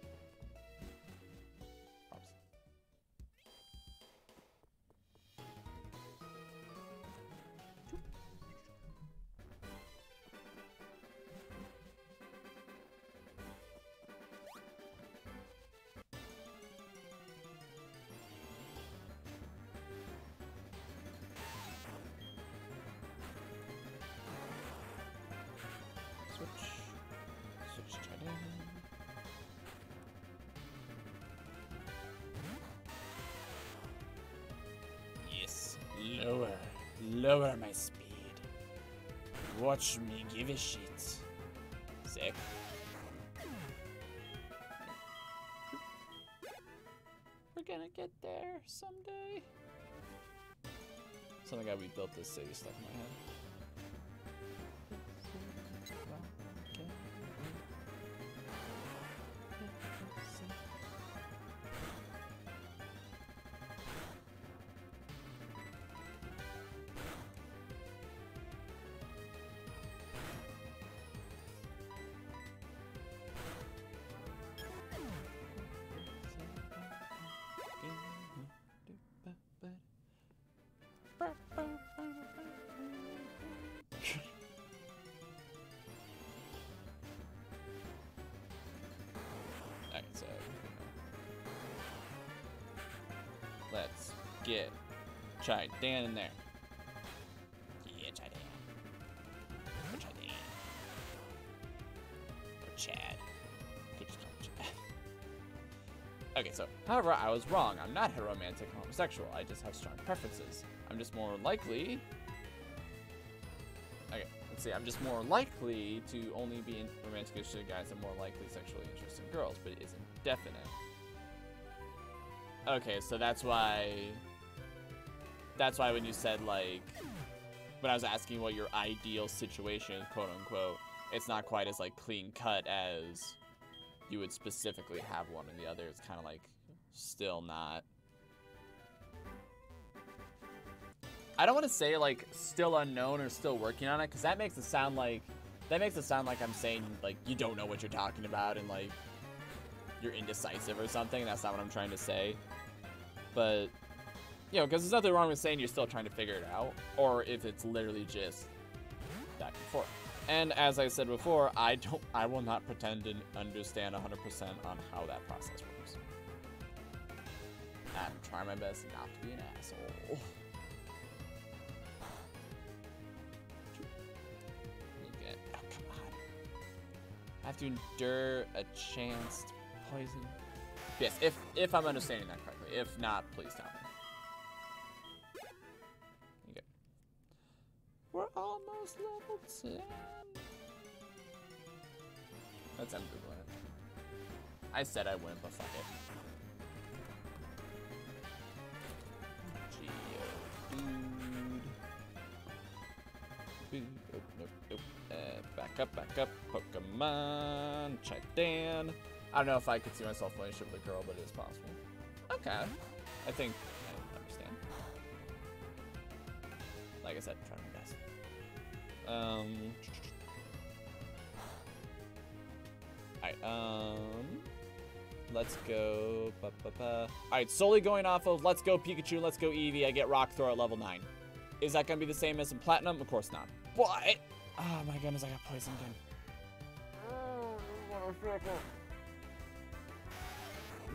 Watch me give a shit. Sick. We're gonna get there someday. Something I rebuilt this city stuck in my head. Let's get Chai Dan in there. Yeah, Chai Dan. Or Chai Dan. Or Chad. (laughs) Okay, so, however, I was wrong. I'm not a romantic homosexual. I just have strong preferences. I'm just more likely. Okay, let's see. I'm just more likely to only be in romantic interested in guys and more likely sexually interested in girls, but it isn't definite. Okay, so that's why. That's why when you said like, when I was asking what your ideal situation is, quote unquote, it's not quite as like clean cut as you would specifically have one and the other. It's kind of like still not. I don't want to say like still unknown or still working on it because that makes it sound like that makes it sound like I'm saying like you don't know what you're talking about and like you're indecisive or something. That's not what I'm trying to say. But you know, because there's nothing wrong with saying you're still trying to figure it out, or if it's literally just back and forth. And as I said before, I don't, I will not pretend to understand 100% on how that process works. I'm trying my best not to be an asshole. Oh, come on. I have to endure a chance to poison. Yes, if if I'm understanding that correctly. If not, please tell me. Okay. We're almost level 10. Let's end it. I said I wouldn't, but fuck it. Geodude. Boo- Nope, nope, nope. Uh, back up, back up. Pokemon. Chidan. I don't know if I could see myself relationship with a girl, but it is possible. Okay. I think I understand. Like I said, trying my best. Um. Alright, um. Let's go. Alright, solely going off of Let's Go Pikachu, Let's Go Eevee, I get Rock Throw at level 9. Is that going to be the same as in Platinum? Of course not. But. Oh my goodness, I got poisoned again.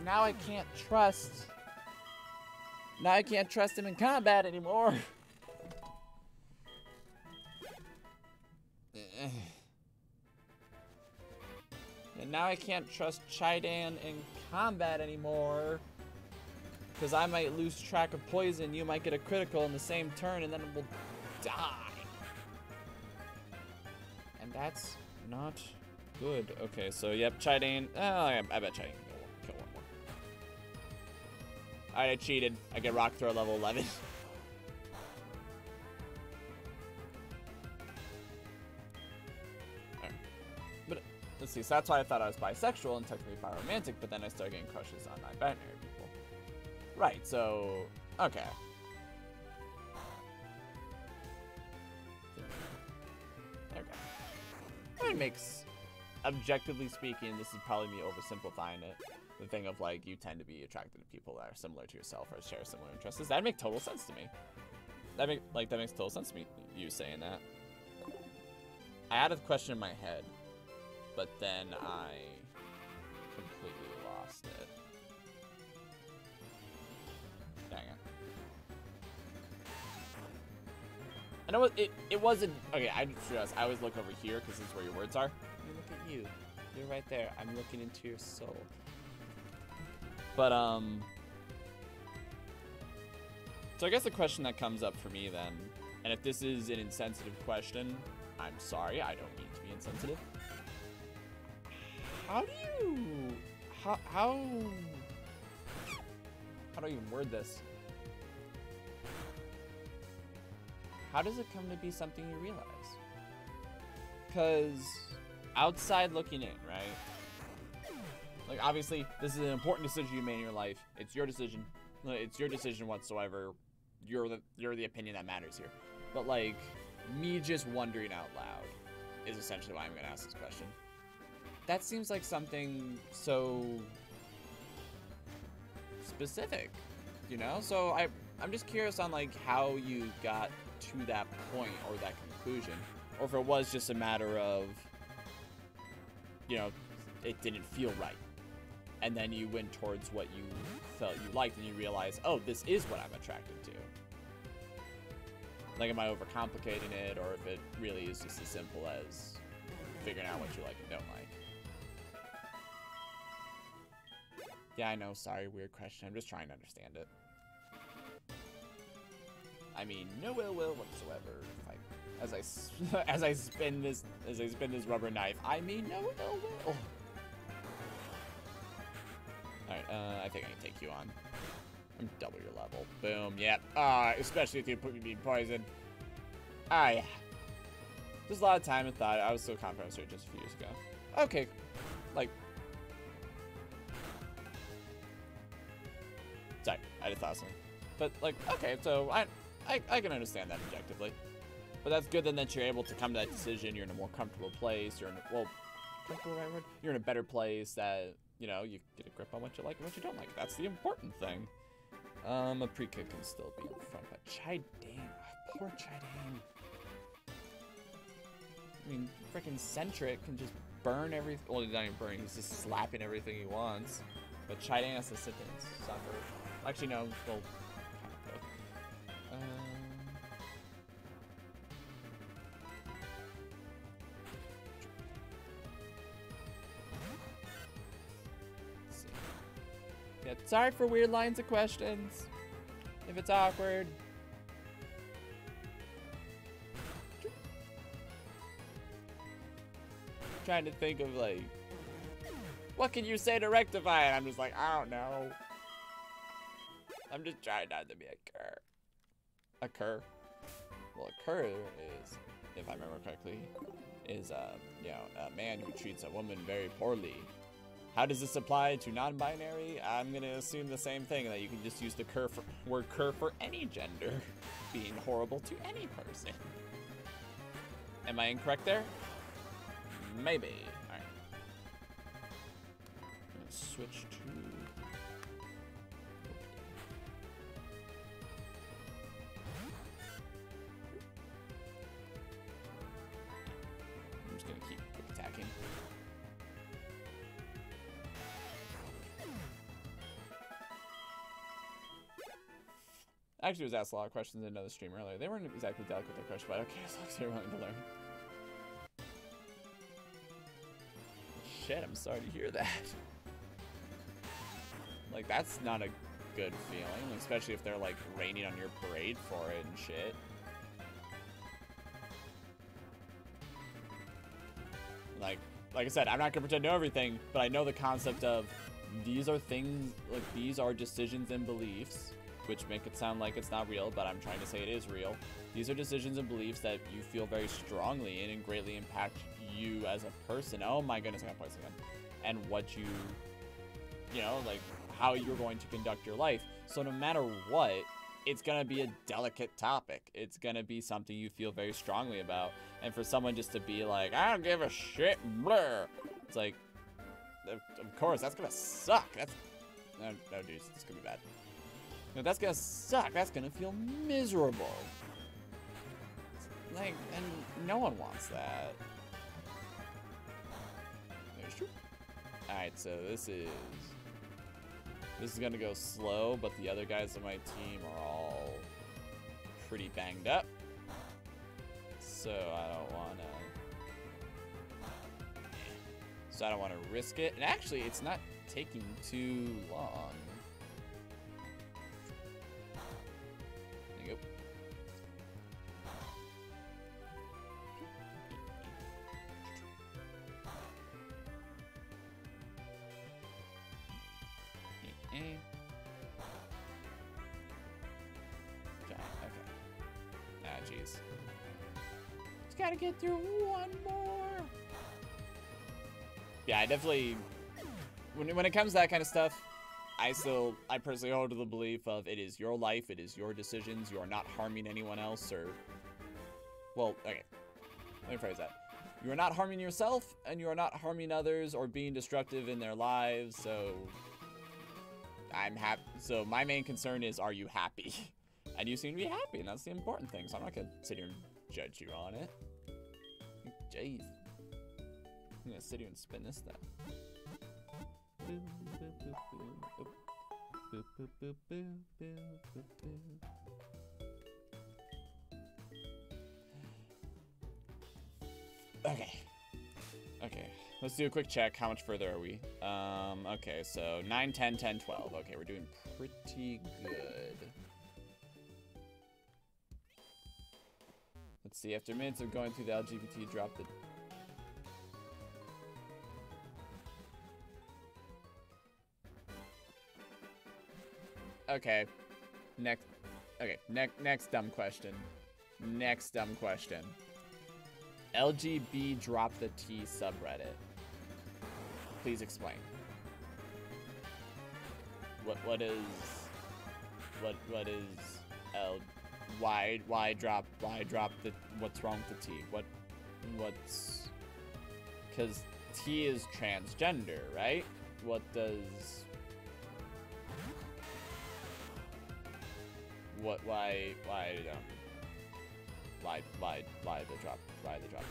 Now I can't trust. Now I can't trust him in combat anymore. (sighs) And now I can't trust Chidan in combat anymore. Because I might lose track of poison, you might get a critical in the same turn, and then it will die. And that's not good. Okay, so yep, Chidan. Oh, I, I bet Chidan Alright, I cheated. I get Rock Throw level 11. (laughs) Alright. But let's see, so that's why I thought I was bisexual and technically biromantic, but then I started getting crushes on non-binary people. Right, so okay. (sighs) Okay. It makes objectively speaking, this is probably me oversimplifying it. The thing of like you tend to be attracted to people that are similar to yourself or share similar interests. Does that make total sense to me? That make like that makes total sense to me. You saying that. I had a question in my head, but then I completely lost it. Dang it. I know it, it, wasn't. Okay, I just realized I always look over here because this is where your words are. Hey, look at you. You're right there. I'm looking into your soul. But um So I guess the question that comes up for me then, and if this is an insensitive question, I'm sorry, I don't mean to be insensitive. How do you how how how do I even word this? how does it come to be something you realize? Because outside looking in, right? Like, obviously, this is an important decision you made in your life. It's your decision. It's your decision whatsoever. You're the you're the opinion that matters here. But like, me just wondering out loud is essentially why I'm gonna ask this question. That seems like something so specific, you know? So I I'm just curious on like how you got to that point or that conclusion, or if it was just a matter of, you know, it didn't feel right, and then you went towards what you felt you liked, and you realized, oh, this is what I'm attracted to. Like, am I overcomplicating it, or if it really is just as simple as figuring out what you like and don't like? Yeah, I know. Sorry, weird question. I'm just trying to understand it. I mean, no ill will whatsoever. Like, as I (laughs) as I spin this as I spin this rubber knife, I mean no ill will. All right, uh, I think I can take you on. I'm double your level. Boom. Yep. Ah, especially if you put me being poisoned. Ah, yeah. There's a lot of time and thought. I was so confident I just a few years ago. Okay, like. Sorry, I just thought something. But like, okay, so I, I, I can understand that objectively. But that's good then that you're able to come to that decision. You're in a more comfortable place. You're in a, well, comfortable right word. You're in a better place that you know you get a grip on what you like and what you don't like. That's the important thing. Um, a pre-kick can still be in front, but Chai oh, poor Chai. I mean, freaking Centric can just burn everything. Well, he's not even burning. He's just slapping everything he wants. But Chai has to sit there and suffer. Actually, no. Well, kind of Yeah, sorry for weird lines of questions. If it's awkward. Trying to think of like, what can you say to rectify it? I'm just like, I don't know. I'm just trying not to be a cur. A cur. Well, a cur is, if I remember correctly, is uh, you know, a man who treats a woman very poorly. How does this apply to non-binary? I'm gonna assume the same thing that you can just use the cur for, word cur for any gender, (laughs) being horrible to any person. Am I incorrect there? Maybe. All right. I'm switch to. I actually, was asked a lot of questions in another stream earlier. They weren't exactly delicate with their question, but okay, as long as they're willing to learn. Shit, I'm sorry to hear that. Like, that's not a good feeling, especially if they're, like, raining on your parade for it and shit. Like, like I said, I'm not gonna pretend to know everything, but I know the concept of these are things, like, these are decisions and beliefs, which make it sound like it's not real, but I'm trying to say it is real. These are decisions and beliefs that you feel very strongly in and greatly impact you as a person. Oh my goodness, I got points again. And what you, you know, like how you're going to conduct your life. So no matter what, it's gonna be a delicate topic. It's gonna be something you feel very strongly about. And for someone just to be like, I don't give a shit, blur. It's like, of course, that's gonna suck. That's, no, no, dude, it's gonna be bad. No, that's gonna suck. That's gonna feel miserable. Like, and no one wants that. Alright, so this is... This is gonna go slow, but the other guys on my team are all pretty banged up. So I don't wanna... So I don't wanna risk it. And actually, it's not taking too long. Gotta get through one more. Yeah, I definitely. When when it comes to that kind of stuff, I still, I personally hold to the belief of it is your life, it is your decisions. You are not harming anyone else, or. Well, okay. Let me phrase that. You are not harming yourself, and you are not harming others or being destructive in their lives. So. I'm happy. So my main concern is, are you happy? (laughs) And you seem to be happy, and that's the important thing. So I'm not gonna sit here and judge you on it. Jeez. I'm gonna sit here and spin this though. Okay. Okay. Let's do a quick check. How much further are we? Um, okay, so 9, 10, 10, 12. Okay, we're doing pretty good. Let's see, after minutes of going through the LGBT drop the Okay. Next Okay, next next dumb question. Next dumb question. LGB drop the T subreddit. Please explain. What what is what what is L why why drop why drop the what's wrong with the T? What what's cuz T is transgender, right? What does what why why um why why why the drop why the drop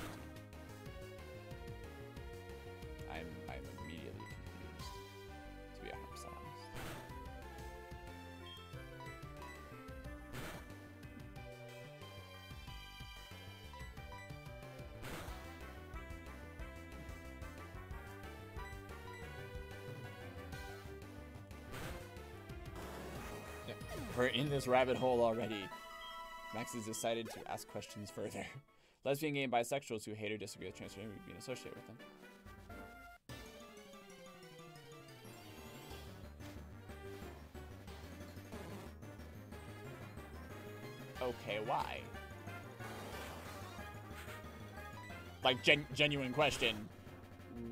We're in this rabbit hole already. Max has decided to ask questions further. (laughs) Lesbian, gay, and bisexuals who hate or disagree with transgender being associated with them. Okay, why? Like gen genuine question.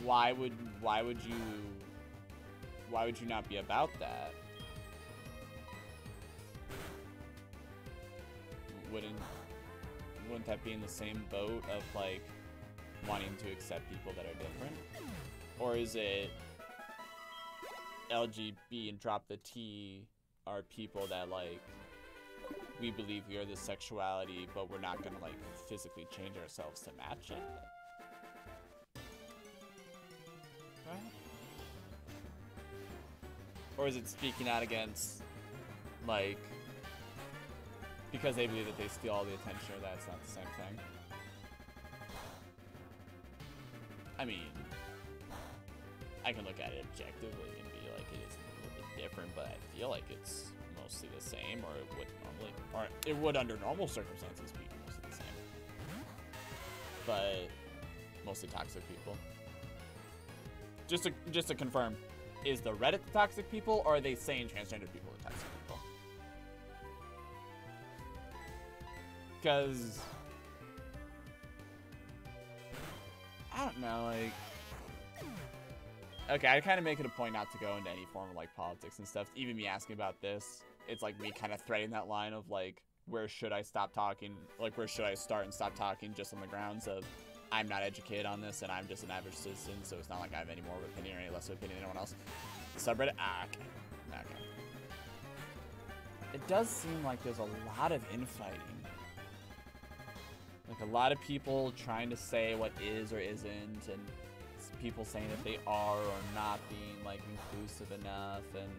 Why would why would you why would you not be about that? Wouldn't wouldn't that be in the same boat of like wanting to accept people that are different? Or is it LGB and drop the T are people that like we believe we are this sexuality, but we're not gonna like physically change ourselves to match it. Right? Or is it speaking out against like because they believe that they steal all the attention or that's not the same thing? I mean, I can look at it objectively and be like it is a little bit different, but I feel like it's mostly the same, or it would normally, or it would under normal circumstances be mostly the same. But mostly toxic people. Just to just to confirm, is the Reddit the toxic people, or are they saying transgender people people? Because I don't know, like. Okay, I kind of make it a point not to go into any form of like politics and stuff. Even me asking about this, it's like me kind of threading that line of like, where should I stop talking? Like, where should I start and stop talking? Just on the grounds of, I'm not educated on this and I'm just an average citizen, so it's not like I have any more of an opinion or any less of an opinion than anyone else. Subreddit, ah, okay, okay. It does seem like there's a lot of infighting. Like a lot of people trying to say what is or isn't, and people saying that they are or not being like inclusive enough, and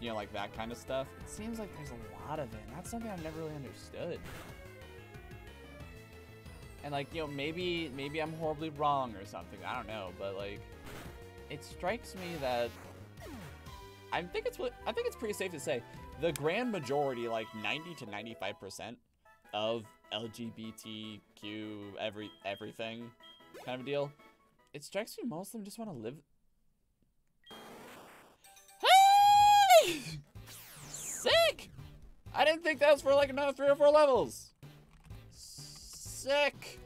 you know, like that kind of stuff. It seems like there's a lot of it. and That's something I've never really understood. And like, you know, maybe maybe I'm horribly wrong or something. I don't know, but like, it strikes me that I think it's I think it's pretty safe to say the grand majority, like 90 to 95 percent of LGBTQ every everything kind of deal. It strikes me most of them just want to live. Hey! Sick! I didn't think that was for like another three or four levels. sick.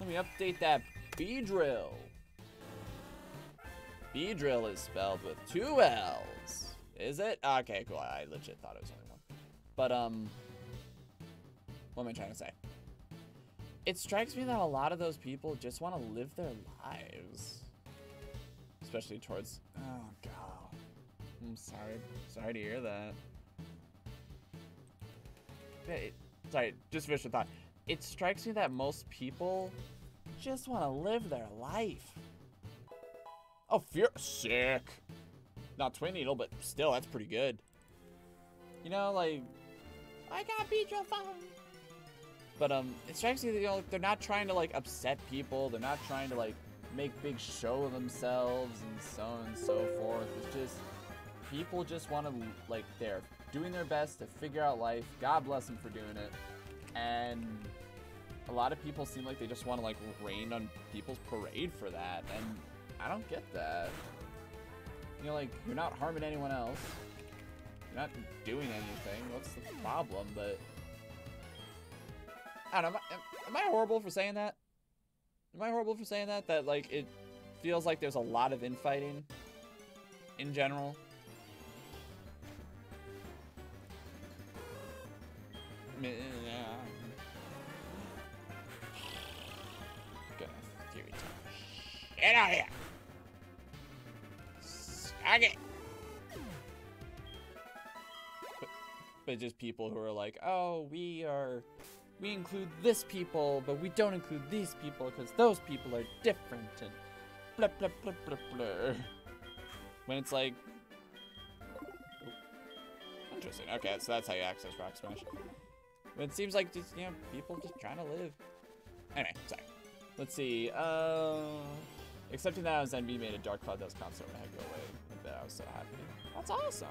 Let me update that Beedrill. B drill is spelled with two L's. Is it? Okay, cool. I legit thought it was only one. But, um, what am I trying to say? It strikes me that a lot of those people just want to live their lives. Especially towards, oh, God. I'm sorry. Sorry to hear that. It, sorry, just finish the thought. It strikes me that most people just want to live their life. Oh, fear sick. Not Twineedle, but still, that's pretty good. You know, like I got beat your phone. But um, it strikes me that you know they're not trying to like upset people. They're not trying to like make big show of themselves and so on and so forth. It's just people just want to like they're doing their best to figure out life. God bless them for doing it. And a lot of people seem like they just want to like rain on people's parade for that, and I don't get that. You know, like you're not harming anyone else. You're not doing anything. What's the problem? But I don't know. Am am I horrible for saying that? Am I horrible for saying that? That like it feels like there's a lot of infighting in general. Get out of here! Okay. But, but just people who are like, oh, we are, we include this people, but we don't include these people because those people are different and blah blah blah blah blah. When it's like, interesting. Okay, so that's how you access Rock Smash. But it seems like just you know people just trying to live. Anyway, sorry. Let's see. Uh, accepting that I was NB made a Dark Cloud Dust concert when I had to go away. I bet I was so happy. That's awesome.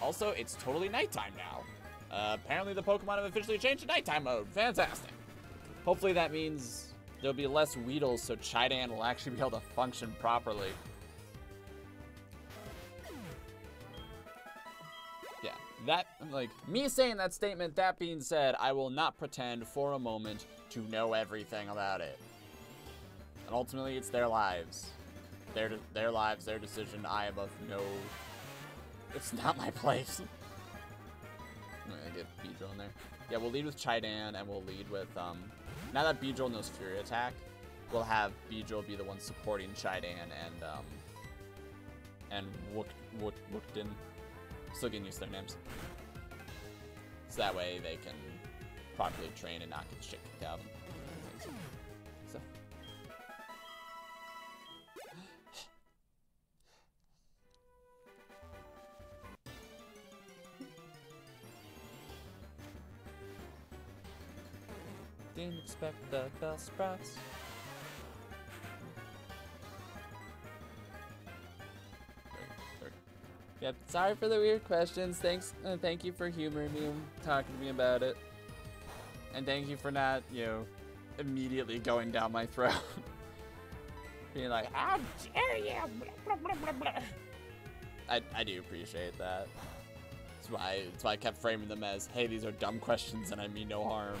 Also, it's totally nighttime now. Uh, apparently the Pokemon have officially changed to nighttime mode. Fantastic. Hopefully that means there'll be less Weedles so Chidan will actually be able to function properly. Yeah, that, like, me saying that statement, that being said, I will not pretend for a moment to know everything about it. And ultimately, it's their lives. Their, their lives, their decision. I am of no... It's not my place. (laughs) Get Beedrill in there. Yeah, we'll lead with Chidan, and we'll lead with, um... Now that Beedrill knows Fury Attack, we'll have Beedrill be the one supporting Chidan and, um... And Wook, Wook, Wookden. Still getting used to their names. So that way they can properly train and not get shit kicked out Didn't expect the Bellsprouts. Yep, sorry for the weird questions. Thanks, uh, thank you for humoring me and talking to me about it. And thank you for not, you know, immediately going down my (laughs) throat. Being like, how dare you? Blah, blah, blah. I, I do appreciate that. That's why, that's why I kept framing them as, hey, these are dumb questions and I mean no harm.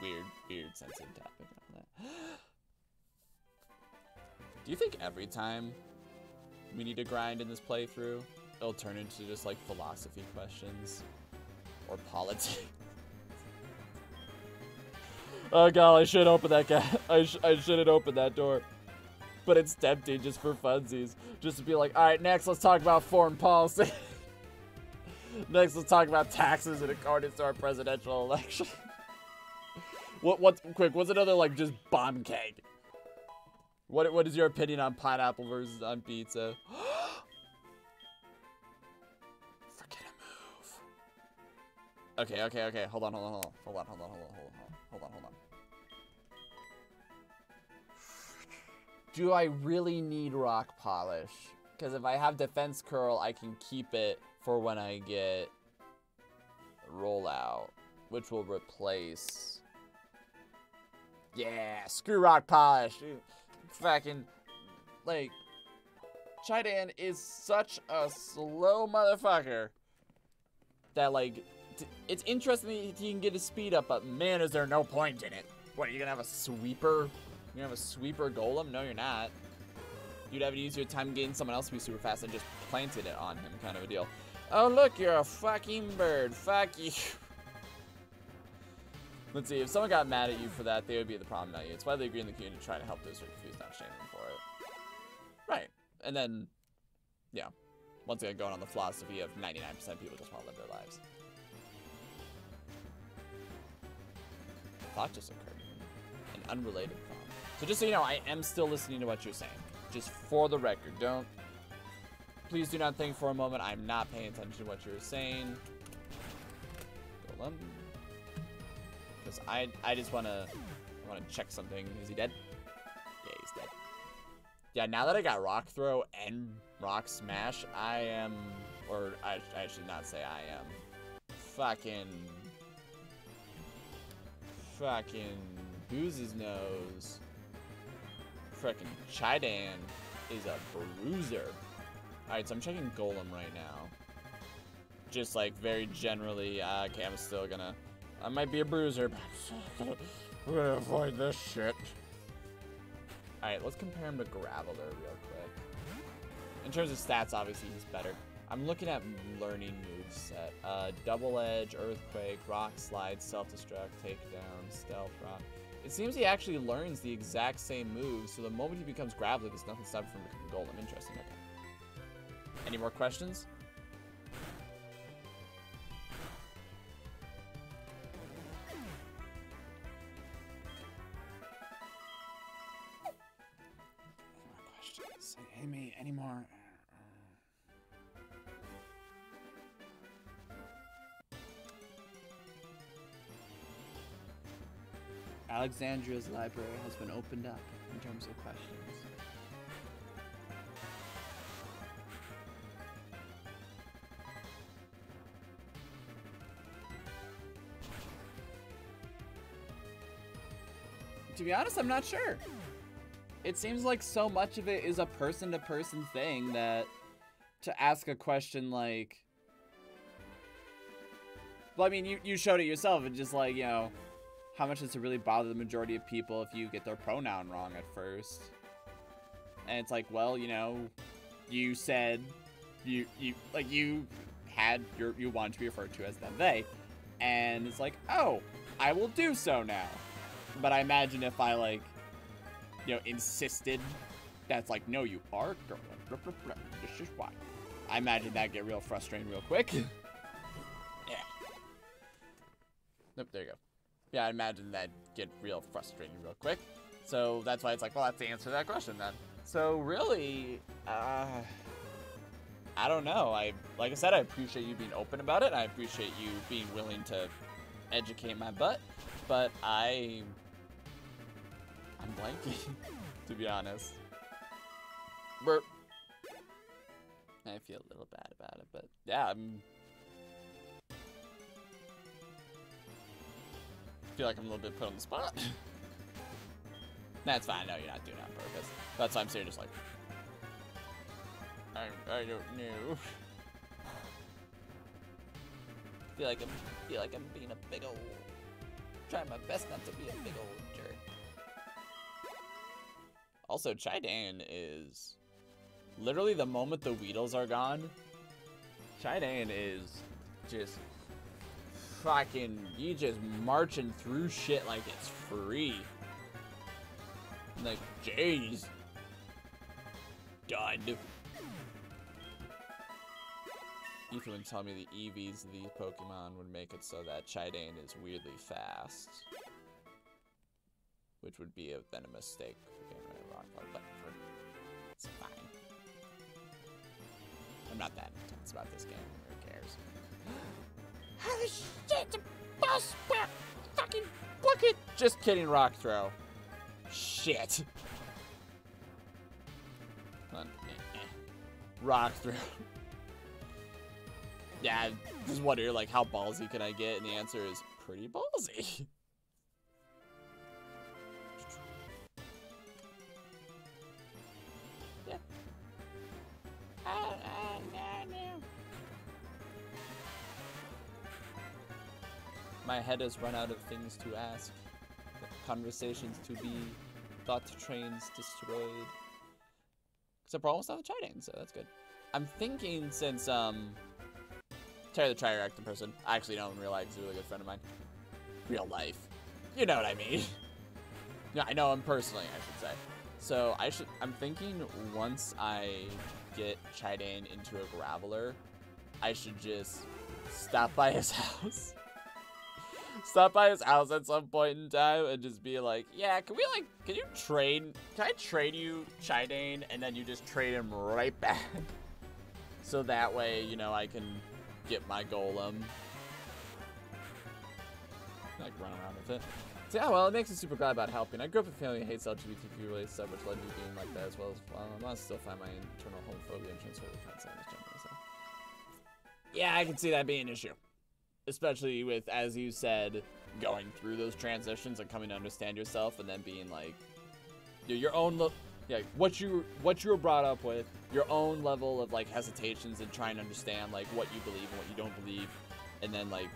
Weird, weird sensitive topic that. Do you think every time we need to grind in this playthrough, it'll turn into just like philosophy questions or politics? (laughs) oh god, I should open that. (laughs) I, sh I shouldn't open that door. But it's tempting just for funsies. Just to be like, alright, next let's talk about foreign policy. (laughs) next let's talk about taxes in accordance to our presidential election. What, what, quick, what's another like just bomb keg? What what is your opinion on pineapple versus on pizza? (gasps) Forget a move. Okay, okay, okay. Hold on, hold on, hold on, hold on, hold on, hold on, hold on, hold on, hold on. Do I really need rock polish? Because if I have defense curl, I can keep it for when I get rollout, which will replace. Yeah, screw rock polish. Fucking like Chidan is such a slow motherfucker that like it's interesting that he can get his speed up, but man, is there no point in it. What are you gonna have a sweeper? You're gonna have a sweeper golem? No, you're not. You'd have an easier time getting someone else to be super fast and just planted it on him, kind of a deal. Oh look, you're a fucking bird. Fuck you. Let's see, if someone got mad at you for that, they would be the problem, not you. It's why they agree in the community to try to help those who are confused, not shame them for it. Right. And then, yeah. Once again, going on the philosophy of 99% of people just want to live their lives. Thought just occurred. An unrelated thought. So just so you know, I am still listening to what you're saying. Just for the record, don't... Please do not think for a moment I'm not paying attention to what you're saying. Because I, I just want to I want to check something. Is he dead? Yeah, he's dead. Yeah, now that I got Rock Throw and Rock Smash, I am, or I, I should not say I am, fucking, fucking, his nose? Frickin' Chidan is a bruiser. Alright, so I'm checking Golem right now. Just like very generally, uh, okay, I'm still gonna, I might be a bruiser, but I'm gonna avoid this shit. Alright, let's compare him to Graveler real quick. In terms of stats, obviously he's better. I'm looking at learning moveset. Uh, double edge, earthquake, rock slide, self-destruct, takedown, stealth rock. It seems he actually learns the exact same moves, so the moment he becomes Graveler, there's nothing stopping him from becoming Golem. Interesting, okay. Any more questions? Hey, me, any more? Alexandria's library has been opened up in terms of questions. To be honest, I'm not sure. It seems like so much of it is a person to person thing that to ask a question like. Well, I mean, you, you showed it yourself, and just like, you know, how much does it really bother the majority of people if you get their pronoun wrong at first? And it's like, well, you know, you said you you like you had your you wanted to be referred to as them they, and it's like, oh, I will do so now. But I imagine if I like, you know, insisted, that's like, no, you are girl. This is why. I imagine that get real frustrating real quick. (laughs) yeah. Nope. There you go yeah, I imagine that get real frustrating real quick. So that's why it's like, well, that's the answer to that question then. So really, uh, I don't know. I like I said, I appreciate you being open about it. I appreciate you being willing to educate my butt, but I, I'm blanking, (laughs) to be honest. Burp. I feel a little bad about it, but yeah, I'm I feel like I'm a little bit put on the spot. (laughs) That's fine. No, you're not doing it on purpose. That's why I'm saying just like, I, I don't know. (sighs) feel like I'm feel like I'm being a big old. Trying my best not to be a big old. Also, Chidan is literally the moment the Weedles are gone. Chidan is just fucking, you just marching through shit like it's free. Like, jeez. Done. Ethan tell me the EVs of these Pokemon would make it so that Chidan is weirdly fast. Which would be a, then a mistake for getting of but for, it's fine. I'm not that intense about this game, who cares? (gasps) Holy shit, boss back fucking bucket! Just kidding, rock throw. Shit. Eh. Rock throw. (laughs) yeah, just wonder like how ballsy can I get, and the answer is pretty ballsy. (laughs) Uh, uh, no, no. my head has run out of things to ask, conversations to be, thought trains destroyed. Except we're almost done with Chidane, so that's good. I'm thinking since um Terry the Trier acting person, I actually know him in real life, he's a really good friend of mine. Real life. You know what I mean. (laughs) yeah, I know him personally, I should say. So I should I'm thinking once I get Chidane into a graveler, I should just stop by his (laughs) house. stop by his house at some point in time and just be like, yeah, can we like, can you trade, can I trade you Chidane and then you just trade him right (laughs) back? so that way, you know, I can get my golem. Like run around with it. Yeah, well, it makes me super glad about helping. I grew up in a family that hates LGBTQ related stuff, which led me being like that as well. As well. I still find my internal homophobia and transphobic content generally. So, yeah, I can see that being an issue, especially with, as you said, going through those transitions and coming to understand yourself, and then being like, your own, lo- yeah, what you what you were brought up with, your own level of like hesitations and trying to understand like what you believe and what you don't believe, and then like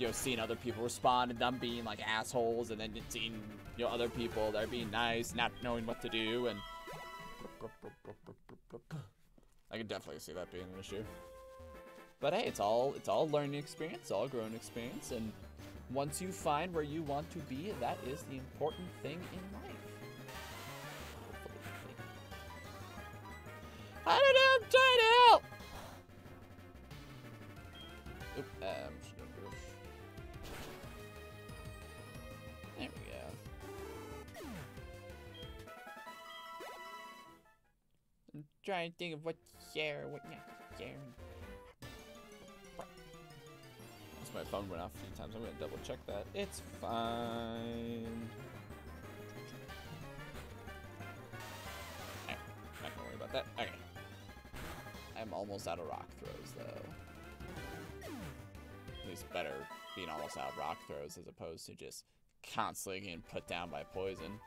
you know, seeing other people respond and them being like assholes, and then seeing you know other people that are being nice, not knowing what to do, and I can definitely see that being an issue. But hey, it's all it's all learning experience, all growing experience, and once you find where you want to be, that is the important thing in life. I don't know, I'm trying to help. Um, trying to think of what to share, what not to share. That's my phone went off a few times. I'm gonna double check that. It's fine. Okay, not gonna worry about that. Okay. I'm almost out of rock throws though. At least better being almost out of rock throws as opposed to just constantly getting put down by poison.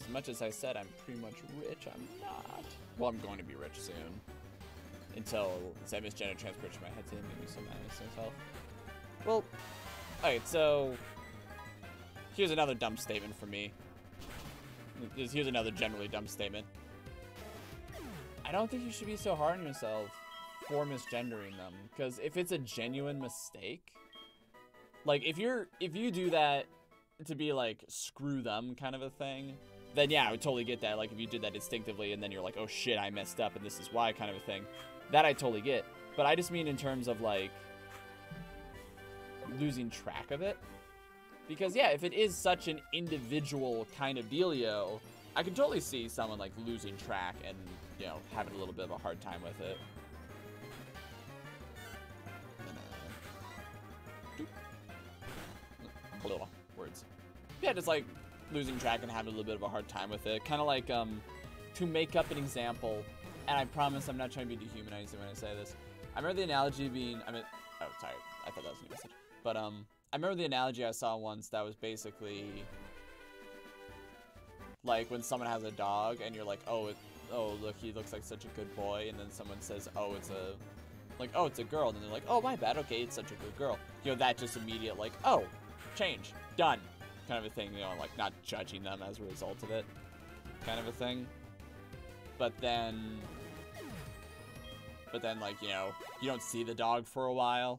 As much as I said I'm pretty much rich, I'm not. Well, I'm going to be rich soon. Until Samus Gender transports my head to him and me so mad at myself. Well, alright, so here's another dumb statement from me. Here's another generally dumb statement. I don't think you should be so hard on yourself for misgendering them because if it's a genuine mistake like if you're if you do that to be like screw them kind of a thing then yeah i would totally get that. Like if you did that instinctively and then you're like oh shit i messed up and this is why kind of a thing that i totally get. But i just mean in terms of like losing track of it. Because yeah if it is such an individual kind of dealio i can totally see someone like losing track and you know having a little bit of a hard time with it. Blah, words. Yeah, just like losing track and having a little bit of a hard time with it. Kind of like um, to make up an example, and I promise I'm not trying to be dehumanizing when I say this. I remember the analogy being, I mean, oh, sorry, I thought that was a new message. But um, I remember the analogy I saw once that was basically like when someone has a dog and you're like, oh, it, oh, look, he looks like such a good boy, and then someone says, oh, it's a like, oh, it's a girl, and they're like, oh, my bad, okay, it's such a good girl. You know, that just immediate, like, oh, change, done, kind of a thing, you know, like, not judging them as a result of it, kind of a thing. But then, but then, like, you know, you don't see the dog for a while,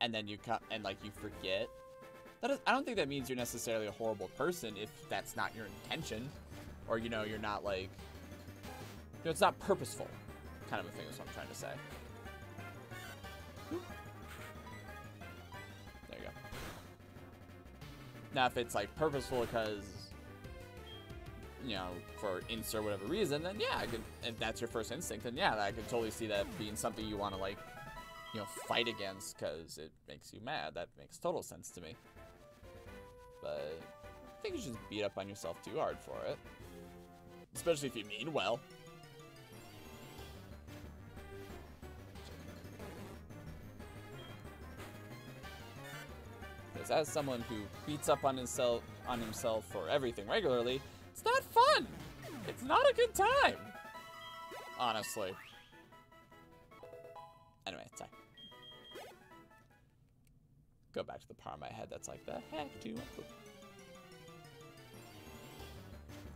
and then you cut, and, like, you forget. That is, I don't think that means you're necessarily a horrible person if that's not your intention, or, you know, you're not, like, you know, it's not purposeful, kind of a thing is what I'm trying to say. Now, if it's like purposeful because, you know, for insert whatever reason, then yeah, I could. If that's your first instinct, then yeah, I could totally see that being something you want to like, you know, fight against because it makes you mad. That makes total sense to me. But I think you should just beat up on yourself too hard for it, especially if you mean well. Because as someone who beats up on himself on himself for everything regularly, it's not fun. It's not a good time. Honestly. Anyway, sorry. Go back to the part of my head that's like, the heck do you want?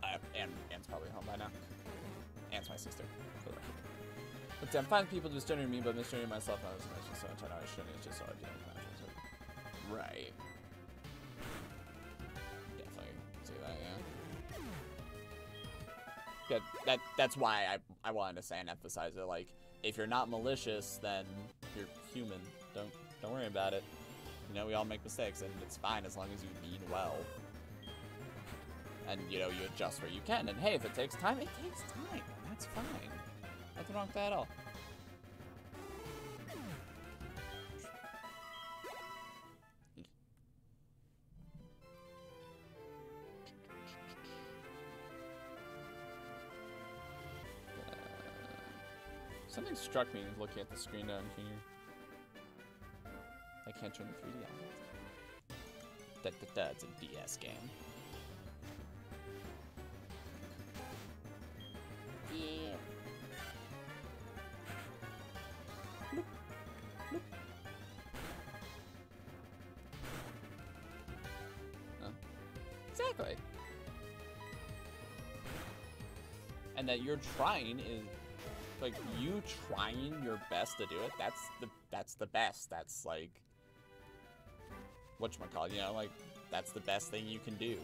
Uh, Anne, Anne's probably home by now. Anne's my sister, for the record. But I'm finding people mistreating me, but mistreating myself not as much. So I know I shouldn't. It's just so hard dealing with. Right. Definitely see that, yeah. Yeah, that that's why I I wanted to say and emphasize it. Like, if you're not malicious, then you're human. Don't don't worry about it. You know, we all make mistakes, and it's fine as long as you mean well. And you know, you adjust where you can. And hey, if it takes time, it takes time. That's fine. Nothing wrong with that at all. Something struck me looking at the screen down here. I can't turn the 3D on. Da, da, da, it's a DS game. Yeah. Huh. Exactly. And that you're trying is like you trying your best to do it. That's the that's the best. That's like what you call you know like that's the best thing you can do.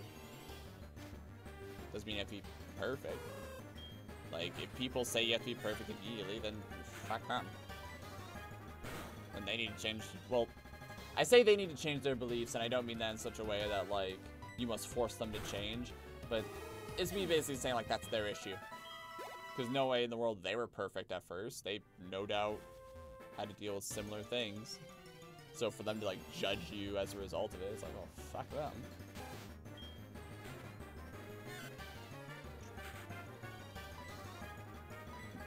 Doesn't mean you have to be perfect. Like if people say you have to be perfect immediately, then fuck them. And they need to change. Well, I say they need to change their beliefs, and I don't mean that in such a way that like you must force them to change, but it's me basically saying like that's their issue. Because no way in the world they were perfect at first. They no doubt had to deal with similar things. So for them to like judge you as a result of it, it's like, oh fuck them.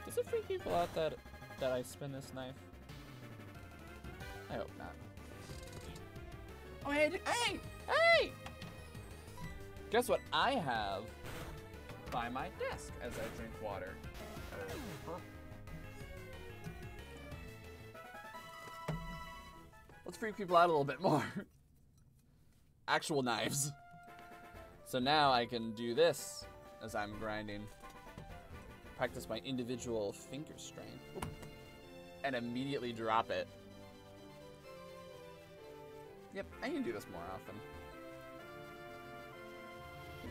Does it freak people out that that I spin this knife? I hope not. Oh hey, hey, hey! Guess what I have by my desk as I drink water. Uh-huh. Let's freak people out a little bit more. (laughs) Actual knives. So now I can do this as I'm grinding. Practice my individual finger strength. And immediately drop it. Yep, I can do this more often.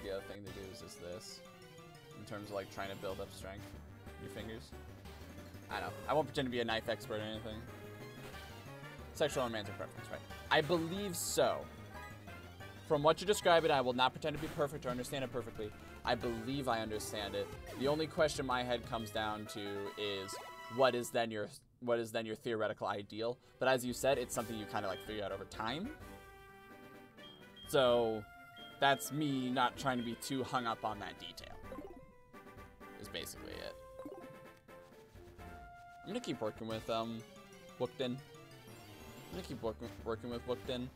The other thing to do is just this. In terms of like trying to build up strength. Your fingers. I don't know. I won't pretend to be a knife expert or anything. Sexual and romantic preference, right? I believe so. From what you describe it, I will not pretend to be perfect or understand it perfectly. I believe I understand it. The only question my head comes down to is what is then your what is then your theoretical ideal? But as you said, it's something you kind of like figure out over time. So that's me not trying to be too hung up on that detail. Basically it. I'm gonna keep working with um Wookden. I'm gonna keep working working with Wookden.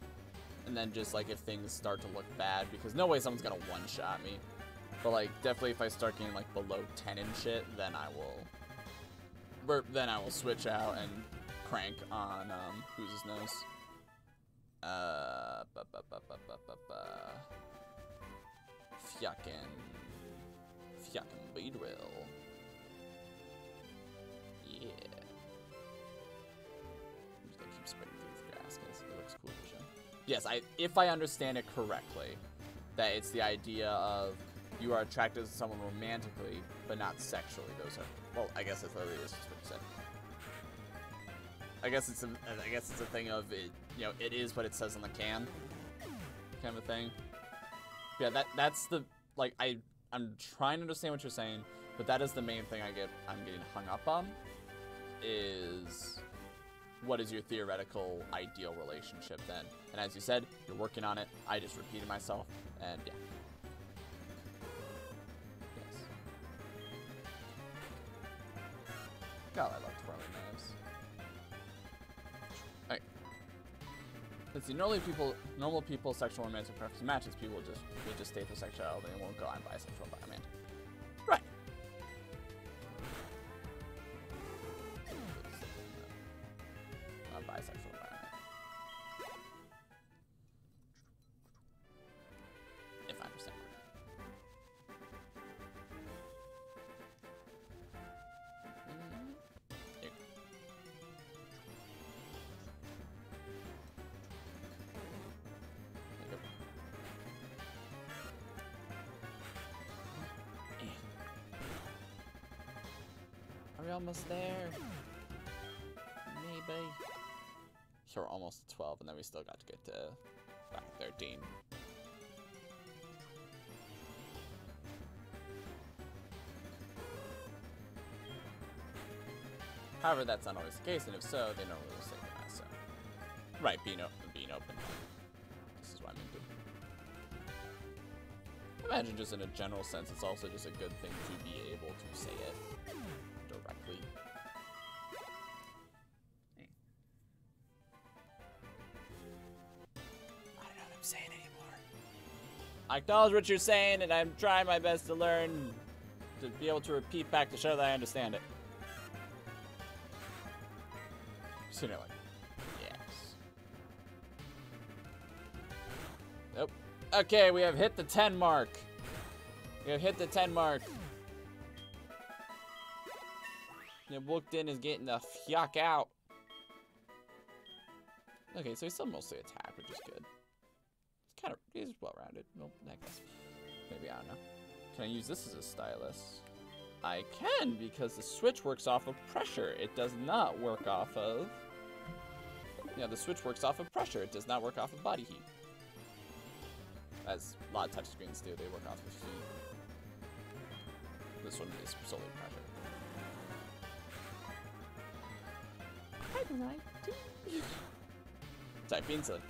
And then just like if things start to look bad, because no way someone's gonna one shot me. But like definitely if I start getting like below 10 and shit, then I will then I will switch out and crank on um who's his nose. Uh ba ba ba ba ba ba ba Fyakin Fyakin Beedrill. Yeah. I'm just gonna keep spraying through the grass because it looks cool. Yes, I if I understand it correctly, that it's the idea of you are attracted to someone romantically, but not sexually. Those are well, I guess that's is. Just what you said. I guess it's a, I guess it's a thing of it. You know, it is what it says on the can, kind of a thing. Yeah, that that's the like I I'm trying to understand what you're saying, but that is the main thing I get I'm getting hung up on is what is your theoretical ideal relationship then? And as you said, you're working on it. I just repeated myself, and yeah. Yes. God, I love Let's see, normally people, normal people, sexual romantic preference matches, people just, will just stay for sexuality and won't go, I'm bisexual, I'm almost there? Maybe. So we're almost 12, and then we still got to get to back 13. However, that's not always the case, and if so, they normally will say that. So, right, being open, being open. This is what I mean. Imagine, just in a general sense, it's also just a good thing to be able to say it I acknowledge what you're saying, and I'm trying my best to learn to be able to repeat back to show that I understand it. So you're like, yes. Nope. Okay, we have hit the 10 mark. We have hit the 10 mark. Yeah, Wookden is getting the yuck out. Okay, so he's still mostly attack, which is good. He's kind of, he's well-rounded. Well, I guess. Maybe, I don't know. Can I use this as a stylus? I can, because the switch works off of pressure. It does not work off of... Yeah, the switch works off of pressure. It does not work off of body heat. As a lot of touchscreens do, they work off of heat. This one is solely pressure. Type being silly.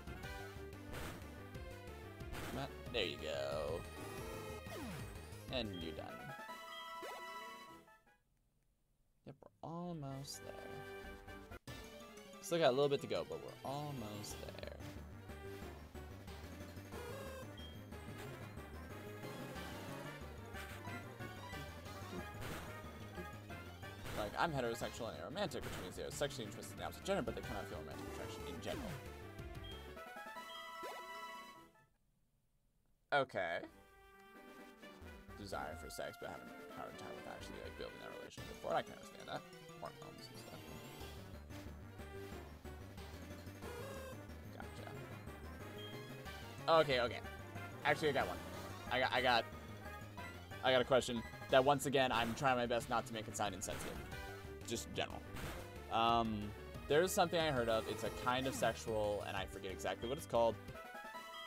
There you go. And you're done. Yep, we're almost there. Still got a little bit to go, but we're almost there. Like, I'm heterosexual and aromantic, which means they are sexually interested in the opposite gender, but they cannot feel romantic attraction in general. Okay. Desire for sex, but had a hard time with actually like building that relationship before. I can understand that. Hormones and stuff. Gotcha. Okay, okay. Actually, I got one. I got, I got, I got a question that once again I'm trying my best not to make it sound insensitive. Just in general. Um, there's something I heard of. It's a kind of sexual, and I forget exactly what it's called,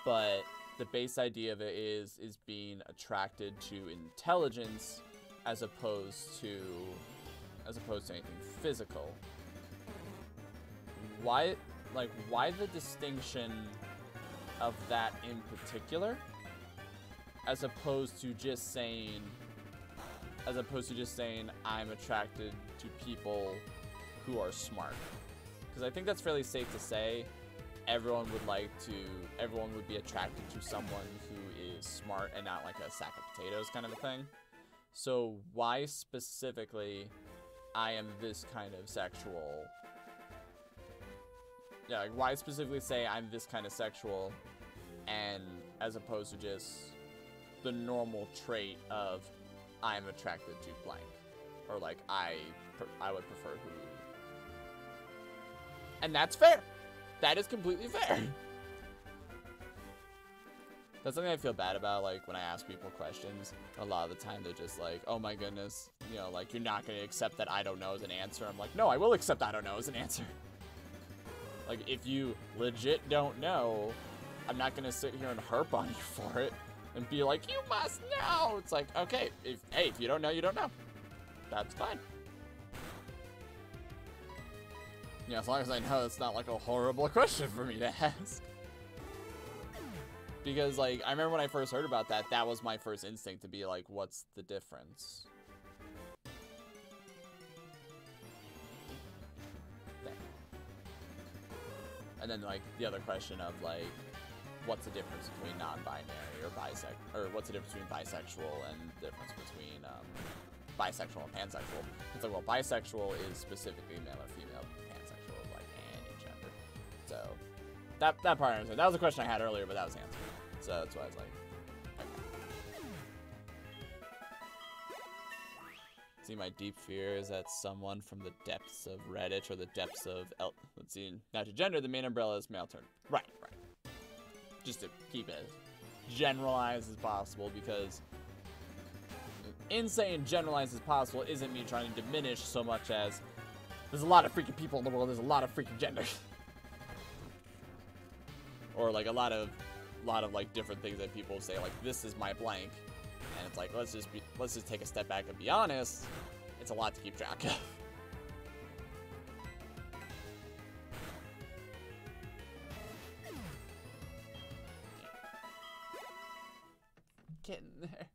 but the base idea of it is is being attracted to intelligence as opposed to as opposed to anything physical. Why like why the distinction of that in particular as opposed to just saying as opposed to just saying I'm attracted to people who are smart. Because I think that's fairly safe to say everyone would like to everyone would be attracted to someone who is smart and not like a sack of potatoes kind of a thing. So why specifically I am this kind of sexual? Yeah, like why specifically say I'm this kind of sexual and as opposed to just the normal trait of I'm attracted to blank or like I I would prefer who. And that's fair that is completely fair. That's something I feel bad about, like, when I ask people questions. A lot of the time, they're just like, oh my goodness, you know, like, you're not to accept that I don't know as an answer. I'm like, no, I will accept I don't know as an answer. Like, if you legit don't know, I'm not to sit here and harp on you for it and be like, you must know. It's like, okay, if, hey, if you don't know, you don't know. That's fine. Yeah, as long as I know it's not like a horrible (laughs) question for me to ask. Because, like, I remember when I first heard about that, that was my first instinct to be like, what's the difference? There. And then, like, the other question of, like, what's the difference between non-binary or bisexual, or what's the difference between bisexual and the difference between, um, bisexual and pansexual? It's like, well, bisexual is specifically male or female, So, that, that part I. That was a question I had earlier, but that was answered. So that's why I was like. See, my deep fear is that someone from the depths of Reddit or the depths of El let's see, now to gender, the main umbrella is male turn. Right, right. Just to keep it as generalized as possible because in saying generalized as possible isn't me trying to diminish so much as there's a lot of freaking people in the world, there's a lot of freaking genders. (laughs) or like a lot of lot of like different things that people say like this is my blank. And it's like let's just be let's just take a step back and be honest. It's a lot to keep track of. (laughs) Getting there.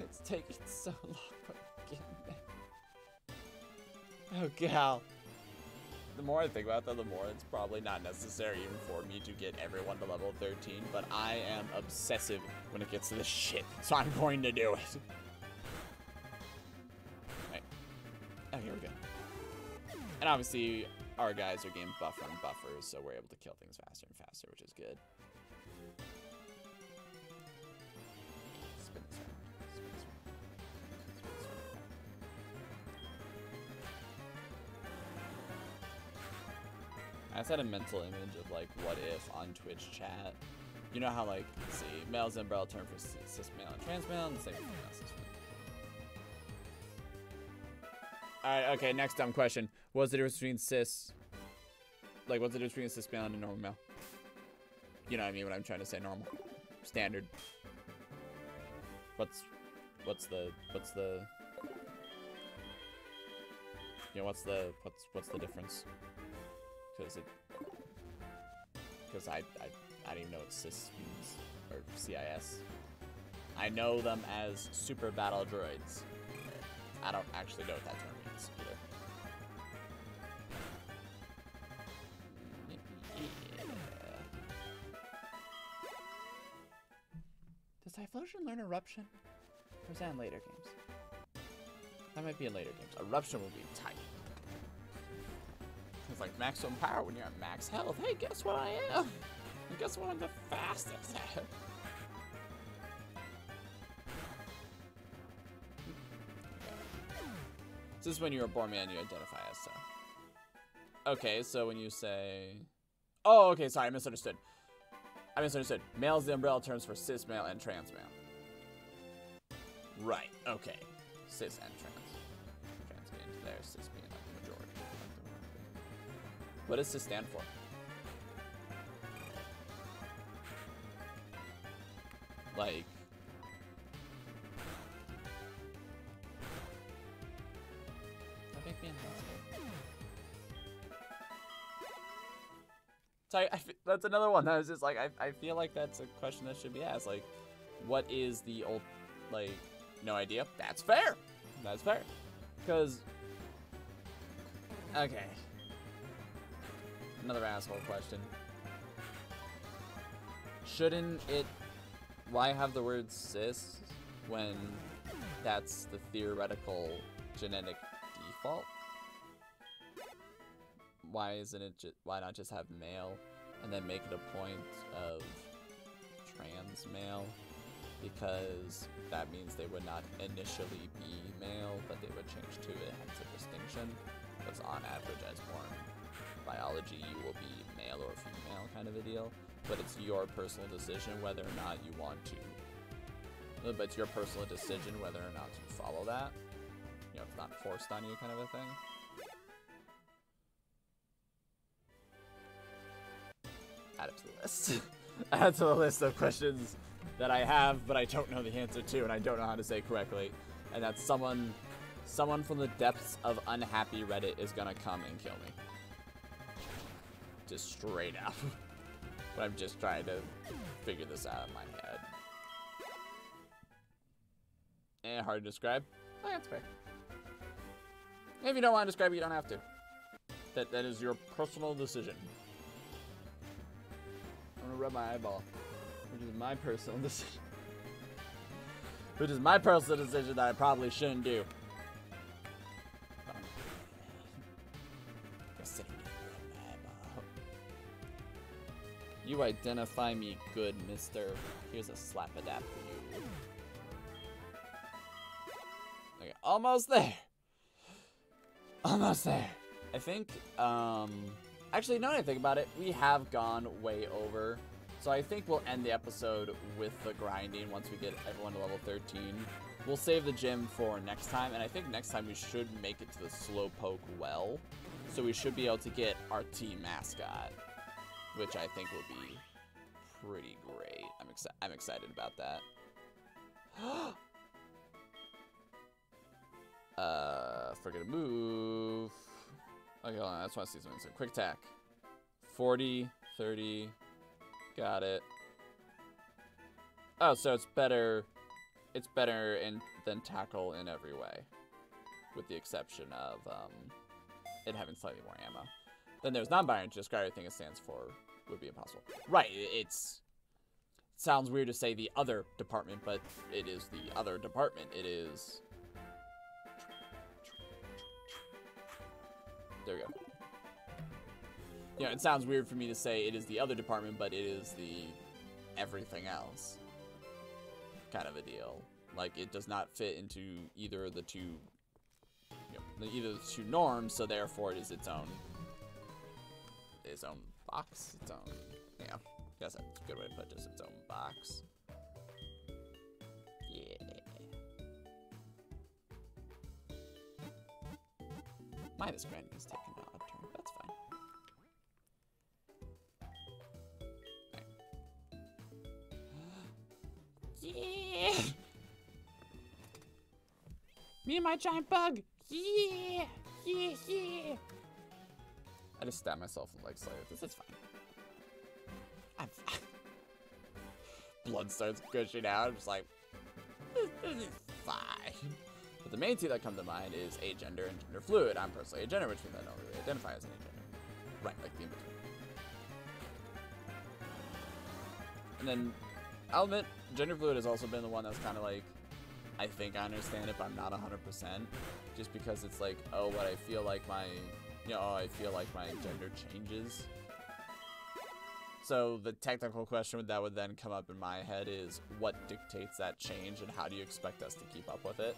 It's taking so (laughs) long but getting there. Oh gal the more I think about that, the more it's probably not necessary even for me to get everyone to level 13, but I am obsessive when it gets to this shit, so I'm going to do it. Right. Oh, here we go. And obviously, our guys are getting buffer and buffers, so we're able to kill things faster and faster, which is good. I just had a mental image of like what if on Twitch chat. You know how like see male's umbrella term for cis, male and trans male and the same male. Alright, okay, next dumb question. What's the difference between cis like what's the difference between cis male and a normal male? You know what I mean when I'm trying to say normal. Standard. What's what's the what's the you know what's the what's what's the difference? Because it because I, I I don't even know what cis means or CIS. I know them as super battle droids. I don't actually know what that term means either. Does Typhlosion learn Eruption? Or is that in later games? That might be in later games. Eruption will be tight. It's like maximum power when you're at max health. Hey, guess what I am? And (laughs) guess what I'm the fastest at? This is when you're a born man, you identify as so. Okay, so when you say... Oh, okay, sorry, I misunderstood. I misunderstood. Male is the umbrella terms for cis male and trans male. Right, okay. Cis and. Trans What does this stand for? Like... That make me uncomfortable. So I, I that's another one that was just like I, I feel like that's a question that should be asked. Like, what is the old like no idea? That's fair. That's fair. Cause Okay. Another asshole question. Shouldn't it why have the word cis when that's the theoretical genetic default? Why isn't it just why not just have male and then make it a point of trans male? Because that means they would not initially be male, but they would change to it, hence a distinction. Because on average, as born biology, you will be male or female kind of a deal. But it's your personal decision whether or not you want to. uh, But it's your personal decision whether or not to follow that. You know, it's not forced on you kind of a thing. Add it to the list. (laughs) Add to the list of questions that I have, but I don't know the answer to, and I don't know how to say correctly. And that someone, someone from the depths of unhappy Reddit is gonna come and kill me. Just straight up. (laughs) but I'm just trying to figure this out in my head. Eh, hard to describe. Oh, that's fair. If you don't want to describe it, you don't have to. That that is your personal decision. I'm gonna rub my eyeball, which is my personal (laughs) decision. Which is my personal decision that I probably shouldn't do. You identify me good, mister. Here's a slap adapt for you. Okay, almost there. Almost there. I think, um, actually, now that I think about it, we have gone way over. So I think we'll end the episode with the grinding once we get everyone to level 13. we'll save the gym for next time, and I think next time we should make it to the Slowpoke well. So we should be able to get our team mascot, which I think will be pretty great. I'm excited. I'm excited about that. (gasps) uh, forget to move. Okay, hold on. I just want to see something. So quick attack. 40, 30. Got it. Oh, so it's better. It's better in than tackle in every way, with the exception of um, it having slightly more ammo. Then there's non-binary. To describe everything it stands for would be impossible. Right. It's sounds weird to say the other department, but it is the other department. It is. There we go. You know, it sounds weird for me to say it is the other department, but it is the everything else kind of a deal. Like it does not fit into either of the two, you know, either the two norms, so therefore it is its own, its own box, its own. Yeah, guess that's a good way to put it. Just its own box. Yeah. Minus Granny is taking an odd turn. That's fine. (gasps) Yeah. Me and my giant bug. Yeah. Yeah. Yeah. I just stabbed myself leg slightly with this. It's fine. I'm fine. (laughs) Blood starts gushing out. I'm just like, this, this is fine. But the main two that come to mind is agender and gender fluid. I'm personally agender, which means I don't really identify as an agender. Right, like the in between. And then I'll admit, gender fluid has also been the one that's kind of like, I think I understand it, but I'm not 100%. Just because it's like, oh, what I feel like my, you know, I feel like my gender changes. So the technical question that would then come up in my head is, what dictates that change, and how do you expect us to keep up with it?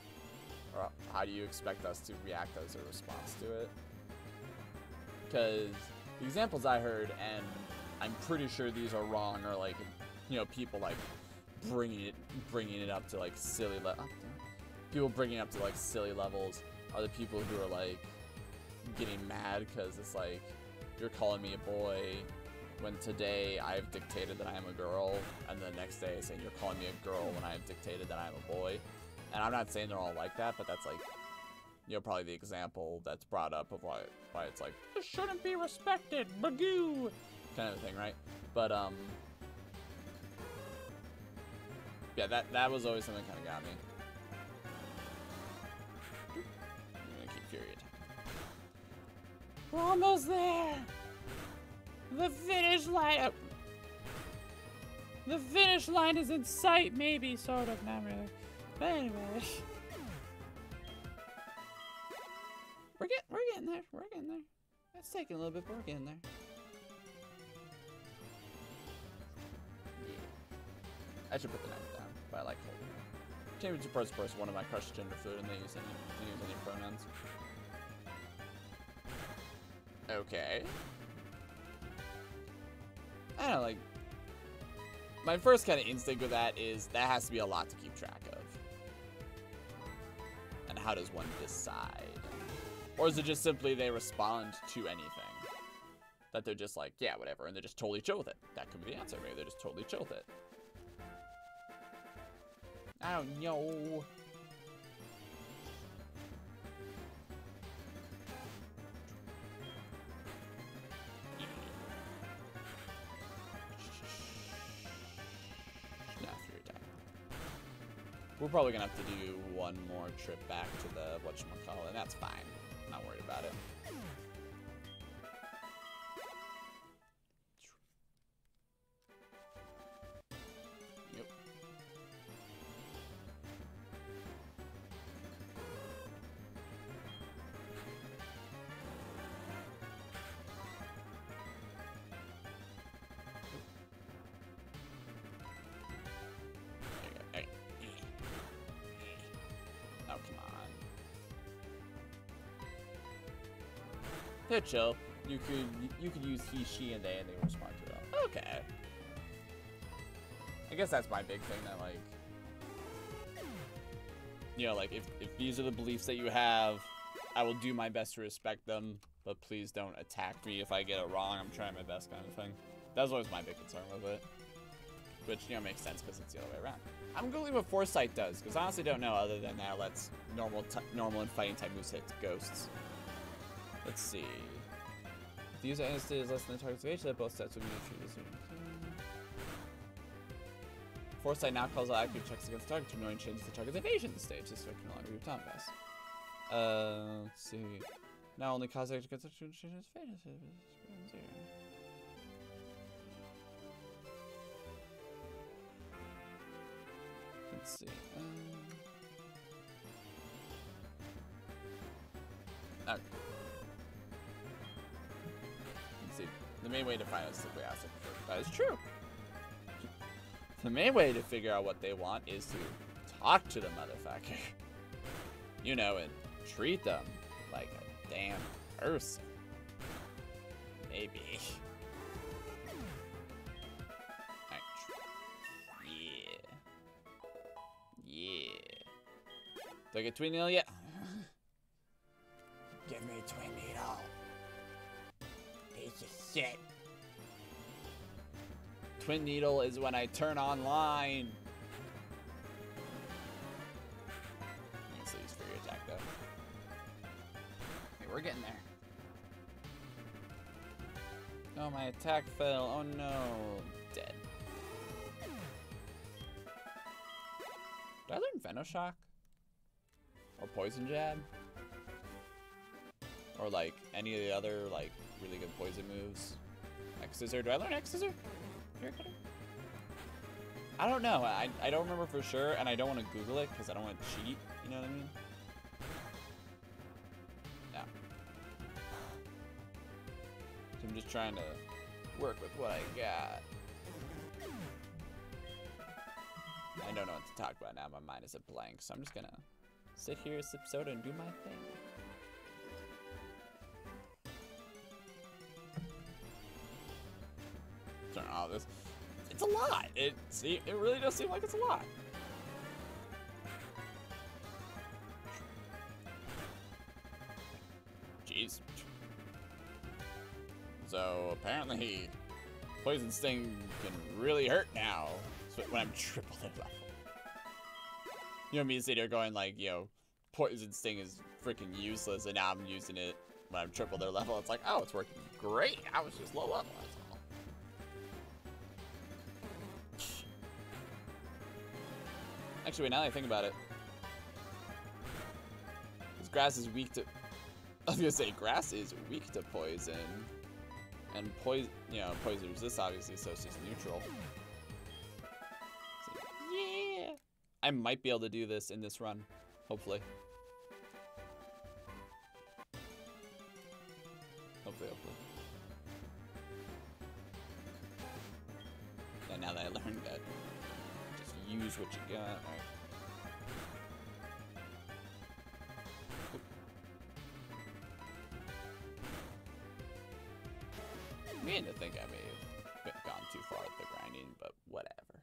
Or how do you expect us to react as a response to it? Because the examples I heard, and I'm pretty sure these are wrong, are like, you know, people like bringing it, bringing it up to like silly le- oh, people bringing it up to like silly levels are the people who are like getting mad because it's like you're calling me a boy when today I've dictated that I am a girl, and the next day saying you're calling me a girl when I've dictated that I'm a boy. And I'm not saying they're all like that, but that's like, you know, probably the example that's brought up of why why it's like this shouldn't be respected, bagoo, kind of thing, right? But um, yeah, that that was always something that kind of got me. We're almost there. The finish line. uh, The finish line is in sight, maybe, sort of, not really. But anyway, we're getting, we're getting there. We're getting there. It's taking a little bit, but we're getting there. I should put the knife down, but I like holding it. Change it to person, one of my crush gender fluid, and they use any, they use any pronouns. Okay. I don't know, like, my first kind of instinct with that is that has to be a lot to keep track of. And how does one decide? Or is it just simply they respond to anything? That they're just like, yeah, whatever, and they're just totally chill with it. That could be the answer. Maybe they're just totally chill with it. I don't know. We're probably gonna have to do one more trip back to the whatchamacallit, and that's fine. Not worried about it. You could you could use he, she, and they, and they respond to it. Okay. I guess that's my big thing. That like, you know, like if, if these are the beliefs that you have, I will do my best to respect them, but please don't attack me if I get it wrong. I'm trying my best kind of thing. That was always my big concern with it. Which, you know, makes sense because it's the other way around. I'm going to leave what Foresight does, because I honestly don't know other than that lets normal normal and fighting type moves hit ghosts. Let's see. If the user is less than the target's age, that both sets will be treated Foresight now calls out accurate checks against the target to annoying changes the target's evasion stage. This effect can no longer be time best. Uh, let's see. Now only cause accurate against the target to change. Let's see. Um, okay. Main way to find out simply ask. That is true. The main way to figure out what they want is to talk to the motherfucker. (laughs) You know, and treat them like a damn person. Maybe. (laughs) Yeah. Yeah. Do I get Twineedle yet? Give me Twineedle. Piece of shit. Twineedle is when I turn online. We're getting there. Oh, my attack fell. Oh no. Dead. Did I learn Venoshock? Or Poison Jab? Or like any of the other like really good poison moves? X Scissor. Do I learn X Scissor? I don't know. I, I don't remember for sure, and I don't want to Google it because I don't want to cheat. You know what I mean? Yeah. So I'm just trying to work with what I got. I don't know what to talk about now. My mind is a blank, so I'm just gonna sit here, sip soda, and do my thing. All this. It's a lot. It see, it really does seem like it's a lot. Jeez. So apparently, poison sting can really hurt now when I'm triple their level. You know me sitting here going like, you know, poison sting is freaking useless, and now I'm using it when I'm triple their level. It's like, oh, it's working great. I was just low level. Actually, now that I think about it, this grass is weak to. (laughs) I was gonna say grass is weak to poison, and poison, you know, poison resist obviously, so it's just neutral. So, yeah, I might be able to do this in this run, hopefully. Hopefully, hopefully. And now that I learned that, use what you got. I mean to think I may have gone too far with the grinding, but whatever.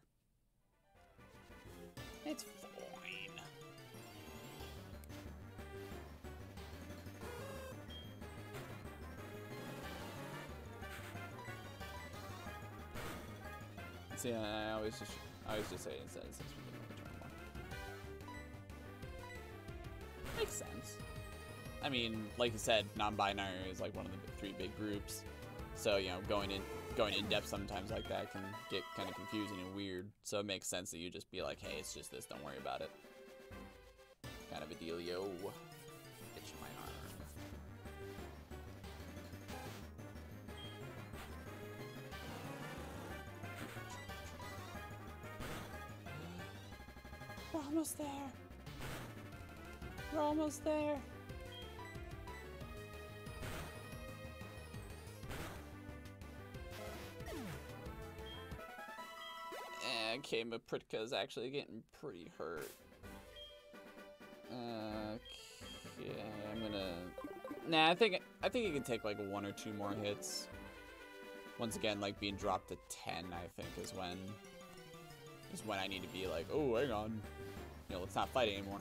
It's fine. See, I always just, I always just say instead since we didn't return one. Makes sense. I mean, like you said, non-binary is like one of the three big groups. So you know, going in going in depth sometimes like that can get kind of confusing and weird. So it makes sense that you just be like, hey, it's just this. Don't worry about it. Kind of a dealio. Almost there. We're almost there. Eh, okay, Mapritka is actually getting pretty hurt. Okay, I'm gonna. Nah, I think I think he can take like one or two more hits. Once again, like being dropped to ten, I think is when is when I need to be like, oh, hang on, you know, let's not fight anymore.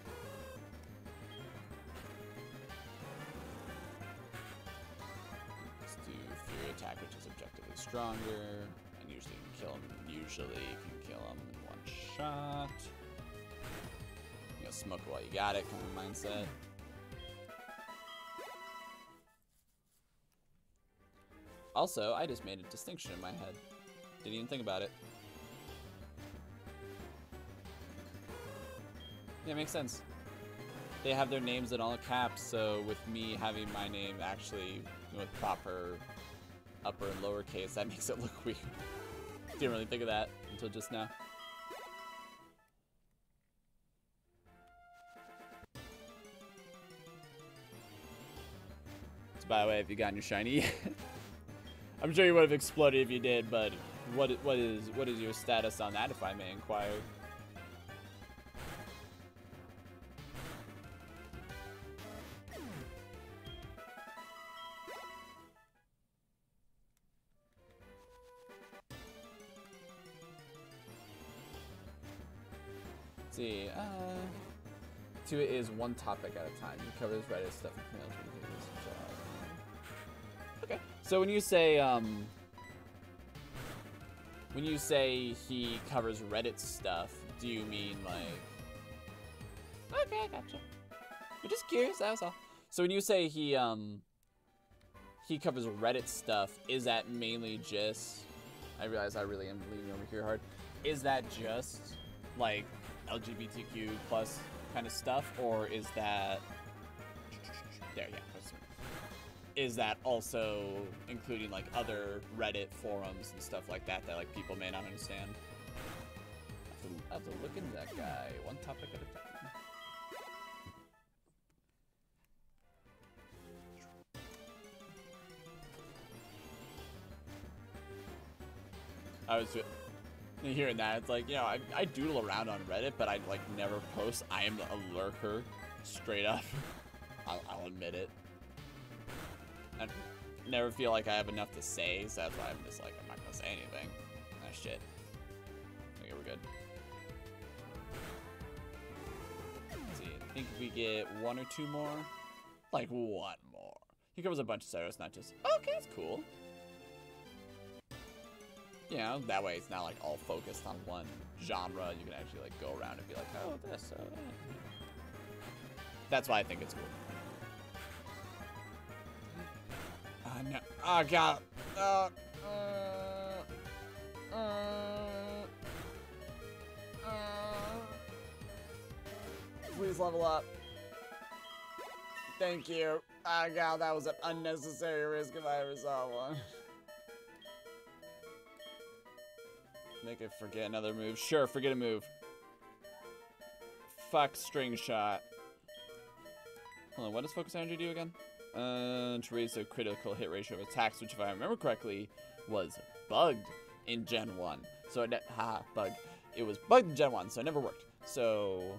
Let's do Fury Attack, which is objectively stronger. And usually you can kill him, usually you can kill him in one shot. You know, smoke while you got it kind of mindset. Also, I just made a distinction in my head. Didn't even think about it. Yeah, makes sense. They have their names in all caps, so with me having my name actually with proper upper and lower case, that (laughs) makes it look weird. Didn't really think of that until just now. So by the way, have you gotten your shiny? (laughs) I'm sure you would have exploded if you did, but what what is what is your status on that, if I may inquire? Is one topic at a time. He covers Reddit stuff. Okay. So when you say um when you say he covers Reddit stuff, do you mean like Okay, I gotcha. I'm just curious, that was all. So when you say he um he covers Reddit stuff, is that mainly just I realize I really am leaning over here hard. Is that just like LGBTQ plus kind of stuff, or is that there? Yeah, is that also including like other Reddit forums and stuff like that that like people may not understand? I have to, I have to look into that guy one topic at a time. I was (laughs) ju- hearing that. It's like, you know, I, I doodle around on Reddit, but I like never post. I am a lurker, straight up. (laughs) I'll, I'll admit it. I never feel like I have enough to say, so that's why I'm just like, I'm not gonna say anything. Ah, shit. Okay, we're good. Let's see, I think we get one or two more. Like, one more. He covers a bunch of Cyrus, not just, okay, it's cool. You know, that way it's not like all focused on one genre. You can actually like go around and be like, oh, this, that. That's why I think it's cool. Uh, no. Oh, God. Uh, uh, uh, uh. Please level up. Thank you. Oh, God, that was an unnecessary risk if I ever saw one. (laughs) Make it forget another move. Sure, forget a move. Fuck string shot. Hold on, what does focus energy do again? Uh, to raise the critical hit ratio of attacks, which if I remember correctly, was bugged in Gen 1. So it, ha, bug. It was bugged in Gen 1, so it never worked. So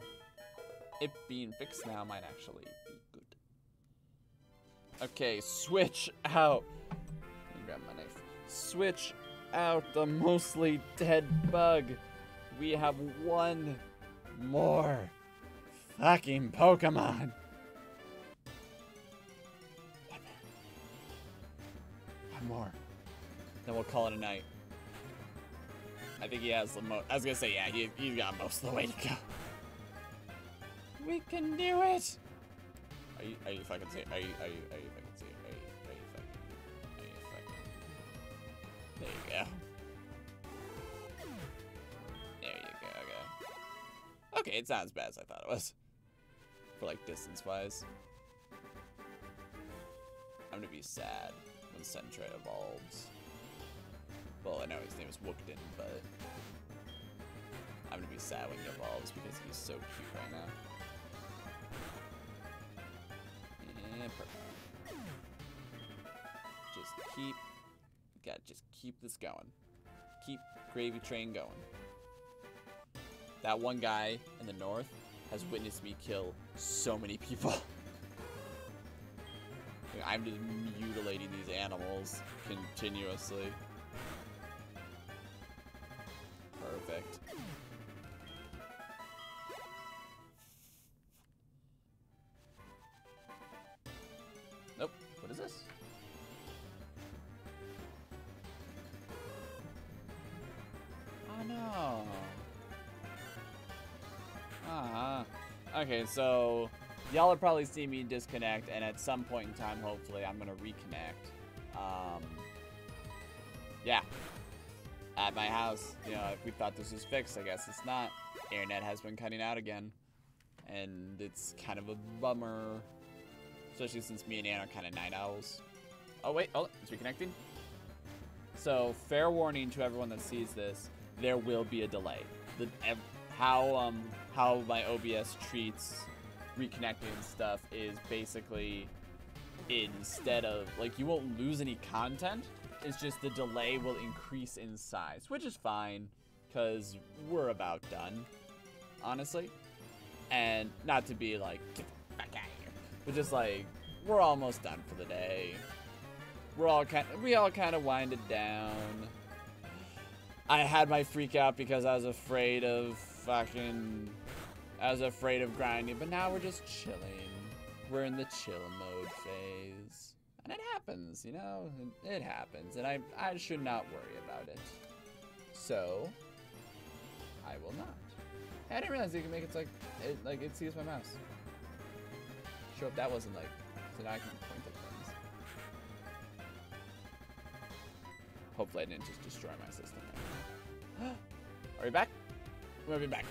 it being fixed now might actually be good. Okay, switch out. Let me grab my knife. Switch out the mostly dead bug. We have one more fucking Pokemon. One more. Then we'll call it a night. I think he has the most. I was gonna say, yeah, he, he's got most of the way to go. We can do it. Are you, are you fucking serious? Are you, are you, are you? There you go. There you go, okay. Okay, it's not as bad as I thought it was. For like distance-wise. I'm gonna be sad when Sentret evolves. Well, I know his name is Wookden, but I'm gonna be sad when he evolves because he's so cute right now. Yeah, perfect. Just keep, gotta just keep this going. Keep gravy train going. That one guy in the north has witnessed me kill so many people. (laughs) I'm just mutilating these animals continuously. Okay, so y'all will probably see me disconnect, and at some point in time, hopefully, I'm gonna reconnect. Um, yeah. At my house, you know, if we thought this was fixed, I guess it's not. Internet has been cutting out again, and it's kind of a bummer, especially since me and Ann are kind of night owls. Oh wait, oh, it's reconnecting. So, fair warning to everyone that sees this, there will be a delay. The how um how my OBS treats reconnecting stuff is basically instead of like you won't lose any content. It's just the delay will increase in size, which is fine because we're about done, honestly. And not to be like get the fuck out of here, but just like we're almost done for the day. We're all kind we all kind of winded down. I had my freak out because I was afraid of fucking I was afraid of grinding, but now we're just chilling. We're in the chill mode phase. And it happens, you know? It, happens, and I I should not worry about it. So, I will not. I didn't realize you can make it like it like it sees my mouse. Sure, if that wasn't like so now I can point at things. Hopefully I didn't just destroy my system. (gasps) Are we back? We'll be back.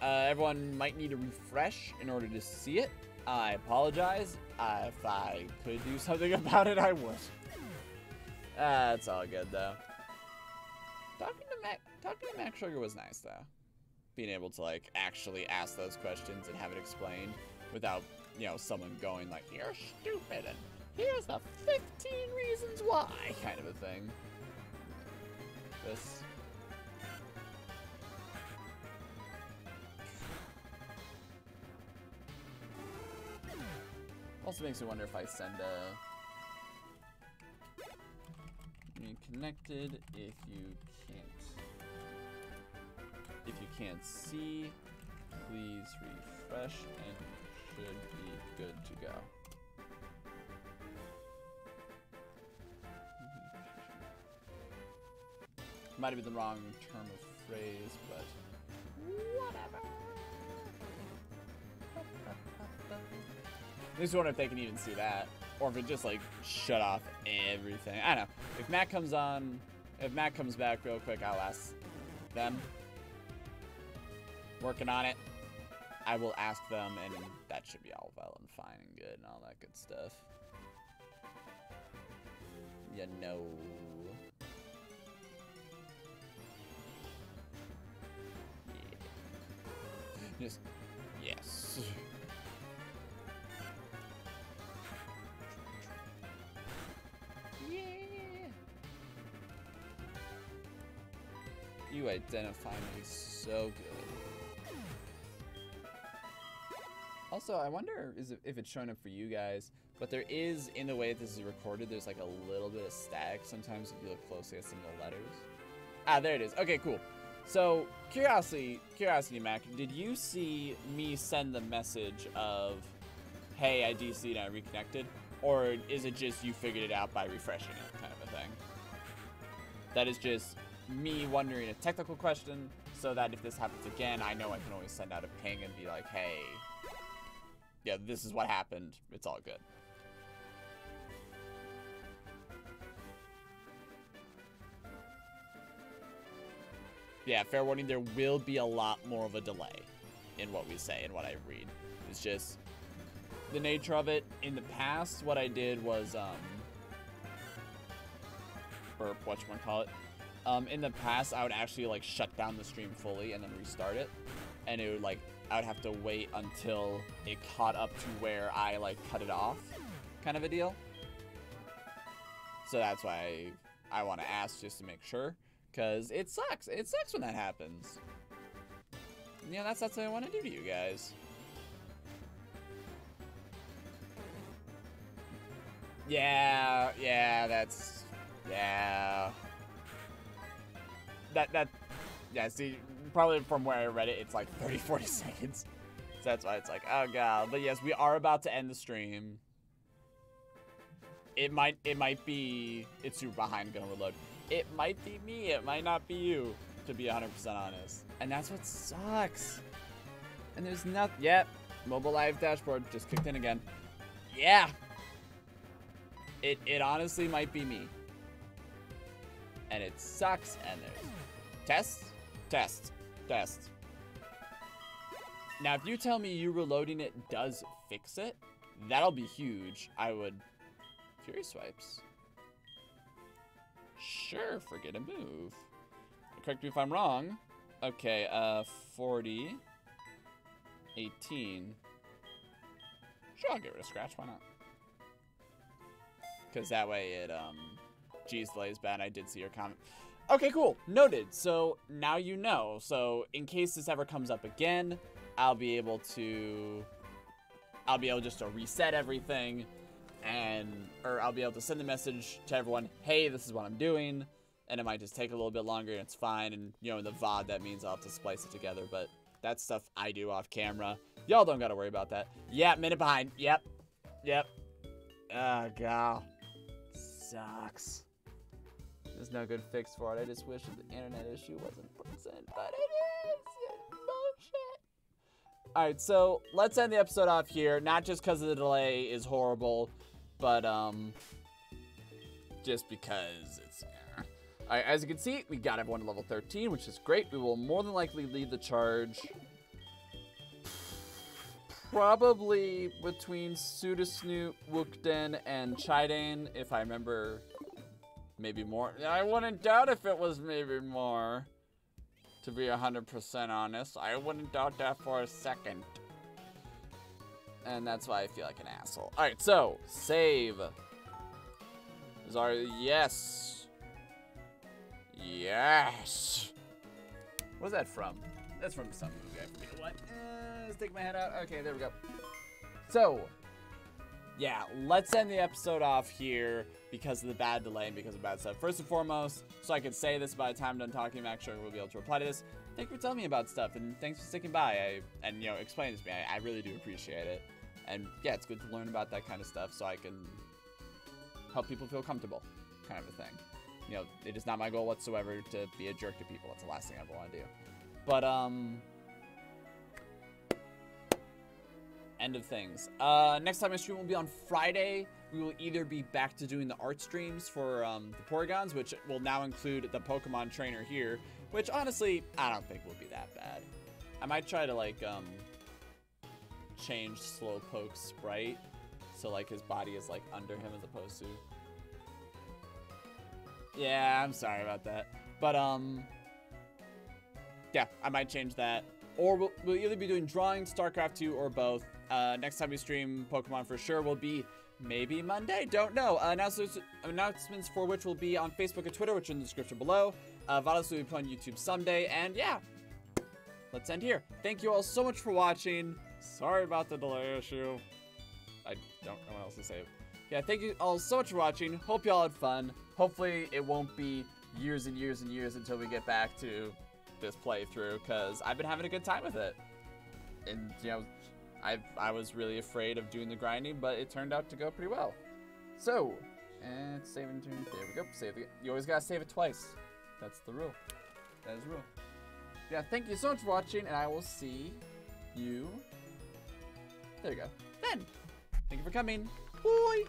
Uh, everyone might need a refresh in order to see it. I apologize. Uh, if I could do (laughs) something about it, I would. That's all good though. Talking to Mac, talking to Mac Sugar was nice though. Being able to like actually ask those questions and have it explained without you know someone going like you're stupid and here's the 15 reasons why kind of a thing. This Also makes me wonder if I send a Connected. if you can't if you can't see please refresh and should be good to go. Might have been the wrong term of phrase, but whatever. (laughs) I just wonder if they can even see that. Or if it just like shut off everything. I don't know. If Matt comes on, if Matt comes back real quick, I'll ask them. Working on it. I will ask them and that should be all well and fine and good and all that good stuff. You know. Yeah. Just, yes. Yeah. You identify me so good. Also, I wonder if it's showing up for you guys, but there is, in the way this is recorded, there's like a little bit of static sometimes if you look closely at some of the letters. Ah, there it is. Okay, cool. So, curiosity, curiosity, Mac, did you see me send the message of, hey, I DC'd and I reconnected? Or is it just you figured it out by refreshing it, kind of a thing? That is just me wondering a technical question, so that if this happens again, I know I can always send out a ping and be like, hey, yeah, this is what happened. It's all good. Yeah, fair warning, there will be a lot more of a delay in what we say and what I read. It's just the nature of it. In the past, what I did was, um, burp, whatchamacallit. Um, in the past, I would actually, like, shut down the stream fully and then restart it. And it would, like, I would have to wait until it caught up to where I, like, cut it off, kind of a deal. So that's why I, I want to ask just to make sure. Because it sucks. It sucks when that happens. Yeah, that's, that's what I want to do to you guys. Yeah, yeah, that's, yeah. That, that, yeah, see, probably from where I read it, it's like (laughs) 30, 40 seconds. So that's why it's like, oh god. But yes, we are about to end the stream. It might, it might be, it's super behind, gonna reload. It might be me, it might not be you, to be 100% honest. And that's what sucks. And there's nothing. Yep. Mobile live dashboard just kicked in again. Yeah. It it honestly might be me. And it sucks. And there's tests, tests, tests. Now, if you tell me you reloading it does fix it, that'll be huge. I would. Fury swipes. Sure, forget a move. Correct me if I'm wrong. Okay, uh, 40. 18. Sure, I'll get rid of Scratch, why not? Because that way it, um, G's delays bad, I did see your comment. Okay, cool, noted. So, now you know. So, in case this ever comes up again, I'll be able to, I'll be able just to reset everything, and, or I'll be able to send the message to everyone, hey, this is what I'm doing, and it might just take a little bit longer, and it's fine, and, you know, in the VOD, that means I'll have to splice it together, but that's stuff I do off camera. Y'all don't gotta worry about that. Yeah, minute behind. Yep. Yep. Oh, God. Sucks. There's no good fix for it. I just wish the internet issue wasn't present, but it is. Bullshit. All right, so let's end the episode off here. Not just because the delay is horrible, but um, just because it's. eh. All right, as you can see, we got everyone to level 13, which is great. We will more than likely lead the charge. Probably between Sooty Snoot, Wookden, and Chidane, if I remember maybe more. I wouldn't doubt if it was maybe more. To be 100% honest, I wouldn't doubt that for a second. And that's why I feel like an asshole. Alright, so, save. Our, yes. Yes. What's that from? That's from some movie. I forget what. Uh, stick my head out. Okay, there we go. So, yeah, let's end the episode off here because of the bad delay and because of bad stuff. First and foremost, so I can say this by the time I'm done talking, Sugar will be able to reply to this. Thank you for telling me about stuff, and thanks for sticking by. I, and you know, explaining to me. I, I really do appreciate it. And yeah, it's good to learn about that kind of stuff so I can help people feel comfortable, kind of a thing. You know, it is not my goal whatsoever to be a jerk to people. That's the last thing I ever want to do. But um, end of things. Uh, next time I stream will be on Friday. We will either be back to doing the art streams for um, the Porygons, which will now include the Pokemon trainer here, which honestly, I don't think will be that bad. I might try to like um, change Slowpoke's sprite so like his body is like under him as opposed to. Yeah, I'm sorry about that. But um, yeah, I might change that. Or we'll, we'll either be doing drawing, StarCraft 2, or both. Uh, next time we stream Pokemon for sure will be maybe Monday. Don't know. Uh, announcements, announcements for which will be on Facebook and Twitter, which are in the description below. Uh, VODs will be put on YouTube someday. And yeah, let's end here. Thank you all so much for watching. Sorry about the delay issue. I don't know what else to say. Yeah, thank you all so much for watching. Hope y'all had fun. Hopefully it won't be years and years and years until we get back to this playthrough because I've been having a good time with it. And, you know, I, I was really afraid of doing the grinding, but it turned out to go pretty well. So, and save and turn. There we go. Save the, You always gotta save it twice. That's the rule. That is rule. Yeah, thank you so much for watching, and I will see you. There you go. Then, thank you for coming. Boy.